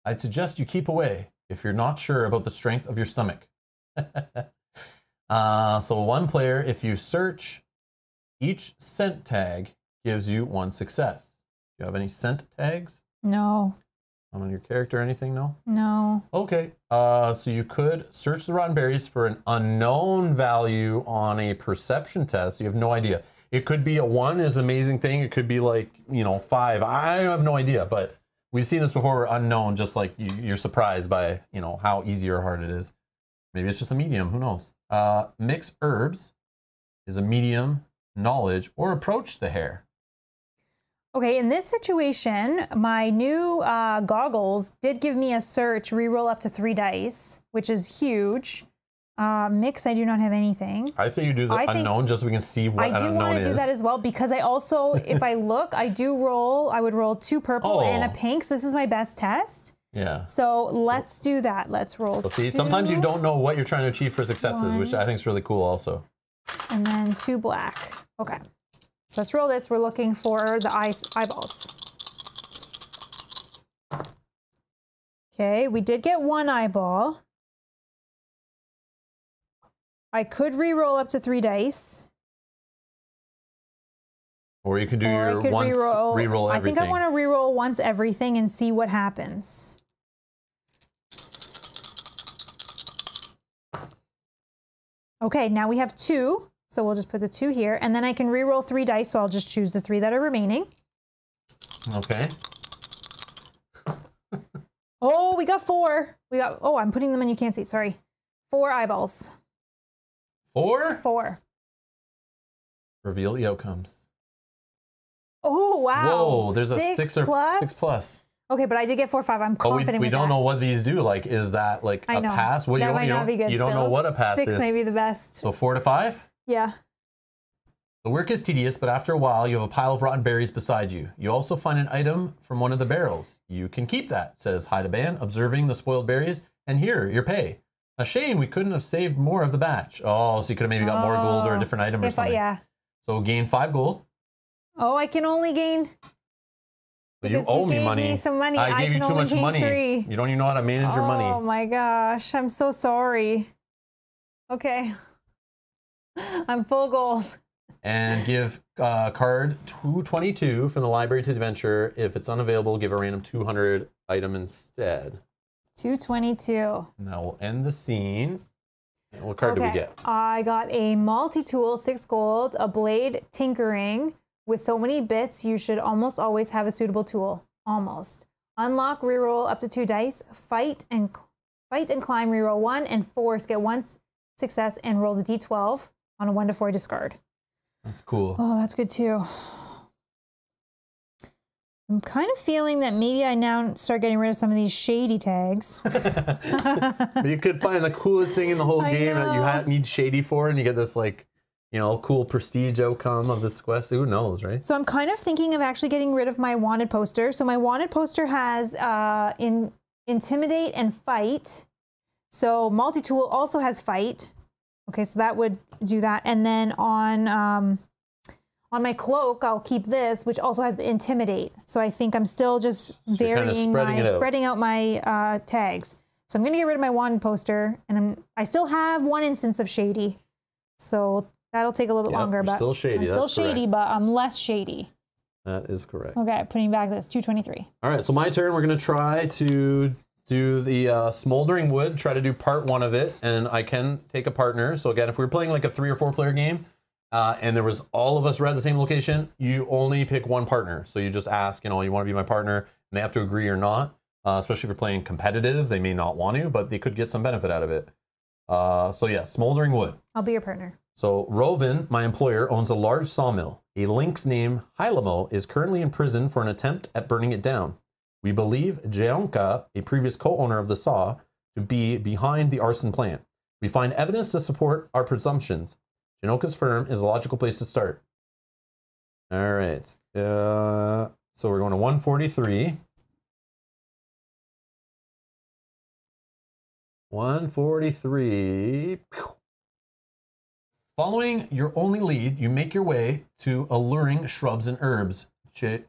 I'd suggest you keep away if you're not sure about the strength of your stomach. uh, so, one player, if you search, each scent tag gives you one success. Do you have any scent tags No, on your character anything? No? no. Okay, uh, so you could search the rotten berries for an unknown value on a perception test. You have no idea. It could be a one is amazing thing. It could be like you know five. I have no idea, but we've seen this before. Unknown, just like you, you're surprised by you know how easy or hard it is. Maybe it's just a medium. Who knows? Uh, mix herbs is a medium knowledge or approach the hare. Okay, in this situation, my new uh, goggles did give me a search reroll up to three dice, which is huge. Uh, mix, I do not have anything. I say you do the I unknown just so we can see what I do want to do that as well because I also, if I look, I do roll. I would roll two purple and a Oh. pink. So this is my best test. yeah. So let's do that. Let's roll. Well, see, sometimes you don't know what you're trying to achieve for successes, which I think is really cool. Also, And then two black. Okay. Let's roll this. We're looking for the eyes, eyeballs. Okay, we did get one eyeball. I could re-roll up to three dice. or you could do or your could once re-roll. re-roll I think I want to re-roll once everything and see what happens. Okay, now we have two. So we'll just put the two here. And then I can re-roll three dice. So I'll just choose the three that are remaining. Okay. Oh, we got four. We got, oh, I'm putting them in. You can't see. Sorry. Four eyeballs. Four. Four. Reveal the outcomes. Oh, wow. Whoa, there's a six or plus? six plus. Okay, but I did get four, five. I'm But we, we with don't that. know what these do. Like, is that like I a know. pass? What that you don't, might you not don't, be good you don't know what a pass Six is. may be the best. So four to five. Yeah. The work is tedious, but after a while, you have a pile of rotten berries beside you. You also find an item from one of the barrels. You can keep that, says Heideban, observing the spoiled berries. And here, your pay. A shame we couldn't have saved more of the batch. Oh, so you could have maybe got more gold or a Oh, different item or I, something. yeah. So gain five gold. Oh, I can only gain. But you owe me gave money. Me some money. I gave you too much money. Three. You don't even know how to manage your money. Oh my gosh, I'm so sorry. Okay. I'm full gold. And give uh, card 222 from the library to adventure. If it's unavailable, give a random 200 item instead. 222. Now we'll end the scene. What card do we get? I got a multi-tool, six gold, a blade tinkering. With so many bits, you should almost always have a suitable tool. Almost. Unlock, reroll up to two dice. Fight and fight and climb, reroll one, and force get one success and roll the d12 on a one to four discard. That's cool. Oh, that's good too. I'm kind of feeling that maybe I now start getting rid of some of these shady tags. you could find the coolest thing in the whole I game that you know. need shady for, and you get this like, you know, cool prestige outcome of this quest. Who knows, right? So I'm kind of thinking of actually getting rid of my wanted poster. So my wanted poster has uh, in intimidate and fight. So multi-tool also has fight. Okay, so that would do that. And then on um, on my cloak, I'll keep this, which also has the intimidate. So I think I'm still just you're kinda varying spreading my out. spreading out my uh, tags. So I'm gonna get rid of my wand poster, and I'm I still have one instance of shady. So that'll take a little bit Yep, longer, but still shady, I'm still that's shady, correct. but I'm less shady. That is correct. Okay, putting back this 223. All right, so my turn. We're gonna try to do the uh, smoldering wood. Try to do part one of it, and I can take a partner. So again, if we were playing like a three or four player game, uh, and there was all of us were at the same location, you only pick one partner. So you just ask, you know, you want to be my partner, and they have to agree or not. Uh, especially if you're playing competitive, they may not want to, but they could get some benefit out of it. Uh, so yeah, smoldering wood. I'll be your partner. So Rovin, my employer, owns a large sawmill. A lynx named Hylamo is currently in prison for an attempt at burning it down. We believe Jeonka, a previous co-owner of the saw, to be behind the arson plan. We find evidence to support our presumptions. Jeonka's firm is a logical place to start. All right. Uh, so we're going to 143. 143. Following your only lead, you make your way to Alluring Shrubs and Herbs, Je-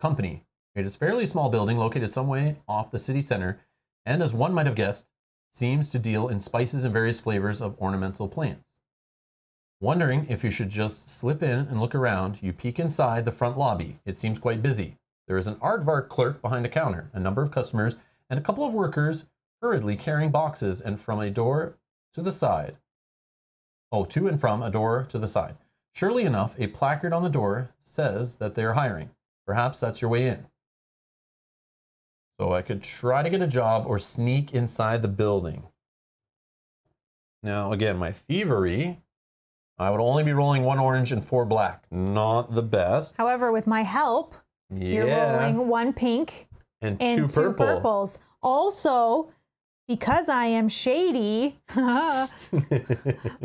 company. It is a fairly small building located some way off the city center, and as one might have guessed, seems to deal in spices and various flavors of ornamental plants. Wondering if you should just slip in and look around, you peek inside the front lobby. It seems quite busy. There is an aardvark clerk behind a counter, a number of customers, and a couple of workers hurriedly carrying boxes and from a door to the side. Oh, to and from a door to the side. Surely enough, a placard on the door says that they're hiring. Perhaps that's your way in. So I could try to get a job or sneak inside the building. Now, again, my thievery, I would only be rolling one orange and four black. Not the best. However, with my help, you're rolling one pink and, and two, two, purple. purples. Also, because I am shady,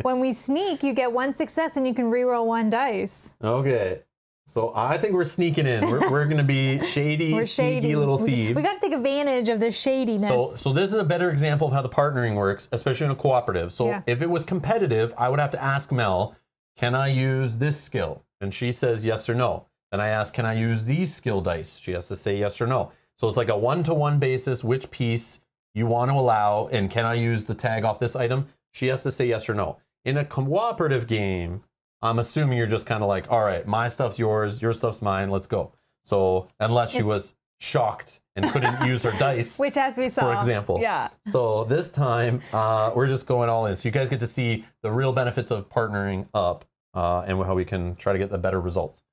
when we sneak, you get one success and you can reroll one dice. okay. So I think we're sneaking in. We're, we're going to be shady, We're sneaky shady. little We- thieves. We, got to take advantage of this shadiness. So, so this is a better example of how the partnering works, especially in a cooperative. So, Yeah. if it was competitive, I would have to ask Mel, "Can I use this skill?" And she says yes or no. Then I ask, "Can I use these skill dice?" She has to say yes or no. So it's like a one-to-one basis. Which piece you want to allow, and can I use the tag off this item? She has to say yes or no. In a cooperative game, I'm assuming you're just kind of like, "All right, my stuff's yours, your stuff's mine. Let's go." So unless she It's- was shocked and couldn't use her dice which, as we saw, for example. yeah, so this time, uh, we're just going all in. So you guys get to see the real benefits of partnering up uh, and how we can try to get the better results.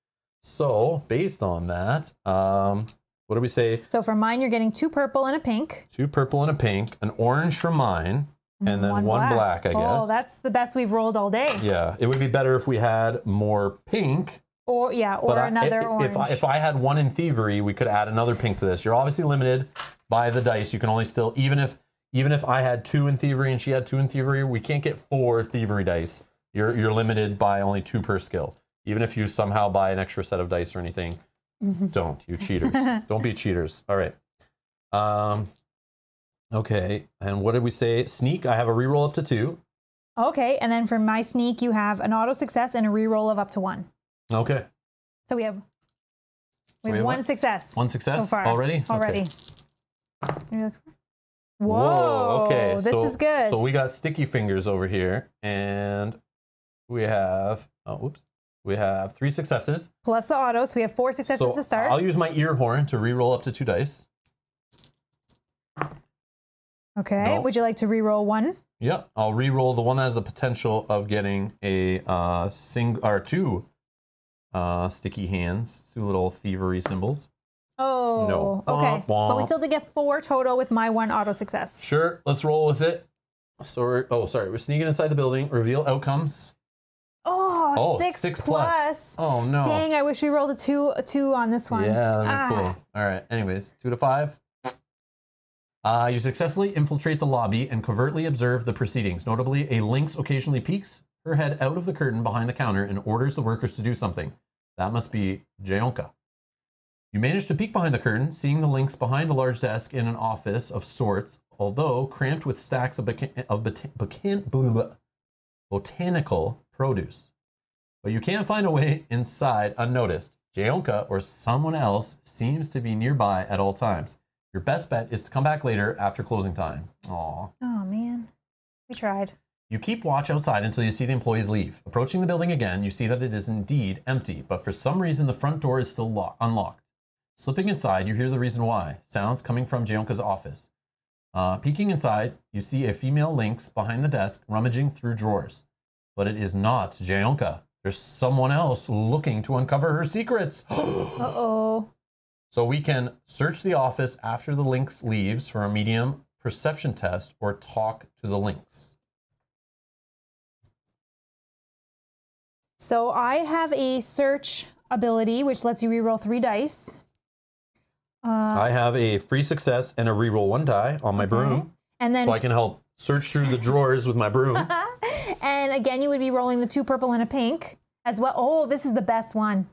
So based on that, um, what do we say? So for mine, you're getting two purple and a pink, Two purple and a pink, an orange for mine, and then one, black. I guess. Oh, that's the best we've rolled all day. yeah, it would be better if we had more pink. Or yeah, or I- another i- orange. If I, if I had one in thievery, we could add another pink to this. You're obviously limited by the dice. You can only still even if even if I had two in thievery and she had two in thievery, we can't get four thievery dice. You're you're limited by only two per skill. Even if you somehow buy an extra set of dice or anything, don't you cheaters? don't be cheaters. All right. Um. Okay, and what did we say? Sneak. I have a reroll up to two. okay, and then for my sneak, you have an auto success and a reroll of up to one. Okay. So we have we we have one what? success. One success so far. already? Okay. Already. You're Whoa, Whoa, okay. This so, is good. So we got sticky fingers over here, and we have oh, whoops, we have three successes. Plus the auto, so we have four successes So to start. I'll use my ear horn to re-roll up to two dice. Okay. No. Would you like to re-roll one? Yep, I'll re-roll the one that has the potential of getting a uh, sing or two uh, sticky hands, two little thievery symbols. Oh, No. okay. Womp womp. But we still did get four total with my one auto success. Sure, let's roll with it. So we're, oh, sorry, we're sneaking inside the building. Reveal outcomes. Oh, Oh, six six plus. plus. Oh no. Dang, I wish we rolled a two, a two on this one. Yeah, that'd be Ah. cool. All right. Anyways, two to five. Uh, you successfully infiltrate the lobby and covertly observe the proceedings. Notably, a lynx occasionally peeks her head out of the curtain behind the counter and orders the workers to do something. That must be Jaonka. You manage to peek behind the curtain, seeing the lynx behind a large desk in an office of sorts, although cramped with stacks of, of botanical produce. But you can't find a way inside unnoticed. Jaonka or someone else seems to be nearby at all times. Your best bet is to come back later after closing time. Aww. Oh man, we tried. You keep watch outside until you see the employees leave. Approaching the building again, you see that it is indeed empty, but for some reason the front door is still lock- unlocked. Slipping inside, you hear the reason why. Sounds coming from Jaonka's office. Uh, peeking inside, you see a female lynx behind the desk rummaging through drawers. But it is not Jaonka. There's someone else looking to uncover her secrets. Uh oh. So we can search the office after the lynx leaves for a medium perception test or talk to the lynx. So I have a search ability which lets you reroll three dice. Uh, I have a free success and a reroll one die on my broom, and then so I can help search through the drawers with my broom. and again, you would be rolling the two purple and a pink as well. Oh, this is the best one.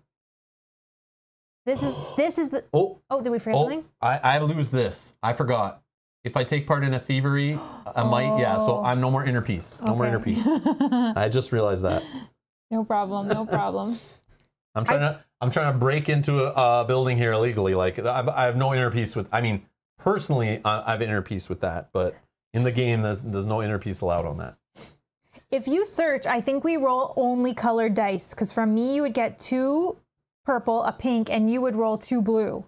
This is this is the. Oh, Oh, did we forget oh, something? I, I lose this. I forgot. If I take part in a thievery, I might. Yeah, so Oh. I'm no more inner peace. No more inner peace. I just realized that. no problem. No problem. I'm trying to. I'm trying to break into a, a building here illegally. Like I, I have no inner peace with. I mean, personally, I, I have inner peace with that, but in the game, there's there's no inner peace allowed on that. If you search, I think we roll only colored dice because from me you would get two purple, a pink, and you would roll two blue.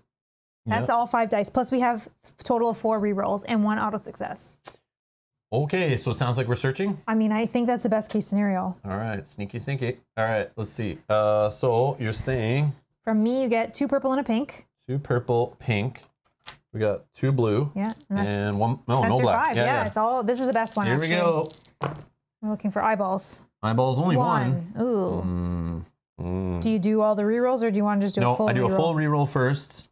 That's Yep. all five dice. Plus we have a total of four rerolls and one auto success. Okay, so it sounds like we're searching. I mean, I think that's the best case scenario. All right, sneaky, sneaky. All right, let's see. Uh, so you're saying From me, you get two purple and a pink. two purple, pink. We got two blue Yeah. And and one. No, that's no your black. five. Yeah, Yeah, yeah. it's all. This is the best one. Here actually. we go. I'm looking for eyeballs. Eyeballs only one. Ooh. Mm, mm. Do you do all the rerolls, or do you want to just do No, a full No, I do a full reroll first.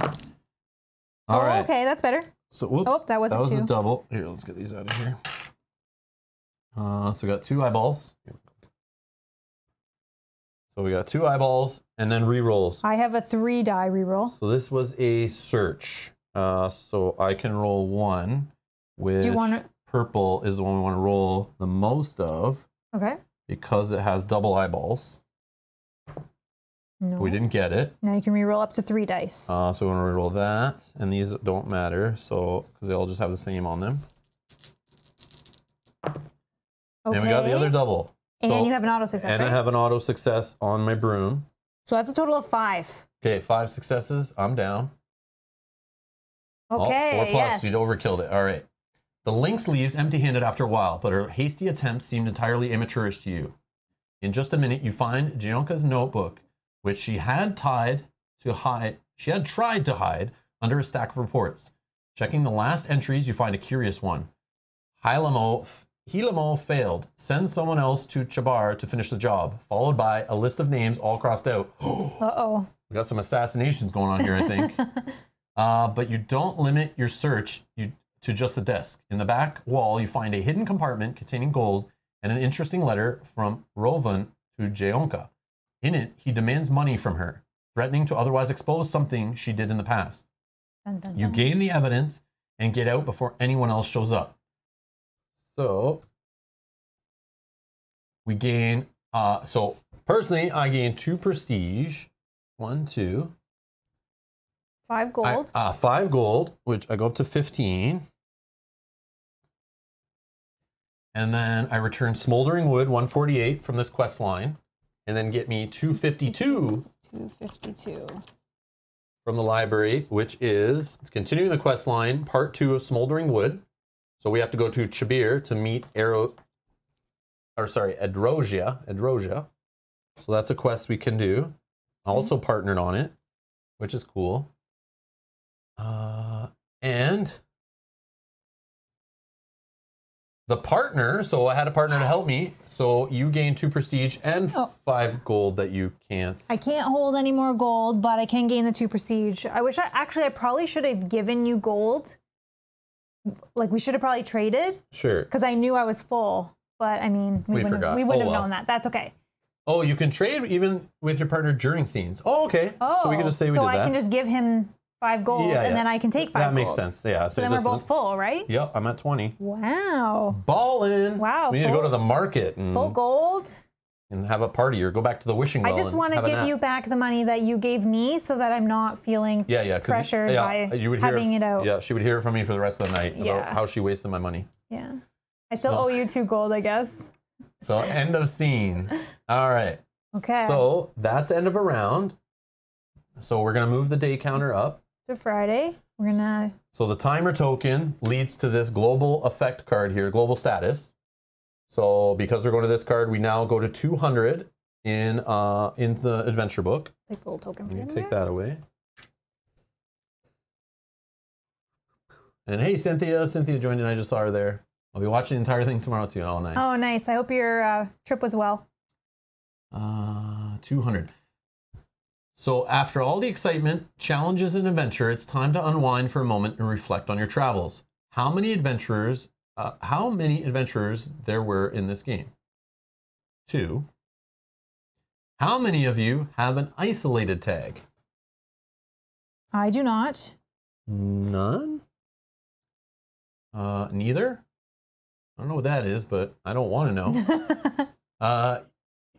All oh, right. okay, that's better. So whoops, Oh, that was a was a double. Here, let's get these out of here. Uh, so we got two eyeballs. So we got two eyeballs and then re-rolls. I have a three die reroll. So this was a search. Uh, so I can roll one, which wanna- purple is the one we want to roll the most of Okay. Because it has double eyeballs. No. We didn't get it. Now you can reroll up to three dice. Uh, so we want to reroll that, and these don't matter, so because they all just have the same on them. okay. And we got the other double. And So- you have an auto success, and right? I have an auto success on my broom. so that's a total of five. Okay, five successes. I'm down. Oh, Okay. four plus. yes. You'd overkilled it. All right. The lynx leaves empty-handed after a while, but her hasty attempts seemed entirely amateurish to you. In just a minute, you find Gionka's notebook, which she had tied to hide. She had tried to hide under a stack of reports. Checking the last entries, you find a curious one. Hilamo, Hilamo failed. Send someone else to Chabar to finish the job, followed by a list of names all crossed out. Uh oh. We got some assassinations going on here, I think. uh, but you don't limit your search you, to just the desk. In the back wall, you find a hidden compartment containing gold and an interesting letter from Rovan to Jeonka. In it, he demands money from her, threatening to otherwise expose something she did in the past. Dun, dun, You gain the evidence and get out before anyone else shows up. So we gain. Uh, so personally, I gain two prestige. One, two. Five I- gold. uh, five gold, which I go up to fifteen. And then I return smoldering wood, 148 from this quest line, and then get me 252 Two fifty-two. from the library, which is continuing the quest line, part two of Smoldering Wood. So we have to go to Chabir to meet Arrow, or sorry, Adrosia. Adrosia. So that's a quest we can do. Also partnered on it, which is cool. Uh, and the partner. So I had a partner to help me. So you gain two prestige and Oh. five gold that you can't. I can't hold any more gold, but I can gain the two prestige. I wish I actually I probably should have given you gold. Like we should have probably traded Sure. because I knew I was full. But I mean, we, We wouldn't, forgot. Have, we wouldn't Oh, have well. known that. That's okay. Oh, you can trade even with your partner during scenes. Oh, okay. Oh, so we can just say we so did I that. can just give him five gold, Yeah, and yeah. then I can take five. that makes sense. Yeah. So So then we're both full, right? Yep, I'm at 20. Wow. Ballin'. Wow, We need to go to the market and, Full gold. and have a party or go back to the wishing well. I just want to give you back the money that you gave me, so that I'm not feeling yeah, yeah, pressured yeah, by you would hear, having it out. Yeah, she would hear from me for the rest of the night Yeah. about how she wasted my money. Yeah. I still So- owe you two gold, I guess. So end of scene. All right. Okay. So that's end of a round. So we're gonna move the day counter up. To Friday. We're gonna So the timer token leads to this global effect card here, global status. So because we're going to this card, we now go to 200 in uh in the adventure book. take the little token Let for me you. take that away. And hey, Cynthia, Cynthia joined in. I just saw her there. I'll be watching the entire thing tomorrow too. Oh, nice. Oh, nice. I hope your uh, trip was well. Uh, 200. So, after all the excitement, challenges, and adventure, it's time to unwind for a moment and reflect on your travels. How many adventurers, uh, how many adventurers there were in this game? Two. How many of you have an isolated tag? I do not. None. Uh, neither. I don't know what that is, but I don't want to know. Uh,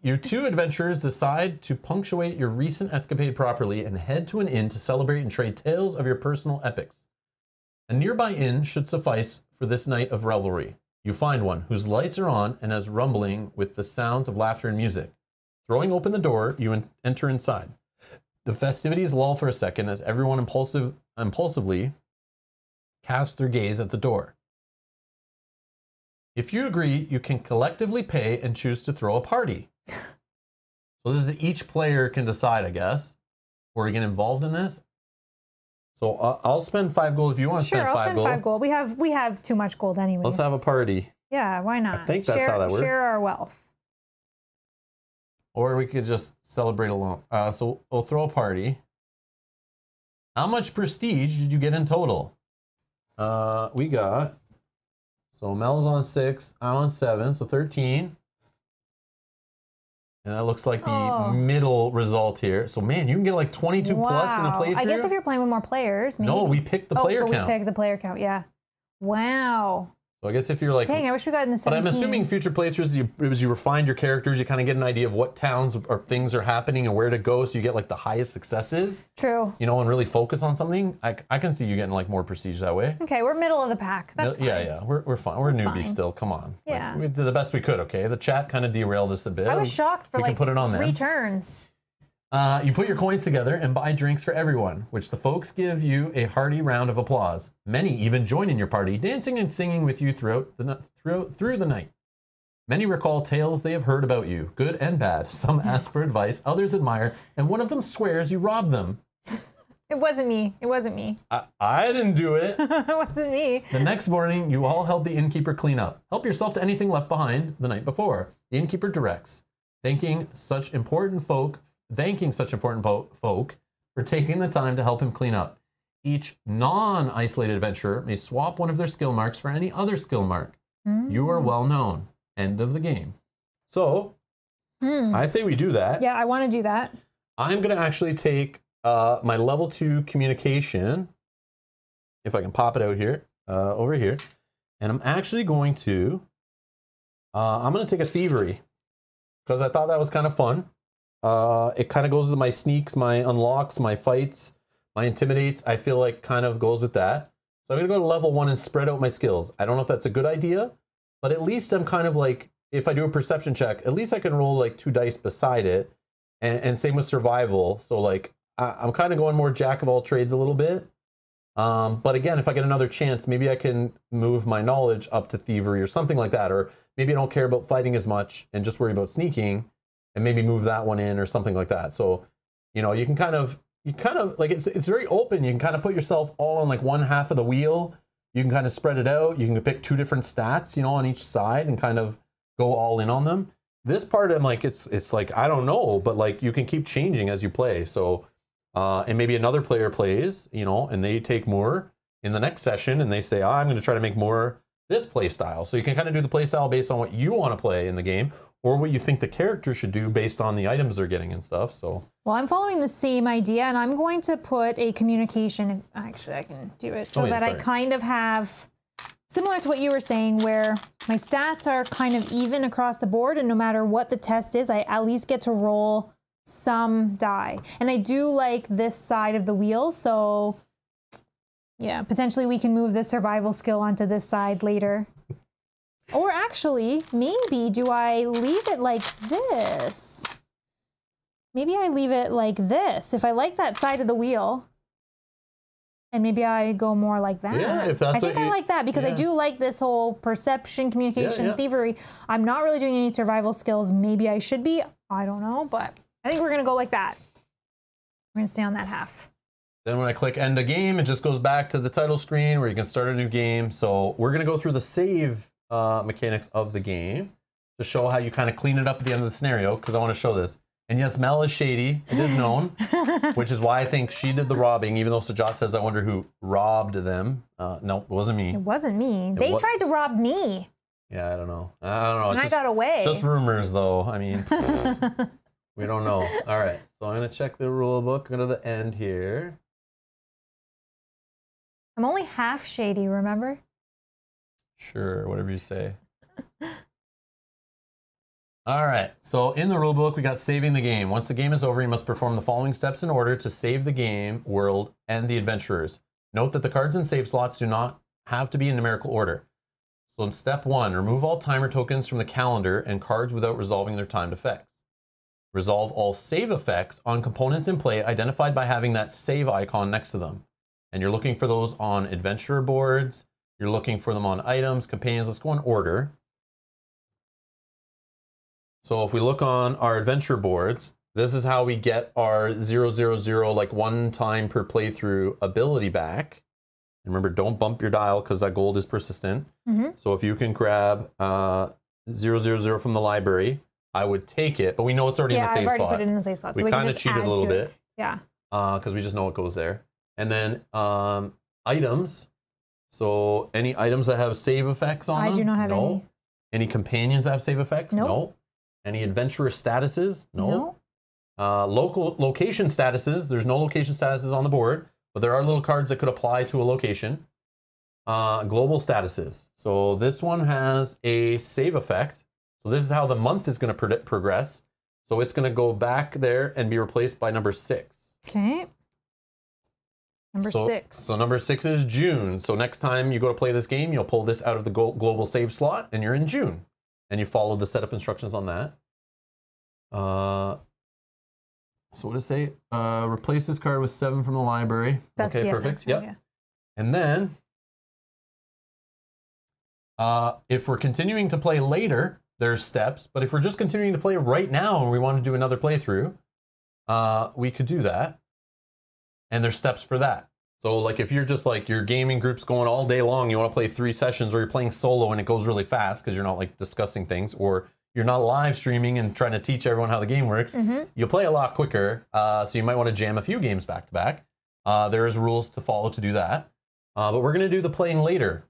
your two adventurers decide to punctuate your recent escapade properly and head to an inn to celebrate and trade tales of your personal epics. A nearby inn should suffice for this night of revelry. You find one whose lights are on and is rumbling with the sounds of laughter and music. Throwing open the door, you en- enter inside. The festivities lull for a second as everyone impulsive, impulsively casts their gaze at the door. If you agree, you can collectively pay and choose to throw a party. so this is each player can decide, I guess, or get involved in this. So uh, I'll spend five gold if you want to Sure, spend I'll five spend gold. five gold. We have we have too much gold anyway. Let's have a party. Yeah, why not? I think that's share, how that works. Share our wealth. Or we could just celebrate alone. Uh, so we'll throw a party. How much prestige did you get in total? Uh, we got. So Mel's on six, I'm on seven, so 13. And that looks like the Oh. middle result here. So man, you can get like 22 plus in a Wow. playthrough. I guess if you're playing with more players, maybe. no, we picked the oh, player count. we picked the player count. Yeah. Wow. So I guess if you're like Dang, I wish we got in the But I'm assuming future playthroughs, you, as you refine your characters, you kind of get an idea of what towns or things are happening and where to go, so you get like the highest successes. True. You know, and really focus on something. I, I can see you getting like more prestige that way. Okay, we're middle of the pack. That's yeah, fine. yeah, we're, we're fine. We're That's newbies fine. still. Come on. Like, Yeah. we did the best we could. Okay, the chat kind of derailed us a bit. I was shocked for we like can put it on three there. turns. Uh, you put your coins together and buy drinks for everyone, which the folks give you a hearty round of applause. Many even join in your party, dancing and singing with you throughout the, n- throughout, through the night. Many recall tales they have heard about you, good and bad. Some ask for advice, others admire, and one of them swears you robbed them. It wasn't me. It wasn't me. I, I didn't do it. it wasn't me. The next morning, you all help the innkeeper clean up. Help yourself to anything left behind the night before. The innkeeper directs, thanking such important folk, thanking such important po- folk for taking the time to help him clean up. Each non-isolated adventurer may swap one of their skill marks for any other skill mark. You are well known. End of the game. So, Hmm. I say we do that. Yeah, I want to do that. I'm going to actually take uh, my level two communication, if I can pop it out here, uh, over here, and I'm actually going to, uh, I'm going to take a thievery because I thought that was kind of fun. Uh, it kind of goes with my sneaks, my unlocks, my fights, my intimidates. I feel like kind of goes with that. So I'm going to go to level one and spread out my skills. I don't know if that's a good idea, but at least I'm kind of like, if I do a perception check, at least I can roll like two dice beside it and, and same with survival. So like I, I'm kind of going more jack of all trades a little bit. Um, but again, if I get another chance, maybe I can move my knowledge up to thievery or something like that, or maybe I don't care about fighting as much and just worry about sneaking, and maybe move that one in or something like that. So, you know, you can kind of you kind of like it's it's very open. You can kind of put yourself all on like one half of the wheel. You can kind of spread it out. You can pick two different stats, you know, on each side and kind of go all in on them this part i'm like it's it's like i don't know but like you can keep changing as you play so uh and maybe another player plays you know and they take more in the next session and they say oh, i'm going to try to make more this play style so you can kind of do the play style based on what you want to play in the game or what you think the character should do based on the items they're getting and stuff so Well, I'm following the same idea, and I'm going to put a communication. Actually, I can do it so Oh, yeah, that I kind of have similar to what you were saying, where my stats are kind of even across the board, and no matter what the test is, I at least get to roll some die. And I do like this side of the wheel, so yeah, potentially we can move the survival skill onto this side later. Or actually, maybe do I leave it like this? Maybe I leave it like this. If I like that side of the wheel, and maybe I go more like that. Yeah, if that's I think I like that because I do like this whole perception, communication, yeah. thievery. I'm not really doing any survival skills. Maybe I should be. I don't know, but I think we're gonna go like that. We're gonna stay on that half. Then when I click end a game, it just goes back to the title screen where you can start a new game. So we're gonna go through the save uh, mechanics of the game to show how you kind of clean it up at the end of the scenario because I want to show this. And yes, Mel is shady. It is known, which is why I think she did the robbing. Even though Sajat says, "I wonder who robbed them." Uh, no, it wasn't me. It wasn't me. They wa- tried to rob me, Yeah, I don't know. I don't know. and It's I just, got away. just rumors, though. I mean, we don't know. All right, so I'm gonna check the rule book. Go to the end here. I'm only half shady. Remember? Sure, whatever you say. All right, so in the rulebook, we got saving the game. Once the game is over, you must perform the following steps in order to save the game, world, and the adventurers. Note that the cards and save slots do not have to be in numerical order. So, in step one, remove all timer tokens from the calendar and cards without resolving their timed effects. Resolve all save effects on components in play identified by having that save icon next to them. and you're looking for those on adventure boards, you're looking for them on items, companions. Let's go in order. So if we look on our adventure boards, this is how we get our 000 like one time per playthrough ability back. Remember, don't bump your dial because that gold is persistent. Mhm. So if you can grab uh, 000 from the library, I would take it. But we know it's already Yeah, in the I've save already slot. put it in the safe slot. So we we kind of cheated a little it. bit Yeah. because we just know it goes there. And then um, items. So any items that have save effects on I them? I do not have no. any. Any companions that have save effects? Nope. No. Any adventurous statuses? No. No. Uh, local location statuses. There's no location statuses on the board, but there are little cards that could apply to a location. Uh, global statuses. So this one has a save effect. So this is how the month is going to pro- progress. So it's going to go back there and be replaced by number six. Okay. Number So- six. So number six is June. So next time you go to play this game, you'll pull this out of the global save slot, and you're in June, and you follow the setup instructions on that. Uh, so what does it say? Uh, replace this card with seven from the library. That's okay, yeah, perfect. Yep. yeah. And then, uh, if we're continuing to play later, there's steps. But if we're just continuing to play right now and we want to do another playthrough, uh, we could do that. And there's steps for that. So, like, if you're just like your gaming group's going all day long, you want to play three sessions, or you're playing solo and it goes really fast because you're not like discussing things, or you're not live streaming and trying to teach everyone how the game works, Mhm. you'll play a lot quicker. Uh, so you might want to jam a few games back to back. Uh, there is rules to follow to do that. Uh, but we're going to do the playing later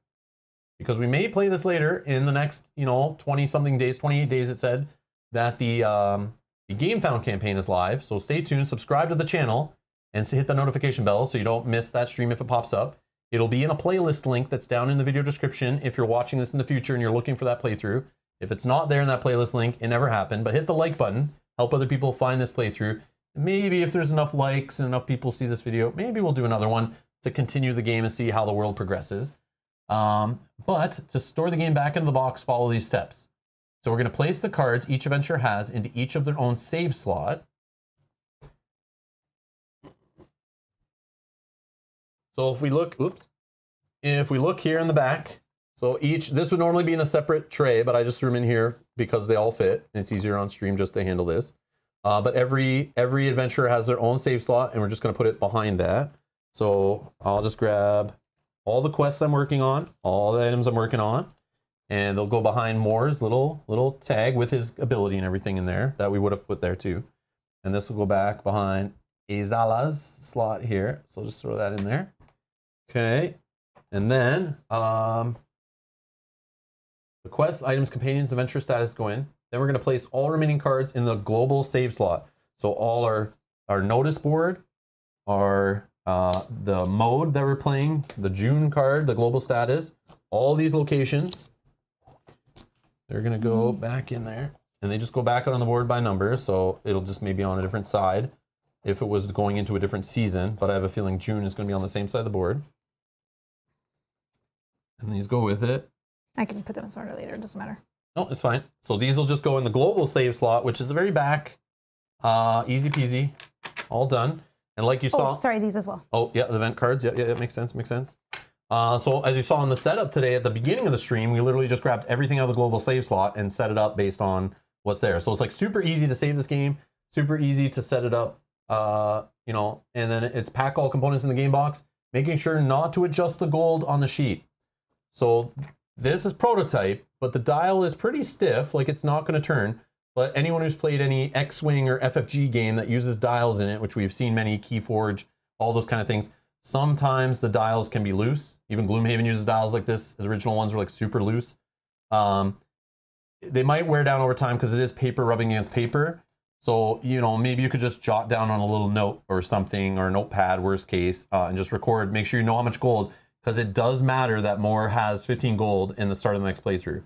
because we may play this later in the next, you know, 20 something days, 28 days. It said that the um, the Gamefound campaign is live. So stay tuned, subscribe to the channel, and s- hit the notification bell so you don't miss that stream if it pops up. It'll be in a playlist link that's down in the video description if you're watching this in the future and you're looking for that playthrough. If it's not there in that playlist link, it never happened. But hit the like button, help other people find this playthrough. Maybe if there's enough likes and enough people see this video, maybe we'll do another one to continue the game and see how the world progresses. Um, but to store the game back into the box, follow these steps. So we're going to place the cards each adventure has into each of their own save slot. So if we look, oops, if we look here in the back, so each, this would normally be in a separate tray, but I just threw them in here because they all fit. And it's easier on stream just to handle this. Uh, but every every adventurer has their own save slot, and we're just going to put it behind that. So I'll just grab all the quests I'm working on, all the items I'm working on, and they'll go behind Moore's little little tag with his ability and everything in there that we would have put there too. And this will go back behind Azala's slot here. So I'll just throw that in there. Okay. And then um, the quest, items, companions, adventure status go in. Then we're going to place all remaining cards in the global save slot. So all our our notice board, our uh, the mode that we're playing, the June card, the global status, all these locations, they're going to go back in there. And they just go back out on the board by number. So it'll just maybe on a different side if it was going into a different season. But I have a feeling June is going to be on the same side of the board. And these go with it. I can put them in order later. It doesn't matter. No, it's fine. So these will just go in the global save slot, which is the very back. Uh, easy peasy, all done. And like you saw, Oh, sorry, these as well. oh yeah, the event cards. Yeah, yeah, it makes sense. Makes sense. Uh, so as you saw in the setup today at the beginning of the stream, we literally just grabbed everything out of the global save slot and set it up based on what's there. So it's like super easy to save this game, super easy to set it up. Uh, you know, and then it's pack all components in the game box, making sure not to adjust the gold on the sheet. So this is prototype, but the dial is pretty stiff, like it's not going to turn. But anyone who's played any X-Wing or FFG game that uses dials in it, which we've seen many, Keyforge, all those kind of things, sometimes the dials can be loose. Even Gloomhaven uses dials like this. The original ones were like super loose. Um, they might wear down over time because it is paper rubbing against paper. So, you know, maybe you could just jot down on a little note or something or a notepad, worst case, uh, and just record. Make sure you know how much gold because it does matter that Moore has 15 gold in the start of the next playthrough.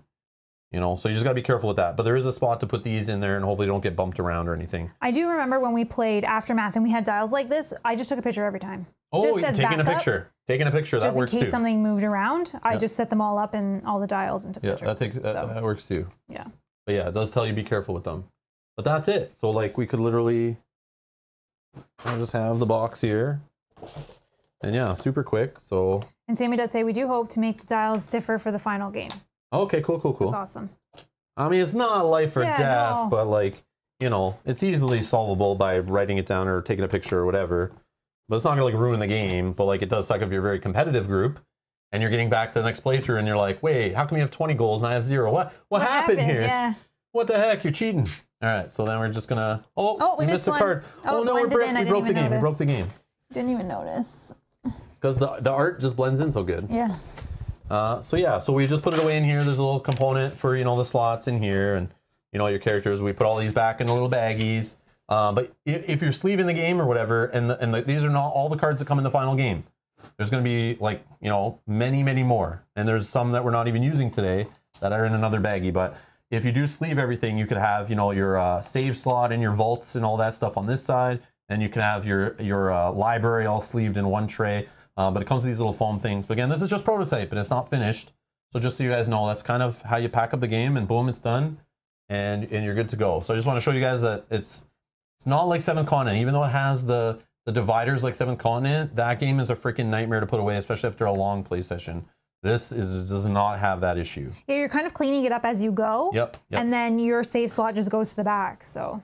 You know, so you just got to be careful with that. But there is a spot to put these in there and hopefully they don't get bumped around or anything. I do remember when we played Aftermath and we had dials like this. I just took a picture every time. Oh, Just taking a picture. Taking a picture. Just that in works case too. something moved around, I Yeah. just set them all up in all the dials and took a Yeah, picture. that takes that, So, that works too. yeah. But yeah, it does tell you be careful with them. But that's it. So like we could literally I'll just have the box here. and yeah, super quick. So And Sammy does say we do hope to make the dials differ for the final game. okay, cool, cool, cool. That's awesome. I mean, it's not life or Yeah, death, no. but like, you know, it's easily solvable by writing it down or taking a picture or whatever. But it's not gonna like ruin the game. But like, it does suck if you're a very competitive group and you're getting back to the next playthrough and you're like, wait, how come you have 20 goals and I have zero? What what, happened, here? Yeah. What the heck? You're cheating. All right, so then we're just gonna. Oh, Oh, we missed missed a card. Oh, Oh, no, we broke, we broke the even game. We broke the game Didn't even notice. Because the the art just blends in so good. Yeah. Uh, so yeah, so we just put it away in here. There's a little component for you know the slots in here, and you know your characters. We put all these back in the little baggies. Uh, but if, if you're sleeving the game or whatever, and the, and the, these are not all the cards that come in the final game. There's going to be like you know many many more, and there's some that we're not even using today that are in another baggie. But if you do sleeve everything, you could have you know your uh, save slot and your vaults and all that stuff on this side, and you can have your your uh, library all sleeved in one tray. Uh, but it comes with these little foam things. But again, this is just prototype and it's not finished. So just so you guys know, that's kind of how you pack up the game, and boom, it's done, and and you're good to go. So I just want to show you guys that it's it's not like Seventh Continent, even though it has the the dividers like Seventh Continent. That game is a freaking nightmare to put away, especially after a long play session. This is does not have that issue. Yeah, you're kind of cleaning it up as you go. Yep. yep. And then your save slot just goes to the back. So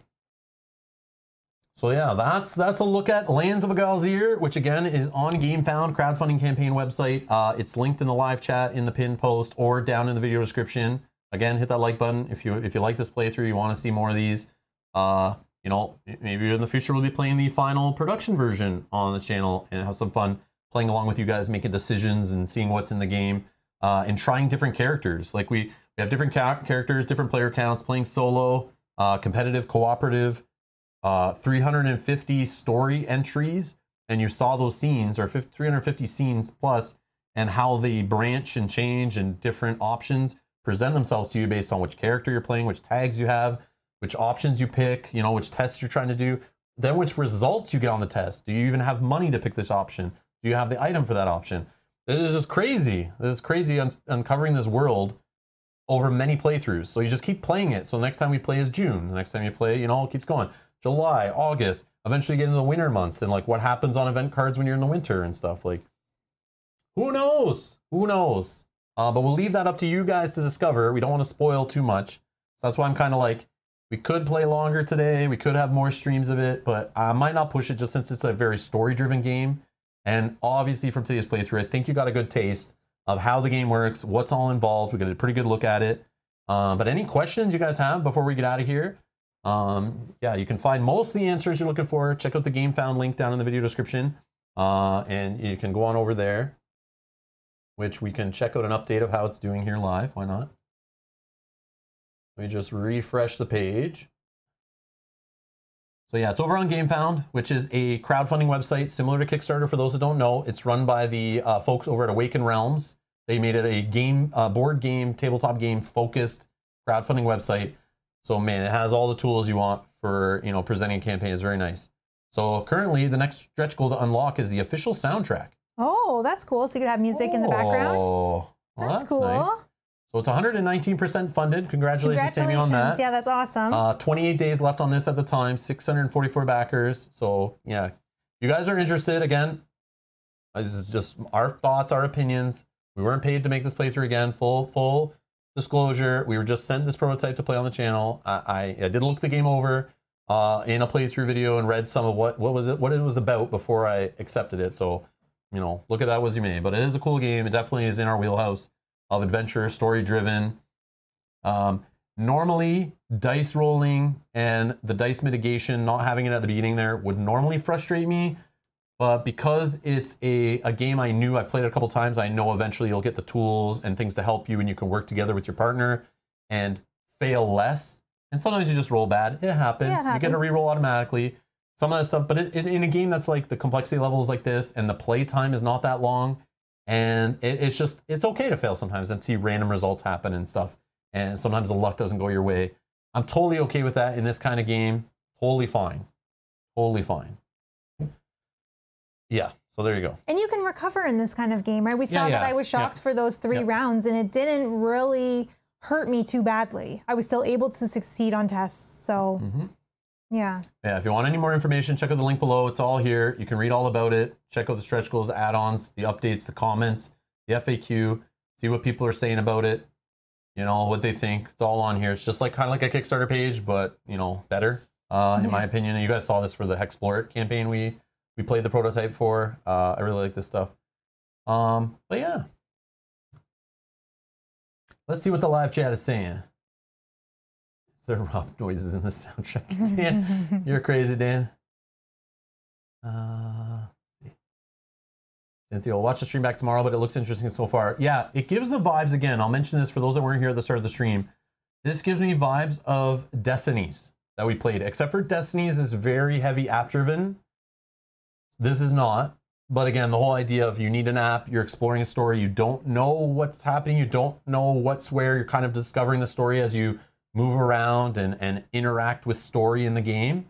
So yeah, that's that's a look at Lands of a Galzyr, which again is on Gamefound crowdfunding campaign website. Uh, it's linked in the live chat in the pinned post or down in the video description. Again, hit that like button if you if you like this playthrough, you want to see more of these. Uh, you know, maybe in the future we'll be playing the final production version on the channel and have some fun playing along with you guys, making decisions and seeing what's in the game, uh, and trying different characters. Like we we have different characters, different player counts, playing solo, uh, competitive, cooperative uh, 350 story entries, and you saw those scenes, or 50, 350 scenes plus, and how they branch and change and different options present themselves to you based on which character you're playing, which tags you have, which options you pick, you know, which tests you're trying to do, then which results you get on the test. Do you even have money to pick this option? Do you have the item for that option? This is just crazy. This is crazy un- uncovering this world over many playthroughs. So you just keep playing it. So the next time we play is June. The next time you play, you know, it keeps going. July, August, eventually get into the winter months and like what happens on event cards when you're in the winter and stuff. Like, who knows? Who knows? Uh, but we'll leave that up to you guys to discover. We don't want to spoil too much. So that's why I'm kind of like, we could play longer today. We could have more streams of it, but I might not push it just since it's a very story driven game. And obviously, from today's playthrough, I think you got a good taste of how the game works, what's all involved. We got a pretty good look at it. Um, but any questions you guys have before we get out of here? Um, yeah, you can find most of the answers you're looking for. Check out the Gamefound link down in the video description. Uh, and you can go on over there, which we can check out an update of how it's doing here live. Why not? Let me just refresh the page. So yeah, it's over on Gamefound, which is a crowdfunding website similar to Kickstarter. For those that don't know, it's run by the uh, folks over at Awaken Realms. They made it a game, uh, board game, tabletop game focused crowdfunding website. So man, it has all the tools you want for you know presenting a campaign. It's very nice. So currently, the next stretch goal to unlock is the official soundtrack. Oh, that's cool. So you could have music in the background. Oh, well, That's cool. nice. So it's 119% funded. Congratulations, Sammy, on that. Yeah, that's awesome. Uh, 28 days left on this at the time, 644 backers. So, yeah, you guys are interested. Again, this is just our thoughts, our opinions. We weren't paid to make this playthrough again. Full, full disclosure. We were just sent this prototype to play on the channel. I, I, I did look the game over uh, in a playthrough video and read some of what, what was it, what it was about before I accepted it. So, you know, look at that as you may. But it is a cool game. It definitely is in our wheelhouse of adventure, story driven. Um, normally, dice rolling and the dice mitigation, not having it at the beginning there, would normally frustrate me. But because it's a, a game I knew, I've played it a couple times, I know eventually you'll get the tools and things to help you and you can work together with your partner and fail less. And sometimes you just roll bad. It happens. Yeah, it You get a happens. reroll automatically. Some of that stuff, but it, it, in a game that's like the complexity level is like this and the play time is not that long, and it, it's just it's okay to fail sometimes and see random results happen and stuff and sometimes the luck doesn't go your way i'm totally okay with that in this kind of game totally fine totally fine yeah so there you go and you can recover in this kind of game, right? We saw Yeah, that I was yeah. shocked for those three Yeah. rounds and it didn't really hurt me too badly. I was still able to succeed on tests. So hmm Yeah. Yeah, if you want any more information, check out the link below. It's all here. You can read all about it. Check out the stretch goals, add-ons, the updates, the comments, the FAQ. See what people are saying about it. You know what they think. It's all on here. It's just like kind of like a Kickstarter page, but you know better, uh, in my opinion. And you guys saw this for the Hexplore campaign we we played the prototype for. Uh, I really like this stuff. Um, but yeah, let's see what the live chat is saying. Is there rough noises in the soundtrack? Dan, you're crazy, Dan. Uh, Cynthia will watch the stream back tomorrow, but it looks interesting so far. Yeah, it gives the vibes again. I'll mention this for those that weren't here at the start of the stream. This gives me vibes of Destinies that we played, except for Destinies is very heavy app driven. This is not. But again, the whole idea of you need an app, you're exploring a story, you don't know what's happening, you don't know what's where, you're kind of discovering the story as you move around and, and interact with story in the game.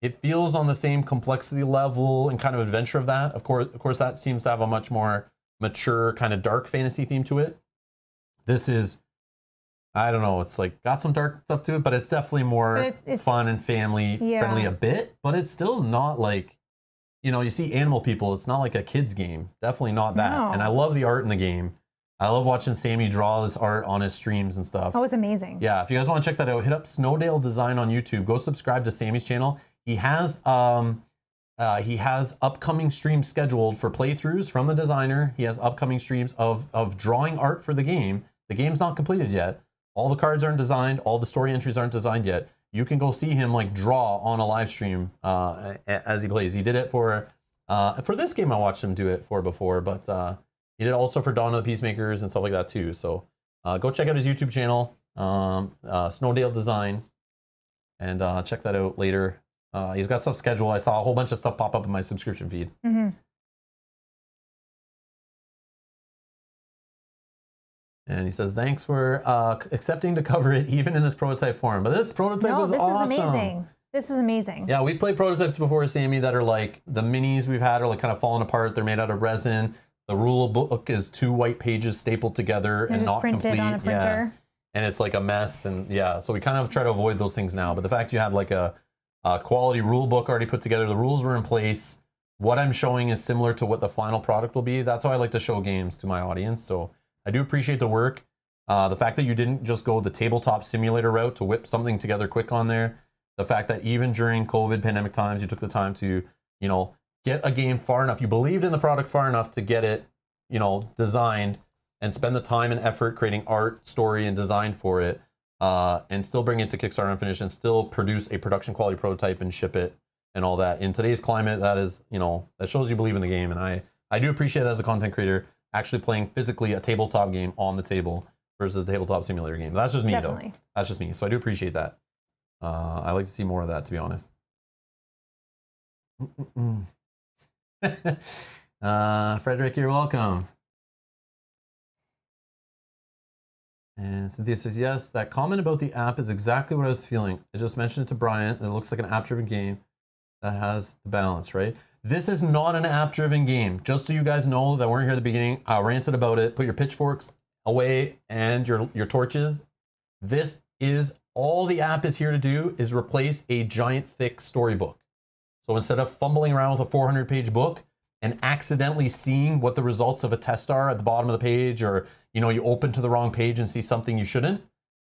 It feels on the same complexity level and kind of adventure of that. Of course, of course, that seems to have a much more mature, kind of dark fantasy theme to it. This is, I don't know, it's like got some dark stuff to it, but it's definitely more it's- it's- fun and family Yeah. friendly a bit. But it's still not like, you know, you see animal people. It's not like a kids game. Definitely not that. No. And I love the art in the game. I love watching Sammy draw this art on his streams and stuff. Oh, was amazing. Yeah, if you guys want to check that out, hit up Snowdale Design on YouTube. Go subscribe to Sammy's channel. He has um uh, he has upcoming streams scheduled for playthroughs from the designer. He has upcoming streams of of drawing art for the game. The game's not completed yet. All the cards aren't designed. All the story entries aren't designed yet. You can go see him like draw on a live stream uh, as he plays. He did it for uh, for this game. I watched him do it for before, but uh, he did it also for Dawn of the Peacemakers and stuff like that too. So uh, go check out his YouTube channel, um, uh, Snowdale Design, and uh, check that out later. Uh, he's got stuff scheduled. I saw a whole bunch of stuff pop up in my subscription feed. hmm And he says, "Thanks for uh, accepting to cover it, even in this prototype form." But this prototype No, was this awesome. is amazing. This is amazing. Yeah, we've played prototypes before, Sammy, that are like the minis we've had are like kind of falling apart. They're made out of resin. The rule book is two white pages stapled together They're and not printed complete. on a Yeah. and it's like a mess and yeah so we kind of try to avoid those things now but the fact you had like a, a quality rule book already put together the rules were in place what i'm showing is similar to what the final product will be that's how i like to show games to my audience so i do appreciate the work uh, the fact that you didn't just go the tabletop simulator route to whip something together quick on there the fact that even during covid pandemic times you took the time to you know get a game far enough you believed in the product far enough to get it you know designed and spend the time and effort creating art, story, and design for it, uh, and still bring it to Kickstarter and finish, and still produce a production quality prototype and ship it and all that. In today's climate, that is, you know, that shows you believe in the game, and I I do appreciate it as a content creator actually playing physically a tabletop game on the table versus a tabletop simulator game. That's just me Definitely. though. That's just me. So I do appreciate that. Uh, I like to see more of that, to be honest. uh, Frederick, you're welcome. And Cynthia says, yes, that comment about the app is exactly what I was feeling. I just mentioned it to Brian. It looks like an app driven game that has the balance, right? This is not an app driven game. Just so you guys know that we're here at the beginning, I ranted about it. Put your pitchforks away and your, your torches. This is all the app is here to do is replace a giant, thick storybook. So instead of fumbling around with a 400 page book and accidentally seeing what the results of a test are at the bottom of the page, or you know, you open to the wrong page and see something you shouldn't,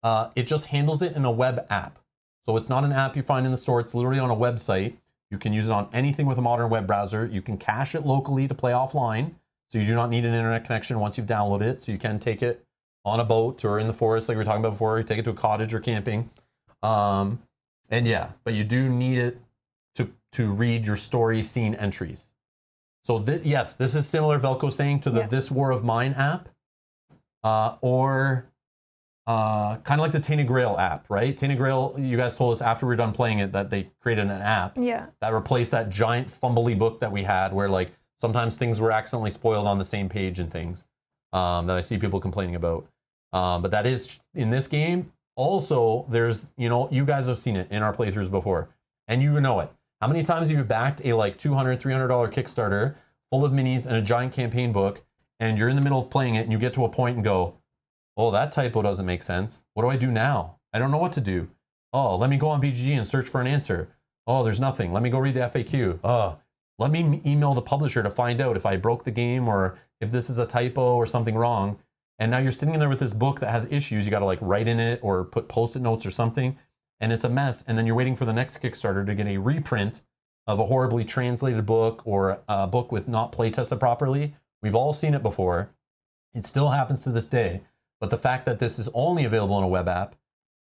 uh, it just handles it in a web app. So it's not an app you find in the store, it's literally on a website. You can use it on anything with a modern web browser. You can cache it locally to play offline. So you do not need an internet connection once you've downloaded it. So you can take it on a boat or in the forest, like we were talking about before. You take it to a cottage or camping. Um, and yeah, but you do need it to to read your story scene entries. So th- yes, this is similar, Velco saying, to the Yeah. This War of Mine app, uh, or uh, kind of like the Tainted Grail app, right? Tainted Grail, you guys told us after we were done playing it that they created an app Yeah. that replaced that giant fumbly book that we had, where like sometimes things were accidentally spoiled on the same page and things um, that I see people complaining about. Um, but that is in this game. Also, there's you know you guys have seen it in our playthroughs before, and you know it. How many times have you backed a like $200, 300 dollar Kickstarter full of minis and a giant campaign book, and you're in the middle of playing it, and you get to a point and go, "Oh, that typo doesn't make sense. What do I do now? I don't know what to do." Oh, let me go on BGG and search for an answer. Oh, there's nothing. Let me go read the FAQ. Oh, let me email the publisher to find out if I broke the game or if this is a typo or something wrong. And now you're sitting there with this book that has issues. You got to like write in it or put post-it notes or something, and it's a mess. And then you're waiting for the next Kickstarter to get a reprint of a horribly translated book or a book with not play tested properly. We've all seen it before. It still happens to this day. But the fact that this is only available in a web app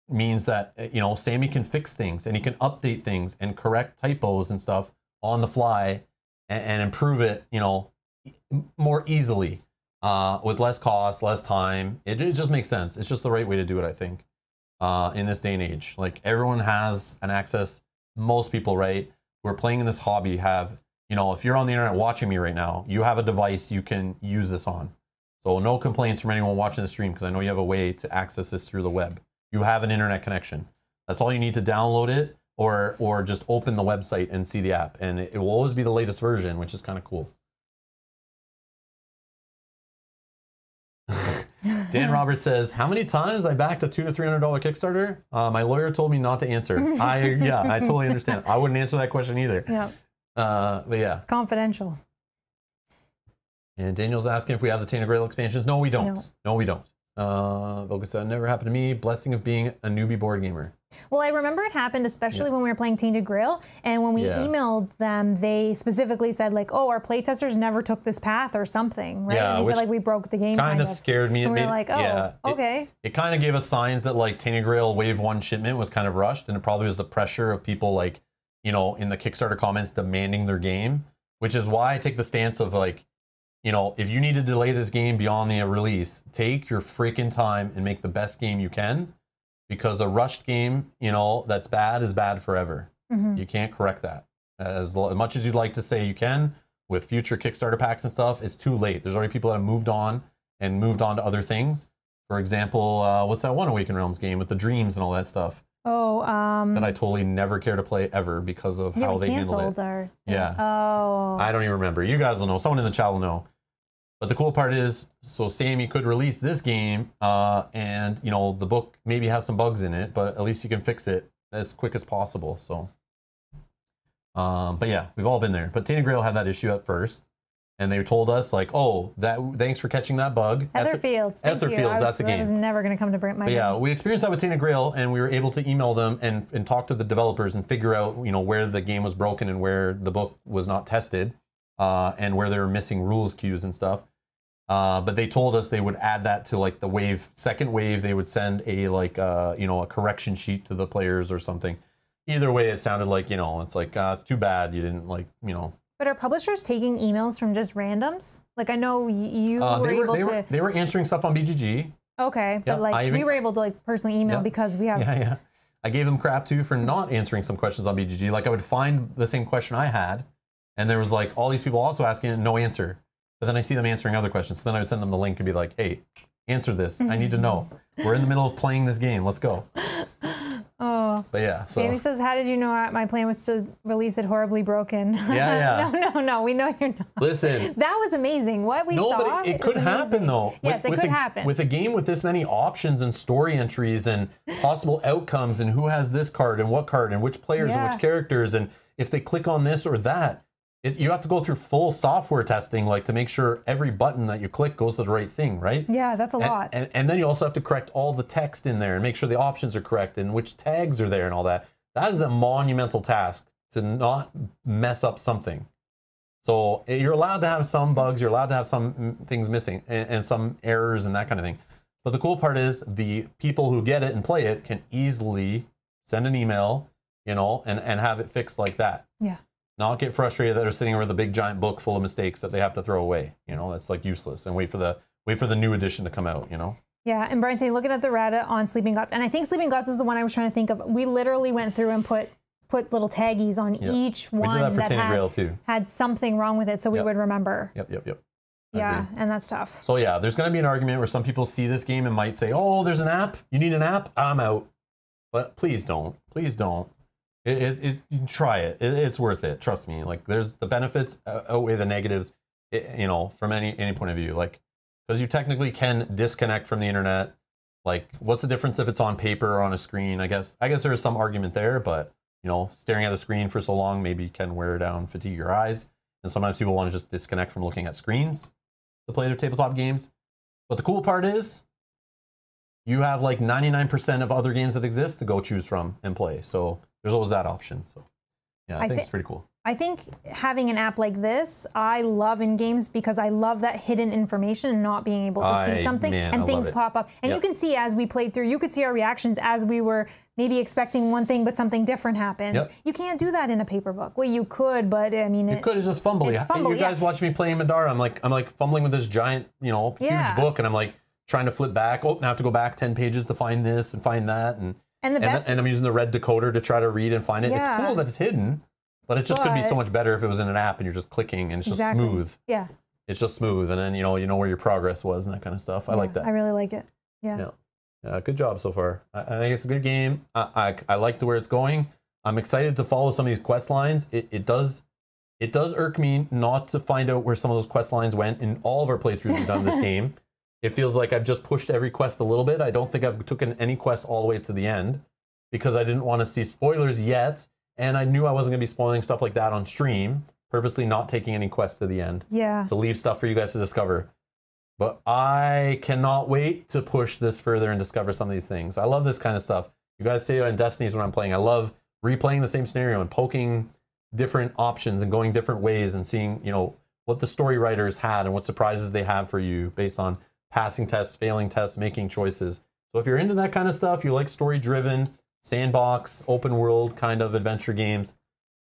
means that uh, you know Sammy can fix things and he can update things and correct typos and stuff on the fly and, and improve it, you know, more easily uh, with less cost, less time. It, it just makes sense. It's just the right way to do it, I think, uh, in this day and age. Like everyone has an access. Most people, right, who are playing in this hobby have, you know, if you're on the internet watching me right now, you have a device you can use this on. So no complaints from anyone watching the stream because I know you have a way to access this through the web. You have an internet connection. That's all you need to download it or or just open the website and see the app and it, will always be the latest version, which is kind of cool. Dan Roberts says, "How many times I backed a two to three hundred dollar Kickstarter? Uh, my lawyer told me not to answer. I yeah, I totally understand. I wouldn't answer that question either. Yeah, Uh, but yeah, it's confidential. And Daniel's asking if we have the Tainted Grail expansions. No, we don't. No. No, we don't. Uh, Voga said, never happened to me. Blessing of being a newbie board gamer. Well, I remember it happened, especially when we were playing Tainted Grail, and when we Yeah. emailed them, they specifically said like, "Oh, our playtesters never took this path or something," right? Yeah, and they said like we broke the game. Kind Kind of scared me. It And we were like, "Oh, yeah, it- okay." it kind of gave us signs that like Tainted Grail Wave One shipment was kind of rushed, and it probably was the pressure of people like, you know, in the Kickstarter comments demanding their game, which is why I take the stance of like, you know, if you need to delay this game beyond the release, take your freaking time and make the best game you can, because a rushed game, you know, that's bad is bad forever. Mhm. You can't correct that. As, as much as you'd like to say you can with future Kickstarter packs and stuff, it's too late. There's already people that have moved on and moved on to other things. For example, uh, what's that one Awaken Realms game with the dreams and all that stuff Oh, um, that I totally never care to play ever because of yeah, how they handled it. our. Yeah. Oh. I don't even remember. You guys will know. Someone in the chat will know. But the cool part is, so Sammy could release this game, uh, and you know the book maybe has some bugs in it, but at least you can fix it as quick as possible. So, um, but yeah, we've all been there. But Tainted Grail had that issue at first, and they told us like, "Oh, that thanks for catching that bug." Ether- Etherfields. You. Etherfields, was, that's a That was never going to come to my. But yeah, we experienced that with Tainted Grail, and we were able to email them and, and talk to the developers and figure out, you know, where the game was broken and where the book was not tested, uh, and where they were missing rules cues and stuff. Uh, but they told us they would add that to like the wave, second wave. They would send a like, uh, you know, a correction sheet to the players or something. Either way, it sounded like you know, it's like uh, it's too bad you didn't like, you know, But are publishers taking emails from just randoms? Like I know you uh, were they were able they to. were they were answering stuff on BGG. okay, Yeah, but like even- we were able to like personally email Yeah. because we have. Yeah, yeah. I gave them crap too for not answering some questions on BGG. Like I would find the same question I had, and there was like all these people also asking it, no answer. But then I see them answering other questions. So then I would send them the link and be like, hey, answer this. I need to know. We're in the middle of playing this game. Let's go. Oh. But yeah, so Jamie says, "How did you know my plan was to release it horribly broken?" Yeah, yeah. no, no, no. We know you're not. listen. That was amazing. What we No, saw. but it, it is could happen amazing. though. Yes, it with could a, happen. With a game with this many options and story entries and possible outcomes and who has this card and what card and which players and which characters and if they click on this or that, it, you have to go through full software testing like to make sure every button that you click goes to the right thing, right? yeah, that's a And, lot. and, and then you also have to correct all the text in there and make sure the options are correct and which tags are there and all that. That is a monumental task to not mess up something. So eh, you're allowed to have some bugs, you're allowed to have some mm, things missing and, and some errors and that kind of thing. But the cool part is the people who get it and play it can easily send an email, you know, and, and have it fixed like that. yeah. Not get frustrated that they're sitting with a big giant book full of mistakes that they have to throw away. You know, that's like useless and wait for the wait for the new edition to come out, you know? Yeah, and Brian saying, looking at the Reddit on Sleeping Gods, and I think Sleeping Gods was the one I was trying to think of. We literally went through and put put little taggies on Yeah. each one that that had, had something wrong with it, so we Yep. would remember. Yep, yep, yep. Yeah, and that's tough. So yeah, there's going to be an argument where some people see this game and might say, "Oh, there's an app. You need an app. I'm out." But please don't. Please don't. It, it, it you can try it. it. It's worth it. Trust me. Like there's the benefits uh, outweigh the negatives. i you know, from any any point of view. Like because you technically can disconnect from the internet. Like, what's the difference if it's on paper or on a screen? I guess I guess there's some argument there, but you know, staring at a screen for so long maybe can wear down, fatigue your eyes, and sometimes people want to just disconnect from looking at screens to play their tabletop games. But the cool part is, you have like 99% of other games that exist to go choose from and play. So there's always that option. So yeah, I, I think thi- it's pretty cool. I think having an app like this, I love in games because I love that hidden information and not being able to I- see something man, and I things pop up. And Yep. you can see as we played through, you could see our reactions as we were maybe expecting one thing, but something different happened. Yep. You can't do that in a paper book. Well, you could, but I mean, You it, could just fumble. it's You- fumble, you yeah. guys watch me playing Middara. I'm like I'm like fumbling with this giant, you know, Yeah. huge book, and I'm like trying to flip back. Oh, now I have to go back ten pages to find this and find that, and and the and, best. and I'm using the red decoder to try to read and find it. Yeah. It's cool that it's hidden, but it just could be so much better if it was in an app and you're just clicking and it's just exactly. smooth. Yeah. It's just smooth, and then you know you know where your progress was and that kind of stuff. I like that. I really like it. Yeah. Yeah. Yeah, good job so far. I, I think it's a good game. I, I, I like the where it's going. I'm excited to follow some of these quest lines. It, it does it does irk me not to find out where some of those quest lines went in all of our playthroughs we've done this game. It feels like I've just pushed every quest a little bit. I don't think I've taken any quest all the way to the end because I didn't want to see spoilers yet, and I knew I wasn't going to be spoiling stuff like that on stream. Purposely not taking any quests to the end Yeah. to leave stuff for you guys to discover. But I cannot wait to push this further and discover some of these things. I love this kind of stuff. You guys say it on Destinies when I'm playing. I love replaying the same scenario and poking different options and going different ways and seeing, you know, what the story writers had and what surprises they have for you based on passing tests, failing tests, making choices. So if you're into that kind of stuff, you like story driven, sandbox, open world kind of adventure games,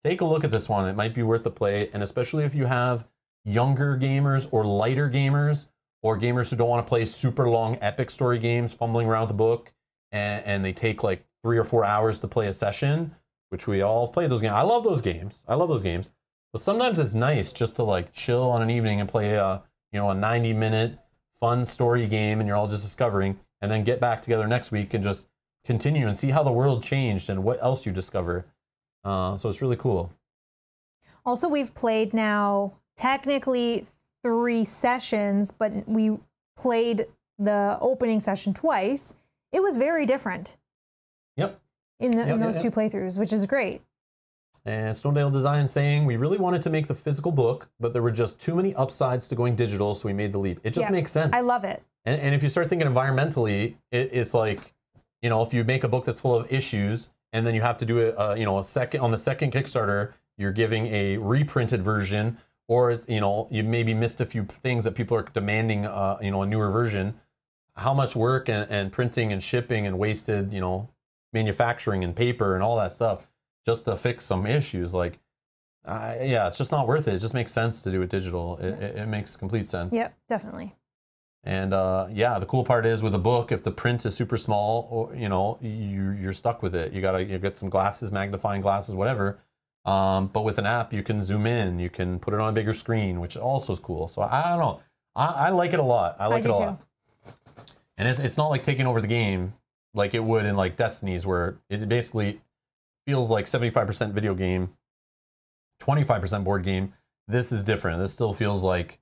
take a look at this one. It might be worth the play, and especially if you have younger gamers or lighter gamers or gamers who don't want to play super long epic story games, fumbling around the book, and, and they take like three or four hours to play a session, which we all play those games. I love those games. I love those games. But sometimes it's nice just to like chill on an evening and play a you know a 90 minute fun story game, and you're all just discovering, and then get back together next week and just continue and see how the world changed and what else you discover. Uh, so it's really cool. Also, we've played now technically three sessions, but we played the opening session twice. It was very different Yep. in, the, Yep, in those yep. two playthroughs, which is great. And Snowdale Design saying we really wanted to make the physical book, but there were just too many upsides to going digital, so we made the leap. It just Yeah, makes sense. I love it. and, and if you start thinking environmentally, it, it's like, you know, if you make a book that's full of issues, and then you have to do it, uh, you know, a second on the second Kickstarter, you're giving a reprinted version, or it's, you know, you maybe missed a few things that people are demanding, uh, you know, a newer version. How much work and, and printing and shipping and wasted, you know, manufacturing and paper and all that stuff just to fix some issues. Like, I yeah, it's just not worth it. It just makes sense to do it digital. It, it, it makes complete sense. Yep, definitely. And uh, yeah, the cool part is with a book, if the print is super small, or you know, you you're stuck with it. You gotta you get some glasses, magnifying glasses, whatever. Um, but with an app, you can zoom in, you can put it on a bigger screen, which also is cool. So I, I don't know, I, I like it a lot. I like do it a too. lot. And it's, it's not like taking over the game like it would in like Destinies, where it basically feels like 75% video game, 25% board game. This is different. This still feels like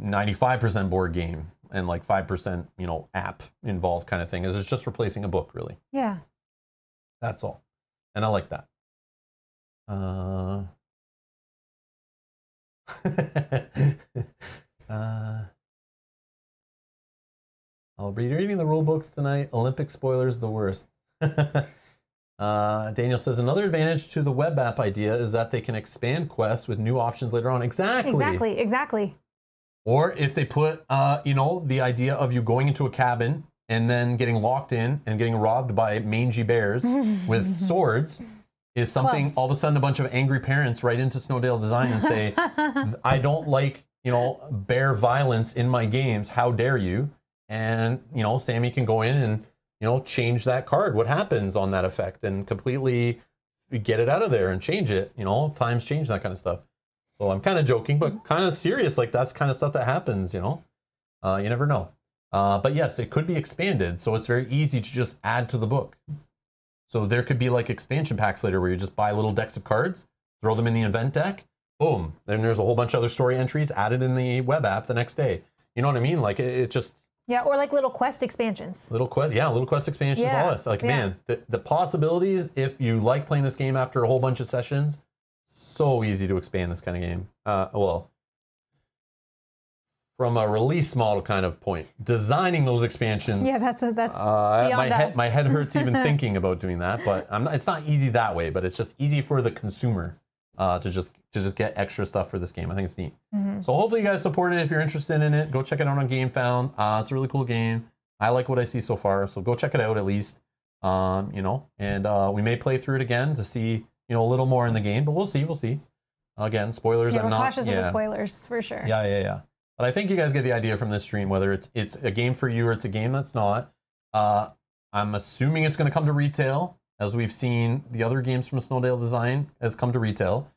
95% board game and like 5% you know app involved kind of thing is it's just replacing a book really Yeah. that's all and i like that uh, uh i'll be reading the rule books tonight olympic spoilers the worst uh, daniel says another advantage to the web app idea is that they can expand quests with new options later on exactly Exactly. Exactly. or if they put, uh, you know, the idea of you going into a cabin and then getting locked in and getting robbed by mangy bears with swords is something all of a sudden a bunch of angry parents write into Snowdale Design and say, I don't like, you know, bear violence in my games. How dare you? And, you know, Sammy can go in and, you know, change that card. What happens on that effect and completely get it out of there and change it. You know, times change, that kind of stuff. So I'm kind of joking, but kind of serious. Like that's kind of stuff that happens, you know? Uh, you never know. Uh, but yes, it could be expanded. So it's very easy to just add to the book. So there could be like expansion packs later where you just buy little decks of cards, throw them in the event deck, boom. Then there's a whole bunch of other story entries added in the web app the next day. You know what I mean? Like it, it just, Yeah, or like little quest expansions. Little quest, yeah, little quest expansions, Yeah, all this. Like, yeah. man, the, the possibilities if you like playing this game after a whole bunch of sessions, so easy to expand this kind of game. Uh, well, from a release model kind of point, designing those expansions. Yeah, that's a, that's uh, my beyond head, my head hurts even thinking about doing that. But I'm not, it's not easy that way. But it's just easy for the consumer uh, to just to just get extra stuff for this game. I think it's neat. Mm-hmm. So hopefully you guys support it. If you're interested in it, go check it out on Gamefound. Uh, it's a really cool game. I like what I see so far, so go check it out at least. Um, you know, and uh, we may play through it again to see you know a little more in the game, but we'll see. We'll see. Again, spoilers. yeah, I'm we're not. cautious yeah. spoilers for sure. Yeah, yeah, yeah. But I think you guys get the idea from this stream, whether it's it's a game for you or it's a game that's not. Uh, I'm assuming it's going to come to retail, as we've seen the other games from Snowdale Design has come to retail.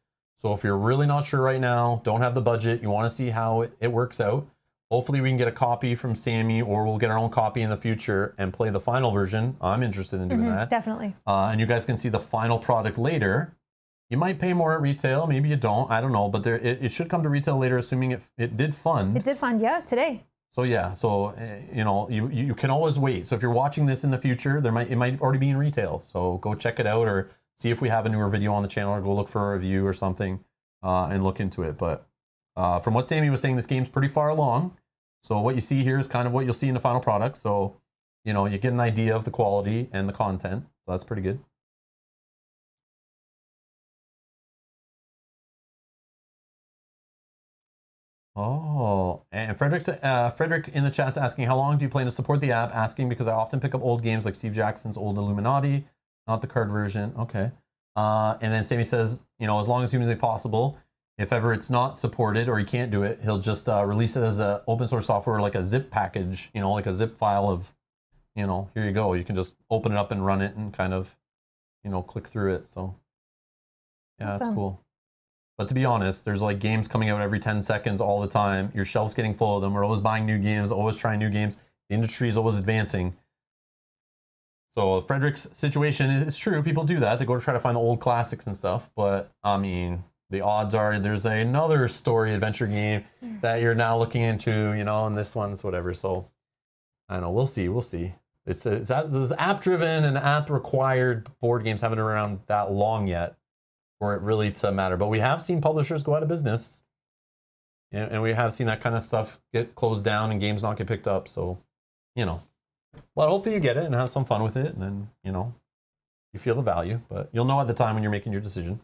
So if you're really not sure right now, don't have the budget, you want to see how it, it works out. Hopefully we can get a copy from Sammy, or we'll get our own copy in the future and play the final version. I'm interested in doing Mhm, that Definitely. uh, and you guys can see the final product later. You might pay more at retail, maybe you don't. I don't know, but there it, it should come to retail later, assuming it it did fund. It did fun. Yeah, today. so yeah, so uh, you know you you can always wait. So if you're watching this in the future, there might it might already be in retail. So go check it out or see if we have a newer video on the channel or go look for a review or something uh, and look into it. But uh, from what Sammy was saying, this game's pretty far along. So what you see here is kind of what you'll see in the final product. So you know you get an idea of the quality and the content. So that's pretty good. Oh, and Frederick's uh, Frederick in the chat's asking, how long do you plan to support the app? Asking because I often pick up old games like Steve Jackson's old Illuminati, not the card version. Okay. Uh, and then Sammy says, you know, as long as humanly possible. If ever it's not supported or he can't do it, he'll just uh, release it as a open source software, like a zip package, you know, like a zip file of, you know, here you go. You can just open it up and run it and kind of, you know, click through it. So, yeah, that's cool. But to be honest, there's like games coming out every 10 seconds all the time. Your shelf's getting full of them. We're always buying new games, always trying new games. The industry is always advancing. So Frederick's situation is true. People do that. They go to try to find the old classics and stuff. But I mean, the odds are there's another story adventure game hmm. that you're now looking into, you know, and this one's whatever. So I don't know. We'll see. We'll see. It's it's, it's app driven and app required board games haven't been around that long yet for it really to matter. But we have seen publishers go out of business. And, and we have seen that kind of stuff get closed down and games not get picked up. So, you know. But hopefully you get it and have some fun with it. And then, you know, you feel the value. But you'll know at the time when you're making your decision.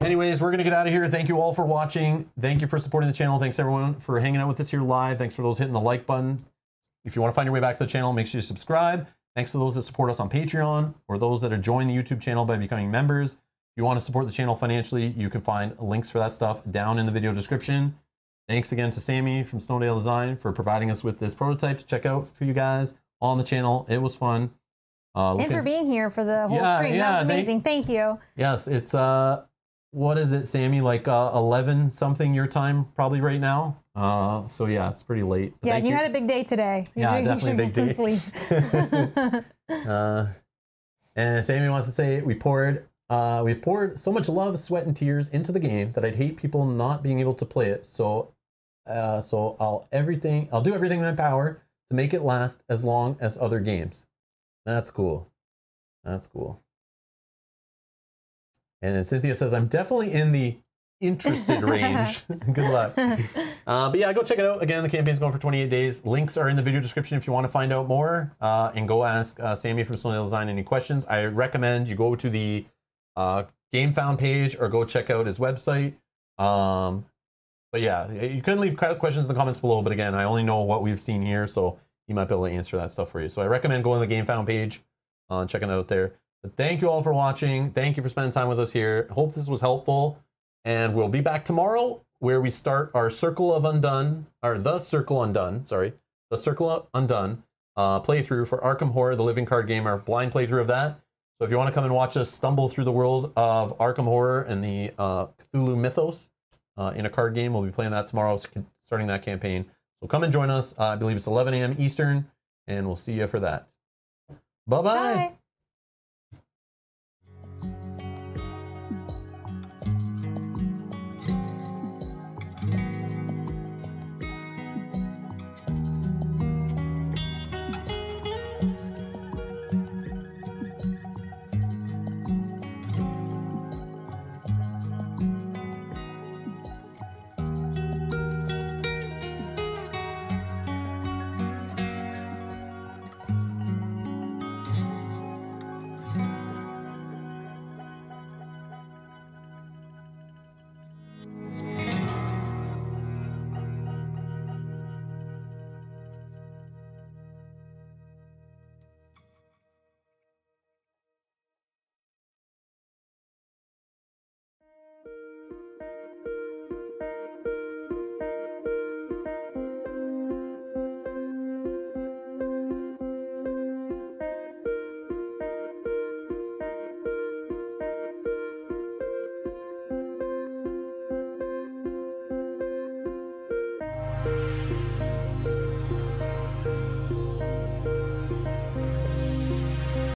Anyways, we're to get out of here. Thank you all for watching. Thank you for supporting the channel. Thanks everyone for hanging out with us here live. Thanks for those hitting the like button. If you want to find your way back to the channel, make sure you subscribe. Thanks to those that support us on Patreon or those that have joined the YouTube channel by becoming members. If you want to support the channel financially, you can find links for that stuff down in the video description. Thanks again to Sammy from Snowdale Design for providing us with this prototype to check out for you guys on the channel. It was fun. Uh, And for being here for the whole Yeah, stream. yeah, that was amazing. Thank you. Yes, it's uh what is it, Sammy? Like uh eleven something your time probably right now. Uh so yeah, it's pretty late. But Yeah, thank and you, had a big day today. You Yeah, should, definitely you a should big day. sleep. uh and Sammy wants to say we poured uh we've poured so much love, sweat, and tears into the game that I'd hate people not being able to play it. So uh so I'll everything I'll do everything in my power to make it last as long as other games. That's cool. That's cool. And then Cynthia says, I'm definitely in the interested range. Good luck. Uh, but yeah, go check it out. Again, the campaign's going for 28 days. Links are in the video description if you want to find out more. Uh, and go ask uh, Sammy from Snowdale Design any questions. I recommend you go to the uh, Gamefound page or go check out his website. Um, but yeah, you can leave questions in the comments below. But again, I only know what we've seen here, so he might be able to answer that stuff for you. So I recommend going to the Gamefound page, uh, checking it out there. But thank you all for watching. Thank you for spending time with us here. Hope this was helpful. And we'll be back tomorrow where we start our Circle of Undone, or the Circle Undone, sorry, the Circle Undone uh, playthrough for Arkham Horror, the living card game, our blind playthrough of that. So if you want to come and watch us stumble through the world of Arkham Horror and the uh, Cthulhu mythos uh, in a card game, we'll be playing that tomorrow, starting that campaign. So come and join us. Uh, I believe it's 11 a.m. Eastern, and we'll see you for that. Bye-bye. Bye.